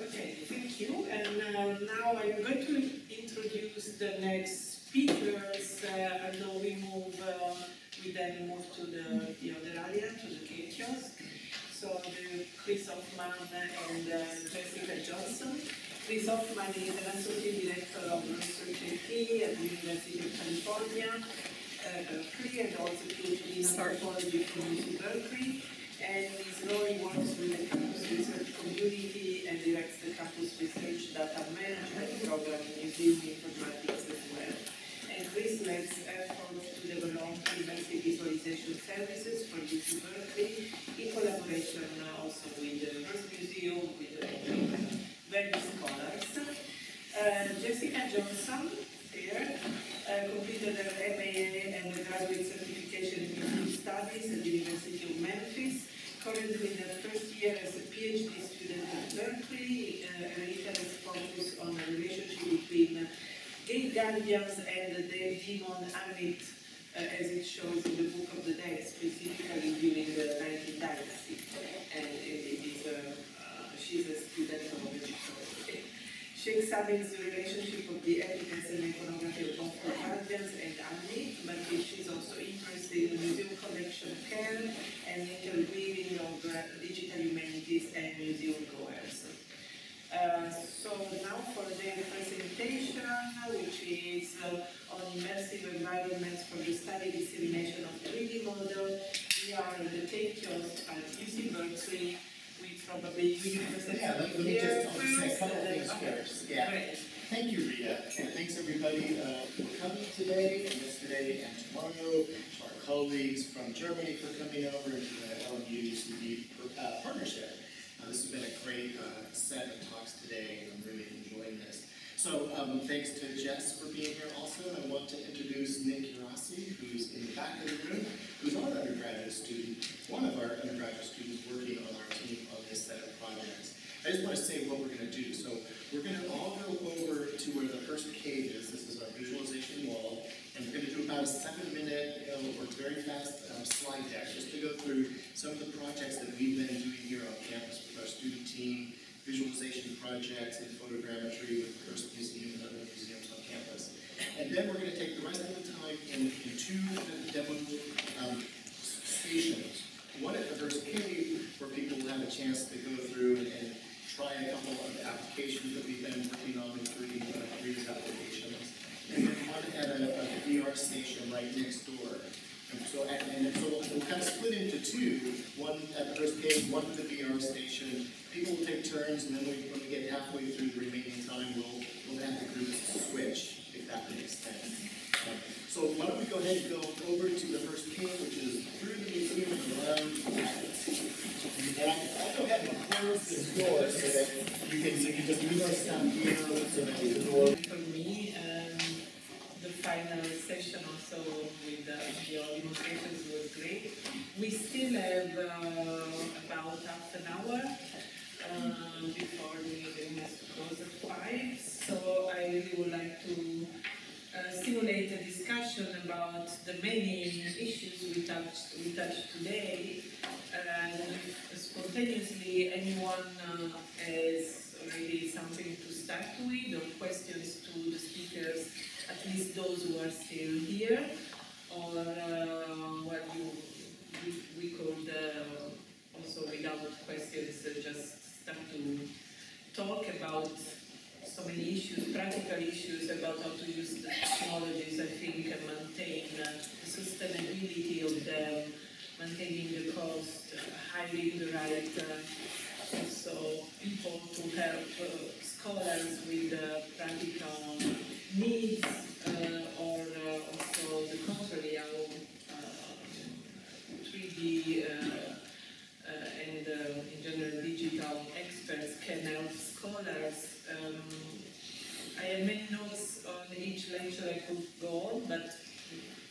Okay, thank you, and uh, now I'm going to introduce the next speakers, uh, and now we move, uh, we then move to the, the other area, to the kiosk. So the Chris Hoffman and uh, Jessica Johnson. Chris Hoffman is an associate director of research at the University of California, uh, Berkeley, and also PhD in anthropology from UC Berkeley. And his role works with the campus research community and directs the campus research data management program in museum informatics as well. And Chris leads efforts to develop immersive visualization services for UC Berkeley in collaboration also with the Hearst Museum, Uh, Jessica Johnson here uh, completed her MA and graduate certification in studies at the University of Memphis. Currently in her first year as a PhD student at Berkeley, uh, her interest focus on the relationship between gate guardians and the demon Amit, uh, as it shows in the Book of the Dead, specifically during the 19th dynasty. And it is, uh, uh, she's a student of Egyptology. She examines the relationship of the evidence and iconography of both the and Amit, but she's also interested in museum collection care and interweaving of digital humanities and museum goers. Uh, so now for their presentation, which is uh, on immersive environments for the study dissemination of 3D model, we are the Take at UC Berkeley. We probably
Yeah, let me just, say a couple things first, yeah.
great.
Thank you, Rita, and thanks everybody uh, for coming today, and yesterday, and tomorrow, to our colleagues from Germany for coming over, and to the LMU UCB uh, partnership. Uh, This has been a great uh, set of talks today, and I'm really enjoying this. So, um, thanks to Jess for being here also, I want to introduce Nick Urasi, who's in the back of the room, who's our undergraduate student, one of our undergraduate students working on our team on this set of projects. I just want to say what we're going to do. So we're going to all go over to where the Hearst cave is. This is our visualization wall. And we're going to do about a seven minute you know, or very fast um, slide deck just to go through some of the projects that we've been doing here on campus with our student team, visualization projects and photogrammetry with the Hearst Museum and other museums on campus. And then we're going to take the rest of the time in, in two demo um, stations. One at the Hearst Cave, where people will have a chance to go through and, and try a couple of applications that we've been working on, including uh, reading applications. And then one at a, a VR station right next door. And so, and, and so we'll, we'll kind of split into two, one at the Hearst Cave, one at the VR station. People will take turns, and then we, when we get halfway through the remaining time, we'll, we'll have the groups switch, if that makes sense. So why don't we go ahead and go over to the Hearst Cave, which is through the museum and around that. And I- I'll go ahead and close this door so that you can, so you can just use our stuff here, so that the door.
For me, um, the final session also with the video demonstrations was great. We still have uh, about half an hour uh, before we to close at five. So I really would like to uh, stimulate a discussion about the many issues we touched, we touched today. And spontaneously anyone uh, has already something to start with or questions speakers, at least those who are still here, or uh, what you, we, we could also without questions uh, just start to talk about so many issues, practical issues about how to use the technologies, I think, and maintain uh, the sustainability of them, maintaining the cost, uh, hiring the right, uh, also people to help uh, scholars with practical needs, uh, or uh, also the contrary, how uh, 3D uh, and in general digital experts can help scholars. Um, I have many notes on each lecture I could go on, but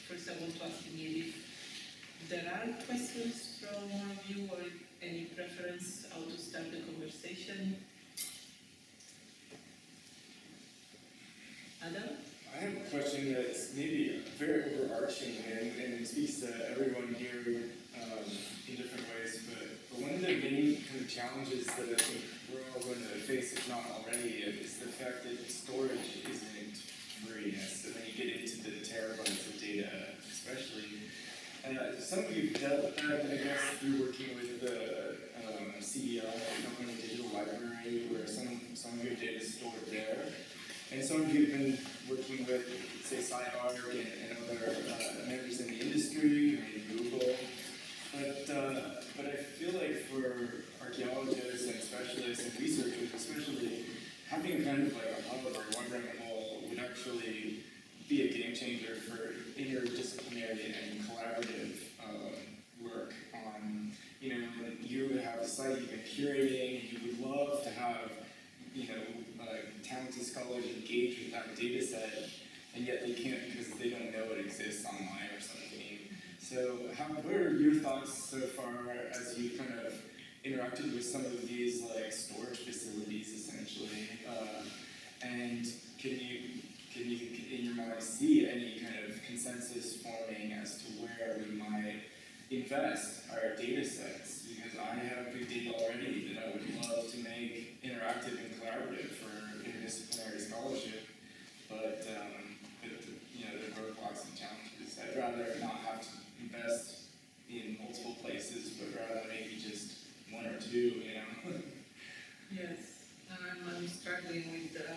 first I want to ask you if there are questions from one of you or any preference how to start the conversation. Adam?
I have a question that's maybe very overarching and, and it speaks to everyone here um, in different ways, but, but one of the main kind of challenges that I think we're all going to face, if not already, is the fact that storage isn't free. So when you get into the terabytes of data, especially. Uh, some of you dealt with that, I guess, through working with the um, CDL, California Digital Library, where some, some of your data is stored there. And some of you have been working with, say, CyArk and, and other uh, members in the industry, and Google. But, uh, but I feel like for archaeologists and specialists and researchers especially, having kind of like a hub or wandering hole would actually be a game changer for interdisciplinary and collaborative um, work on, you know, you would have a site you've been curating, and you would love to have, you know, talented scholars engage with that data set, and yet they can't because they don't know it exists online or something. So how, what are your thoughts so far as you kind of interacted with some of these like storage facilities essentially? Uh, and can you, can you in your mind see any kind of consensus forming as to where we might invest our data sets? Because I have big data already that I would love to make interactive and collaborative for interdisciplinary scholarship, but, um, but you know, there are roadblocks and challenges. I'd rather not have to invest in multiple places, but rather maybe just one or two, you know?
Yes, I'm, I'm struggling with uh,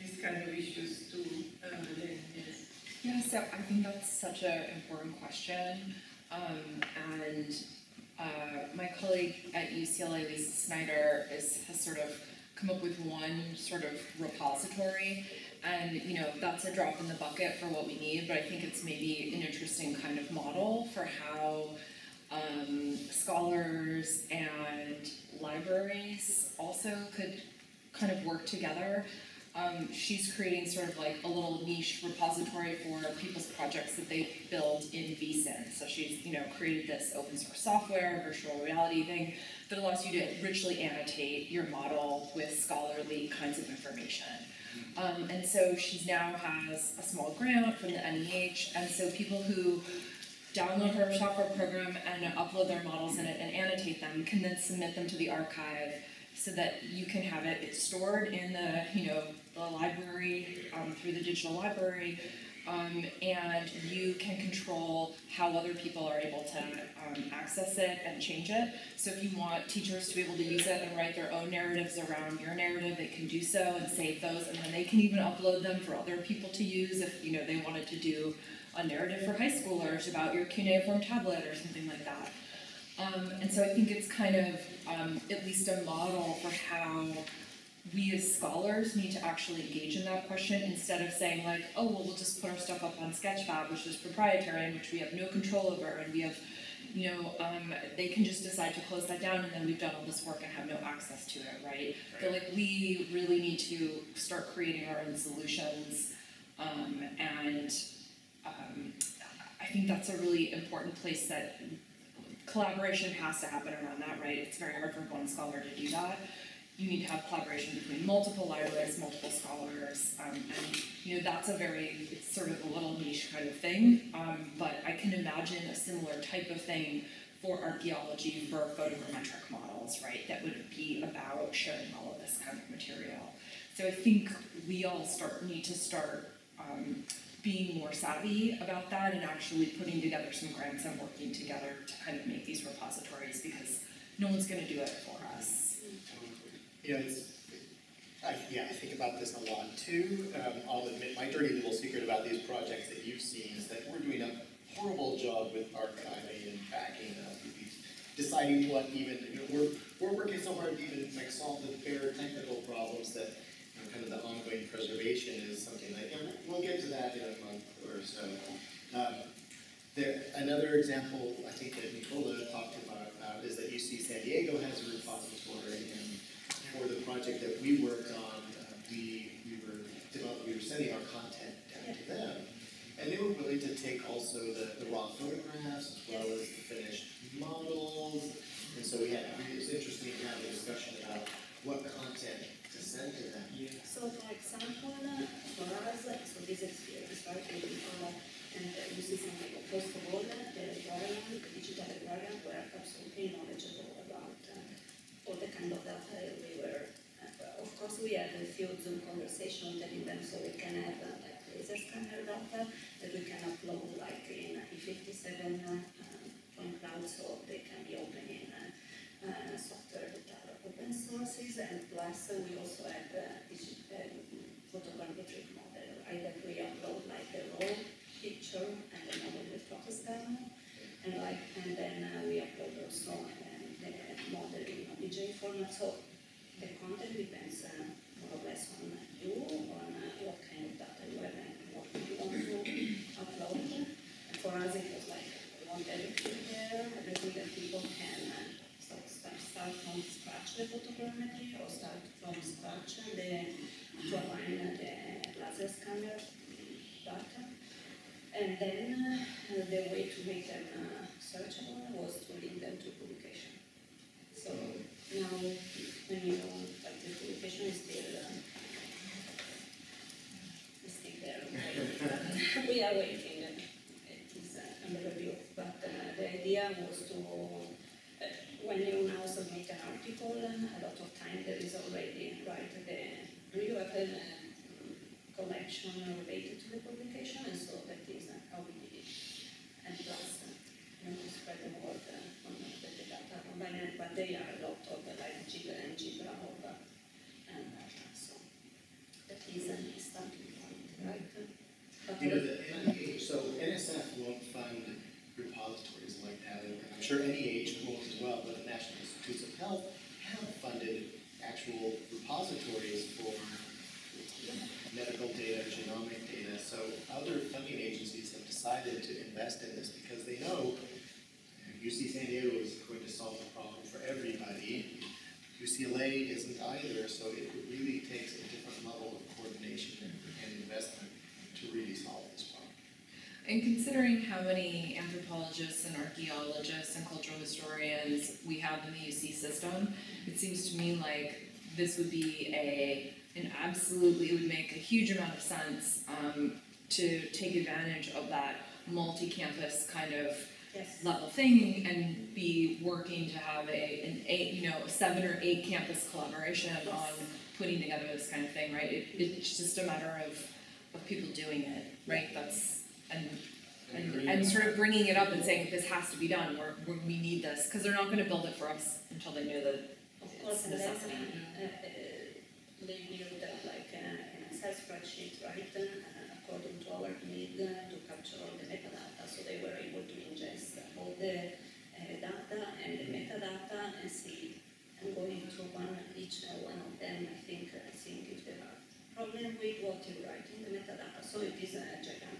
these kind of issues too, uh, Lynn, yes.
Yeah, so I think that's such an important question. Um, and uh, my colleague at UCLA, Lisa Snyder, is, has sort of come up with one sort of repository. And, you know, that's a drop in the bucket for what we need, but I think it's maybe an interesting kind of model for how um, scholars and libraries also could kind of work together. Um, she's creating sort of like a little niche repository for people's projects that they build in VSim. So she's, you know, created this open source software, virtual reality thing that allows you to richly annotate your model with scholarly kinds of information. Um, and so she now has a small grant from the NEH, and so people who download her software program and upload their models in it and annotate them can then submit them to the archive so that you can have it stored in the, you know, the library, um, through the digital library, um, and you can control how other people are able to um, access it and change it. So if you want teachers to be able to use it and write their own narratives around your narrative, they can do so and save those, and then they can even upload them for other people to use if you know they wanted to do a narrative for high schoolers about your cuneiform tablet or something like that. Um, and so I think it's kind of um, at least a model for how we as scholars need to actually engage in that question instead of saying like, oh, well, we'll just put our stuff up on Sketchfab, which is proprietary and which we have no control over, and we have, you know, um, they can just decide to close that down and then we've done all this work and have no access to it, right? So like we really need to start creating our own solutions, um, and um, I think that's a really important place that collaboration has to happen around that, right? It's very hard for one scholar to do that. You need to have collaboration between multiple libraries, multiple scholars, um, and you know that's a very it's sort of a little niche kind of thing. Um, but I can imagine a similar type of thing for archaeology for photogrammetric models, right? That would be about sharing all of this kind of material. So I think we all start need to start um, being more savvy about that and actually putting together some grants and working together to kind of make these repositories because no one's going to do it for us.
I, yeah, I think about this a lot too. Um, I'll admit my dirty little secret about these projects that you've seen is that we're doing a horrible job with archiving and backing up, deciding what even, you know, we're, we're working so hard to even like solve the bare technical problems that kind of the ongoing preservation is something like, and we'll get to that in a month or so. Um, there, another example I think that Nicola talked about is that UC San Diego has a repository and for the project that we worked on, uh, we, we were developing, we were sending our content down to them. And they were willing to take also the, the raw photographs as well as the finished models. And so we had, it was interesting to have a discussion about what content
So for example, for us, so this experience, right, we, uh, and uh, you see something, first of all, the librarian, the digital librarian were absolutely knowledgeable about uh, all the kind of data that we were, uh, of course, we had a few Zoom conversations telling them so we can have uh, like laser scanner data that we can upload like in E57 uh, from cloud, so they can be open in uh, uh, software. that are sources, and plus uh, we also have uh, uh, photogrammetric model, either we upload like the raw picture and the model with photoscan, and like, and then uh, we upload also um, the model in OBJ format, so the content depends uh, more or less on you, on uh, what kind of data you have and what you want to upload. And for us, it was like, we want everything there, everything that people can uh, start, start, from the photogrammetry or start from scratch the, to align the laser scanner data. And then uh, the way to make them uh, searchable was to link them to publication. So now, when you know that the publication is still, uh, there, we are waiting, uh, it is uh, under review. But uh, the idea was to, when you now submit an article, uh, a lot of time there is already, right, the reviewable uh, collection related to the publication, and so that is uh, how we did it. And plus, uh, you know, spread the word uh, on the the data combined, but they are a lot of uh, like Jira and Jira of, uh, and uh, so that is an starting point, right? But
You know, the NIH, so NSF won't fund repositories like that, and I'm sure NEH won't as well, but the National Institutes of Health have funded actual repositories for medical data, genomic data, so other funding agencies have decided to invest in this because they know UC San Diego is going to solve the problem for everybody. UCLA isn't either, so it really takes a different level of coordination and, and investment to really solve this problem.
And considering how many anthropologists and archaeologists and cultural in the UC system, it seems to me like this would be a, an absolutely, it would make a huge amount of sense um, to take advantage of that multi-campus kind of
Yes.
level thing and be working to have a, an eight, you know, a seven or eight campus collaboration on putting together this kind of thing, right? It, it's just a matter of, of people doing it, right? That's, and, and, and sort of bringing it up and saying, this has to be done, we're, we're, we need this, cause they're not gonna build it for us until they know that
Of course,
it's a
and then,
necessity.
uh, uh, they knew that like uh, an Excel spreadsheet, right, uh, according to our need uh, to capture all the metadata, so they were able to ingest all the uh, data and the metadata and see, and going through one, each uh, one of them, I think, uh, seeing if there are problem with what you write in the metadata, so it is a gigantic uh,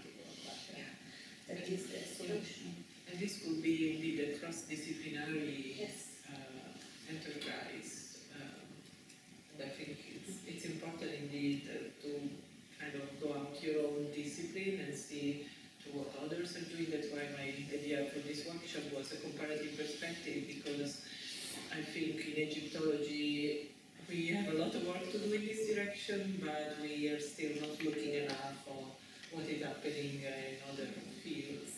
that is the solution.
And this could be indeed a cross-disciplinary
Yes.
uh, enterprise. Um, and I think it's, it's important indeed uh, to kind of go out your own discipline and see to what others are doing. That's why my idea for this workshop was a comparative perspective because I think in Egyptology we have a lot of work to do in this direction, but we are still not looking enough on what is happening uh, in other fields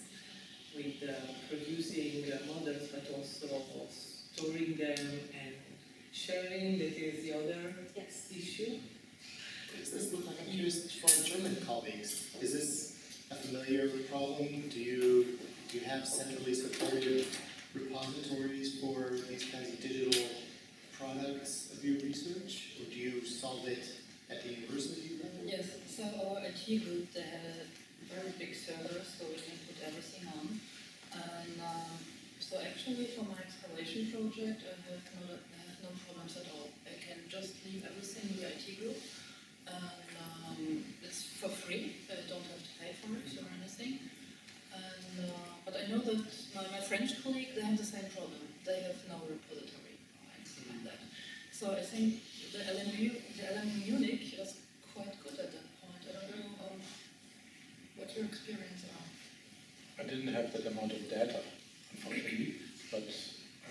with uh, producing uh, models, but also storing them and sharing. That is the other
Yes.
issue.
Does this look like, I'm for German colleagues, is this a familiar problem? Do you, do you have centrally supported repositories for these kinds of digital products of your research? Or do you solve it at the university level?
Yes, so our IT group, they had very big server, so we can put everything on. And um, so actually for my exploration project, I have no, I have no problems at all. I can just leave everything in the IT group. And um, it's for free, I don't have to pay for it or anything. And, uh, but I know that my, my French colleague, they have the same problem. They have no repository or anything like that. So I think the LMU, the LMU Munich is quite good at that point. I don't know um, what your experience are.
I didn't have that amount of data, unfortunately, but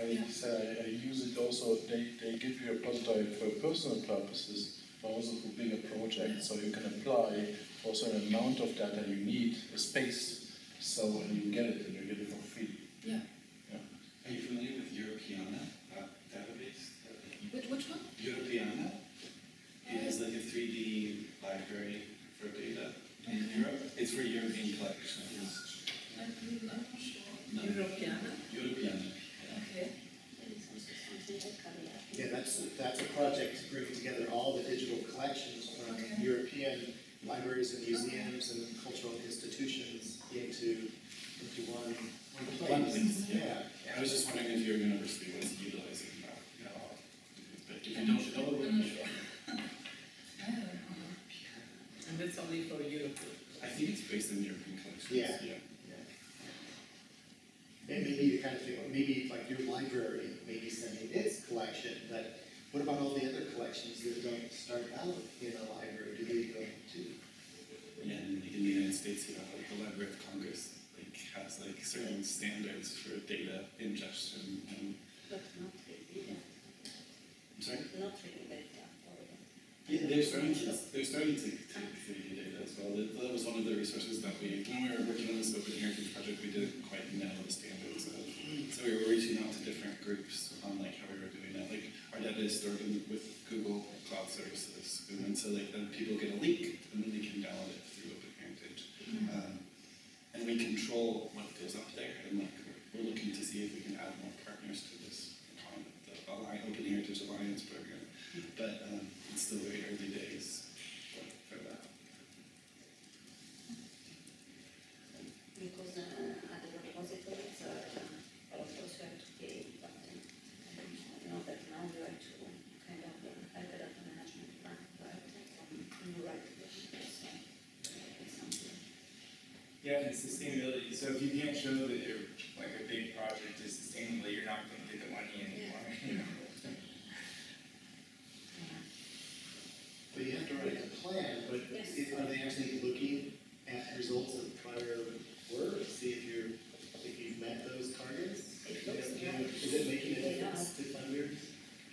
I say I use it also, they, they give you a repository for personal purposes, but also for bigger projects. So you can apply for a certain amount of data you need, a space, so and you get it and you get it for free.
Yeah. yeah.
Are you familiar with Europeana, that database?
Which, which one?
Europeana? Oh, it is like a 3D library for data in Europe. It's for European collections. No.
Europeana?
Europeana.
Okay.
Yeah, that's, that's a project to bring together all the digital collections from
Okay.
European libraries and museums and cultural institutions into, into one, one
One
place.
place,
Yeah.
yeah. I was just wondering if your university was utilizing that. you know, But if you don't know, then sure.
And that's only for Europe.
I think it's based on European collections.
Yeah.
Yeah.
And maybe you kind of think, well, maybe like your library, maybe sending its collection, but what about all the other collections that don't start out in a library? Do they go to?
Yeah, and like in the United States, you know, like the Library of Congress, like has like certain standards for data ingestion and.
But not really,
I'm sorry?
not really data.
Yeah, they're starting to, they're starting to 3D data as well. That, that was one of the resources that we, when we were working on this open heritage project, we didn't quite know the standards of. So we were reaching out to different groups on like how we were doing that. Like our data is stored in, with Google Cloud Services, and so like then people get a link and then they can download it through open heritage. Um, and we control what goes up there, and like we're looking to see if we can add more partners to this, um, the Open Heritage Alliance program. But um, still very early days for, for that.
Because uh, at the repositories, uh, of course you have to pay, but uh, I know that now you have to kind of uh, have a management plan, right? And you write so it's.
Yeah, and sustainability, so if you can't show that your, like, a big project is sustainable, you're not gonna get the money anymore, you know?
But you have to write a plan, but
Yes.
is- are they actually looking at results of prior work, see if you're, if you've met those targets?
It
You know,
looks
you know,
like-
Is it making a
They
difference to funders?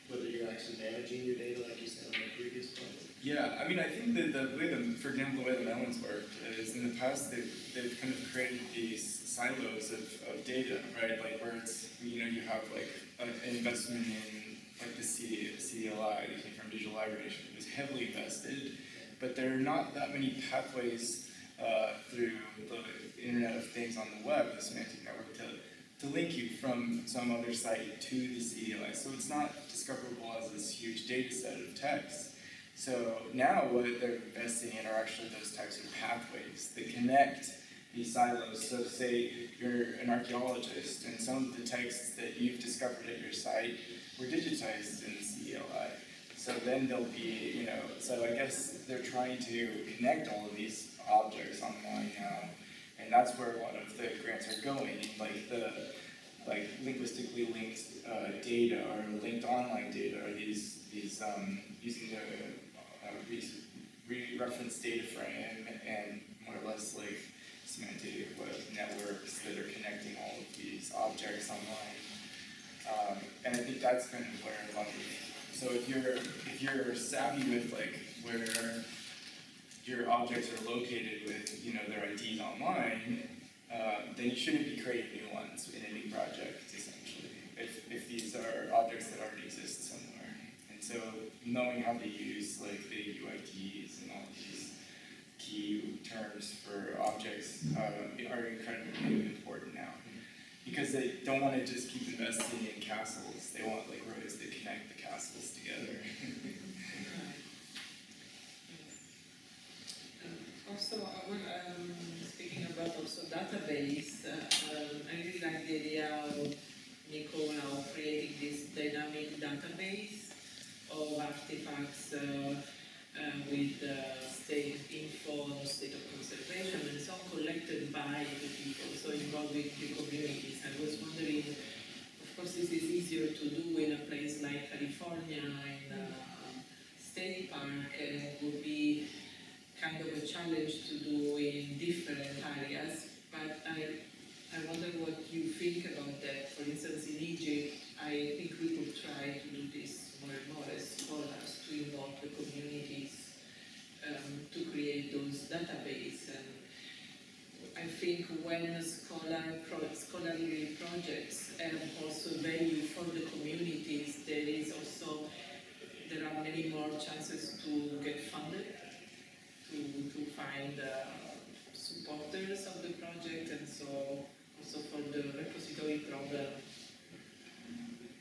Whether you're actually managing your data like you said on the previous project?
Yeah, I mean, I think that the way the, for example, the way the Mellons worked is in the past, they've, they've kind of created these silos of, of data, right? Like where it's, you know, you have like an investment in like the C, CDLI, the from Digital Library Nation, it was heavily invested, but there are not that many pathways uh, through the Internet of Things on the web, the semantic network, to, to link you from some other site to the CDLI. So it's not discoverable as this huge data set of text. So now what they're investing in are actually those types of pathways that connect these silos. So say you're an archaeologist and some of the texts that you've discovered at your site were digitized in CDLI. So then there'll be, you know, so I guess they're trying to connect all of these objects online now. And that's where a lot of the grants are going, like the like linguistically linked uh, data or linked online data are these these um, using the uh, re- re- reference data frame and more or less like semantic web networks that are connecting all of these objects online. Um, and I think that's kind of where a lot of so if you're if you're savvy with like where your objects are located with you know their IDs online, uh, then you shouldn't be creating new ones in a new project essentially. If if these are objects that already exist so knowing how to use like the UIDs and all these key terms for objects uh, are incredibly important now. Because they don't want to just keep investing in castles, they want like roads that connect the castles together.
Also, I want, um, speaking about also database, uh, um, I really like the idea of Nicola of creating this dynamic database of artifacts uh, uh, with state info, state of conservation, and so collected by the people, so involving the communities. I was wondering, of course, this is easier to do in a place like California, in uh, State Park, and it would be kind of a challenge to do in different areas, but I, I wonder what you think about that. For instance, in Egypt, I think we could try to do this more scholars to involve the communities um, to create those databases. And I think when scholar pro scholarly projects have also value for the communities, there is also there are many more chances to get funded, to, to find uh, supporters of the project, and so also for the repository problem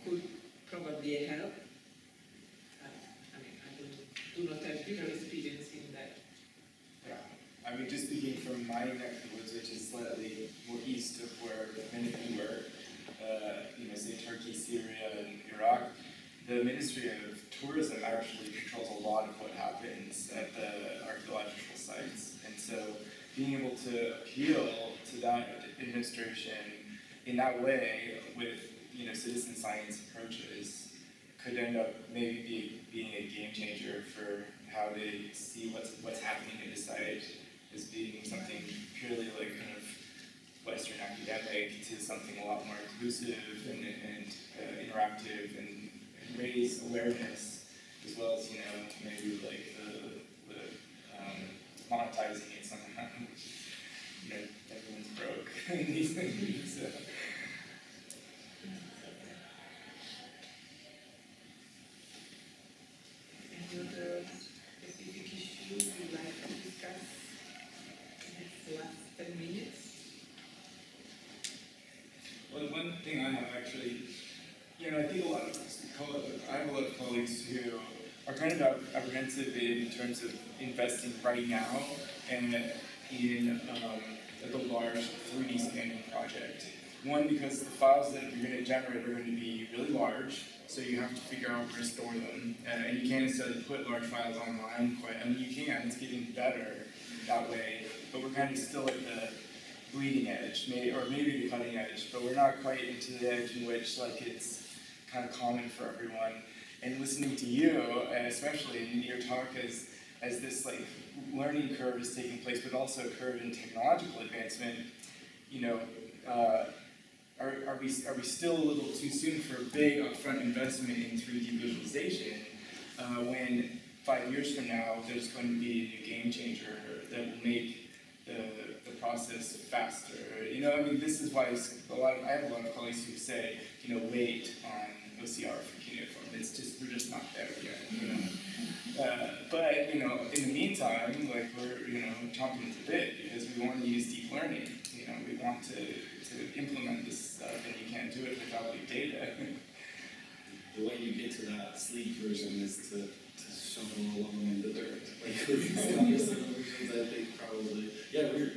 could probably help.
My neck of the woods, which is slightly more east of where many of you were, uh, you know, say Turkey, Syria, and Iraq, the Ministry of Tourism actually controls a lot of what happens at the archaeological sites. And so being able to appeal to that administration in that way with, you know, citizen science approaches could end up maybe be, being a game changer for how they see what's what's happening a site as being something purely like kind of Western academic to something a lot more inclusive and, and uh, interactive and raise awareness as well as you know maybe like the, the um, monetizing it somehow. you know, everyone's broke in these things. So.
Any other specific issue you'd like to discuss in this last ten minutes?
Well, one thing I have actually, I think a lot of I have a lot of colleagues who are kind of apprehensive in terms of investing right now and in um, a large 3D scanning project. One, because the files that you're going to generate are going to be really large, so you have to figure out where to store them, and, and you can't necessarily put large files online quite. I mean, you can; it's getting better that way, but we're kind of still at the bleeding edge, maybe, or maybe the cutting edge, but we're not quite into the edge in which like it's kind of common for everyone. And listening to you, and especially in your talk, as as this like learning curve is taking place, but also a curve in technological advancement, you know, uh, are, are we are we still a little too soon for a big upfront investment in 3D visualization uh, when five years from now there's going to be a new game changer that will make the, the process faster. You know, I mean, this is why a lot. Of, I have a lot of colleagues who say, you know, wait on OCR for cuneiform. It's just we're just not there yet. You know, uh, but you know, in the meantime, like we're you know chomping at the bit because we want to use deep learning. You know, we want to to implement this stuff, and you can't do it without big data.
The way you get to that sleek version is to, to shovel along in the dirt. Like, I think probably, yeah, we're,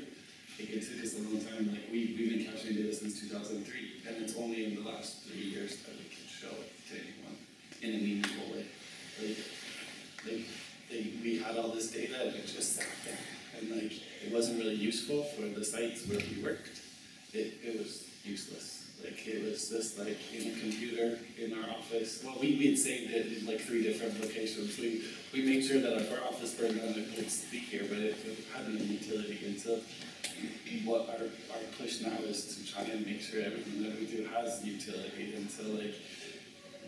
it gets to this a long time, like, we, we've been capturing data since two thousand three, and it's only in the last three years that we show to anyone in a meaningful way. Like, like, they, we had all this data and it just sat there, and like, it wasn't really useful for the sites where we worked. It, it was useless. Like it was just like in a computer in our office. Well, we we'd saved it in like three different locations. We we made sure that if our office burned down, it would speak here, but it, it had no utility. And so, what our our push now is to try and make sure everything that we do has utility. And so, like,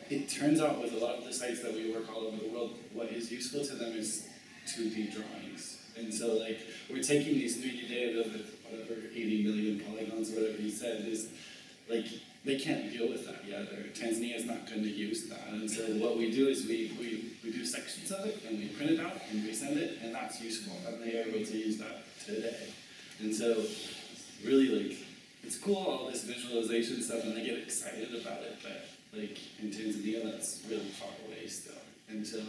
it turns out with a lot of the sites that we work all over the world, what is useful to them is 2D drawings. And so, like, we're taking these 3D data with whatever 80 million polygons whatever he said is like they can't deal with that yet, or Tanzania is not going to use that. And so what we do is we, we, we do sections of it and we print it out and we send it, and that's useful. And they are able to use that today. And so really like it's cool all this visualization stuff and they get excited about it, but like in Tanzania that's really far away still. And so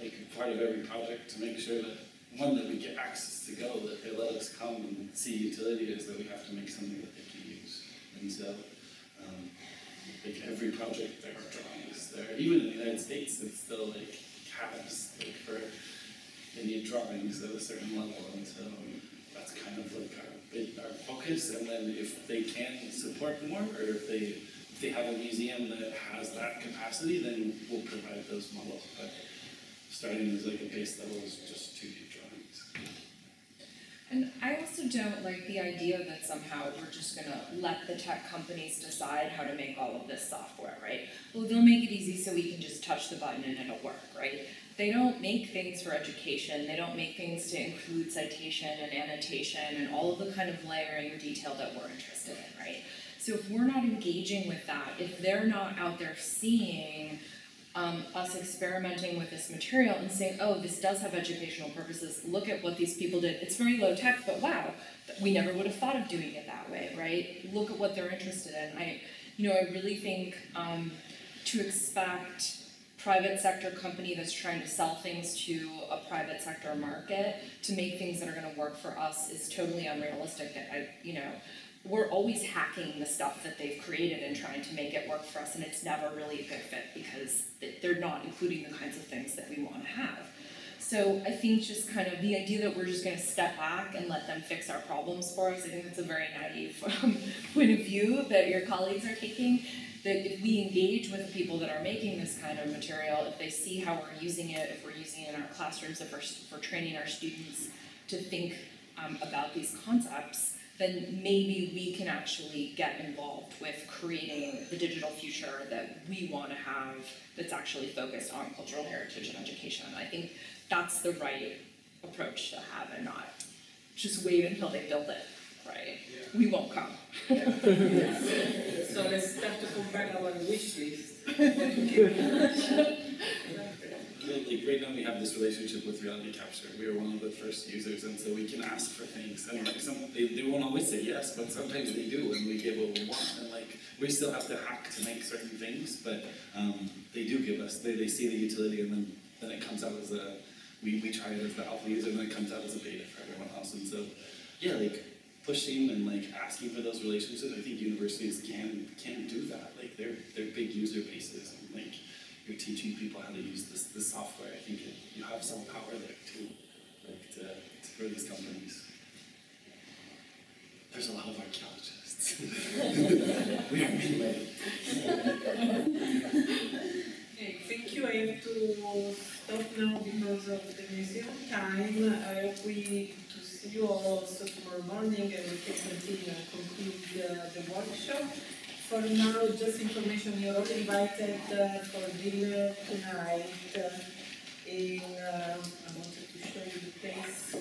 like part of every project to make sure that one that we get access to go, that they let us come and see utility is that we have to make something that they can use. And so, um, like every project, there are drawings. There, even in the United States, it's still like HABS, like for they need drawings at a certain level, and so that's kind of like our our focus. And then if they can support more, or if they if they have a museum that has that capacity, then we'll provide those models. But starting as like a base level is just two D drawings.
And I also don't like the idea that somehow we're just gonna let the tech companies decide how to make all of this software, right? well, they'll make it easy so we can just touch the button and it'll work, right? They don't make things for education, they don't make things to include citation and annotation and all of the kind of layering detail that we're interested in, right? So if we're not engaging with that, if they're not out there seeing um, us experimenting with this material and saying, oh, this does have educational purposes, look at what these people did. It's very low tech, but wow, we never would have thought of doing it that way, right? Look at what they're interested in. I, you know, I really think um, to expect private sector company that's trying to sell things to a private sector market to make things that are going to work for us is totally unrealistic. I, you know, we're always hacking the stuff that they've created and trying to make it work for us, and it's never really a good fit because they're not including the kinds of things that we want to have. So I think just kind of the idea that we're just going to step back and let them fix our problems for us, I think that's a very naive um, point of view that your colleagues are taking. That if we engage with the people that are making this kind of material, if they see how we're using it, if we're using it in our classrooms, if we're, if we're training our students to think um, about these concepts, then maybe we can actually get involved with creating the digital future that we want to have that's actually focused on cultural heritage and education. And I think that's the right approach to have and not just wait until they build it, right? Yeah. We won't come.
so let's start to combine our wish list.
like right now we have this relationship with RealityCapture. We are one of the first users, and so we can ask for things. And like some, they, they won't always say yes, but sometimes they do, and we give what we want. And like we still have to hack to make certain things, but um, they do give us. They, they see the utility, and then then it comes out as a. We, we try it as the alpha user, and then it comes out as a beta for everyone else. And so, yeah, like pushing and like asking for those relationships. I think universities can can do that. Like they're they're big user bases. And, like you're teaching people how to use this, this software, I think it, you have some power there too, like to, to these companies. There's a lot of archaeologists. we are midway.
okay, thank you. I have to stop now because of the museum time. I hope we to see you all also tomorrow morning and we can continue conclude uh, the workshop. For now, just information, you're all invited uh, for dinner tonight uh, in, uh, I wanted to show you the place.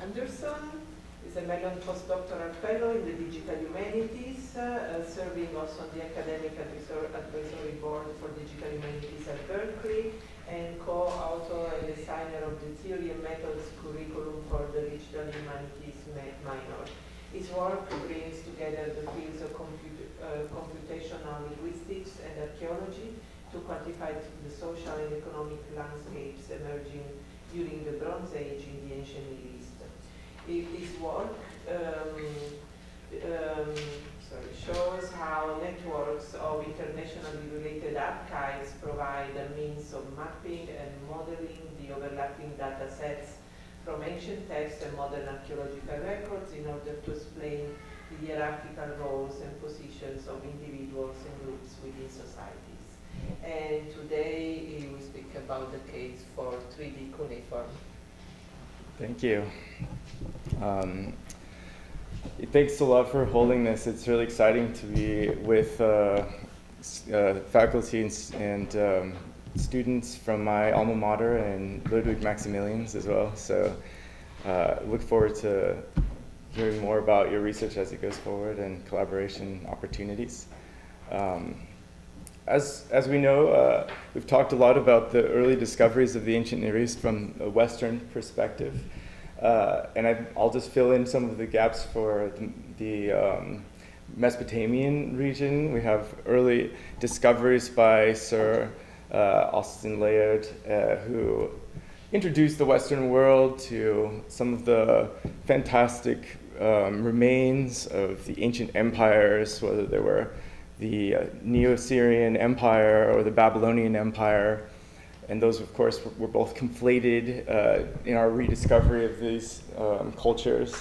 Anderson is a Mellon postdoctoral fellow in the digital humanities, uh, serving also on the academic advisory board for digital humanities at Berkeley, and co-author and designer of the theory and methods curriculum for the digital humanities minor. His work brings together the fields of uh, computational linguistics and archaeology to quantify the social and economic landscapes emerging during the Bronze Age in the ancient Near East. His work um, um, sorry, shows how networks of internationally related archives provide a means of mapping and modeling the overlapping data sets from ancient texts and modern archaeological records in order to explain the hierarchical roles and positions of individuals and groups within societies. And today we speak about the case for 3D cuneiform.
Thank you. Um, thanks a lot for holding this. It's really exciting to be with uh, uh, faculty and, and um, students from my alma mater and Ludwig Maximilians as well. So uh, look forward to hearing more about your research as it goes forward and collaboration opportunities. Um, as, as we know, uh, we've talked a lot about the early discoveries of the ancient Near East from a Western perspective. Uh, and I, will just fill in some of the gaps for the, the um, Mesopotamian region. We have early discoveries by Sir Austen Layard, uh, who introduced the Western world to some of the fantastic um, remains of the ancient empires, whether they were the uh, Neo-Assyrian Empire or the Babylonian Empire. And those, of course, were both conflated uh, in our rediscovery of these um, cultures.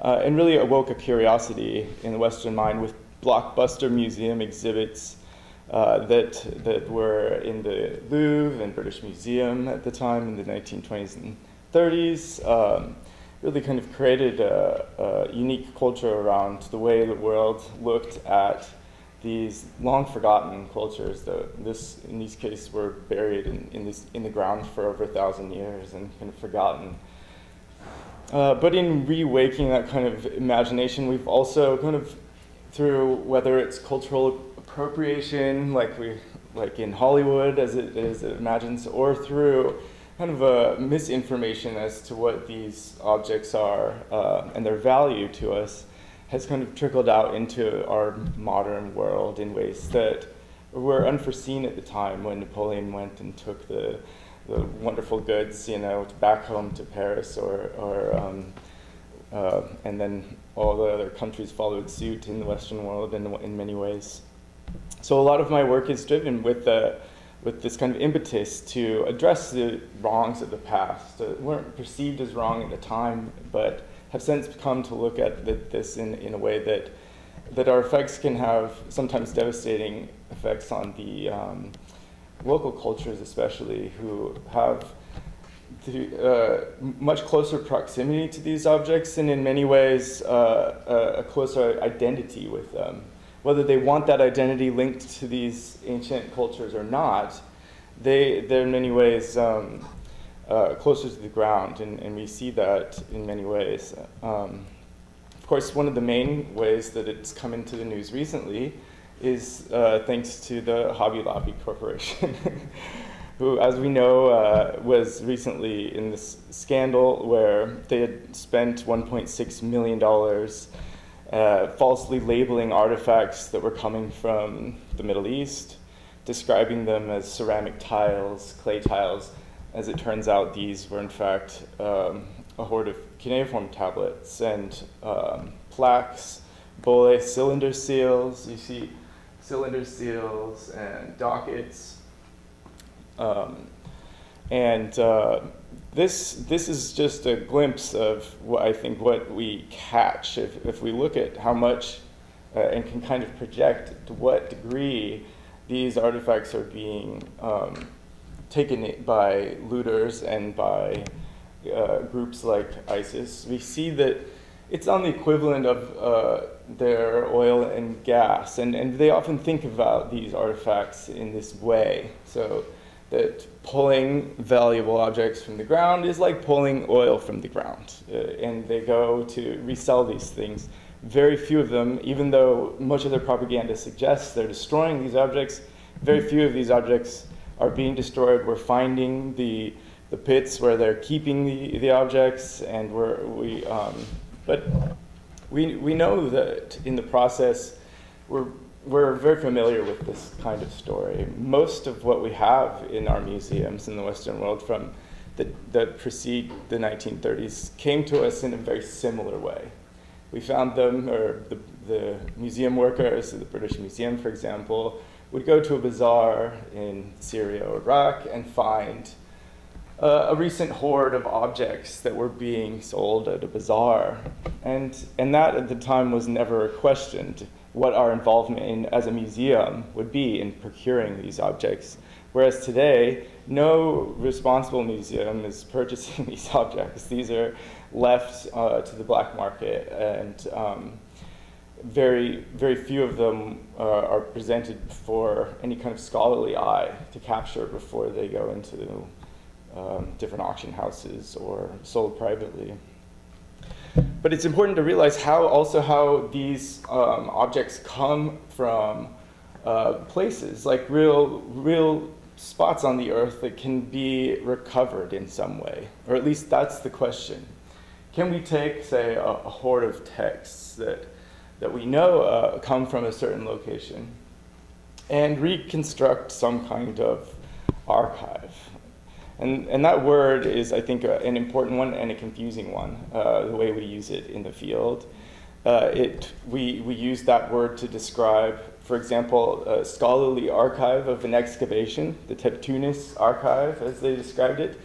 Uh, and really awoke a curiosity in the Western mind with blockbuster museum exhibits uh, that, that were in the Louvre and British Museum at the time in the 1920s and 30s. Um, really kind of created a, a, unique culture around the way the world looked at these long forgotten cultures that this in these cases were buried in, in, this, in the ground for over a thousand years and kind of forgotten. Uh, but in rewaking that kind of imagination, we've also kind of through whether it's cultural appropriation, like we like in Hollywood as it, it imagines, or through kind of a misinformation as to what these objects are uh, and their value to us has kind of trickled out into our modern world in ways that were unforeseen at the time when Napoleon went and took the, the wonderful goods, you know, back home to Paris or, or um, uh, and then all the other countries followed suit in the Western world in, in many ways. So a lot of my work is driven with the, with this kind of impetus to address the wrongs of the past that weren't perceived as wrong at the time, but have since come to look at the, this in, in a way that, that our effects can have sometimes devastating effects on the um, local cultures, especially, who have the, uh, much closer proximity to these objects and in many ways uh, a, a closer identity with them. Whether they want that identity linked to these ancient cultures or not, they, they're in many ways um, uh, closer to the ground, and, and we see that in many ways. Um, of course, one of the main ways that it's come into the news recently is uh, thanks to the Hobby Lobby Corporation, who, as we know, uh, was recently in this scandal where they had spent $1.6 million uh, falsely labeling artifacts that were coming from the Middle East, describing them as ceramic tiles, clay tiles, as it turns out, these were in fact um, a hoard of cuneiform tablets and um, plaques, bullae cylinder seals. You see cylinder seals and dockets. Um, and uh, this, this is just a glimpse of what I think what we catch if, if we look at how much uh, and can kind of project to what degree these artifacts are being um, taken by looters and by uh, groups like ISIS, we see that it's on the equivalent of uh, their oil and gas. And, and they often think about these artifacts in this way. So that pulling valuable objects from the ground is like pulling oil from the ground. Uh, and they go to resell these things. Very few of them, even though much of their propaganda suggests they're destroying these objects, very few of these objects are being destroyed. We're finding the, the pits where they're keeping the, the objects, and we're, we, um, but we, we know that in the process, we're, we're very familiar with this kind of story. Most of what we have in our museums in the Western world from the, that precede the 1930s came to us in a very similar way. We found them, or the, the museum workers, of the British Museum, for example, would go to a bazaar in Syria or Iraq and find uh, a recent hoard of objects that were being sold at a bazaar. And, and that at the time was never questioned what our involvement in, as a museum would be in procuring these objects. Whereas today, no responsible museum is purchasing these objects. These are left uh, to the black market and um, very, very few of them uh, are presented for any kind of scholarly eye to capture before they go into um, different auction houses or sold privately. But it's important to realize how also how these um, objects come from uh, places like real, real spots on the earth that can be recovered in some way, or at least that's the question. Can we take, say, a, a hoard of texts that that we know uh, come from a certain location and reconstruct some kind of archive. And, and that word is, I think, an important one and a confusing one, uh, the way we use it in the field. Uh, it, we, we use that word to describe, for example, a scholarly archive of an excavation, the Tebtunis archive, as they described it.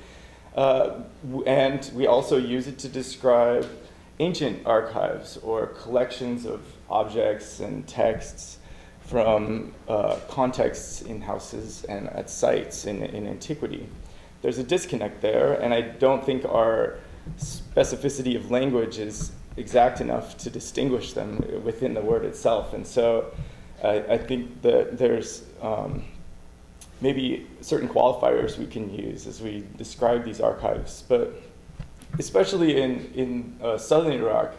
Uh, and we also use it to describe ancient archives or collections of objects and texts from uh, contexts in houses and at sites in, in antiquity. There's a disconnect there, and I don't think our specificity of language is exact enough to distinguish them within the word itself. And so I, I think that there's um, maybe certain qualifiers we can use as we describe these archives, but especially in, in uh, southern Iraq,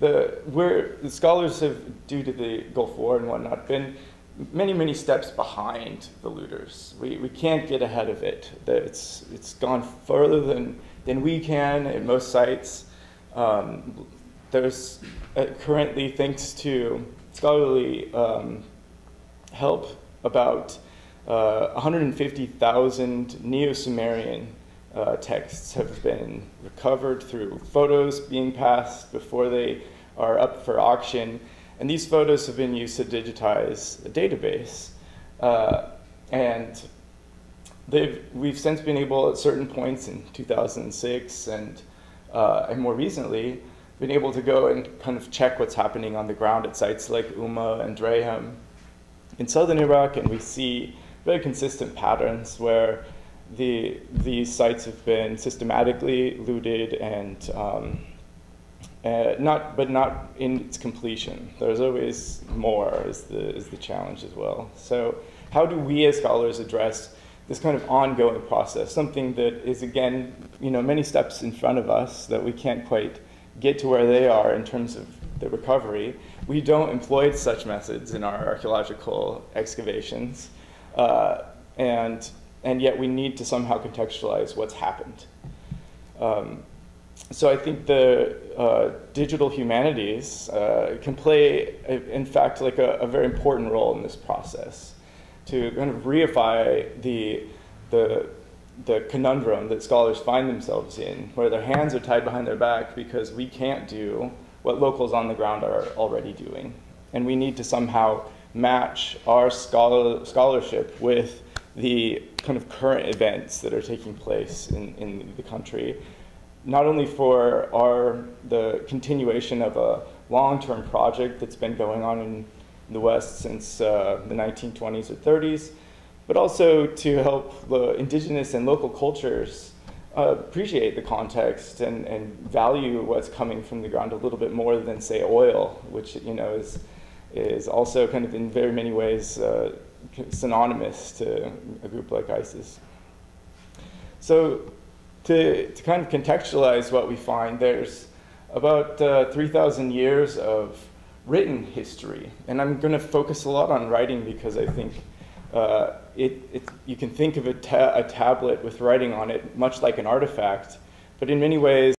the, where the scholars have, due to the Gulf War and whatnot, been many, many steps behind the looters. We, we can't get ahead of it. It's, it's gone further than, than we can at most sites. Um, there's uh, currently, thanks to scholarly um, help, about uh, 150,000 Neo-Sumerian uh, texts have been recovered through photos being passed before they are up for auction. And these photos have been used to digitize a database. Uh, and we've since been able, at certain points in 2006 and, uh, and more recently, been able to go and kind of check what's happening on the ground at sites like Umma and Drehem in southern Iraq, and we see very consistent patterns where the, these sites have been systematically looted and um, uh, not, but not in its completion. There's always more is the, is the challenge as well. So how do we as scholars address this kind of ongoing process, something that is again, you know, many steps in front of us that we can't quite get to where they are in terms of the recovery. We don't employ such methods in our archaeological excavations, uh, and, and yet we need to somehow contextualize what's happened. Um, so I think the uh, digital humanities uh, can play, in fact, like a, a, very important role in this process to kind of reify the, the, the conundrum that scholars find themselves in, where their hands are tied behind their back because we can't do what locals on the ground are already doing. And we need to somehow match our scholar, scholarship with the kind of current events that are taking place in, in the country not only for our the continuation of a long-term project that's been going on in the West since uh, the 1920s or 30s, but also to help the indigenous and local cultures uh, appreciate the context and, and value what's coming from the ground a little bit more than say oil, which you know is is also kind of in very many ways uh, synonymous to a group like ISIS. So to, to kind of contextualize what we find, there's about uh, 3,000 years of written history. And I'm going to focus a lot on writing because I think uh, it, it, you can think of a, ta a tablet with writing on it much like an artifact, but in many ways,